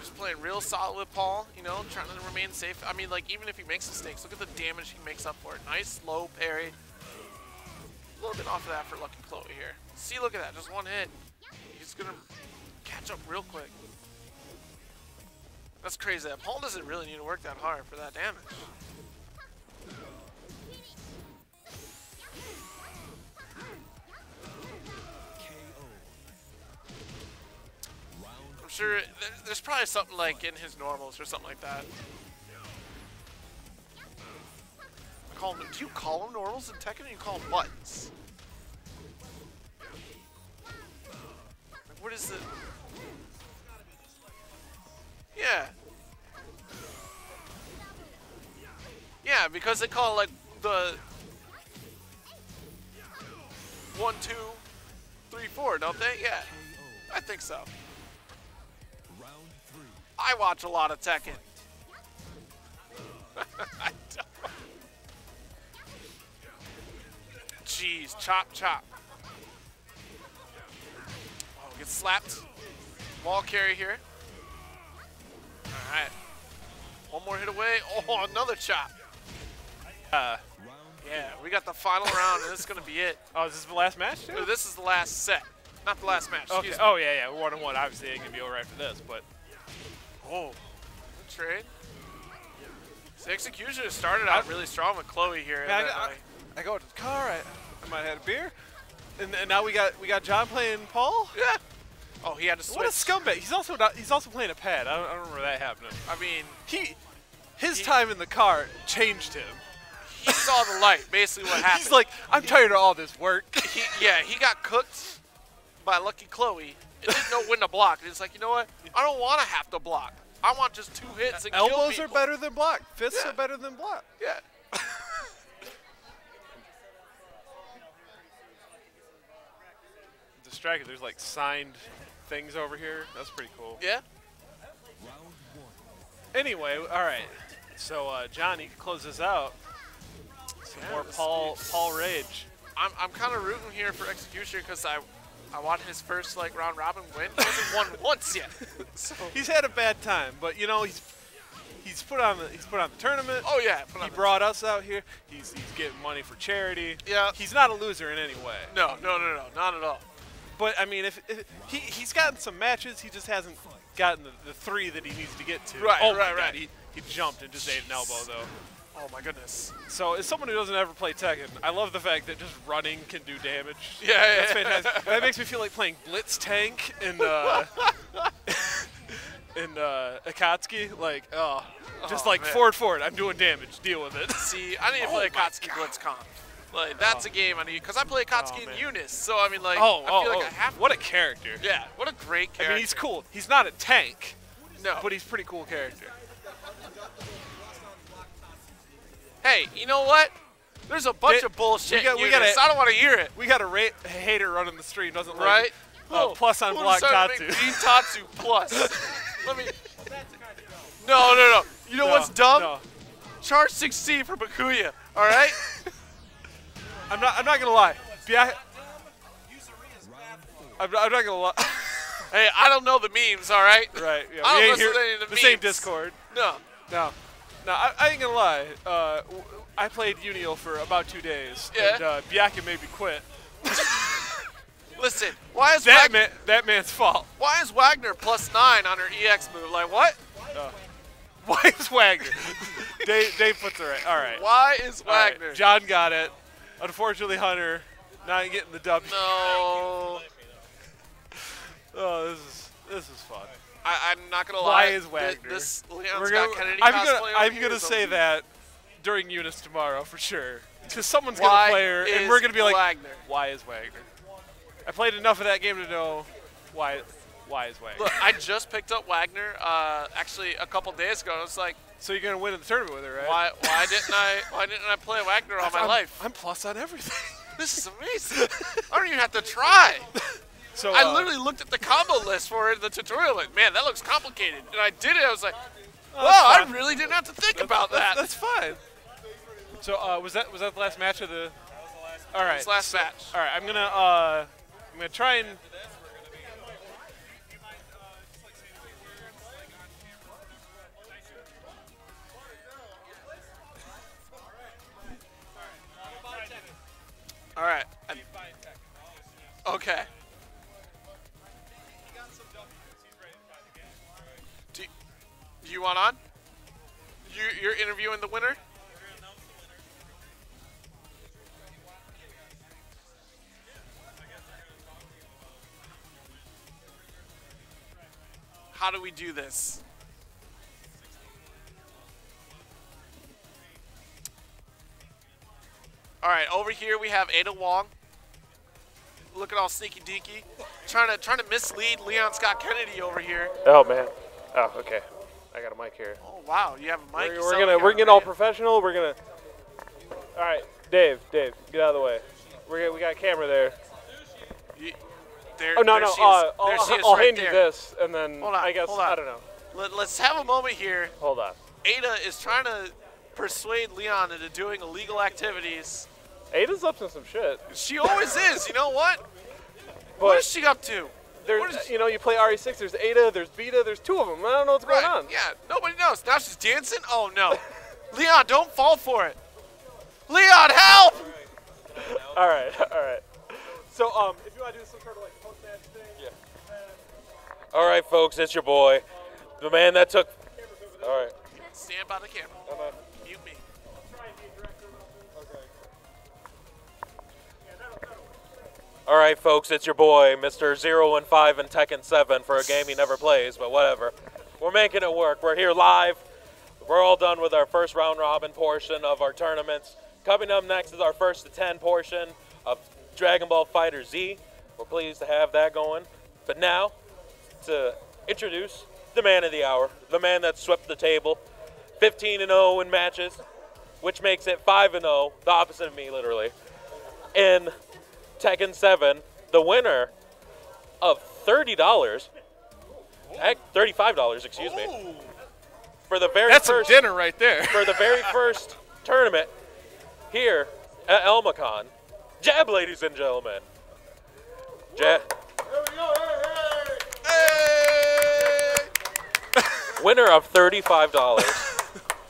Speaker 13: Just playing real solid with Paul, you know, trying to remain safe. I mean, like, even if he makes mistakes, look at the damage he makes up for it. Nice low parry. A little bit off of that for Lucky Chloe here. See, look at that, just one hit. He's gonna catch up real quick. That's crazy. That Paul doesn't really need to work that hard for that damage. Sure there's probably something like in his normals or something like that. I call do you call them normals in Tekken or you call them buttons? Like, what is the... Yeah. Yeah, because they call it like the one, two, three, four, don't they? Yeah, I think so. I watch a lot of Tekken. [LAUGHS] Jeez, chop, chop. Oh, get slapped. Wall carry here. All right. One more hit away. Oh, another chop.
Speaker 3: Uh,
Speaker 13: Yeah, we got the final round, and this is gonna be it.
Speaker 3: oh, is this the last match too?
Speaker 13: No, This is the last set, not the last match.
Speaker 3: Okay.
Speaker 13: Excuse me.
Speaker 3: Oh yeah, yeah. One on one. Obviously, it can be over after this, but
Speaker 13: Oh, good trade. The execution started out really strong with Chloe here.
Speaker 3: Man, I, I, I go to the car. I, I might have had a beer, and, and now we got we got John playing Paul.
Speaker 13: yeah. Oh, he had to switch.
Speaker 3: What a scumbag! He's also not, he's also playing a pad. I don't, I don't remember that happening.
Speaker 13: I mean,
Speaker 3: He his time in the car changed him.
Speaker 13: He saw the light. Basically, what [LAUGHS] happened.
Speaker 3: He's like, I'm tired of all this work.
Speaker 13: he, yeah, he got cooked by Lucky Chloe. And didn't know when to block. And he's like, you know what? I don't want to have to block. I want just two hits and kill
Speaker 3: Elbows are better than block. Fists
Speaker 13: Yeah.
Speaker 3: are better than block.
Speaker 13: Yeah. [LAUGHS]
Speaker 3: Distracted. There's like signed things over here. That's pretty cool.
Speaker 13: Yeah.
Speaker 3: Anyway, all right. So uh, John, you can close this out. Some
Speaker 13: Yeah,
Speaker 3: more Paul
Speaker 13: do-
Speaker 3: Paul Rage.
Speaker 13: I'm, I'm kind of rooting here for execution because I I want his first like round robin win. He hasn't won [LAUGHS] once yet. So
Speaker 3: He's had a bad time, but you know he's he's put on the he's put on the tournament.
Speaker 13: Oh yeah, put on
Speaker 3: he brought us out here. He's he's getting money for charity.
Speaker 13: Yeah.
Speaker 3: He's not a loser in any way.
Speaker 13: no, no, no, no, not at all.
Speaker 3: But I mean, if, if he he's gotten some matches, he just hasn't gotten the, the three that he needs to get to.
Speaker 13: Right,
Speaker 3: oh
Speaker 13: right, right.
Speaker 3: He he jumped and just ate an elbow though.
Speaker 13: Oh my goodness.
Speaker 3: So as someone who doesn't ever play Tekken, I love the fact that just running can do damage. [LAUGHS]
Speaker 13: Yeah, yeah,
Speaker 3: that's fantastic. that makes me feel like playing Blitz Tank in uh, [LAUGHS] in uh, Akatsuki. Like, oh, just
Speaker 13: Oh,
Speaker 3: like
Speaker 13: man.
Speaker 3: forward, forward. I'm doing damage. Deal with it.
Speaker 13: See, I need to [LAUGHS]
Speaker 3: Oh
Speaker 13: play
Speaker 3: my
Speaker 13: Akatsuki Blitzkampf. Like that's a game I need because I play Akatsuki
Speaker 3: Oh,
Speaker 13: in. Eunice. So I mean, like,
Speaker 3: oh,
Speaker 13: I
Speaker 3: oh,
Speaker 13: feel like
Speaker 3: oh.
Speaker 13: I have.
Speaker 3: What a character.
Speaker 13: Yeah, what a great character.
Speaker 3: I mean, he's cool. He's not a tank.
Speaker 13: No.
Speaker 3: But he's a pretty cool character.
Speaker 13: Hey, you know what? There's a bunch
Speaker 3: Did-
Speaker 13: of bullshit.
Speaker 3: we got- we gotta-
Speaker 13: I don't want to hear it.
Speaker 3: We got a ra- hater running the stream, doesn't like
Speaker 13: Right?
Speaker 3: Uh,
Speaker 13: Oh,
Speaker 3: plus on block Tatsu.
Speaker 13: Tatsu plus. [LAUGHS] Let me. No, no, no. You know
Speaker 3: No,
Speaker 13: what's dumb?
Speaker 3: no.
Speaker 13: Charge 6C for Byakuya. All right. [LAUGHS]
Speaker 3: I'm not. I'm not gonna lie. Bia- I'm, not- I'm not gonna lie. [LAUGHS]
Speaker 13: hey, I don't know the memes. All right.
Speaker 3: Right. Yeah.
Speaker 13: I don't listen
Speaker 3: here-
Speaker 13: to any of the
Speaker 3: the same. Discord.
Speaker 13: No.
Speaker 3: No. No. I, I ain't gonna lie. Uh, w- I played Unio for about two days.
Speaker 13: Yeah.
Speaker 3: And uh, Biaka made me quit. [LAUGHS]
Speaker 13: Listen, why is
Speaker 3: that
Speaker 13: Wag-
Speaker 3: man? That man's fault.
Speaker 13: why is Wagner plus nine on her EX move? Like what?
Speaker 3: Uh, why is Wagner? [LAUGHS] Dave, Dave puts it right. All right.
Speaker 13: Why is
Speaker 3: All right,
Speaker 13: Wagner?
Speaker 3: John got it. Unfortunately, Hunter not getting the W.
Speaker 13: No. [LAUGHS]
Speaker 3: Oh, this is this is fun.
Speaker 13: I, I'm not gonna lie.
Speaker 3: Why
Speaker 13: is
Speaker 3: Wagner?
Speaker 13: This Leon
Speaker 3: We're
Speaker 13: Scott
Speaker 3: gonna-
Speaker 13: Kennedy
Speaker 3: I'm gonna, I'm gonna say that during Eunice tomorrow for sure. Because someone's gonna play her, and we're gonna be like,
Speaker 13: Wagner?
Speaker 3: "Why is Wagner?" I played enough of that game to know why. Why is Wagner?
Speaker 13: Look, I just picked up Wagner uh, actually a couple days ago. I was like,
Speaker 3: so you're gonna win in the tournament with her, right?
Speaker 13: why why didn't I why didn't I play Wagner all my
Speaker 3: I'm,
Speaker 13: life?
Speaker 3: I'm plus on everything.
Speaker 13: This is [LAUGHS] amazing. I don't even have to try.
Speaker 3: So
Speaker 13: I
Speaker 3: uh,
Speaker 13: literally looked at the combo list for it the tutorial. Like, man, that looks complicated. And I did it. I was like,
Speaker 3: Oh,
Speaker 13: wow, I really didn't have to think
Speaker 3: That's-
Speaker 13: about that.
Speaker 3: That's fine. So uh, was that was that the last match of the? All right.
Speaker 13: Last
Speaker 3: so-
Speaker 13: match.
Speaker 3: All right. I'm gonna uh, I'm gonna try and.
Speaker 13: All right. I- okay. You want on? You, you're interviewing the winner? How do we do this? All right, over here we have Ada Wong. Looking all sneaky deaky, trying to trying to mislead Leon Scott Kennedy over here.
Speaker 14: Oh man. Oh, okay. I got a mic here.
Speaker 13: Oh wow, you have a mic.
Speaker 14: We're, we're gonna we're getting all professional. We're gonna. All right, Dave. Dave, get out of the way. We're we got a camera there.
Speaker 13: You- there-
Speaker 14: oh no
Speaker 13: there
Speaker 14: no. Uh,
Speaker 13: There
Speaker 14: I'll, I'll
Speaker 13: right
Speaker 14: hand you this, and then
Speaker 13: Hold on,
Speaker 14: I guess
Speaker 13: hold on.
Speaker 14: I don't know.
Speaker 13: Let, let's have a moment here.
Speaker 14: Hold on.
Speaker 13: Ada is trying to persuade Leon into doing illegal activities.
Speaker 14: Ada's up to some shit.
Speaker 13: She always is. You know what? [LAUGHS]
Speaker 14: But
Speaker 13: what is she up to?
Speaker 14: There's,
Speaker 13: What is-
Speaker 14: you know, you play RE6. There's Ada. There's Beta. There's two of them. I don't know what's
Speaker 13: Right.
Speaker 14: going on.
Speaker 13: Yeah, nobody knows. Now she's dancing? Oh no. [LAUGHS] Leon, don't fall for it. Leon, help!
Speaker 14: All right. [LAUGHS] All right. So um, if you want to do some sort of like post match thing. Yeah.
Speaker 4: All right, folks, it's your boy, the man that took. All right.
Speaker 13: Stand by the camera.
Speaker 4: All right, folks, it's your boy, Mr. 015 and Tekken 7 for a game he never plays, but whatever. We're making it work. We're here live. we're all done with our first round robin portion of our tournaments. Coming up next is our first to 10 portion of Dragon Ball FighterZ. We're pleased to have that going. But now, to introduce the man of the hour, the man that swept the table, 15 and 0 in matches, which makes it 5 and 0, the opposite of me, literally. In Tekken 7, the winner of $30, heck, eh, $35, excuse me, for the very
Speaker 3: That's some
Speaker 4: first
Speaker 3: dinner right there.
Speaker 4: for the very [LAUGHS] first tournament here at AlmaCon. Jab, ladies and gentlemen. Jab. Winner of $35.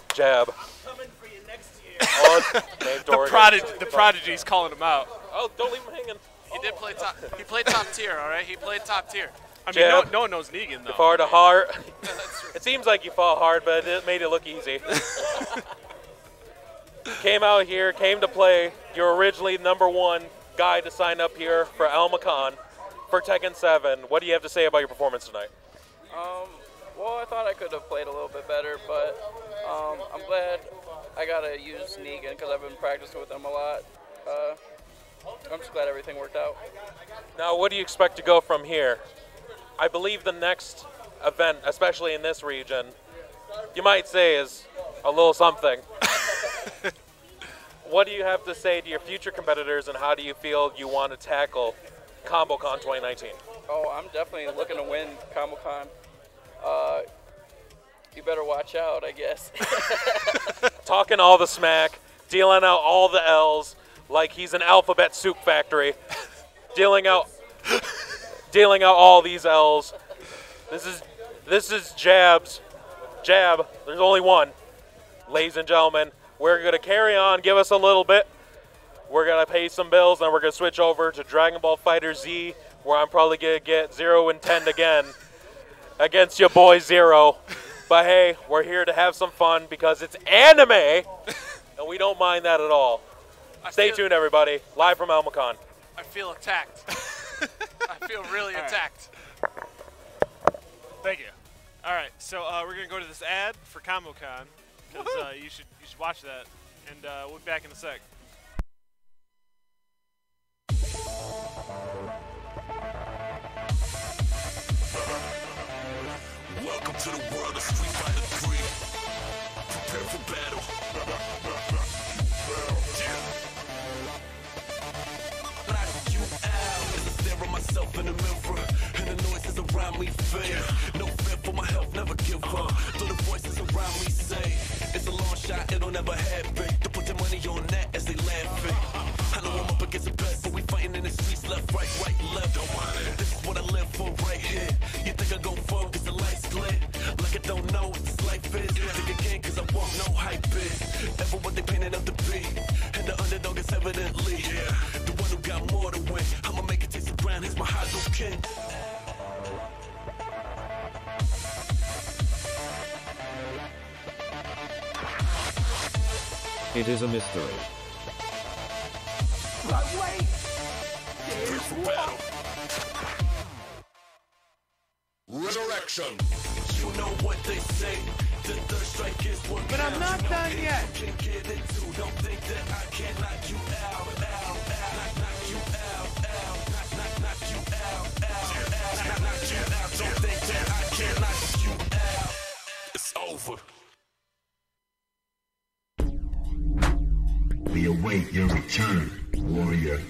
Speaker 4: [LAUGHS] Jab. On [LAUGHS]
Speaker 3: The,
Speaker 4: Oregon.
Speaker 3: prodig- the prodigy's calling him out.
Speaker 4: Oh, don't leave him hanging.
Speaker 13: He did play top. He played top tier. All right. He played top tier.
Speaker 3: I mean, no, no one knows Negan, though.
Speaker 4: You fought hard. [LAUGHS] it seems like you fought hard, but it made it look easy. [LAUGHS] came out here, came to play. You're originally number one guy to sign up here for AlmaCon for Tekken 7. What do you have to say about your performance tonight?
Speaker 15: Um, well, I thought I could have played a little bit better, but um, I'm glad I got to use Negan because I've been practicing with him a lot. Uh, I'm just glad everything worked out.
Speaker 4: Now, what do you expect to go from here? I believe the next event, especially in this region, you might say is a little something. [LAUGHS] what do you have to say to your future competitors, and how do you feel you want to tackle ComboCon 2019?
Speaker 15: Oh, I'm definitely looking to win ComboCon. Uh, you better watch out, I guess. [LAUGHS]
Speaker 4: Talking all the smack, dealing out all the L's like he's an alphabet soup factory, dealing out, dealing out all these L's. This is this is jabs, jab. There's only one, ladies and gentlemen. We're gonna carry on. Give us a little bit. We're gonna pay some bills, and we're gonna switch over to Dragon Ball FighterZ, where I'm probably gonna get zero and ten again against your boy Zero. But hey, we're here to have some fun because it's anime, and we don't mind that at all. Stay tuned, everybody. Live from AlmaCon.
Speaker 13: I feel attacked. [LAUGHS] I feel really
Speaker 3: All right.
Speaker 13: attacked.
Speaker 3: Thank you. All right, so uh, we're gonna go to this ad for ComboCon because uh, you should you should watch that, and uh, we'll be back in a sec.
Speaker 2: Me fade. No fear for my health, never give up. Though the voices around me say it's a long shot, it'll never happen. To put their money on that as they laughing. I know I'm up against the best, but we fighting in the streets, left, right, right, left. Don't want it. This is what I live for right here. You think I go focus the lights lit? Like I don't know what this life is. Think again, cause I want no hype it. Ever what they painted up to be. And the underdog is evidently Yeah. the one who got more to win. I'ma make it taste the ground, here's my Hadouken.
Speaker 1: It is a mystery.
Speaker 2: But wait! There's battle. Resurrection. You know what they say. The third strike is one
Speaker 16: But I'm not done yet.
Speaker 2: Can get into. Don't think that I can knock you out. Out. Out. Knock, knock you out. Out. Knock, knock, knock you out. Out. Out. Knock, knock you out. Don't think that I can knock you out. It's over.
Speaker 5: We await your return, warrior.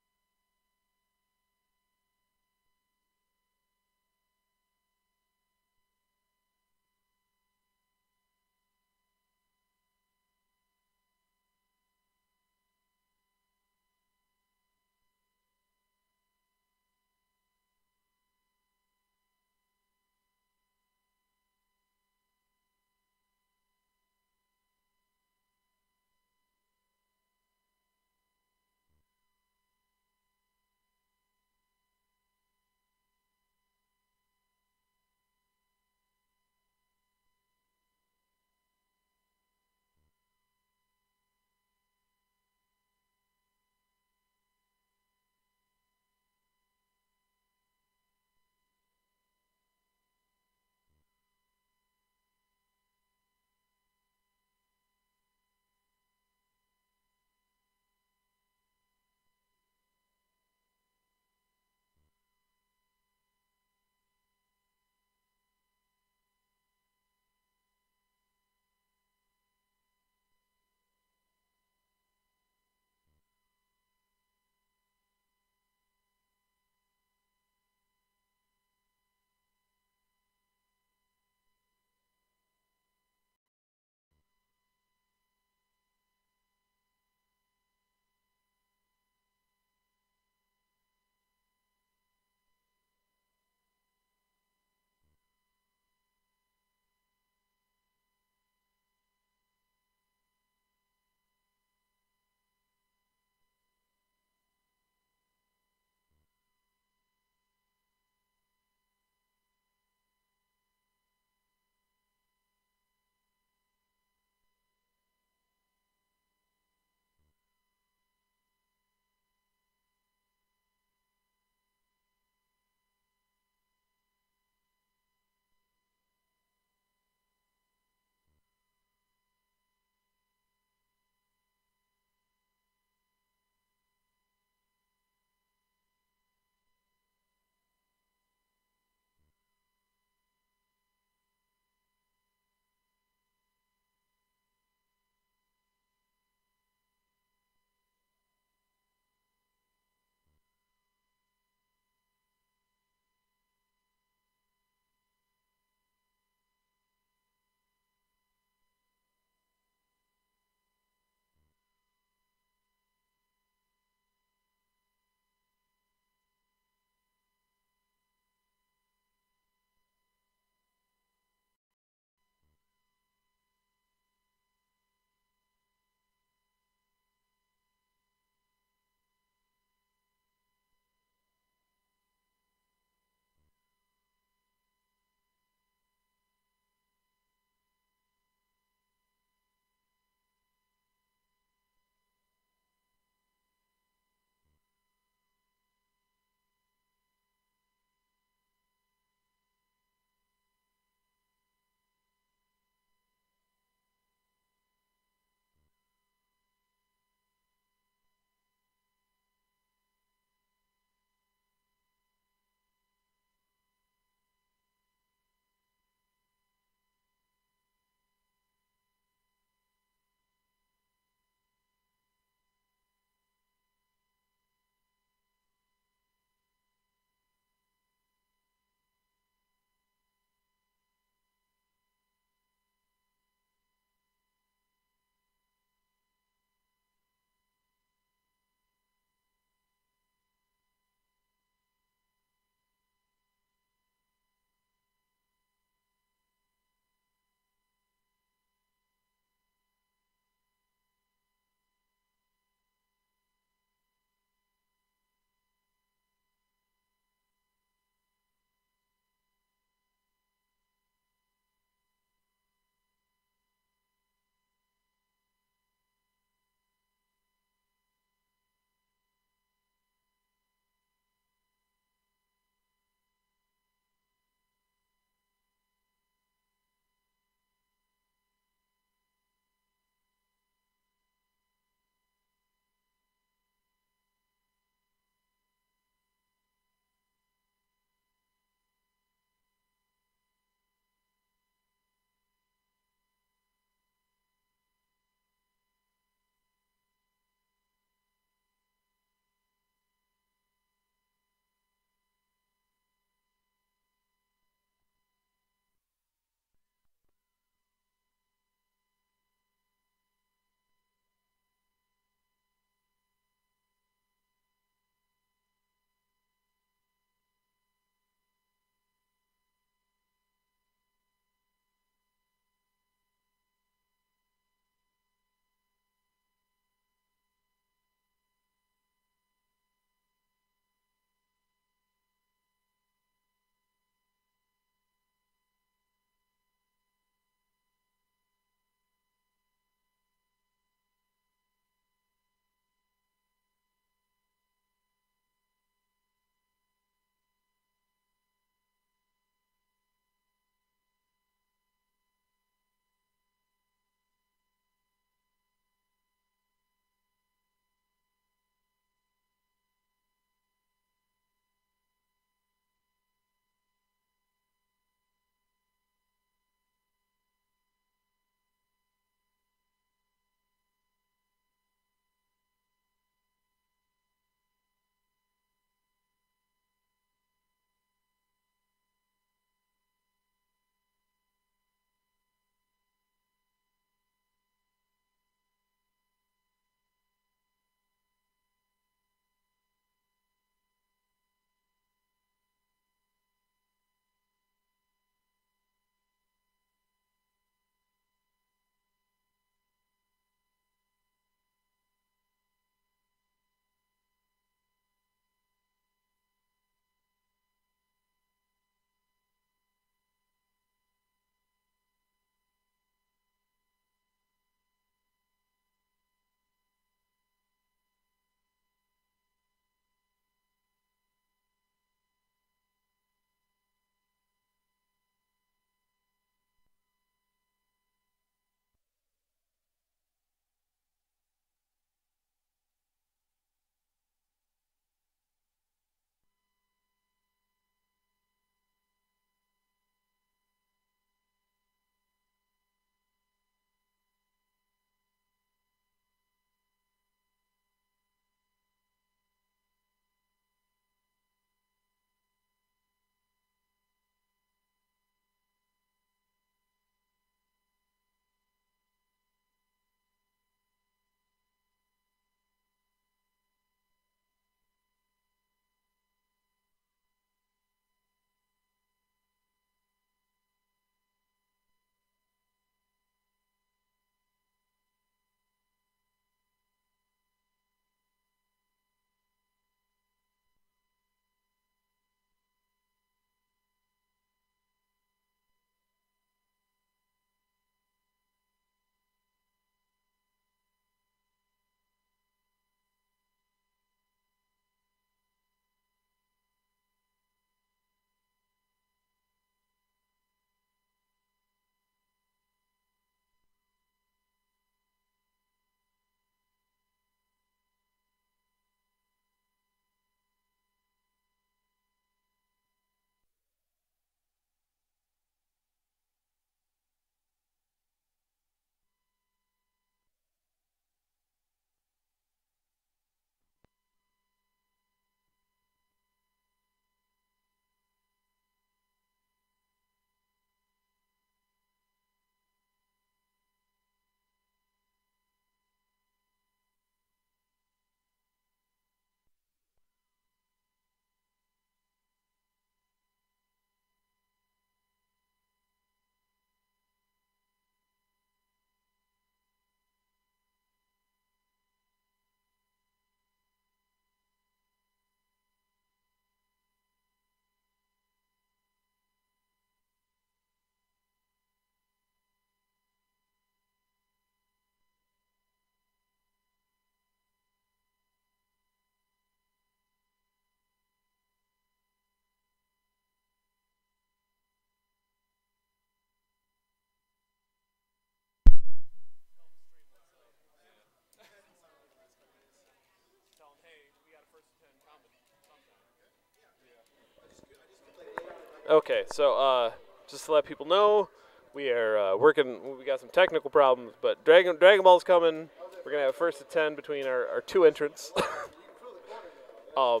Speaker 17: Okay, so uh, just to let people know, we are uh, working. We got some technical problems, but Dragon Dragon Ball's coming. We're gonna have a first to ten between our, our two entrants. [LAUGHS] um,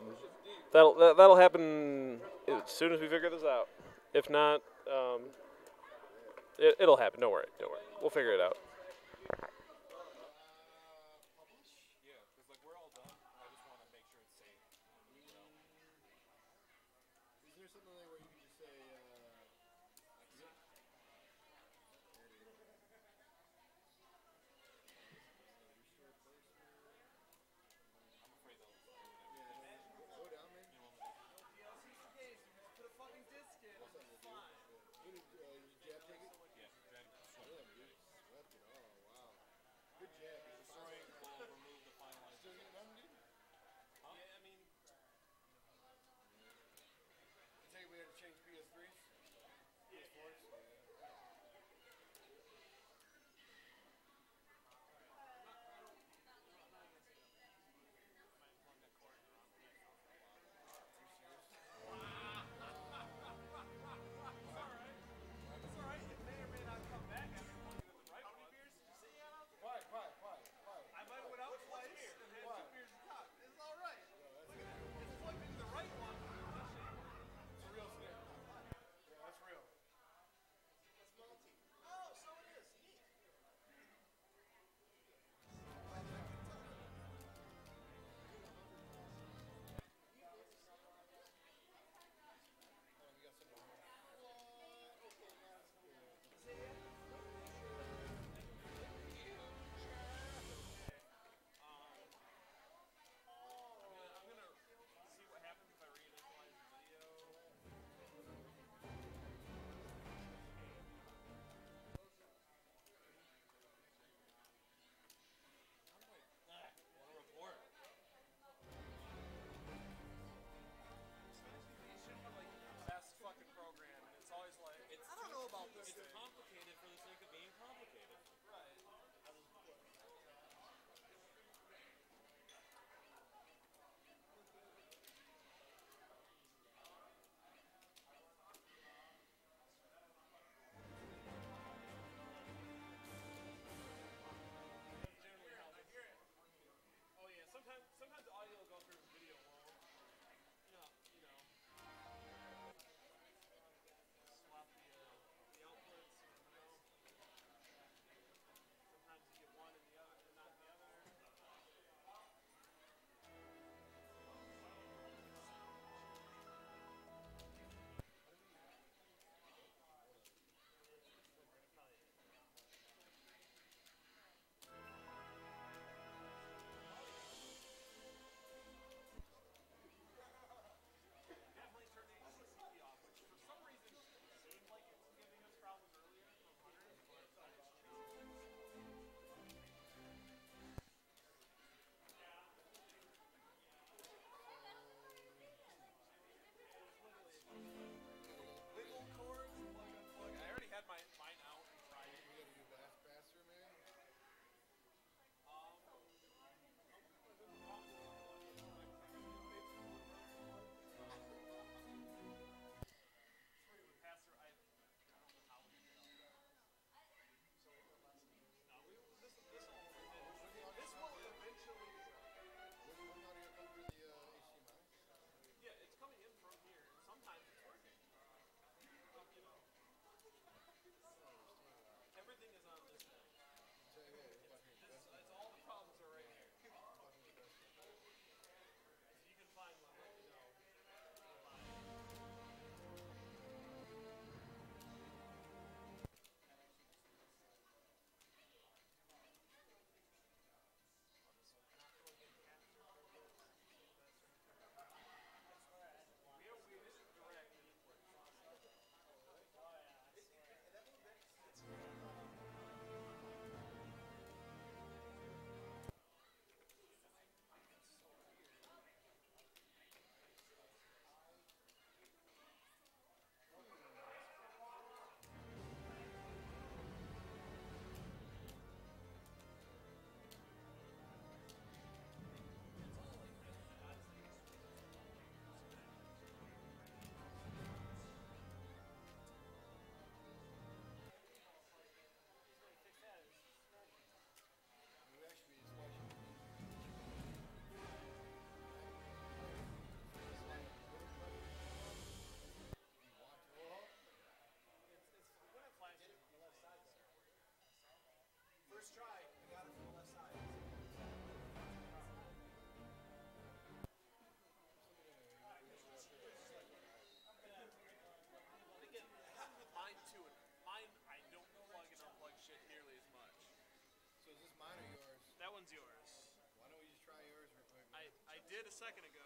Speaker 17: that'll that, that'll happen as soon as we figure this out. If not, um, it, it'll happen. Don't worry. Don't worry. We'll figure it out.
Speaker 18: Second ago.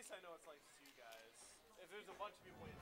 Speaker 18: least I know it's like to you guys. If there's a bunch of people
Speaker 19: in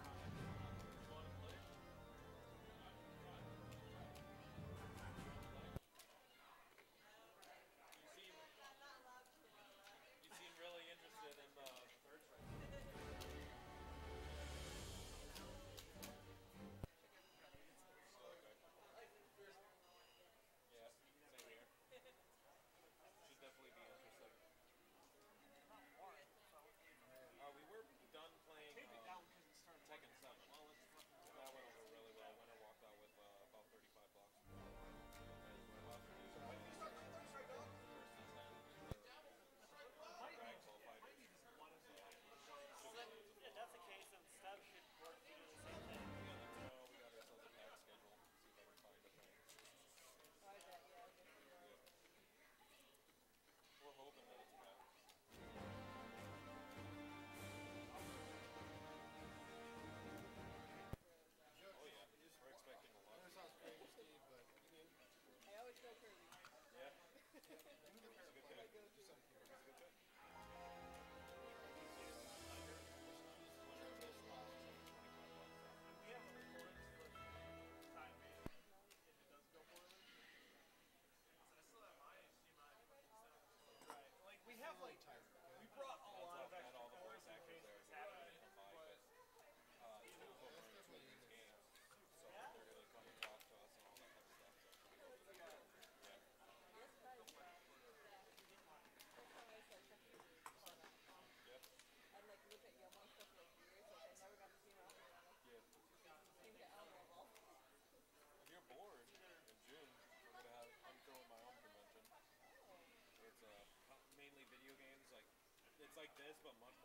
Speaker 18: like this, but
Speaker 19: much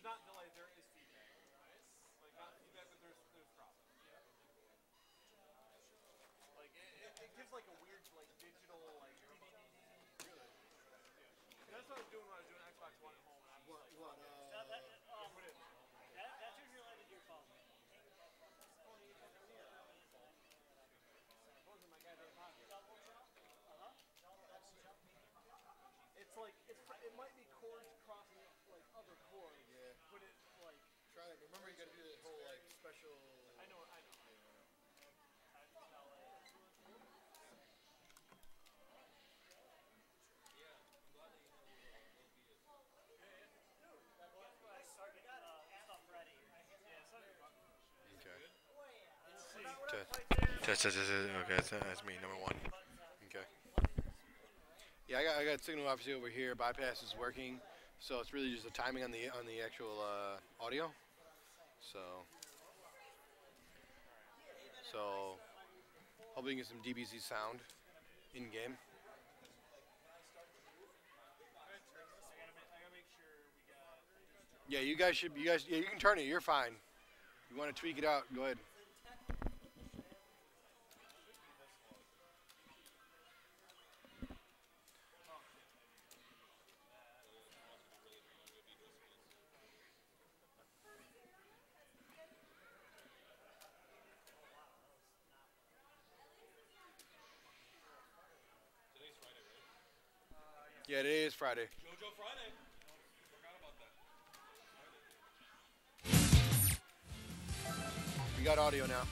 Speaker 6: There's
Speaker 18: not delay. There is feedback. Like not feedback, but there's there's drop. Like it, it, it gives like a weird like digital like. Really? That's what I was doing when I was doing Xbox One at home. And I'm
Speaker 6: What what uh?
Speaker 18: that, that, um, put it.
Speaker 7: That, that's usually related to your phone.
Speaker 18: Those are my goddamn pockets. It's like it's pr- it might be chords crossing like other chords.
Speaker 6: Yeah.
Speaker 18: But it like
Speaker 6: Try it. Remember, you gotta do the whole like special.
Speaker 18: I know I know.
Speaker 6: Okay. Test, test, test. Okay, that's, that's me, number one. Okay. Yeah, I got I got signal obviously over here. Bypass is working, so it's really just the timing on the on the actual uh, audio. So. So, hoping get some DBZ sound in game. Yeah, you guys should. You guys, yeah, you can turn it. You're fine. You want to tweak it out? Go ahead. Yeah, it is Friday.
Speaker 19: JoJo Friday. Forgot about that.
Speaker 6: We got audio now.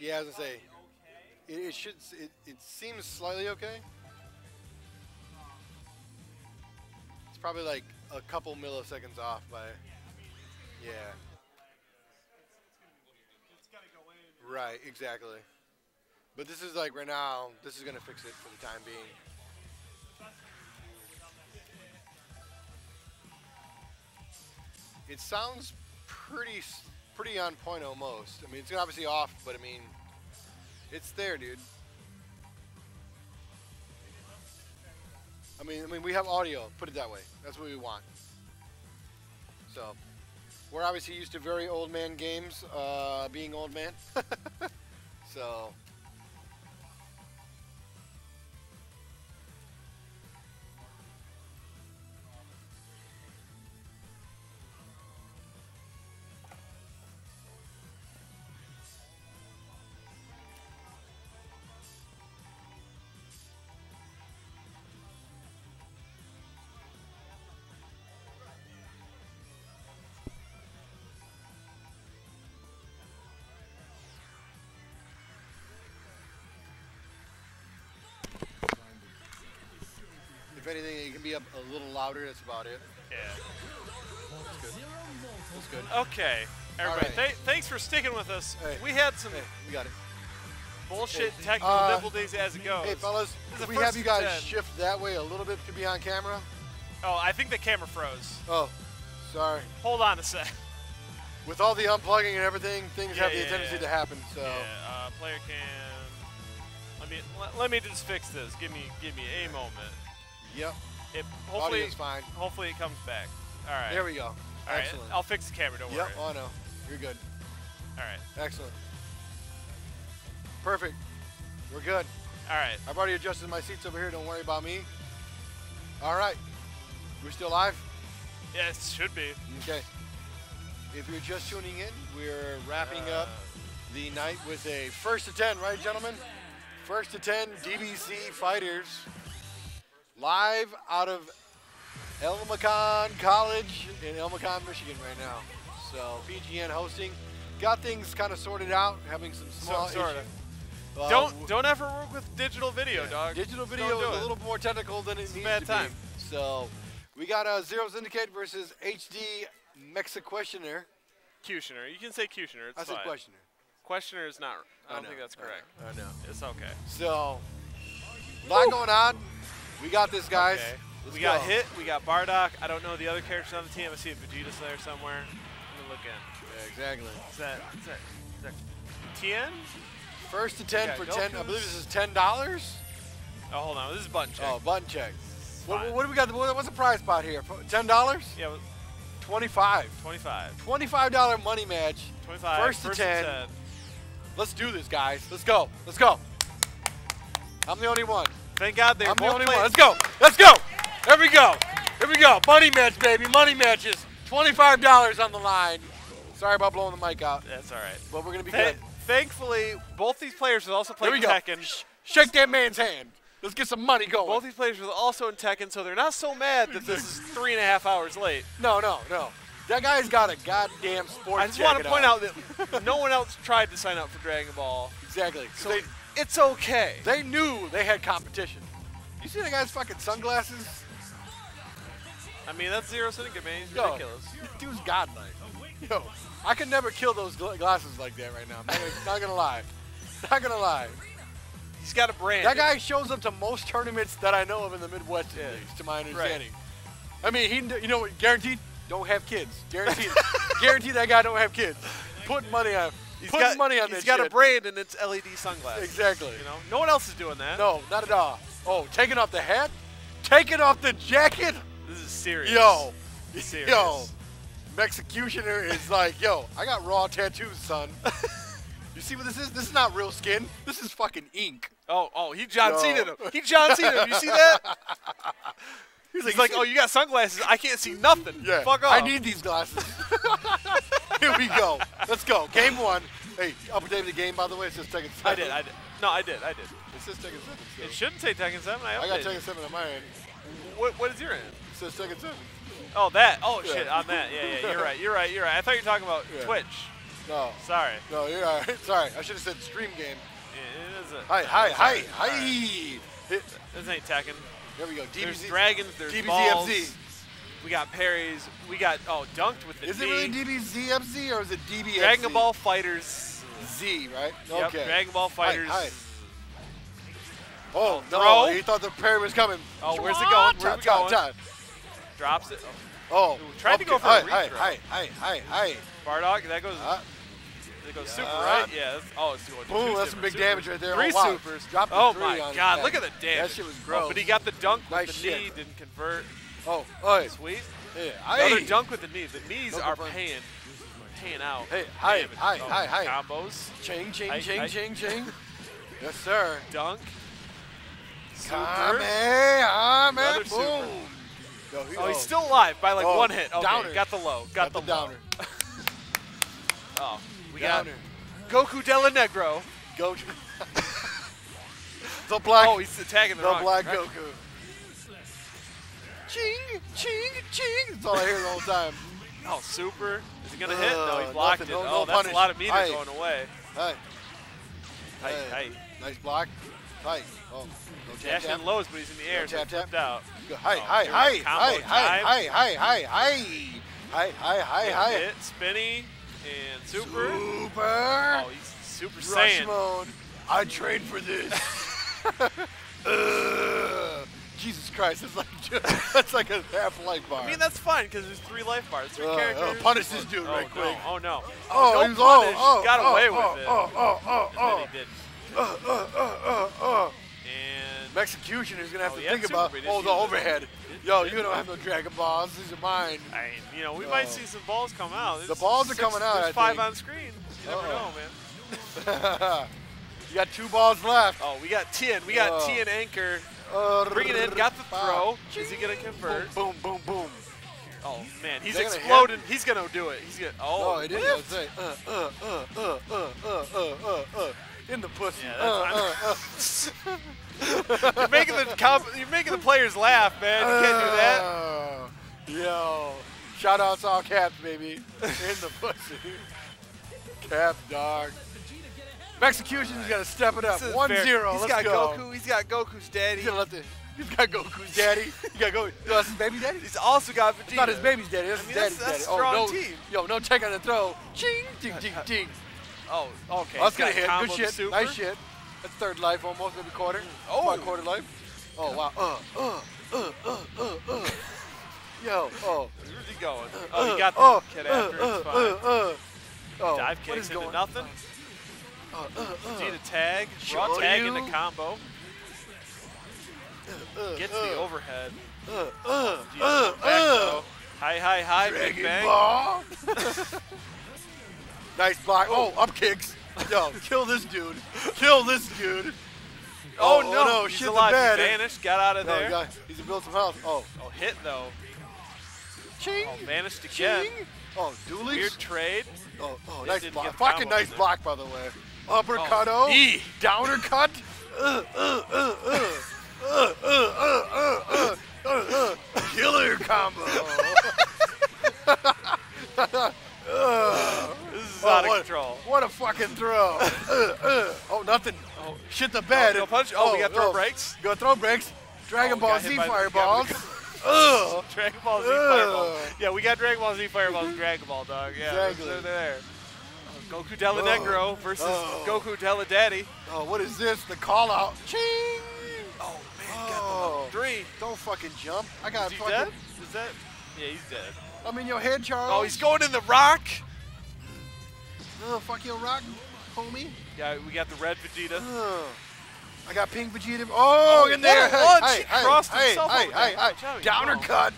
Speaker 6: Yeah, as I was gonna say, it, it should. It, it seems slightly okay. It's probably like a couple milliseconds off by. Yeah.
Speaker 18: It's gotta go in.
Speaker 6: Right. Exactly. But this is like right now. This is gonna fix it for the time being. It sounds pretty pretty on point almost. I mean, it's obviously off, but I mean, it's there, dude. I mean, I mean, we have audio. Put it that way. That's what we want. So, we're obviously used to very old man games, uh, being old man. [LAUGHS] so, if anything, it can be up a little louder. That's about it.
Speaker 3: Yeah.
Speaker 6: That's good. That's good.
Speaker 3: Okay, everybody.
Speaker 6: Right.
Speaker 3: Th- thanks for sticking with us.
Speaker 6: Hey.
Speaker 3: We had some
Speaker 6: Hey, we got it.
Speaker 3: bullshit
Speaker 6: Hey,
Speaker 3: technical
Speaker 6: uh,
Speaker 3: difficulties as it goes.
Speaker 6: Hey, fellas,
Speaker 3: This is
Speaker 6: if
Speaker 3: the
Speaker 6: we have you guys
Speaker 3: 10.
Speaker 6: shift that way a little bit to be on camera.
Speaker 3: Oh, I think the camera froze.
Speaker 6: Oh, sorry.
Speaker 3: Hold on a sec.
Speaker 6: With all the unplugging and everything, things
Speaker 3: Yeah,
Speaker 6: have the
Speaker 3: yeah,
Speaker 6: tendency
Speaker 3: yeah.
Speaker 6: to happen. So,
Speaker 3: Yeah, uh, player cam. Let me let, let me just fix this. Give me give me a moment.
Speaker 6: Yep.
Speaker 3: It hopefully
Speaker 6: Audio's fine.
Speaker 3: Hopefully it comes back. All right.
Speaker 6: There we go.
Speaker 3: All right.
Speaker 6: Excellent.
Speaker 3: I'll fix the camera. Don't
Speaker 6: yep.
Speaker 3: worry.
Speaker 6: Oh no, you're good.
Speaker 3: All right.
Speaker 6: Excellent. Perfect. We're good.
Speaker 3: All right.
Speaker 6: I've already adjusted my seats over here. Don't worry about me. All right. We're still live.
Speaker 3: Yes, should be.
Speaker 6: Okay. If you're just tuning in, we're wrapping up uh, the night with a first to 10, right, gentlemen? First to 10 DBC fighters live out of El Macan College in El Macan, Michigan, right now. So, PGN hosting. Got things kind of sorted out, having some small
Speaker 3: sorta.
Speaker 6: issues. Uh,
Speaker 3: don't don't ever work with digital video, dog.
Speaker 6: Digital video
Speaker 3: do
Speaker 6: is
Speaker 3: it.
Speaker 6: a little more technical than it
Speaker 3: It's a
Speaker 6: needs
Speaker 3: bad
Speaker 6: to
Speaker 3: time.
Speaker 6: be. So we got uh, Zero Syndicate versus HD Mexicutioner.
Speaker 3: Questioner. You can say Questioner. It's
Speaker 6: I said questioner.
Speaker 3: Questioner is not. I
Speaker 6: I
Speaker 3: don't
Speaker 6: know,
Speaker 3: think that's
Speaker 6: I know,
Speaker 3: correct.
Speaker 6: I know.
Speaker 3: It's okay.
Speaker 6: So a lot going on. We got this, guys.
Speaker 3: Okay. We got. Hit. We got Bardock. I don't know the other characters on the team. I see a Vegeta's there somewhere. Let me look in.
Speaker 6: Yeah, exactly.
Speaker 3: Is that is that is that Tien?
Speaker 6: First to ten
Speaker 3: Yeah,
Speaker 6: for ten. I believe this is ten dollars.
Speaker 3: Oh, hold on. This is button check.
Speaker 6: Oh, button check. What, what do we got? What's the prize pot here? Ten dollars?
Speaker 3: Yeah, well,
Speaker 6: Twenty-five.
Speaker 3: 25.
Speaker 6: Twenty-five dollar money match.
Speaker 3: 25.
Speaker 6: First to
Speaker 3: first
Speaker 6: 10.
Speaker 3: 10.
Speaker 6: Let's do this, guys. Let's go. Let's go. I'm the only one.
Speaker 3: Thank God they
Speaker 6: I'm the
Speaker 3: both
Speaker 6: only
Speaker 3: played-
Speaker 6: one. Let's go. Let's go. There we go. Here we go. Money match, baby. Money matches. Twenty-five dollars on the line. Sorry about blowing the mic out.
Speaker 3: That's all right.
Speaker 6: But we're gonna be
Speaker 3: Tha-
Speaker 6: good.
Speaker 3: Thankfully, both these players will also play
Speaker 6: Here we go.
Speaker 3: Tekken.
Speaker 6: Shake that man's hand. Let's get some money going.
Speaker 3: Both these players were also in Tekken, so they're not so mad that this is three and a half hours late.
Speaker 6: No, no, no. That guy's got a goddamn sports
Speaker 3: I just want to point
Speaker 6: on.
Speaker 3: out that no one else tried to sign up for Dragon Ball.
Speaker 6: Exactly.
Speaker 3: So
Speaker 6: they,
Speaker 3: it's okay.
Speaker 6: they knew they had competition. You see that guy's fucking sunglasses?
Speaker 3: I mean, that's Zero Syndicate, man. He's
Speaker 6: Yo,
Speaker 3: ridiculous.
Speaker 6: Dude's godlike. Yo, I could never kill those gla- glasses like that right now. I'm not gonna, not gonna lie. Not gonna lie.
Speaker 3: He's got a brand.
Speaker 6: That guy shows up to most tournaments that I know of in the Midwest, at least, to my understanding. I mean, he, you know, what, guaranteed don't have kids. Guaranteed, [LAUGHS] guaranteed that guy don't have kids. Put money on.
Speaker 3: He's
Speaker 6: put
Speaker 3: got,
Speaker 6: money on
Speaker 3: He's
Speaker 6: that
Speaker 3: got
Speaker 6: shit.
Speaker 3: a brand and it's LED sunglasses.
Speaker 6: Exactly.
Speaker 3: You know, no one else is doing that.
Speaker 6: No, not at all. Oh, taking off the hat, taking off the jacket.
Speaker 3: This is serious.
Speaker 6: Yo,
Speaker 3: Serious.
Speaker 6: yo, Mexicutioner is like, yo, I got raw tattoos, son. you see what this is? This is not real skin. This is fucking ink.
Speaker 3: Oh, oh, he John. Cena him. He John Cena him. You see that? [LAUGHS]
Speaker 6: He's
Speaker 3: He's like, oh, you got sunglasses. I can't see nothing.
Speaker 6: Yeah.
Speaker 3: Fuck off.
Speaker 6: I need these glasses. [LAUGHS] Here we go. Let's go. Game one. Hey, update the game, by the way. It says Tekken 7.
Speaker 3: I did. I did. No, I did. I did.
Speaker 6: It says Tekken 7. still.
Speaker 3: It shouldn't say Tekken 7. I,
Speaker 6: I got. Tekken 7 on my end.
Speaker 3: What, what is your end?
Speaker 6: It says Tekken 7.
Speaker 3: Oh, that. Oh,
Speaker 6: Yeah.
Speaker 3: shit. On that. Yeah, yeah. You're right. You're right. You're right. I thought you were talking about
Speaker 6: Yeah.
Speaker 3: Twitch.
Speaker 6: No.
Speaker 3: Sorry.
Speaker 6: No, you're all right. [LAUGHS] Sorry. I should have said stream game.
Speaker 3: Yeah, it is a.
Speaker 6: Hi, hi, hi, hi.
Speaker 3: Alright.
Speaker 6: Hit-
Speaker 3: This ain't Tekken.
Speaker 6: There we go.
Speaker 3: There's dragons. There's
Speaker 6: DBZFZ.
Speaker 3: balls. We got parries. We got oh dunked with the
Speaker 6: Is
Speaker 3: knee.
Speaker 6: it really DBZFZ or is it DBFZ?
Speaker 3: Dragon Ball Fighters.
Speaker 6: Z, right?
Speaker 3: Yep,
Speaker 6: Okay.
Speaker 3: Dragon Ball Fighters.
Speaker 6: hi. Oh, no.
Speaker 3: throw.
Speaker 6: He thought the parry was coming.
Speaker 3: Oh, where's it going? Where's it going?
Speaker 6: ta.
Speaker 3: Drops it.
Speaker 6: Oh.
Speaker 3: Ooh, tried to go
Speaker 6: okay.
Speaker 3: for a
Speaker 6: hi,
Speaker 3: retro.
Speaker 6: Hi, hi, hi, hi,
Speaker 3: Bardock, that goes.
Speaker 6: hi.
Speaker 3: That goes super, right? Yeah. That's, oh, it's going.
Speaker 6: Boom, that's some big damage right there.
Speaker 3: Three
Speaker 6: Oh, wow.
Speaker 3: supers.
Speaker 6: Dropped
Speaker 3: oh
Speaker 6: three
Speaker 3: my God! Look at the damage.
Speaker 6: That shit was
Speaker 3: Oh,
Speaker 6: gross.
Speaker 3: but he got the dunk
Speaker 6: Nice
Speaker 3: with the
Speaker 6: shit.
Speaker 3: knee. Didn't convert.
Speaker 6: Oh, oh.
Speaker 3: Sweet.
Speaker 6: Yeah.
Speaker 3: Another
Speaker 6: Hey.
Speaker 3: dunk with the knee. The knees
Speaker 6: No
Speaker 3: are paying, paying out.
Speaker 6: Hey, hi,
Speaker 3: Damage.
Speaker 6: hi,
Speaker 3: Oh,
Speaker 6: hi, hi.
Speaker 3: Combos.
Speaker 6: Ching, ching,
Speaker 3: Hi,
Speaker 6: ching,
Speaker 3: hi.
Speaker 6: ching, ching. [LAUGHS] Yes, sir.
Speaker 3: Dunk. Super.
Speaker 6: Kame,
Speaker 3: Another
Speaker 6: Kame,
Speaker 3: super.
Speaker 6: boom. Yo, he-
Speaker 3: Oh, he's oh. still alive by like
Speaker 6: Oh,
Speaker 3: one hit. Okay,
Speaker 6: downer.
Speaker 3: got the low. Got,
Speaker 6: Got the
Speaker 3: low.
Speaker 6: downer. [LAUGHS]
Speaker 3: Oh, we
Speaker 6: Downer.
Speaker 3: got Goku Della Negro.
Speaker 6: Go. [LAUGHS] the black.
Speaker 3: Oh, he's attacking the,
Speaker 6: the
Speaker 3: wrong
Speaker 6: black
Speaker 3: direction.
Speaker 6: Goku. Ching, ching, ching. That's all I hear the whole time. [LAUGHS]
Speaker 3: Oh, super. Is he gonna hit? No,
Speaker 6: Uh,
Speaker 3: he blocked
Speaker 6: nothing.
Speaker 3: it.
Speaker 6: No-
Speaker 3: oh,
Speaker 6: no
Speaker 3: that's
Speaker 6: punish.
Speaker 3: a lot of meter
Speaker 6: Aye.
Speaker 3: going away.
Speaker 6: Hi.
Speaker 3: Hey,
Speaker 6: Hey.
Speaker 3: hey.
Speaker 6: Nice block. Hi. Oh, no tap
Speaker 3: Dash
Speaker 6: tap.
Speaker 3: in lows, but he's in the air,
Speaker 6: No
Speaker 3: so
Speaker 6: tap, tap.
Speaker 3: out.
Speaker 6: Hi,
Speaker 3: Oh,
Speaker 6: hi, hi, hi, hi, hi, hi, hi, hi. Hi, hi, hi,
Speaker 3: Good
Speaker 6: hi.
Speaker 3: Hit, spinny, and super.
Speaker 6: Super.
Speaker 3: Oh, he's super
Speaker 6: Rush
Speaker 3: Saiyan.
Speaker 6: mode. I trained for this. [LAUGHS] Ugh. Jesus Christ, it's like [LAUGHS] that's like a half life bar.
Speaker 3: I mean, that's fine because there's three life bars, three
Speaker 6: Uh, uh,
Speaker 3: characters.
Speaker 6: punish this dude
Speaker 3: oh,
Speaker 6: right
Speaker 3: no.
Speaker 6: quick.
Speaker 3: Oh no!
Speaker 6: Oh,
Speaker 3: no
Speaker 6: oh,
Speaker 3: punish.
Speaker 6: oh,
Speaker 3: got
Speaker 6: oh,
Speaker 3: away
Speaker 6: oh,
Speaker 3: with it.
Speaker 6: oh, oh, oh,
Speaker 3: And
Speaker 6: oh.
Speaker 3: then he did.
Speaker 6: uh, uh, uh, uh, uh.
Speaker 3: And
Speaker 6: Execution is gonna have
Speaker 3: Oh,
Speaker 6: to think about oh the overhead. Yo, you don't have no Dragon Balls. These are mine.
Speaker 3: I you know, we might
Speaker 6: Oh.
Speaker 3: see some balls come out.
Speaker 6: The
Speaker 3: There's
Speaker 6: balls are
Speaker 3: six-
Speaker 6: coming out,
Speaker 3: There's
Speaker 6: I
Speaker 3: five
Speaker 6: think.
Speaker 3: on screen. You never
Speaker 6: Uh-oh.
Speaker 3: know, man.
Speaker 6: you got two balls left.
Speaker 3: Oh, we got Tien. We got
Speaker 6: Oh.
Speaker 3: Tien anchor.
Speaker 6: Uh,
Speaker 3: Bring it in. Got the throw. Is he gonna convert?
Speaker 6: Boom, boom, boom, boom.
Speaker 3: Oh man, he's
Speaker 6: They're gonna
Speaker 3: exploding. He's gonna do it. He's gonna. Oh,
Speaker 6: No, it didn't.
Speaker 3: whiff.
Speaker 6: Uh, uh, uh, uh, uh, uh, uh, uh, uh, in the pussy.
Speaker 3: Yeah,
Speaker 6: uh, uh, uh. [LAUGHS]
Speaker 3: you're making the comp- you're making the players laugh, man. You can't do that.
Speaker 6: Uh, Yo, shout outs all caps, baby. In the pussy. Cap dog. Execution's got to step it up.
Speaker 3: This is
Speaker 6: One
Speaker 3: fair.
Speaker 6: zero.
Speaker 3: He's
Speaker 6: Let's
Speaker 3: got
Speaker 6: go.
Speaker 3: Goku. He's got Goku's daddy.
Speaker 6: He's gonna let the He's got Goku's daddy. He got Goku. No, that's his baby daddy.
Speaker 3: He's also got Vegeta.
Speaker 6: It's not his baby's daddy. That's
Speaker 3: I mean,
Speaker 6: his daddy's
Speaker 3: that's- that's
Speaker 6: daddy.
Speaker 3: a
Speaker 6: oh no,
Speaker 3: team.
Speaker 6: yo, no check on the throw. Ching, ding, ding, ding.
Speaker 3: Oh, okay.
Speaker 6: Oh, that's gonna hit. Good shit.
Speaker 3: Super.
Speaker 6: Nice shit. That's third life almost, maybe quarter.
Speaker 3: Oh.
Speaker 6: About quarter life. Oh wow. Uh, uh, uh, uh, uh, uh. Yo. Oh.
Speaker 3: Where's he going?
Speaker 6: Uh,
Speaker 3: Oh,
Speaker 6: uh,
Speaker 3: he got the
Speaker 6: oh,
Speaker 3: kid
Speaker 6: uh,
Speaker 3: after.
Speaker 6: uh,
Speaker 3: it's fine.
Speaker 6: uh, uh. Oh,
Speaker 3: Dive
Speaker 6: what
Speaker 3: kicks
Speaker 6: is
Speaker 3: into
Speaker 6: going?
Speaker 3: nothing.
Speaker 6: Uh, uh, uh.
Speaker 3: Vegeta tag. Raw
Speaker 6: Show
Speaker 3: tag
Speaker 6: you.
Speaker 3: into combo.
Speaker 6: Uh,
Speaker 3: Gets
Speaker 6: uh,
Speaker 3: the overhead.
Speaker 6: Uh, uh, uh,
Speaker 3: back
Speaker 6: uh.
Speaker 3: Hi, hi, hi, Big Bang.
Speaker 6: Ball. [LAUGHS] nice block. Oh, up kicks. Yo, kill this dude. Kill this dude.
Speaker 3: Oh, no,
Speaker 6: Shit
Speaker 3: he's
Speaker 6: the
Speaker 3: alive.
Speaker 6: bed.
Speaker 3: He vanished, got out of
Speaker 6: No, he
Speaker 3: there.
Speaker 6: got- he's built some health. Oh.
Speaker 3: Oh, hit though.
Speaker 6: Ching.
Speaker 3: Oh, vanished again.
Speaker 6: Ching. Oh, dualies.
Speaker 3: Weird trade.
Speaker 6: Oh, oh, nice block. Fucking nice
Speaker 3: did
Speaker 6: block, by the way. Uppercut.
Speaker 3: Oh,
Speaker 6: Oh.
Speaker 3: E.
Speaker 6: Downer cut. Uh, uh, uh, uh. Uh, uh, uh, uh, uh, uh, uh. Killer combo. [LAUGHS] Uh,
Speaker 3: is
Speaker 6: oh,
Speaker 3: out of
Speaker 6: what,
Speaker 3: control.
Speaker 6: What a fucking throw. [LAUGHS] uh, uh. Oh, nothing. Oh, shit the bed.
Speaker 3: no punch. Oh, we got throw breaks.
Speaker 6: Go throw breaks. Dragon
Speaker 3: Oh, [LAUGHS] [LAUGHS]
Speaker 6: Ball Z fireballs. Ugh.
Speaker 3: Dragon Ball Z
Speaker 6: Ugh.
Speaker 3: Fireball. Yeah, we got Dragon Ball Z fireballs and Dragon Ball, dog. Yeah,
Speaker 6: Exactly.
Speaker 3: they're there. Oh, Goku Della Negro versus
Speaker 6: Oh.
Speaker 3: Goku Della Daddy.
Speaker 6: Oh, what is this? The call out. Ching.
Speaker 3: Oh, man,
Speaker 6: Oh,
Speaker 3: three.
Speaker 6: Don't fucking jump. I got
Speaker 3: Is he
Speaker 6: fucking.
Speaker 3: dead? Is that? Yeah, he's dead.
Speaker 6: I'm in your head, Charles.
Speaker 3: Oh, he's going in the rock.
Speaker 6: Oh, fuck your rock, homie.
Speaker 3: Yeah, we got the red Vegeta.
Speaker 6: Uh, I got pink Vegeta. Oh,
Speaker 3: Oh,
Speaker 6: in there.
Speaker 3: lunge.
Speaker 6: Hey,
Speaker 3: He
Speaker 6: hey,
Speaker 3: crossed
Speaker 6: hey,
Speaker 3: himself
Speaker 6: hey, hey, hey.
Speaker 3: Out,
Speaker 6: Downer
Speaker 3: no.
Speaker 6: cut.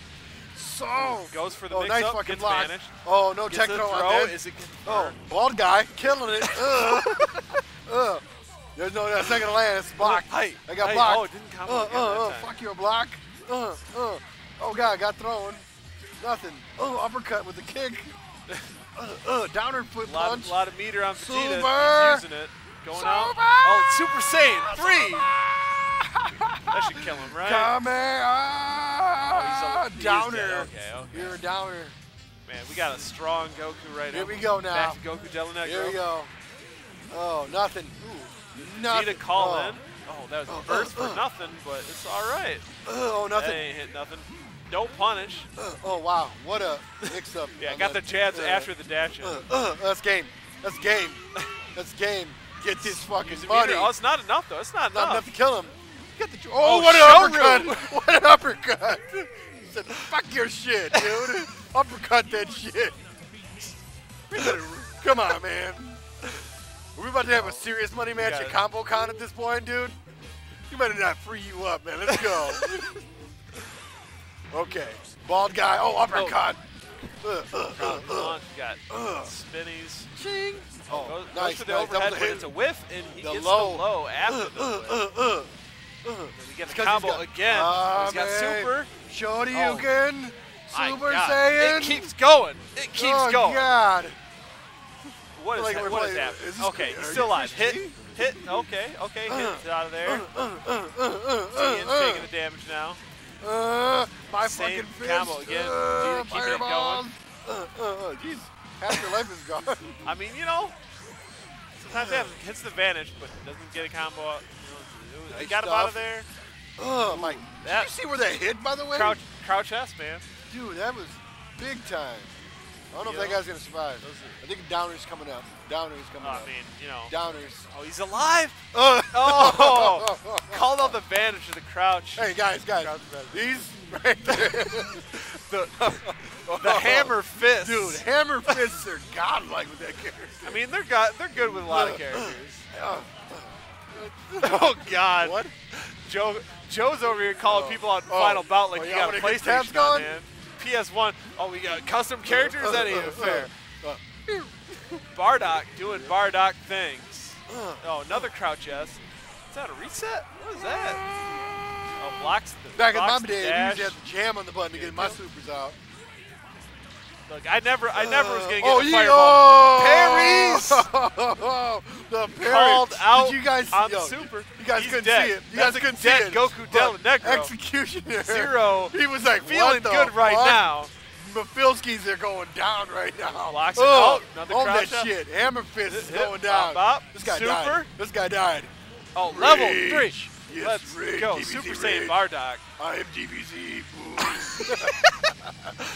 Speaker 6: So.
Speaker 3: Goes for the
Speaker 6: oh, nice
Speaker 3: up,
Speaker 6: fucking
Speaker 3: gets
Speaker 6: block.
Speaker 3: vanished.
Speaker 6: Oh, no
Speaker 3: Gets
Speaker 6: tech throw on that.
Speaker 3: Is it
Speaker 6: Oh, bald guy, killing it. Uh, uh. [LAUGHS] There's no that second land. It's blocked.
Speaker 3: Hey,
Speaker 6: I got
Speaker 3: hey,
Speaker 6: blocked.
Speaker 3: oh, it didn't combo
Speaker 6: uh, uh, uh. Fuck your block. Uh, uh. Oh god, got thrown. Nothing. Oh, uppercut with the kick. [LAUGHS] uh, uh, downer foot
Speaker 3: lot,
Speaker 6: punch.
Speaker 3: Of, lot of meter on Vegeta.
Speaker 6: Super.
Speaker 3: He's using it. Going out. Oh, Super Saiyan 3. that should kill him, right?
Speaker 6: Come here.
Speaker 3: Oh, he's
Speaker 6: Ah,
Speaker 3: a-
Speaker 6: downer.
Speaker 3: Okay, okay.
Speaker 6: You're a downer.
Speaker 3: Man, we got a strong Goku right
Speaker 6: Here
Speaker 3: now.
Speaker 6: we go now.
Speaker 3: Back to Goku Della Negro.
Speaker 6: Here we go. Oh, nothing. Ooh, nothing.
Speaker 3: Vegeta call
Speaker 6: oh.
Speaker 3: in. Oh, that was
Speaker 6: Oh,
Speaker 3: a burst
Speaker 6: uh,
Speaker 3: for
Speaker 6: uh.
Speaker 3: nothing, but it's all right.
Speaker 6: Uh, oh, nothing.
Speaker 3: That ain't hit nothing. Don't punish.
Speaker 6: Uh, oh wow, what a mix-up. [LAUGHS]
Speaker 3: Yeah,
Speaker 6: on
Speaker 3: got the
Speaker 6: that.
Speaker 3: jabs
Speaker 6: Uh,
Speaker 3: after the dash.
Speaker 6: Uh, uh, that's game. That's game. That's game. Get [LAUGHS] this fucking money.
Speaker 3: Oh, it's not enough though. It's not,
Speaker 6: Not
Speaker 3: enough.
Speaker 6: enough to kill him. Get the. Oh,
Speaker 3: Oh,
Speaker 6: what an uppercut! [LAUGHS] what an uppercut! He said, "Fuck your shit, dude." uppercut that shit. Come on, man. Are we about to have a serious money match at
Speaker 3: it.
Speaker 6: Combo Con at this point, dude? You better not free you up, man. Let's go. Okay. Bald guy. Oh, uppercut. Uh, uh, uh, uh.
Speaker 3: got
Speaker 6: Uh.
Speaker 3: spinnies.
Speaker 6: Ching.
Speaker 3: Oh,
Speaker 6: Oh,
Speaker 3: goes,
Speaker 6: nice,
Speaker 3: goes for the
Speaker 6: nice.
Speaker 3: overhead, but
Speaker 6: hit.
Speaker 3: it's a whiff, and he
Speaker 6: The
Speaker 3: gets
Speaker 6: low.
Speaker 3: the low after
Speaker 6: Uh,
Speaker 3: the
Speaker 6: uh,
Speaker 3: whiff.
Speaker 6: uh, uh, uh.
Speaker 3: Then we get the
Speaker 6: Because he's
Speaker 3: combo
Speaker 6: got-
Speaker 3: again.
Speaker 6: Ah,
Speaker 3: he's got
Speaker 6: man.
Speaker 3: super.
Speaker 6: Shorty
Speaker 3: Oh.
Speaker 6: again. Super Saiyan.
Speaker 3: It keeps going. It keeps going.
Speaker 6: oh,
Speaker 3: going.
Speaker 6: God.
Speaker 3: What is,
Speaker 6: Like
Speaker 3: that,
Speaker 6: we're
Speaker 3: what is
Speaker 6: playing-
Speaker 3: happening?
Speaker 6: is
Speaker 3: Okay, he's still alive. Hit, hit. Okay, okay, hit out of there.
Speaker 6: Uh, uh, uh, uh,
Speaker 3: Ian's
Speaker 6: uh,
Speaker 3: taking the damage now.
Speaker 6: Uh, my
Speaker 3: Same
Speaker 6: fucking fist.
Speaker 3: combo again.
Speaker 6: Uh,
Speaker 3: keeping it going.
Speaker 6: Uh, uh, uh, jeez. Half your life is gone. [LAUGHS]
Speaker 3: I mean, you know, sometimes that hits the vanish, but doesn't get a combo. You know, it
Speaker 6: Nice
Speaker 3: got him out of there.
Speaker 6: Oh, my.
Speaker 3: That-
Speaker 6: Did you see where that hit, by the way?
Speaker 3: Crouch, crouch S, man.
Speaker 6: Dude, that was big time. I don't know if that guy's to survive. I think Downer's coming up. Downer's coming
Speaker 3: I
Speaker 6: up.
Speaker 3: mean, you know.
Speaker 6: Downers.
Speaker 3: Oh, he's alive.
Speaker 6: Uh, [LAUGHS]
Speaker 3: Oh, [LAUGHS] called out the vanish to the crouch.
Speaker 6: Hey guys, guys, these right there, [LAUGHS] the,
Speaker 3: The hammer fist.
Speaker 6: dude, hammer fists are godlike with that character.
Speaker 3: I mean, they're got they're good with a lot of characters.
Speaker 6: Oh,
Speaker 3: oh God.
Speaker 6: What?
Speaker 3: Joe Joe's over here calling
Speaker 6: Oh.
Speaker 3: people on
Speaker 6: Oh.
Speaker 3: Final Bout like
Speaker 6: Oh,
Speaker 3: you
Speaker 6: yeah,
Speaker 3: got a
Speaker 6: wanna get tabs
Speaker 3: PlayStation, on, man. PS1. Oh, we got custom characters. That ain't even fair. Bardock doing Bardock things. Oh, another crouch S. Is that a reset? What is that? Oh, blocks the
Speaker 6: Back in my
Speaker 3: blocks
Speaker 6: day,
Speaker 3: dash.
Speaker 6: used to have to jam on the button to get my supers out.
Speaker 3: Look, I never, I never was gonna get
Speaker 6: oh,
Speaker 3: the fireball.
Speaker 6: oh, [LAUGHS] the parry.
Speaker 3: Called out
Speaker 6: Did you guys
Speaker 3: on
Speaker 6: yo,
Speaker 3: the super.
Speaker 6: You guys
Speaker 3: He's
Speaker 6: couldn't
Speaker 3: dead.
Speaker 6: see it. You
Speaker 3: That's
Speaker 6: guys couldn't see it.
Speaker 3: Goku Della Negro.
Speaker 6: Executioner.
Speaker 3: Zero.
Speaker 6: He was like,
Speaker 3: Feeling good right
Speaker 6: fuck?
Speaker 3: now.
Speaker 6: Mafilski's are going down right now.
Speaker 3: Blocks it
Speaker 6: oh.
Speaker 3: Another
Speaker 6: hold that
Speaker 3: up.
Speaker 6: shit. Hammer fist is going
Speaker 3: hit,
Speaker 6: down.
Speaker 3: bop, bop.
Speaker 6: This guy
Speaker 3: Super.
Speaker 6: died. This guy died.
Speaker 3: Oh, level three.
Speaker 6: Yes,
Speaker 3: Let's
Speaker 6: Red,
Speaker 3: go.
Speaker 6: DBZ
Speaker 3: Super. Saiyan Bardock.
Speaker 6: I am DBZ.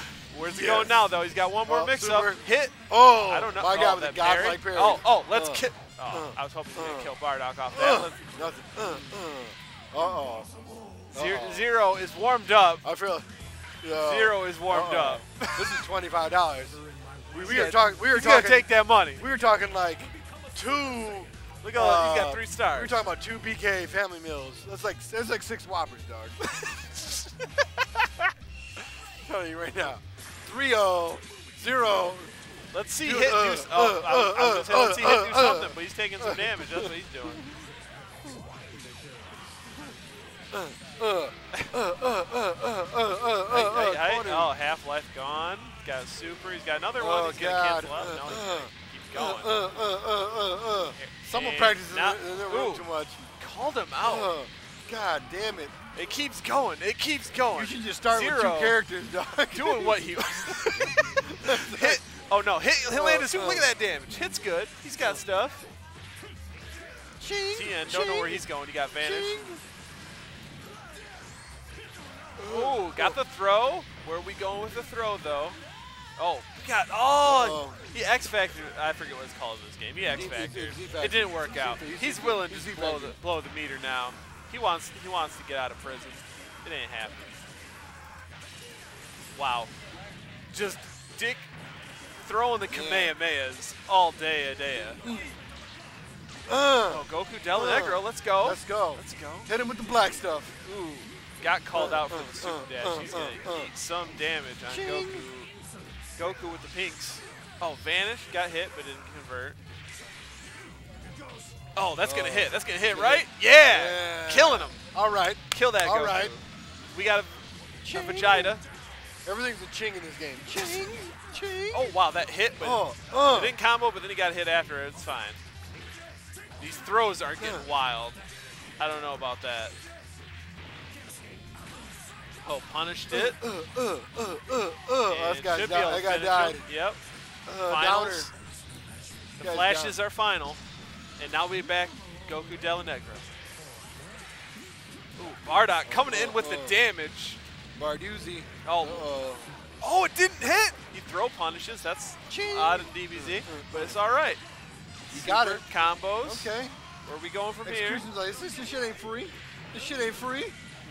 Speaker 6: [LAUGHS] [LAUGHS]
Speaker 3: Where's he
Speaker 6: Yes.
Speaker 3: going now, though? He's got one more
Speaker 6: Oh,
Speaker 3: mix up. Hit.
Speaker 6: Oh,
Speaker 3: I don't know.
Speaker 6: my
Speaker 3: oh,
Speaker 6: God, with the godlike
Speaker 3: parry. Oh, oh, let's
Speaker 6: Uh,
Speaker 3: kill. Oh,
Speaker 6: uh,
Speaker 3: I was hoping he
Speaker 6: uh,
Speaker 3: to kill Bardock off
Speaker 6: Uh,
Speaker 3: that.
Speaker 6: Nothing. Uh, uh. Uh-oh.
Speaker 3: Zero, is warmed up.
Speaker 6: I feel. Yeah.
Speaker 3: Zero is warmed
Speaker 6: Uh-oh.
Speaker 3: up.
Speaker 6: this is twenty-five dollars. [LAUGHS] We,
Speaker 3: He's
Speaker 6: we
Speaker 3: gonna-
Speaker 6: were talking. We were
Speaker 3: he's gonna
Speaker 6: talking.
Speaker 3: take that money.
Speaker 6: We were talking like two.
Speaker 3: Look at all- he's got
Speaker 6: uh,
Speaker 3: three stars.
Speaker 6: We were talking about two BK family meals. That's like that's like six Whoppers, dog. [LAUGHS] I'm telling you right now. 3-0, 0.
Speaker 3: Let's see hit
Speaker 6: uh,
Speaker 3: s- oh,
Speaker 6: uh,
Speaker 3: I was, I was
Speaker 6: uh,
Speaker 3: gonna say let's see
Speaker 6: uh,
Speaker 3: hit do
Speaker 6: uh,
Speaker 3: something, but he's taking some damage. That's what he's doing.
Speaker 6: Uh, uh, uh, uh, uh, uh, uh, uh, uh.
Speaker 3: Oh, half life gone. Got a super. He's got another one.
Speaker 6: Oh,
Speaker 3: He's gonna
Speaker 6: God.
Speaker 3: cancel out.
Speaker 6: Uh,
Speaker 3: No, he's
Speaker 6: uh,
Speaker 3: gonna keep
Speaker 6: Uh,
Speaker 3: going.
Speaker 6: uh, uh, uh, uh, uh. Someone practices
Speaker 3: now-
Speaker 6: in their room too much.
Speaker 3: Called him out.
Speaker 6: Uh, God damn it.
Speaker 3: It keeps going. It keeps going.
Speaker 6: You should just start
Speaker 3: Zero.
Speaker 6: with two characters, dog.
Speaker 3: Doing what he [LAUGHS] hit. Oh no, hit. He landed super. Oh,
Speaker 6: look
Speaker 3: at oh. that damage. Hit's good. He's got stuff.
Speaker 6: Ching,
Speaker 3: Tien, don't know where he's going. He got vanished. Ooh, got the throw. Where are we going with the throw though? Oh, got oh,
Speaker 6: Uh-oh.
Speaker 3: he X Factor. I forget what it's called in this game. He X Factor. It didn't work out.
Speaker 6: He's
Speaker 3: He's willing to blow the blow the meter now. He wants he wants to get out of prison. It ain't happening. Wow, just Dick throwing the Kamehamehas all day a day.
Speaker 6: Uh,
Speaker 3: Oh, Goku Del Negro, let's go.
Speaker 6: Let's go.
Speaker 3: Let's go.
Speaker 6: Hit him with the black stuff.
Speaker 3: Ooh, got called
Speaker 6: Uh,
Speaker 3: out for
Speaker 6: uh,
Speaker 3: the super
Speaker 6: uh,
Speaker 3: dash.
Speaker 6: uh,
Speaker 3: He's gonna
Speaker 6: uh, uh.
Speaker 3: eat some damage on
Speaker 6: Ching.
Speaker 3: Goku. Goku with the pinks. Oh, vanish, got hit but didn't convert. Oh, that's gonna
Speaker 6: Oh.
Speaker 3: hit. That's gonna hit, right? Yeah.
Speaker 6: Yeah.
Speaker 3: Killing him.
Speaker 6: All right.
Speaker 3: Kill that
Speaker 6: All
Speaker 3: Goku.
Speaker 6: right.
Speaker 3: We got a, a
Speaker 6: Ching.
Speaker 3: Vegeta.
Speaker 6: Everything's a ching in this game. Ching, ching.
Speaker 3: Oh wow, that hit, but
Speaker 6: Oh, uh.
Speaker 3: it didn't combo, but then he got hit after it. It's fine. These throws are getting
Speaker 6: Uh.
Speaker 3: wild. I don't know about that. Oh, punished it.
Speaker 6: Uh, uh, uh, uh, uh. Oh,
Speaker 3: And
Speaker 6: that guy died.
Speaker 3: able to
Speaker 6: That guy died.
Speaker 3: him. Yep.
Speaker 6: Uh,
Speaker 3: Finals.
Speaker 6: downer.
Speaker 3: The flashes
Speaker 6: down.
Speaker 3: are final. And now we back Goku Dela Negro. Ooh, Bardock coming in with the damage.
Speaker 6: Barduzzi.
Speaker 3: Oh,
Speaker 6: Uh-oh.
Speaker 3: oh, it didn't hit. He throw punishes. That's
Speaker 6: Ching.
Speaker 3: odd in DBZ, but it's all right.
Speaker 6: You got
Speaker 3: Super
Speaker 6: it.
Speaker 3: Combos.
Speaker 6: Okay.
Speaker 3: Where are we going from here?
Speaker 6: Like, this, this shit ain't free. This shit ain't free.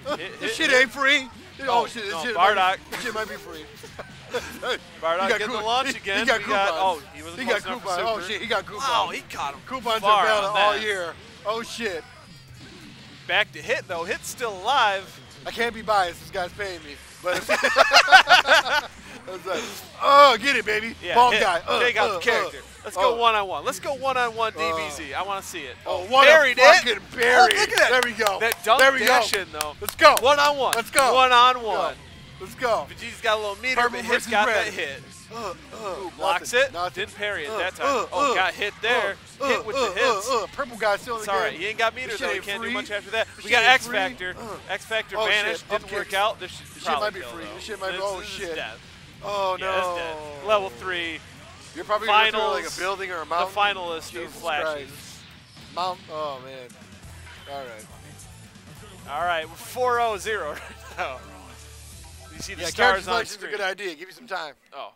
Speaker 6: Uh,
Speaker 3: Hit, [LAUGHS]
Speaker 6: this shit
Speaker 3: hit.
Speaker 6: ain't free.
Speaker 3: Oh,
Speaker 6: Oh, shit,
Speaker 3: no,
Speaker 6: shit
Speaker 3: Bardock.
Speaker 6: Might be, shit might be free. [LAUGHS]
Speaker 3: Bardock
Speaker 6: He got
Speaker 3: getting the launch again.
Speaker 6: He got coupons.
Speaker 3: got- oh, he wasn't
Speaker 6: He got coupons. Oh shit, he got coupons.
Speaker 3: Wow, he caught him
Speaker 6: Coupons
Speaker 3: far
Speaker 6: are valid all year. Oh shit.
Speaker 3: Back to hit though. Hit's still alive.
Speaker 6: I can't be biased. This guy's paying me. But I was [LAUGHS] like, oh, get it, baby.
Speaker 3: Yeah,
Speaker 6: Bald
Speaker 3: hit.
Speaker 6: guy. Uh,
Speaker 3: Take out
Speaker 6: uh,
Speaker 3: the character.
Speaker 6: uh.
Speaker 3: Let's
Speaker 6: Oh.
Speaker 3: go one on one. Let's go one on one DBZ. I want to see it.
Speaker 6: Oh, what
Speaker 3: Buried
Speaker 6: a
Speaker 3: it.
Speaker 6: fucking buried.
Speaker 3: Oh, look at that.
Speaker 6: There we go.
Speaker 3: That dunk
Speaker 6: there we go.
Speaker 3: dash in though.
Speaker 6: Let's go.
Speaker 3: One on one.
Speaker 6: Let's go.
Speaker 3: One on one.
Speaker 6: Let's go.
Speaker 3: Vegeta's got a little meter,
Speaker 6: Purple
Speaker 3: but Hit's got
Speaker 6: red.
Speaker 3: that hit.
Speaker 6: Uh, uh,
Speaker 3: Ooh, blocks
Speaker 6: nothing,
Speaker 3: it.
Speaker 6: nothing.
Speaker 3: Didn't parry it
Speaker 6: Uh,
Speaker 3: that time.
Speaker 6: uh,
Speaker 3: oh,
Speaker 6: uh,
Speaker 3: got hit there.
Speaker 6: uh,
Speaker 3: hit with the hits.
Speaker 6: Purple guy still in the
Speaker 3: all
Speaker 6: game.
Speaker 3: right. He ain't got meter though. He can't do much after that. We got X
Speaker 6: free.
Speaker 3: Factor. X Factor
Speaker 6: Oh,
Speaker 3: vanished. Didn't work out. This,
Speaker 6: This shit might be free.
Speaker 3: though.
Speaker 6: This shit might be- oh, shit. Oh no.
Speaker 3: Level three.
Speaker 6: You're probably gonna like a building or a
Speaker 3: The
Speaker 6: mountain.
Speaker 3: finalists need
Speaker 6: Jesus
Speaker 3: flashes.
Speaker 6: Christ. Mount. Oh man. All right.
Speaker 3: All right, we're 4-0-0 right now. You see the
Speaker 6: Yeah,
Speaker 3: stars on
Speaker 6: selection's a good idea. Give you some time.
Speaker 3: Oh.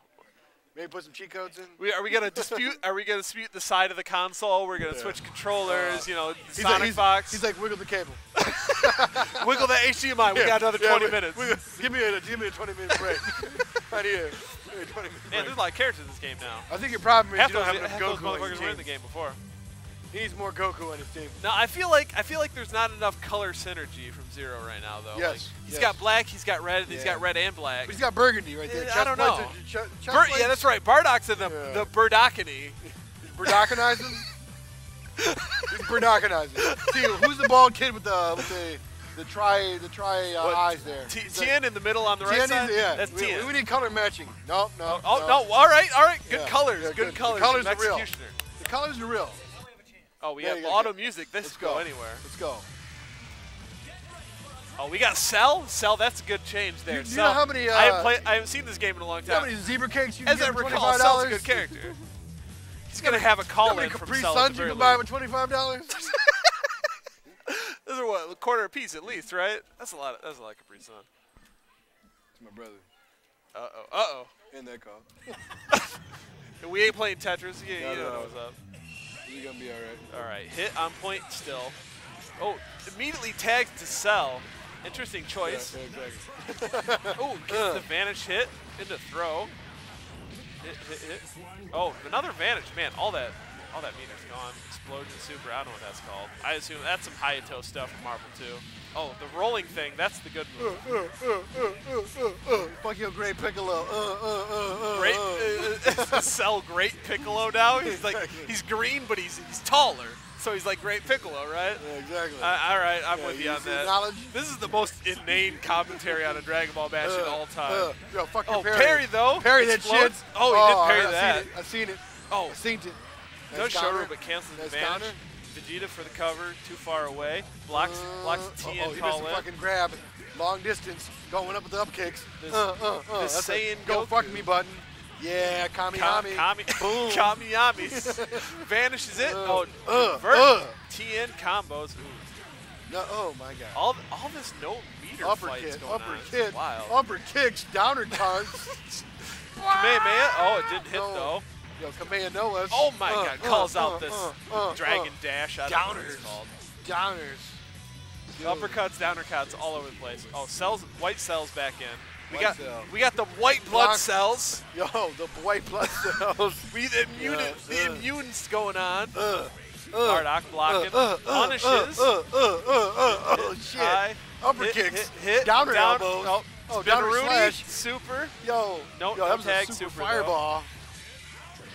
Speaker 6: Maybe put some cheat codes in.
Speaker 3: We, are we gonna dispute? are we gonna dispute the side of the console? We're gonna
Speaker 6: Yeah.
Speaker 3: switch controllers.
Speaker 6: Uh,
Speaker 3: you know,
Speaker 6: he's
Speaker 3: Sonic
Speaker 6: like, he's,
Speaker 3: Fox.
Speaker 6: He's like wiggle the cable. [LAUGHS]
Speaker 3: Wiggle the HDMI. We got another
Speaker 6: yeah,
Speaker 3: 20
Speaker 6: wi-
Speaker 3: minutes.
Speaker 6: wiggle- give me a give me a 20 minute break. [LAUGHS] right here. Give me a 20 minute
Speaker 3: Man, there's a lot of characters in this game now.
Speaker 6: I think your problem is
Speaker 3: half
Speaker 6: you don't
Speaker 3: those,
Speaker 6: have enough
Speaker 3: half those
Speaker 6: Goku
Speaker 3: motherfuckers were in the game before.
Speaker 6: He needs more Goku on his team.
Speaker 3: No, I feel like I feel like there's not enough color synergy from Zero right now though.
Speaker 6: Yes,
Speaker 3: Like, he's
Speaker 6: yes.
Speaker 3: got black, he's got red, and he's
Speaker 6: Yeah.
Speaker 3: got red and black.
Speaker 6: But he's got Burgundy right there.
Speaker 3: Yeah, I don't know.
Speaker 6: are-
Speaker 3: Bur- yeah, that's right. Bardock's in the
Speaker 6: Yeah.
Speaker 3: the Burdockany. [LAUGHS]
Speaker 6: Burdockinize him. [LAUGHS] He's Burdockinize See, who's the bald kid with the with the the try, the try uh,
Speaker 3: what,
Speaker 6: eyes there.
Speaker 3: T
Speaker 6: so
Speaker 3: Tien in the middle on the right side.
Speaker 6: Is, yeah,
Speaker 3: that's
Speaker 6: we,
Speaker 3: Tien.
Speaker 6: We, need color matching. No, no.
Speaker 3: Oh no. no. All right, all right. Good
Speaker 6: yeah.
Speaker 3: colors.
Speaker 6: Yeah,
Speaker 3: good,
Speaker 6: good
Speaker 3: colors.
Speaker 6: The
Speaker 3: colors
Speaker 6: are real. The colors are real.
Speaker 3: Oh, we
Speaker 6: there
Speaker 3: have
Speaker 6: auto go.
Speaker 3: music. This
Speaker 6: Let's
Speaker 3: go.
Speaker 6: go
Speaker 3: anywhere.
Speaker 6: Let's go.
Speaker 3: Oh, we got Cell. Cell. that's a good change there.
Speaker 6: You, you know how many, uh,
Speaker 3: I, haven't
Speaker 6: uh,
Speaker 3: played, I haven't seen this game in a long
Speaker 6: time. How many zebra cakes you
Speaker 3: As I recall, Cell's a good character. [LAUGHS] He's going to have a call-in from
Speaker 6: Capri
Speaker 3: Cell Sun
Speaker 6: you can buy for
Speaker 3: $25? [LAUGHS] [LAUGHS] Those are what a quarter a piece at least, right? That's a lot. Of, that's a lot of Capri Sun.
Speaker 6: It's my brother.
Speaker 3: Uh oh. Uh oh.
Speaker 6: In that
Speaker 3: call. [LAUGHS] We ain't playing Tetris. Yeah,
Speaker 6: No,
Speaker 3: you don't know
Speaker 6: no.
Speaker 3: what's up.
Speaker 6: You're gonna be all right.
Speaker 3: All right, hit on point still. Oh, immediately tagged to Cell. Interesting choice.
Speaker 6: Yeah, exactly. [LAUGHS]
Speaker 3: oh, gets the vanish hit into throw. Hit, hit, hit. Oh, another vanish. Man, all that, all that meter's gone. Explosion super. I don't know what that's called. I assume that's some Hayato stuff from Marvel 2. Oh, the rolling thing. That's the good move.
Speaker 6: Uh, uh, uh. Fuck your great Piccolo. Uh, uh, uh,
Speaker 3: Great,
Speaker 6: uh.
Speaker 3: uh, [LAUGHS] Cell Great Piccolo now. He's like he's green, but he's he's taller. So he's like Great Piccolo, right?
Speaker 6: Yeah, exactly.
Speaker 3: All right, I'm
Speaker 6: Yeah,
Speaker 3: with
Speaker 6: you
Speaker 3: you on that.
Speaker 6: knowledge?
Speaker 3: This is the most inane commentary on a Dragon Ball match in
Speaker 6: Uh,
Speaker 3: all time.
Speaker 6: yo, fuck your
Speaker 3: oh,
Speaker 6: parry.
Speaker 3: parry though.
Speaker 6: Parry that shit.
Speaker 3: Oh, he did parry
Speaker 6: I
Speaker 3: that.
Speaker 6: Seen it. I seen it.
Speaker 3: Oh,
Speaker 6: I seen it.
Speaker 3: No
Speaker 6: Nice
Speaker 3: Shoru,
Speaker 6: counter.
Speaker 3: but cancels the
Speaker 6: Nice
Speaker 3: advantage.
Speaker 6: counter.
Speaker 3: Vegeta for the cover, too far away. Blocks, blocks the
Speaker 6: Uh,
Speaker 3: T
Speaker 6: oh,
Speaker 3: and
Speaker 6: he
Speaker 3: call
Speaker 6: missed a
Speaker 3: in.
Speaker 6: fucking grab. Long distance, going up with the up kicks.
Speaker 3: This-
Speaker 6: uh, uh, uh.
Speaker 3: this
Speaker 6: That's
Speaker 3: Saiyan
Speaker 6: go
Speaker 3: Goku.
Speaker 6: fuck me button. Yeah, Kami
Speaker 3: Ka-
Speaker 6: Hami.
Speaker 3: Kami,
Speaker 6: Boom.
Speaker 3: Kamiyamis. [LAUGHS] Vanishes it.
Speaker 6: Uh,
Speaker 3: oh,
Speaker 6: uh,
Speaker 3: convert.
Speaker 6: uh.
Speaker 3: Tien combos. Ooh.
Speaker 6: No, oh my god.
Speaker 3: All, all this no meter
Speaker 6: upper
Speaker 3: fights
Speaker 6: kick,
Speaker 3: going
Speaker 6: upper
Speaker 3: on.
Speaker 6: Kick,
Speaker 3: wild.
Speaker 6: upper kicks, downer cards.
Speaker 3: Kamehameha. [LAUGHS] Oh, it didn't hit
Speaker 6: No.
Speaker 3: though.
Speaker 6: Yo, Kamehameha Noah's.
Speaker 3: Oh my
Speaker 6: Uh,
Speaker 3: god,
Speaker 6: uh,
Speaker 3: calls
Speaker 6: uh,
Speaker 3: out this
Speaker 6: uh, uh,
Speaker 3: dragon
Speaker 6: uh.
Speaker 3: dash. I don't know what it's
Speaker 6: Downers.
Speaker 3: called.
Speaker 6: Downers.
Speaker 3: Uppercuts, downer cuts, all over the place. Oh, cells, white cells back in. We
Speaker 6: White
Speaker 3: got
Speaker 6: cell.
Speaker 3: we got the white blood
Speaker 6: Block.
Speaker 3: cells.
Speaker 6: Yo, the white blood [LAUGHS] cells.
Speaker 3: We the immune
Speaker 6: Yeah,
Speaker 3: the
Speaker 6: uh.
Speaker 3: immune's going on.
Speaker 6: Uh, uh,
Speaker 3: Bardock blocking,
Speaker 6: uh, uh,
Speaker 3: punishes.
Speaker 6: Uh, uh, uh, uh, uh, oh
Speaker 3: Hit
Speaker 6: shit.
Speaker 3: high,
Speaker 6: Upper
Speaker 3: hit,
Speaker 6: kicks.
Speaker 3: hit, hit,
Speaker 6: Downer
Speaker 3: down,
Speaker 6: elbows.
Speaker 3: Oh,
Speaker 6: Oh, downer
Speaker 3: Rooney,
Speaker 6: slash.
Speaker 3: super.
Speaker 6: Yo,
Speaker 3: No,
Speaker 6: yo,
Speaker 3: no
Speaker 6: that was
Speaker 3: tag,
Speaker 6: a super,
Speaker 3: super though.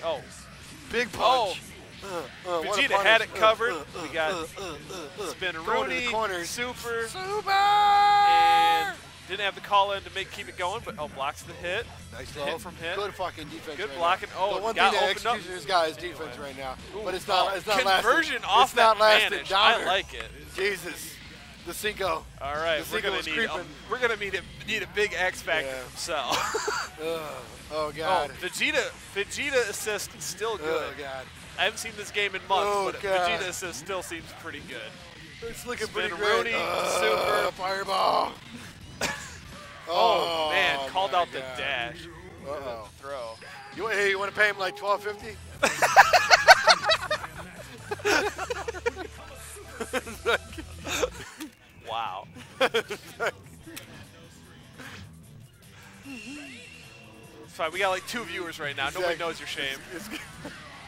Speaker 6: Fireball.
Speaker 3: Oh,
Speaker 6: Big
Speaker 3: oh.
Speaker 6: punch. Uh, uh,
Speaker 3: Vegeta had it covered.
Speaker 6: Uh, uh,
Speaker 3: we got
Speaker 6: uh, uh, uh, uh.
Speaker 3: spin
Speaker 6: Going the
Speaker 3: Rooney, super,
Speaker 6: Super.
Speaker 3: and didn't have the call in to make keep it going, but oh, blocks the hit.
Speaker 6: Nice
Speaker 3: hit
Speaker 6: low.
Speaker 3: from hit.
Speaker 6: Good fucking defense.
Speaker 3: Good
Speaker 6: right
Speaker 3: blocking.
Speaker 6: Now.
Speaker 3: Oh,
Speaker 6: the one
Speaker 3: got
Speaker 6: thing that
Speaker 3: opened up.
Speaker 6: excuses this guy is defense
Speaker 3: Anyway.
Speaker 6: right now,
Speaker 3: Ooh,
Speaker 6: but it's not.
Speaker 3: oh,
Speaker 6: it's not
Speaker 3: conversion
Speaker 6: lasting.
Speaker 3: off
Speaker 6: it's not
Speaker 3: that
Speaker 6: lasting.
Speaker 3: vanish.
Speaker 6: Downer.
Speaker 3: I like it.
Speaker 6: Jesus, the Cinco.
Speaker 3: All right,
Speaker 6: The
Speaker 3: we're gonna need um, we're gonna need a need a big X factor
Speaker 6: Yeah.
Speaker 3: from Cell.
Speaker 6: Oh [LAUGHS] [LAUGHS]
Speaker 3: oh,
Speaker 6: God.
Speaker 3: Vegeta Vegeta assist still good.
Speaker 6: Oh God.
Speaker 3: I haven't seen this game in months,
Speaker 6: Oh,
Speaker 3: but
Speaker 6: God.
Speaker 3: Vegeta assist still seems pretty good.
Speaker 6: It's looking
Speaker 3: Spin
Speaker 6: pretty great.
Speaker 3: Rooney,
Speaker 6: Uh,
Speaker 3: super.
Speaker 6: fireball. [LAUGHS]
Speaker 3: Oh, man, called out the dash.
Speaker 6: Uh-oh.
Speaker 3: Throw.
Speaker 6: You, hey, you want to pay him like twelve fifty?
Speaker 3: Wow. [LAUGHS] It's fine. We got like two viewers right now. Nobody knows your shame. [LAUGHS]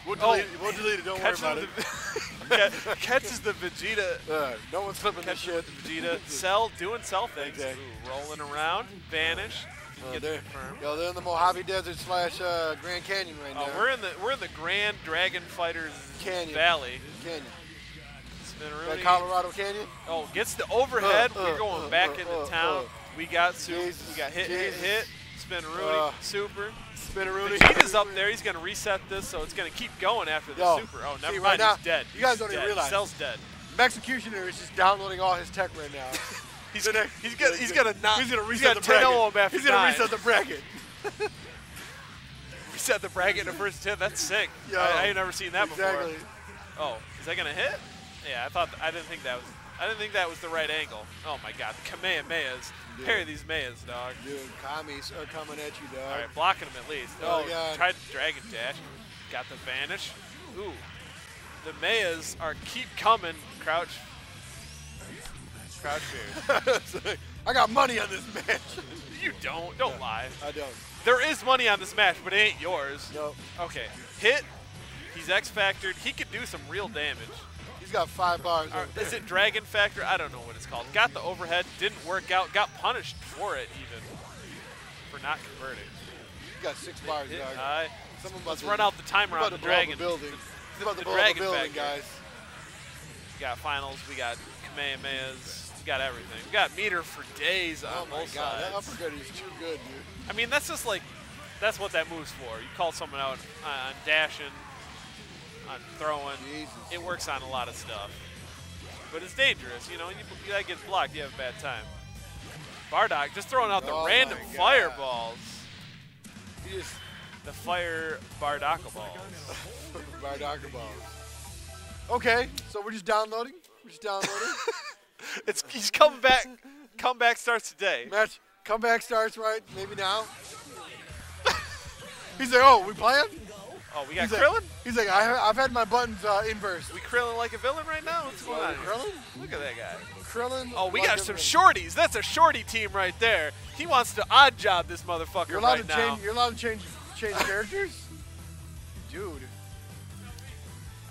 Speaker 6: We'll
Speaker 3: Oh,
Speaker 6: delete, it. we'll delete it. Don't worry
Speaker 3: catches
Speaker 6: about it. [LAUGHS]
Speaker 3: the- Ca- catches the Vegeta.
Speaker 6: Uh, no one's flipping this
Speaker 3: Catches
Speaker 6: shit.
Speaker 3: the Vegeta. Cell doing cell things.
Speaker 6: Exactly.
Speaker 3: Ooh, rolling around. Vanish.
Speaker 6: Uh,
Speaker 3: Get
Speaker 6: they're,
Speaker 3: confirmed.
Speaker 6: yo, they're in the Mojave Desert slash uh, Grand Canyon right
Speaker 3: Oh,
Speaker 6: now.
Speaker 3: we're in the we're in the Grand Dragon Fighters
Speaker 6: Canyon.
Speaker 3: Valley.
Speaker 6: Canyon. That
Speaker 3: Rooney.
Speaker 6: Colorado Canyon.
Speaker 3: Oh, gets the overhead.
Speaker 6: Uh, uh,
Speaker 3: We're going
Speaker 6: uh,
Speaker 3: back
Speaker 6: uh,
Speaker 3: into
Speaker 6: uh,
Speaker 3: town.
Speaker 6: uh.
Speaker 3: we got super.
Speaker 6: Jesus,
Speaker 3: We got hit,
Speaker 6: Jesus.
Speaker 3: hit, hit. Spin Rooney. Super.
Speaker 6: Spin Rooney.
Speaker 3: Vegeta's up there. He's going to reset this, so it's going to keep going after the
Speaker 6: Yo,
Speaker 3: super. Oh,
Speaker 6: see,
Speaker 3: never
Speaker 6: right
Speaker 3: mind.
Speaker 6: now,
Speaker 3: he's dead.
Speaker 6: you guys
Speaker 3: He's
Speaker 6: don't even
Speaker 3: dead.
Speaker 6: realize.
Speaker 3: Cell's dead.
Speaker 6: Mexicutioner is just downloading all his tech right now. [LAUGHS]
Speaker 3: He's gonna he's gonna he's gonna not
Speaker 6: He's gonna reset the bracket.
Speaker 3: 10 him
Speaker 6: He's gonna
Speaker 3: nine.
Speaker 6: reset the bracket. [LAUGHS]
Speaker 3: reset the bracket in the first ten. That's sick.
Speaker 6: Yo,
Speaker 3: I, I ain't never seen that
Speaker 6: exactly.
Speaker 3: before. Oh, is that gonna hit? Yeah, I thought I didn't think that was I didn't think that was the right angle. Oh my god, the Kamehamehas.
Speaker 6: Dude.
Speaker 3: Parry these Mayas, dog.
Speaker 6: Dude, commies are coming at you, dog.
Speaker 3: All right, blocking them at least.
Speaker 6: Oh,
Speaker 3: Oh,
Speaker 6: God.
Speaker 3: tried Dragon Dash. Got the vanish. Ooh. The Mayas are keep coming. Crouch. Crouch fears. [LAUGHS]
Speaker 6: I got money on this match. [LAUGHS]
Speaker 3: you don't. Don't lie.
Speaker 6: I don't.
Speaker 3: There is money on this match, but it ain't yours.
Speaker 6: Nope.
Speaker 3: Okay. Hit. He's X Factored. He could do some real damage.
Speaker 6: Got five bars.
Speaker 3: Is it Dragon Factor? I don't know what it's called. Got the overhead. Didn't work out. Got punished for it, even. For not converting.
Speaker 6: He's got six bars, dog.
Speaker 3: high.
Speaker 6: Someone
Speaker 3: Let's
Speaker 6: to-
Speaker 3: run out the timer on the
Speaker 6: to blow a
Speaker 3: Dragon.
Speaker 6: building.
Speaker 3: The,
Speaker 6: He's about to
Speaker 3: the
Speaker 6: up
Speaker 3: Dragon
Speaker 6: building,
Speaker 3: Factor.
Speaker 6: guys.
Speaker 3: We got finals. We got Kamehamehas. We got everything. We got meter for days oh on
Speaker 6: Oh my
Speaker 3: both
Speaker 6: god, that
Speaker 3: sides.
Speaker 6: uppercut is too good, dude.
Speaker 3: I mean, that's just like, that's what that move's for. You call someone out on dashing, on throwing. It works on a lot of stuff. But it's dangerous, you know. You, you that gets blocked, you have a bad time. Bardock just throwing out the
Speaker 6: Oh
Speaker 3: random fireballs.
Speaker 6: He just
Speaker 3: The fire Bardaka balls. [LAUGHS]
Speaker 6: Bardocker balls. Okay, so we're just downloading. We're just downloading. [LAUGHS]
Speaker 3: It's he's coming back. Comeback starts today.
Speaker 6: Match comeback starts right maybe now. [LAUGHS] He's like, oh, we playing?
Speaker 3: Oh, we got
Speaker 6: he's
Speaker 3: Krillin.
Speaker 6: Like, he's like, I, I've had my buttons uh, inverse.
Speaker 3: we Krillin like a villain right now. What's going
Speaker 6: Oh,
Speaker 3: on?
Speaker 6: Krillin?
Speaker 3: Look at that guy.
Speaker 6: Krillin.
Speaker 3: Oh, we
Speaker 6: like
Speaker 3: got some
Speaker 6: villain.
Speaker 3: shorties. That's a shorty team right there. He wants to odd job this motherfucker
Speaker 6: You're allowed
Speaker 3: right
Speaker 6: to
Speaker 3: now.
Speaker 6: change. You're allowed to change change characters. Dude.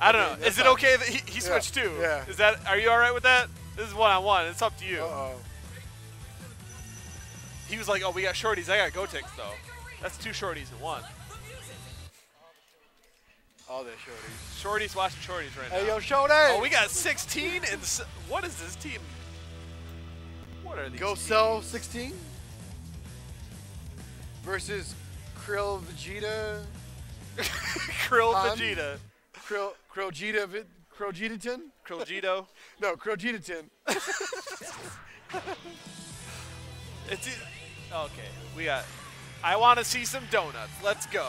Speaker 3: I don't
Speaker 6: Okay,
Speaker 3: know. Is it okay that he, he
Speaker 6: Yeah,
Speaker 3: switched too?
Speaker 6: yeah.
Speaker 3: Is that? Are you all right with that? This is one on one. It's up to you.
Speaker 6: Uh-oh.
Speaker 3: He was like, "Oh, we got shorties. I got Gotenks though. That's two shorties in one.
Speaker 6: Oh, All that shorties.
Speaker 3: Shorties watching shorties right
Speaker 6: Hey,
Speaker 3: now.
Speaker 6: yo, Shorty.
Speaker 3: Oh, we got 16 and s- what is this team? What are these?
Speaker 6: Go
Speaker 3: teams?
Speaker 6: Cell 16 versus Krill Vegeta. [LAUGHS]
Speaker 3: Krill? Vegeta.
Speaker 6: Krill Krill Vegeta Vi- Krill Vegetatin? No, Krill Vegetatin. [LAUGHS]
Speaker 3: It's okay. We got. I want to see some donuts. Let's go.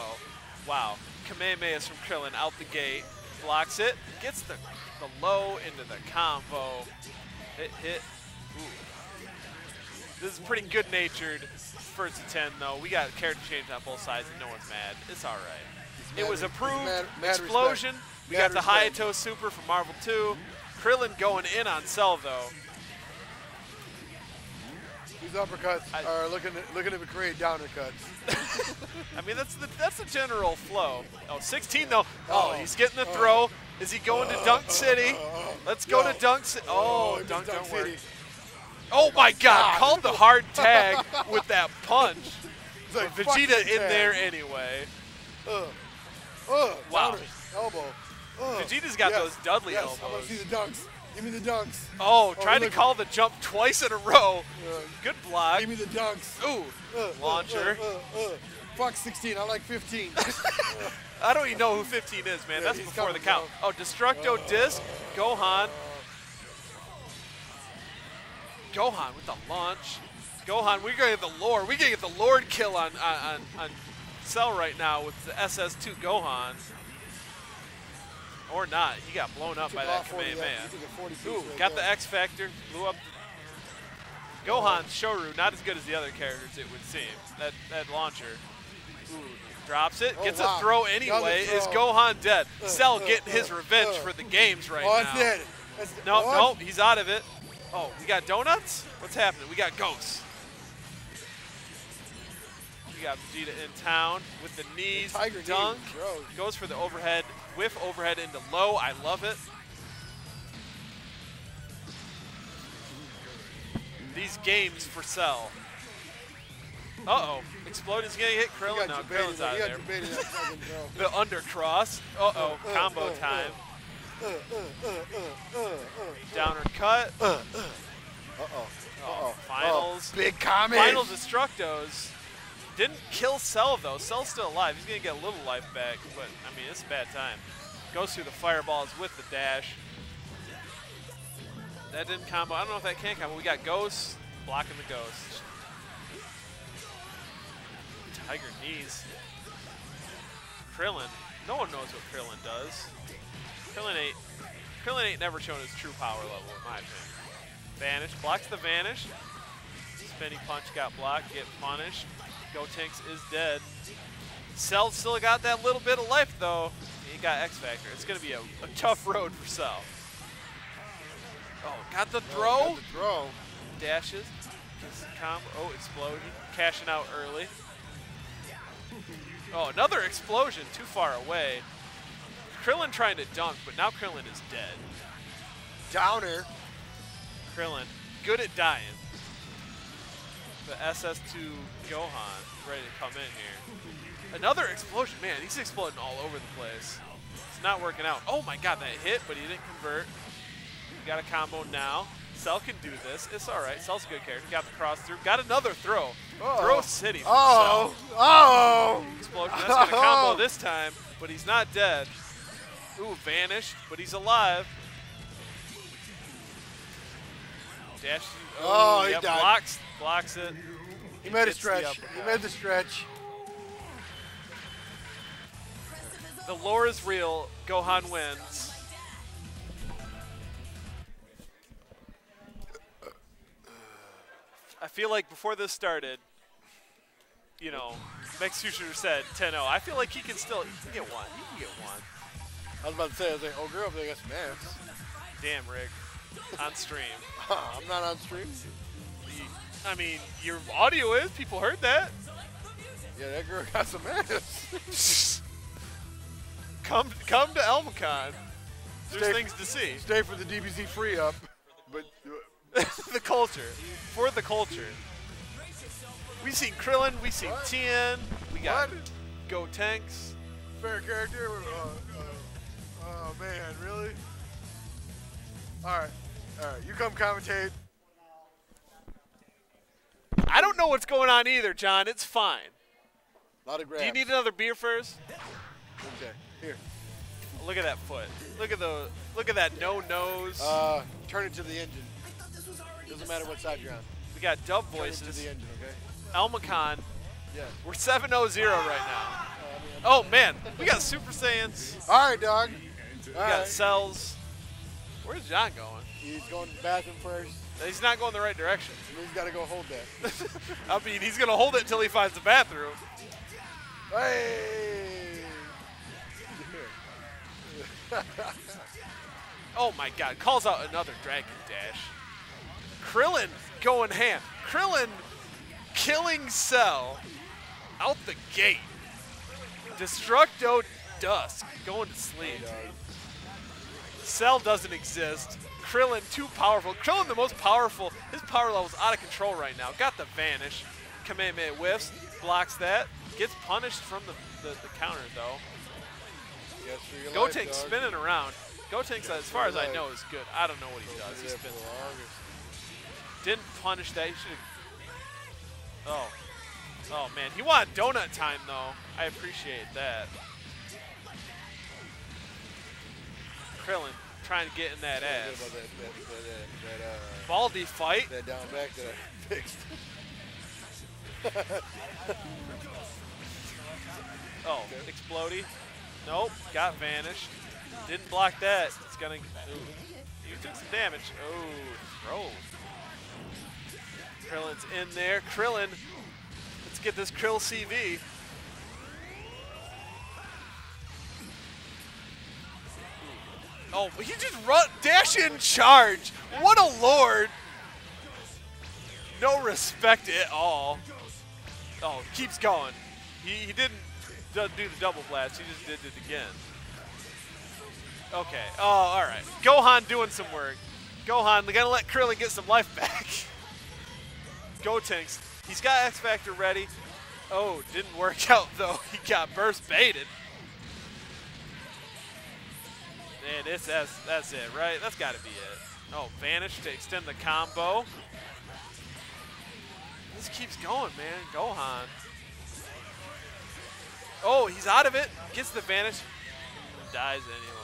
Speaker 3: Wow. Kamehameha is from Krillin out the gate. Blocks it. Gets the the low into the combo. Hit hit. Ooh. This is pretty good natured. First to ten though. We got character change on both sides and no one's mad. It's all right.
Speaker 6: mad
Speaker 3: It was approved.
Speaker 6: mad- mad
Speaker 3: Explosion.
Speaker 6: respect.
Speaker 3: We
Speaker 6: Mad
Speaker 3: got the
Speaker 6: respect.
Speaker 3: Hayato Super from Marvel 2. Krillin going in on Cell though.
Speaker 6: These uppercuts are looking to, looking to create downer cuts. [LAUGHS]
Speaker 3: I mean, that's the that's the general flow. Oh, 16 though. Oh,
Speaker 6: Oh.
Speaker 3: he's getting the throw. Is he going to Dunk City? Let's go to Dunk City. Oh,
Speaker 6: Oh,
Speaker 3: Dunk,
Speaker 6: Dunk
Speaker 3: work.
Speaker 6: City.
Speaker 3: Oh my God! Called the hard tag with that punch. [LAUGHS]
Speaker 6: Like,
Speaker 3: Vegeta in
Speaker 6: tag.
Speaker 3: there anyway.
Speaker 6: Uh, uh,
Speaker 3: wow.
Speaker 6: Elbow.
Speaker 3: Vegeta's got
Speaker 6: yes,
Speaker 3: those Dudley
Speaker 6: yes, I want
Speaker 3: elbows.
Speaker 6: to see the dunks. Give me the dunks.
Speaker 3: Oh, trying to call the jump twice in a row.
Speaker 6: Uh,
Speaker 3: Good block.
Speaker 6: Give me the dunks.
Speaker 3: Ooh,
Speaker 6: Uh, uh,
Speaker 3: launcher.
Speaker 6: Uh, uh, uh. Fuck 16. I like 15. [LAUGHS]
Speaker 3: I don't even know who 15 is, man.
Speaker 6: Yeah,
Speaker 3: That's before the count. Oh, Destructo Disc, Gohan. Gohan with the launch. Gohan, we're gonna get the Lord. We're gonna get the Lord kill on on, on, on Cell right now with the SS2 Gohan. Or not. He got blown up by that
Speaker 6: off 40,
Speaker 3: Kamehameha.
Speaker 6: he took a 40 piece
Speaker 3: Ooh,
Speaker 6: right
Speaker 3: got the. X Factor. Blew up. Gohan, Shoru, not as good as the other characters, it would seem. That that launcher. Ooh, drops it.
Speaker 6: Oh,
Speaker 3: Gets
Speaker 6: wow.
Speaker 3: a throw anyway. Is. Gohan dead?
Speaker 6: Uh,
Speaker 3: Cell
Speaker 6: uh,
Speaker 3: getting his
Speaker 6: uh,
Speaker 3: revenge
Speaker 6: uh.
Speaker 3: for the games right
Speaker 6: oh,
Speaker 3: now.
Speaker 6: that's it. That's
Speaker 3: No,
Speaker 6: what?
Speaker 3: no, he's out of it. Oh, we got donuts? What's happening? We got ghosts. We got Vegeta in town with the knees.
Speaker 6: Tiger
Speaker 3: dunk. Goes for the overhead. Whiff overhead into low. I love it. These games for Cell. Uh-oh. Exploding's gonna hit
Speaker 6: He
Speaker 3: Krillin
Speaker 6: got
Speaker 3: now. Krillin's out of there.
Speaker 6: you baited that.
Speaker 3: The undercross. Uh-oh.
Speaker 6: Uh, uh,
Speaker 3: Combo
Speaker 6: uh,
Speaker 3: time.
Speaker 6: Uh, uh, uh, uh, uh, uh.
Speaker 3: Downer cut.
Speaker 6: Uh, uh. Uh-oh.
Speaker 3: Oh,
Speaker 6: Uh-oh.
Speaker 3: finals.
Speaker 6: Oh, big comment.
Speaker 3: Final Destructos. Didn't kill Cell though. Cell's still alive. He's gonna get a little life back, but I mean it's a bad time. Goes through the fireballs with the dash. That didn't combo. I don't know if that can combo. We got Ghost blocking the Ghost. Tiger knees. Krillin. No one knows what Krillin does. Krillin ain't. Krillin ain't never shown his true power level, in my opinion. Vanish blocks the vanish. Spinning punch got blocked, get punished. Gotenks is dead. Cell still got that little bit of life though. He got X Factor. It's gonna be a, a tough road for Cell. Oh, got the oh, throw.
Speaker 6: Oh, got the throw.
Speaker 3: Dashes. Combo. Oh, explosion. Cashing out early. Oh, another explosion too far away. Krillin trying to dunk, but now Krillin is dead.
Speaker 6: Downer.
Speaker 3: Krillin, good at dying. The SS2 Gohan ready to come in here. Another explosion. Man, he's exploding all over the place. It's not working out. Oh my god, that hit, but he didn't convert. We got a combo now. Cell can do this. It's all right. Cell's a good character. Got the cross through. Got another throw.
Speaker 6: Uh-oh.
Speaker 3: Throw City.
Speaker 6: Oh.
Speaker 3: Cell.
Speaker 6: Oh.
Speaker 3: Explosion. That's going to combo this time, but he's not dead. Ooh, vanished, but he's alive. Dash.
Speaker 6: Oh, he
Speaker 3: yep,
Speaker 6: died.
Speaker 3: Blocks, blocks it.
Speaker 6: He made a
Speaker 3: the
Speaker 6: stretch. He made the stretch.
Speaker 3: The lore is real. Gohan wins. I feel like before this started, you know, Max Future said 10-0. I feel like he can still he can get one. He can get one.
Speaker 6: I was about to say, I was like, oh girl, they got some ass.
Speaker 3: Damn, Rick. On stream. [LAUGHS]
Speaker 6: I'm not on stream.
Speaker 3: I mean, your audio is. People heard that.
Speaker 6: Yeah, that girl got some ass. [LAUGHS]
Speaker 3: Come, come to AlmaCon. There's
Speaker 6: Stay-
Speaker 3: things to see.
Speaker 6: Stay for the DBZ free up, but [LAUGHS]
Speaker 3: the culture. For the culture. We seen Krillin. We seen Tien. We got Gotenks.
Speaker 6: fair character. Uh, uh, oh man, really? All right, all right. You come commentate.
Speaker 3: I don't know what's going on either, John. It's fine.
Speaker 6: lot of
Speaker 3: Do you need another beer first?
Speaker 6: Okay, here.
Speaker 3: Look at that foot. Look at the look at that no nose.
Speaker 6: Uh, turn it to the engine. Doesn't matter what side you're on.
Speaker 3: we got dub voices.
Speaker 6: Turn it to the engine, okay?
Speaker 3: AlmaCon.
Speaker 6: Yeah.
Speaker 3: We're 7-0-0 right now. Oh man, we got Super Saiyans.
Speaker 6: All right, dog.
Speaker 3: We
Speaker 6: All
Speaker 3: got
Speaker 6: right.
Speaker 3: cells. Where's John going?
Speaker 6: He's going to the bathroom first.
Speaker 3: He's not going the right direction.
Speaker 6: He's got to go hold that. [LAUGHS]
Speaker 3: I mean, he's gonna hold it until he finds the bathroom.
Speaker 6: hey!
Speaker 3: Oh my God! Calls out another Dragon Dash. Krillin going ham. Krillin killing Cell out the gate. Destructo Disc going to sleep. Oh Cell doesn't exist. Krillin too powerful. Krillin the most powerful. His power level's out of control right now. Got the vanish. Kamehameha whiffs, blocks that. Gets punished from the, the, the counter though.
Speaker 6: Yes,
Speaker 3: Go
Speaker 6: life,
Speaker 3: Tank
Speaker 6: dog.
Speaker 3: spinning around. Go Tank's, as far as I know, is good. I don't know what he does.
Speaker 6: do
Speaker 3: He spins. Didn't punish that. He should have. Oh. Oh, man. He wanted donut time, though. I appreciate that. Krillin trying to get in that
Speaker 6: What do you
Speaker 3: ass.
Speaker 6: that, that, that, uh,
Speaker 3: Baldy fight.
Speaker 6: that down back that [LAUGHS] I fixed. [LAUGHS]
Speaker 3: Oh, explodey. Nope, got vanished. Didn't block that. It's gonna. Ooh, you took some damage. Oh, throw. Krillin's in there. Krillin. Let's get this Krill CV. Oh, he just run dash in charge. What a lord. No respect at all. Oh, keeps going. He, he didn't do the double blast. He just did it again. Okay. Oh, all right. Gohan doing some work. Gohan, they're gonna let Krillin get some life back. [LAUGHS] Gotenks. he's got X Factor ready. Oh, didn't work [LAUGHS] out though. He got burst baited. And it's that's that's it, right? That's got to be it. Oh, vanish to extend the combo. This keeps going, man. Gohan. Oh, he's out of it. Gets the vanish. Dies anyway.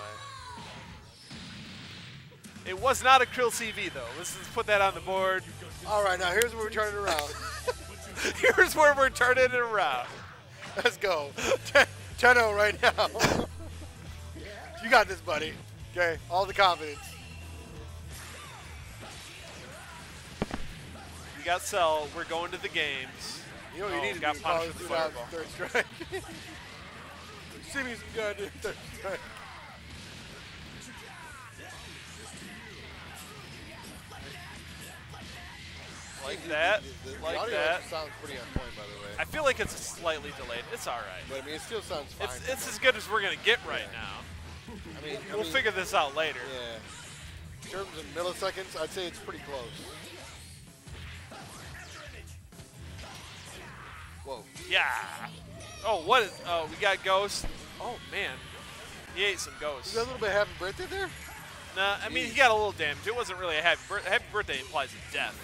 Speaker 3: It was not a Krill CV though. Let's just put that on the board.
Speaker 6: All right, now here's where we turn it around. [LAUGHS] [LAUGHS]
Speaker 3: Here's where we're turning it around.
Speaker 6: Let's go. [LAUGHS] 10-0 right now. You got this, buddy. Okay, all the confidence.
Speaker 3: We got Cell. We're going to the games.
Speaker 6: You know what you
Speaker 3: Oh,
Speaker 6: need to
Speaker 3: got
Speaker 6: do?
Speaker 3: punished with the fireball.
Speaker 6: third strike. [LAUGHS] See me some goddamn third strike.
Speaker 3: Like that.
Speaker 6: The, the
Speaker 3: Like
Speaker 6: audio
Speaker 3: that.
Speaker 6: sounds pretty on point, by the way.
Speaker 3: I feel like it's slightly delayed. It's all right.
Speaker 6: But I mean, it still sounds fine.
Speaker 3: It's, it's as good as we're going to get right now.
Speaker 6: I mean,
Speaker 3: we'll
Speaker 6: mean-
Speaker 3: figure this out later.
Speaker 6: Yeah. In terms of milliseconds, I'd say it's pretty close. Whoa.
Speaker 3: Yeah. Oh, what is? Oh, we got Ghost. Oh man, he ate some ghosts.
Speaker 6: You got a little bit of happy birthday there?
Speaker 3: Nah, I mean he got a little damage. It wasn't really a happy birthday. Happy birthday implies a death.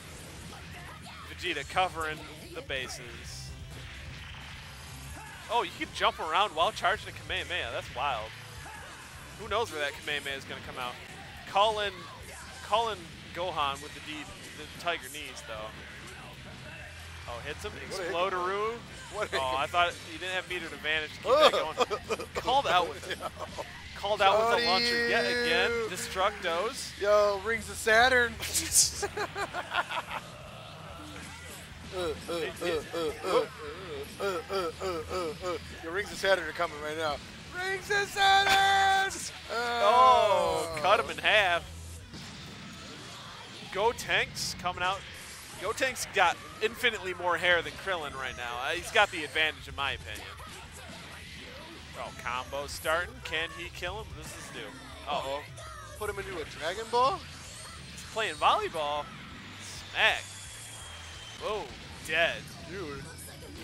Speaker 3: Vegeta covering the bases. Oh, you can jump around while charging a Kamehameha. That's wild. Who knows where that Kamehameha is going to come out. Colin, Colin Gohan with the, the Tiger knees, though. Oh, hits him. Exploderoo. Oh, I thought you didn't have meter advantage to keep that going. Called out with it. Called out with the launcher yet again. Destructos.
Speaker 6: Yo, rings of Saturn. Your rings of Saturn are coming right now. Rings of Saturn!
Speaker 3: Oh, cut him in half. Gotenks coming out. Gotenks got infinitely more hair than Krillin right now. Uh, he's got the advantage in my opinion. Oh, combo starting. Can he kill him? This is new. Uh-oh.
Speaker 6: Put him into a Dragon Ball?
Speaker 3: He's playing volleyball. Smack. Whoa, dead.
Speaker 6: Dude.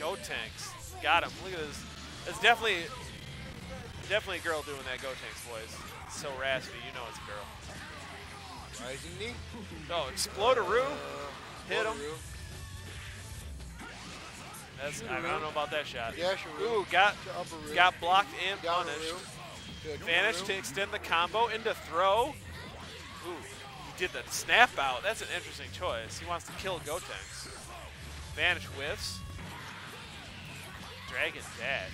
Speaker 3: Go Tanks. Got him. Look at this. It's definitely definitely a girl doing that Gotenks voice. So raspy, you know it's a girl.
Speaker 6: Rising knee?
Speaker 3: Oh, Exploderoo. Hit him. That's, I don't know about that shot.
Speaker 6: Dasheroo.
Speaker 3: Ooh, got got blocked and punished.
Speaker 6: Good.
Speaker 3: To extend the combo into throw. Ooh, he did the snap out. That's an interesting choice. He wants to kill Gotenks. Vanish whiffs. Dragon dash.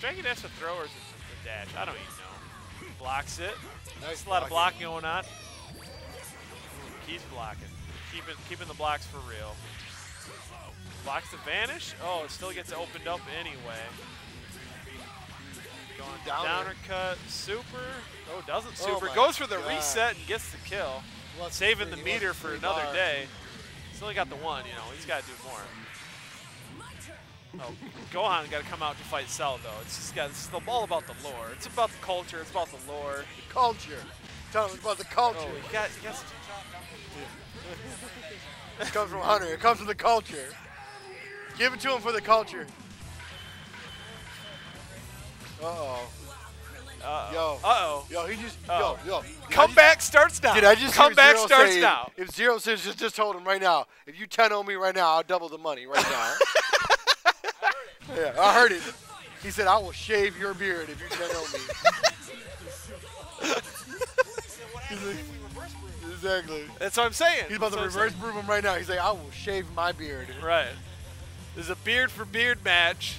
Speaker 3: Dragon dash a throw or is a dash? I don't even know. Blocks it.
Speaker 6: Nice
Speaker 3: There's a lot of
Speaker 6: blocking.
Speaker 3: going on. Keeps blocking. Keeping keeping the blocks for real. Blocks the vanish. Oh, it still gets opened up anyway. Going
Speaker 6: Downer.
Speaker 3: downer cut, super. Oh, doesn't
Speaker 6: Oh
Speaker 3: super.
Speaker 6: my
Speaker 3: Goes for the
Speaker 6: God.
Speaker 3: reset and gets the kill. Saving
Speaker 6: three-
Speaker 3: the meter for another
Speaker 6: bar.
Speaker 3: day. He's only got the one, you know. He's got to do more. Oh, Gohan got to come out to fight Cell though. It's just got. It's all about the lore. It's about the culture. It's about the lore.
Speaker 6: The culture. Tell him about the culture.
Speaker 3: Oh, you got. You got.
Speaker 6: It comes from Hunter. It comes from the culture. Give it to him for the culture. Uh-oh.
Speaker 3: Uh-oh.
Speaker 6: Yo.
Speaker 3: Uh-oh.
Speaker 6: Yo, he just,
Speaker 3: Uh-oh.
Speaker 6: yo, yo. Did I
Speaker 3: Comeback
Speaker 6: just-
Speaker 3: starts now.
Speaker 6: Did I just
Speaker 3: Comeback
Speaker 6: hear Zero
Speaker 3: starts
Speaker 6: say,
Speaker 3: now.
Speaker 6: If Zero says just, just told him right now, if you 10 on me right now, I'll double the money right now. [LAUGHS] yeah, I heard it. He said, I will shave your beard if you 10 on me. [LAUGHS] Like- exactly.
Speaker 3: That's what I'm saying.
Speaker 6: He's about to
Speaker 3: That's I'm
Speaker 6: reverse broom him right now. He's like, I will shave my beard.
Speaker 3: Right. There's a beard for beard match.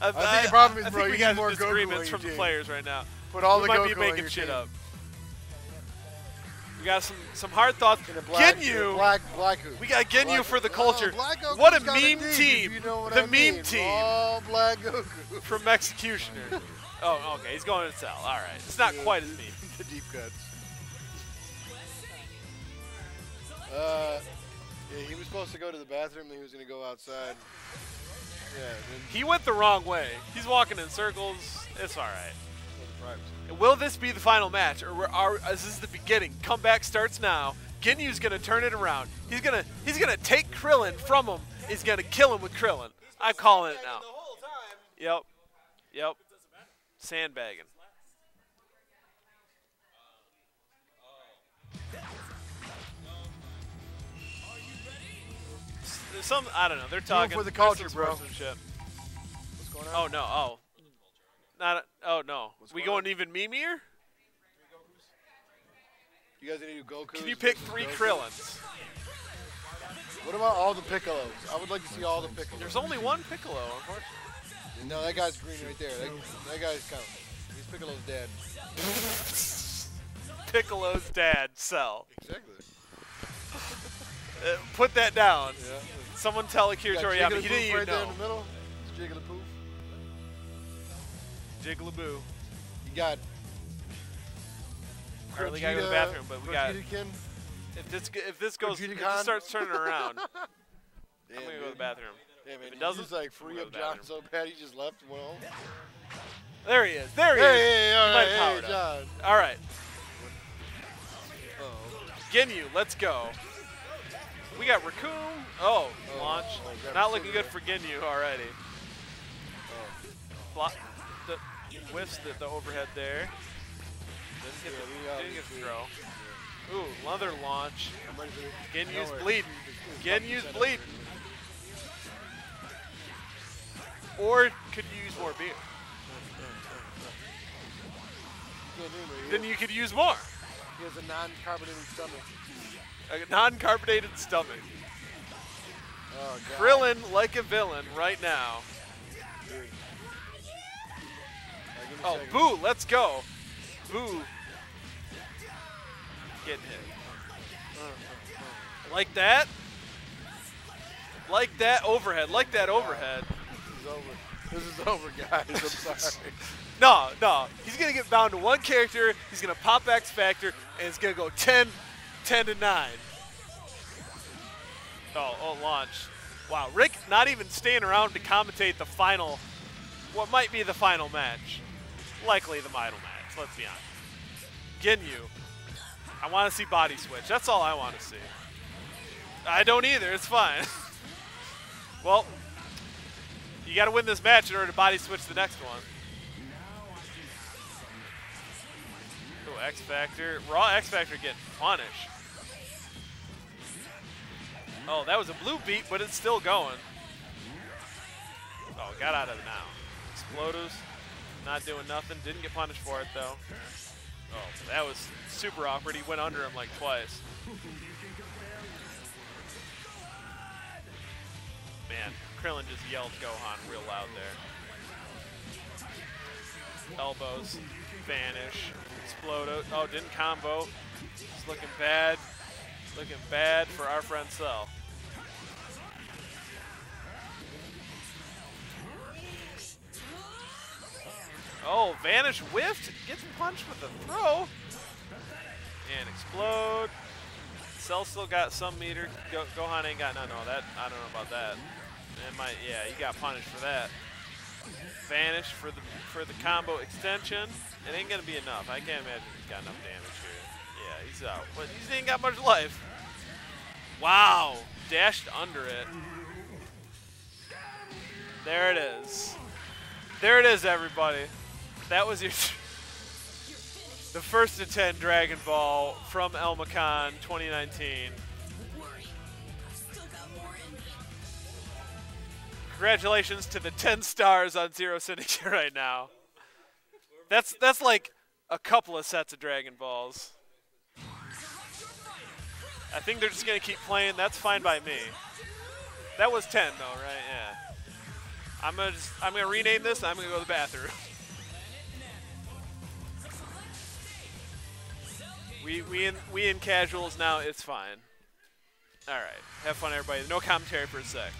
Speaker 3: I,
Speaker 6: think the problem is,
Speaker 3: I
Speaker 6: bro,
Speaker 3: think we got
Speaker 6: more
Speaker 3: disagreements from the players right now.
Speaker 6: Put all
Speaker 3: we
Speaker 6: the
Speaker 3: might
Speaker 6: Goku
Speaker 3: be making shit
Speaker 6: team.
Speaker 3: up. We got some some hard thoughts.
Speaker 6: Black,
Speaker 3: Ginyu.
Speaker 6: Black, black who?
Speaker 3: We got Ginyu
Speaker 6: Black-
Speaker 3: for the
Speaker 6: Oh,
Speaker 3: culture.
Speaker 6: Black
Speaker 3: what a meme team.
Speaker 6: You know what
Speaker 3: the
Speaker 6: I
Speaker 3: meme
Speaker 6: mean.
Speaker 3: team
Speaker 6: All Black Goku. [LAUGHS]
Speaker 3: from Mexicutioner. [LAUGHS] oh, okay. He's going to Cell. All right. It's not quite as mean. [LAUGHS]
Speaker 6: the deep cuts. Uh, yeah, he was supposed to go to the bathroom, then he was going to go outside. Yeah, then
Speaker 3: He went the wrong way. He's walking in circles. It's all right.
Speaker 6: Primes.
Speaker 3: Will this be the final match, or are, uh, is this the beginning? Comeback starts now. Ginyu's gonna turn it around. He's gonna he's gonna take Krillin from him. He's gonna kill him with Krillin. I'm calling it now. Yep. Yep. Sandbagging. Some I don't know. They're talking
Speaker 6: for the culture, bro. What's going on?
Speaker 3: Oh no! Oh, not. Oh no! we going even memeier?
Speaker 6: You guys need to do Goku.
Speaker 3: Can you pick three Krillins?
Speaker 6: What about all the Piccolos? I would like to see all the Piccolos.
Speaker 3: There's only one Piccolo, unfortunately.
Speaker 6: No, that guy's green right there. That, that guy's count. He's Piccolo's dad. [LAUGHS]
Speaker 3: Piccolo's dad, Cell.
Speaker 6: Exactly.
Speaker 3: Uh, put that down.
Speaker 6: Yeah.
Speaker 3: Someone tell Akira Toriyama. He didn't even
Speaker 6: right there
Speaker 3: know.
Speaker 6: in the middle. It's Jigglypuff.
Speaker 3: Jigglaboo.
Speaker 6: You got.
Speaker 3: We gotta go to the bathroom, but we got. If this if this goes, if this starts turning around, [LAUGHS] I'm
Speaker 6: Damn,
Speaker 3: gonna go to the bathroom.
Speaker 6: Man.
Speaker 3: If it doesn't,
Speaker 6: just like free up
Speaker 3: go to the
Speaker 6: John so bad he just left well.
Speaker 3: There he is. There he
Speaker 6: Hey,
Speaker 3: is.
Speaker 6: hey,
Speaker 3: He
Speaker 6: all right, hey,
Speaker 3: powered up. All right. Ginyu, let's go. We got Raccoon. Oh,
Speaker 6: Oh,
Speaker 3: launch.
Speaker 6: oh,
Speaker 3: Not looking good for Ginyu already.
Speaker 6: Oh.
Speaker 3: Whiffs the, the overhead there. Didn't get
Speaker 6: Yeah,
Speaker 3: the, didn't get throw. Ooh, another launch. Ginyu's bleeding.
Speaker 6: It's- it's
Speaker 3: Ginyu's
Speaker 6: fucking
Speaker 3: bleeding. Or could you use more beer?
Speaker 6: Can't do it right
Speaker 3: Then you could use more.
Speaker 6: He has a non-carbonated stomach.
Speaker 3: A non-carbonated stomach.
Speaker 6: Oh, God.
Speaker 3: Krillin like a villain right now. Oh. Boo, let's go. Boo. Getting hit. Like that. Like that overhead. Like that overhead.
Speaker 10: This is over. This is over, guys. I'm [LAUGHS] sorry.
Speaker 3: No, no. He's going to get bound to one character. He's going to pop X Factor, and it's going to go 10, 10 to 9. Oh, oh, launch. Wow, Rick not even staying around to commentate the final, what might be the final match. Likely the final match, let's be honest. Ginyu. I want to see body switch. That's all I want to see. I don't either. It's fine. [LAUGHS] well, you got to win this match in order to body switch the next one. Oh, X Factor. Raw X Factor getting punished. Oh, that was a blue beat, but it's still going. Oh, got out of it now. Exploders, not doing nothing. Didn't get punished for it, though. Oh, that was super awkward. He went under him like twice. Man, Krillin just yelled Gohan real loud there. Elbows, vanish, explode. Oh, didn't combo. It's looking bad. Looking bad for our friend Cell. Oh, Vanish whiffed, gets punched with a throw. And explode. Cell still got some meter. Go Gohan ain't got none. No, that I don't know about that. It might, yeah, he got punished for that. Vanish for the for the combo extension. It ain't gonna be enough. I can't imagine he's got enough damage here. Yeah, he's out. But he ain't got much life. Wow. Dashed under it. There it is. There it is, everybody. That was your [LAUGHS] the first to 10 Dragon Ball from AlmaCon 2019. Congratulations to the 10 stars on Zero Syndicate [LAUGHS] right now. That's that's like a couple of sets of Dragon Balls. I think they're just gonna keep playing. That's fine by me. That was 10 though, right? Yeah. I'm gonna just, I'm gonna rename this. I'm gonna go to the bathroom. [LAUGHS] we we in we in casuals now. It's fine. All right. Have fun, everybody. No commentary for a sec.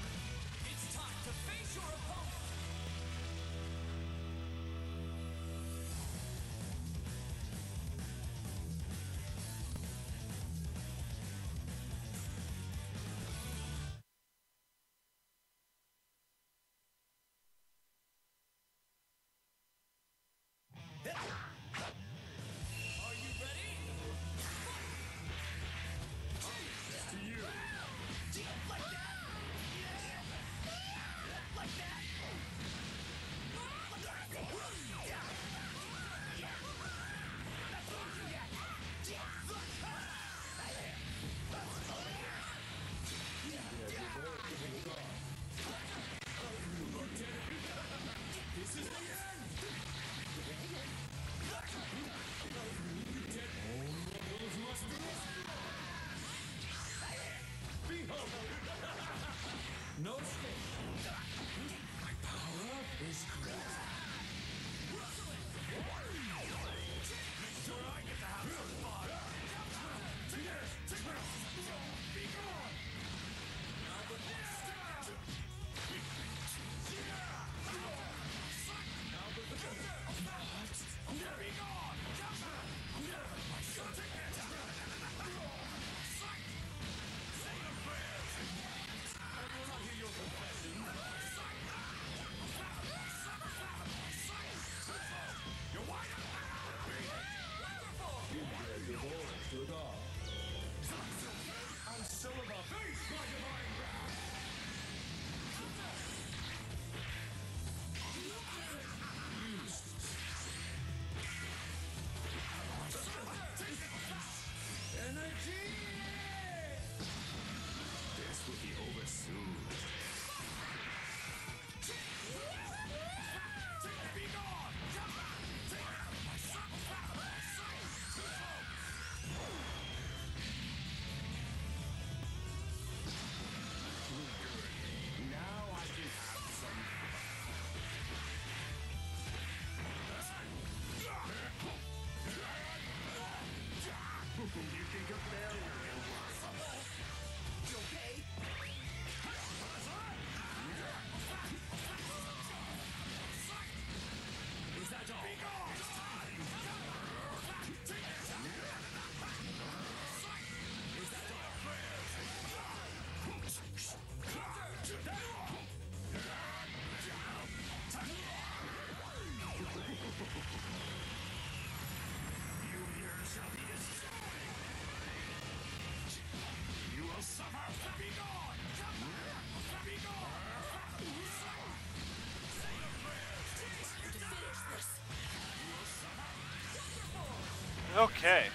Speaker 3: Okay.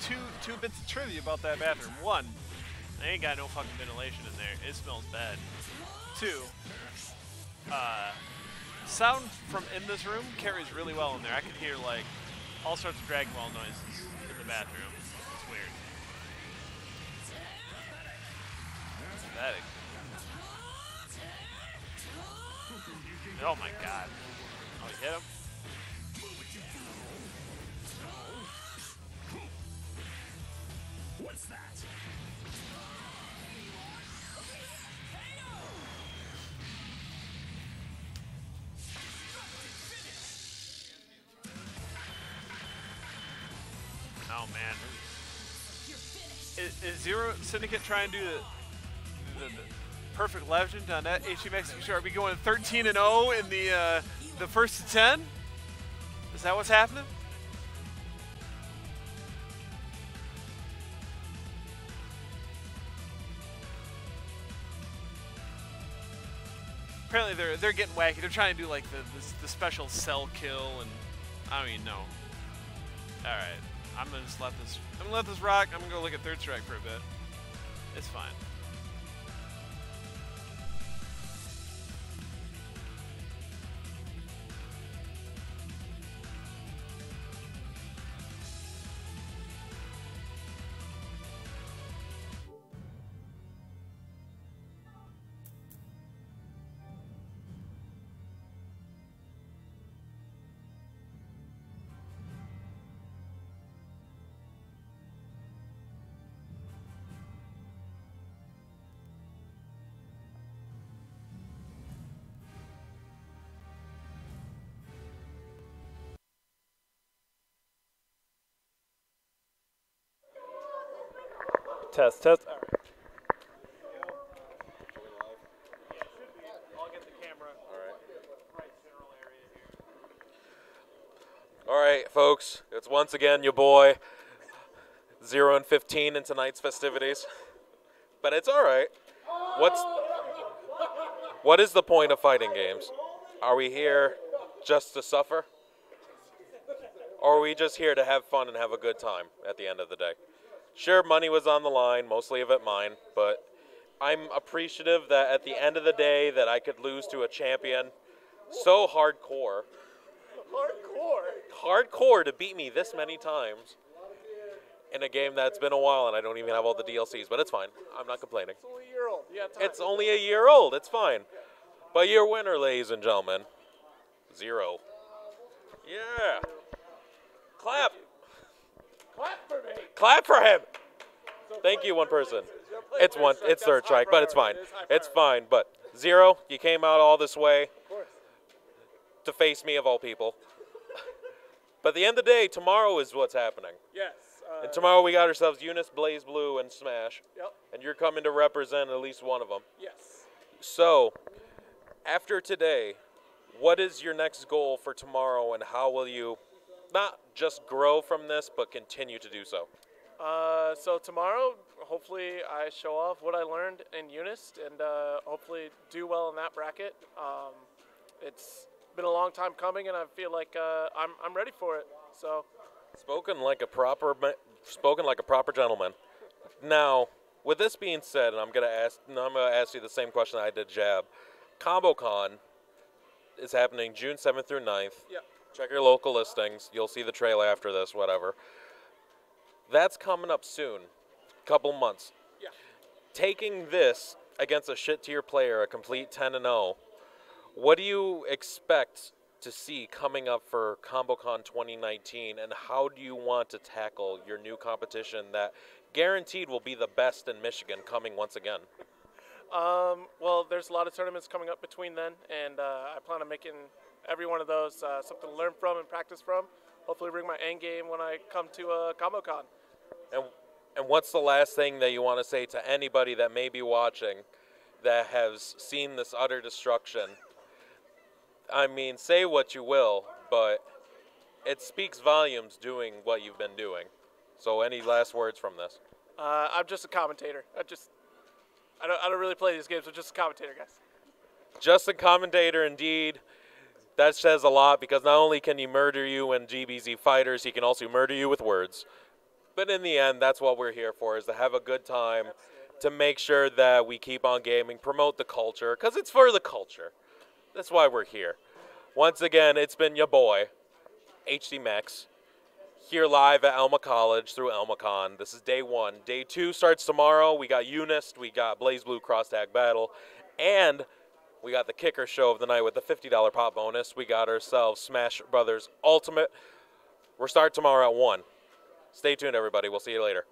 Speaker 3: Two two bits of trivia about that bathroom. One, they ain't got no fucking ventilation in there. It smells bad. Two, uh, sound from in this room carries really well in there. I can hear like all sorts of Dragon Ball noises in the bathroom. Is, Zero Syndicate trying to do the, the, the perfect legend on that HMX? Are we going 13 and 0 in the uh, the first to 10? Is that what's happening? Apparently they're they're getting wacky. They're trying to do like the the, the special cell kill and I don't even know. All right, I'm gonna just let this. I'm gonna let this rock. I'm gonna go look at third strike for a bit. It's fine.
Speaker 13: Test, test. All right.
Speaker 4: All right, folks, it's once again your boy, Zero and 15 in tonight's festivities. But it's all right. What's what is the point of fighting games? Are we here just to suffer? Or are we just here to have fun and have a good time at the end of the day? Sure, money was on the line, mostly of it mine, but I'm appreciative that at the end of the day that I could lose to a champion so hardcore
Speaker 13: Hardcore.
Speaker 4: hardcore to beat me this many times in a game that's been a while and I don't even have all the DLCs, but it's fine. I'm not complaining.
Speaker 13: It's only a year old. You got time.
Speaker 4: It's only a year old. It's fine. But your winner, ladies and gentlemen, zero. Yeah. Clap.
Speaker 13: Clap for me.
Speaker 4: Clap for him. Thank you, one person. It's one. It's third strike, but it's fine. It's fine. But zero, you came out all this way to face me of all people. But at the end of the day, tomorrow is what's happening.
Speaker 13: Yes. Uh,
Speaker 4: And tomorrow we got ourselves Unist, Blaze Blue, and Smash.
Speaker 13: Yep.
Speaker 4: And you're coming to represent at least one of them.
Speaker 13: Yes.
Speaker 4: So, after today, what is your next goal for tomorrow, and how will you not just grow from this, but continue to do so?
Speaker 13: Uh, so tomorrow, hopefully, I show off what I learned in Unist and uh, hopefully do well in that bracket. Um, it's been a long time coming, and I feel like uh, I'm I'm ready for it. So
Speaker 4: Spoken like a proper, spoken like a proper gentleman. Now, with this being said, and I'm gonna ask, I'm gonna ask you the same question I did Jab. ComboCon is happening June 7th through 9th.
Speaker 13: Yeah.
Speaker 4: Check your local listings. You'll see the trailer after this, whatever. That's coming up soon, couple months.
Speaker 13: Yeah.
Speaker 4: Taking this against a shit tier player, a complete 10 and 0. What do you expect to see coming up for ComboCon 2019, and how do you want to tackle your new competition that guaranteed will be the best in Michigan coming once again?
Speaker 13: Um, well, there's a lot of tournaments coming up between then, and uh, I plan on making every one of those uh, something to learn from and practice from. Hopefully, bring my end game when I come to uh, ComboCon.
Speaker 4: And and what's the last thing that you want to say to anybody that may be watching that has seen this utter destruction? I mean, say what you will, but it speaks volumes doing what you've been doing. So, any last words from this?
Speaker 13: Uh, I'm just a commentator. I just I don't, I don't really play these games. I'm just a commentator, guys.
Speaker 4: Just a commentator, indeed. That says a lot because not only can he murder you in GBZ fighters, he can also murder you with words. But in the end, that's what we're here for: is to have a good time, to make sure that we keep on gaming, promote the culture, because it's for the culture. That's why we're here. Once again, it's been your boy, HD Max, here live at Alma College through AlmaCon. This is day one. Day two starts tomorrow. We got Unist, we got BlazBlue Cross Tag Battle, and we got the kicker show of the night with the $50 pop bonus. We got ourselves Smash Brothers Ultimate. We're starting tomorrow at 1. Stay tuned, everybody. We'll see you later.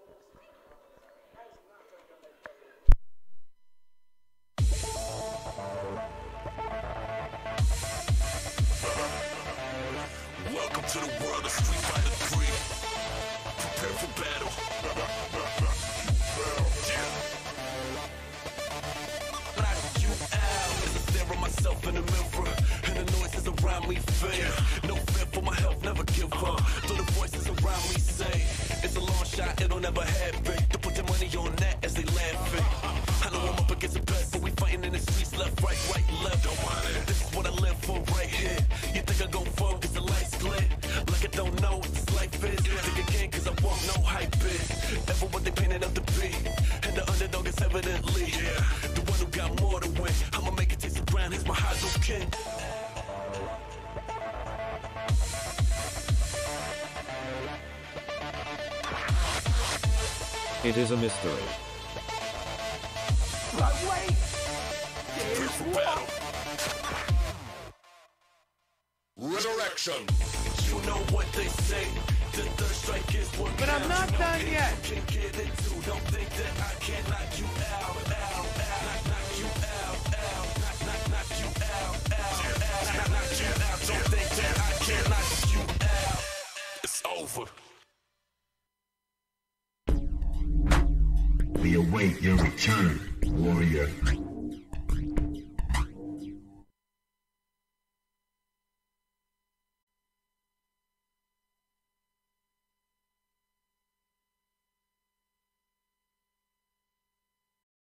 Speaker 2: Around fade. No fear for my health, never give up. Though the voices around me say it's a long shot, it'll never happen. To put the money on that as they laughing. I know I'm up against the best, but we fighting in the streets, left, right, right, left. Don't. This is what I live for right here. You think I go for cause the lights glint? Like I don't know what this life is. Think again, cause I walk no hype is. Ever what they painted up to be. And the underdog is evidently Yeah. the one who got more to win. I'ma make it taste the ground, here's my high Hadouken.
Speaker 1: It is a mystery.
Speaker 2: Prepare for battle. Resurrection. You know what they say. The third strike is one.
Speaker 16: But I'm not done yet.
Speaker 2: Can get into. Don't think that I can knock you out. Out. Out. Knock you out. Out. Knock. Knock. Knock you out. Out. Out. Knock. Knock you out. Don't think that I can knock you out. It's over.
Speaker 5: We await your return, warrior.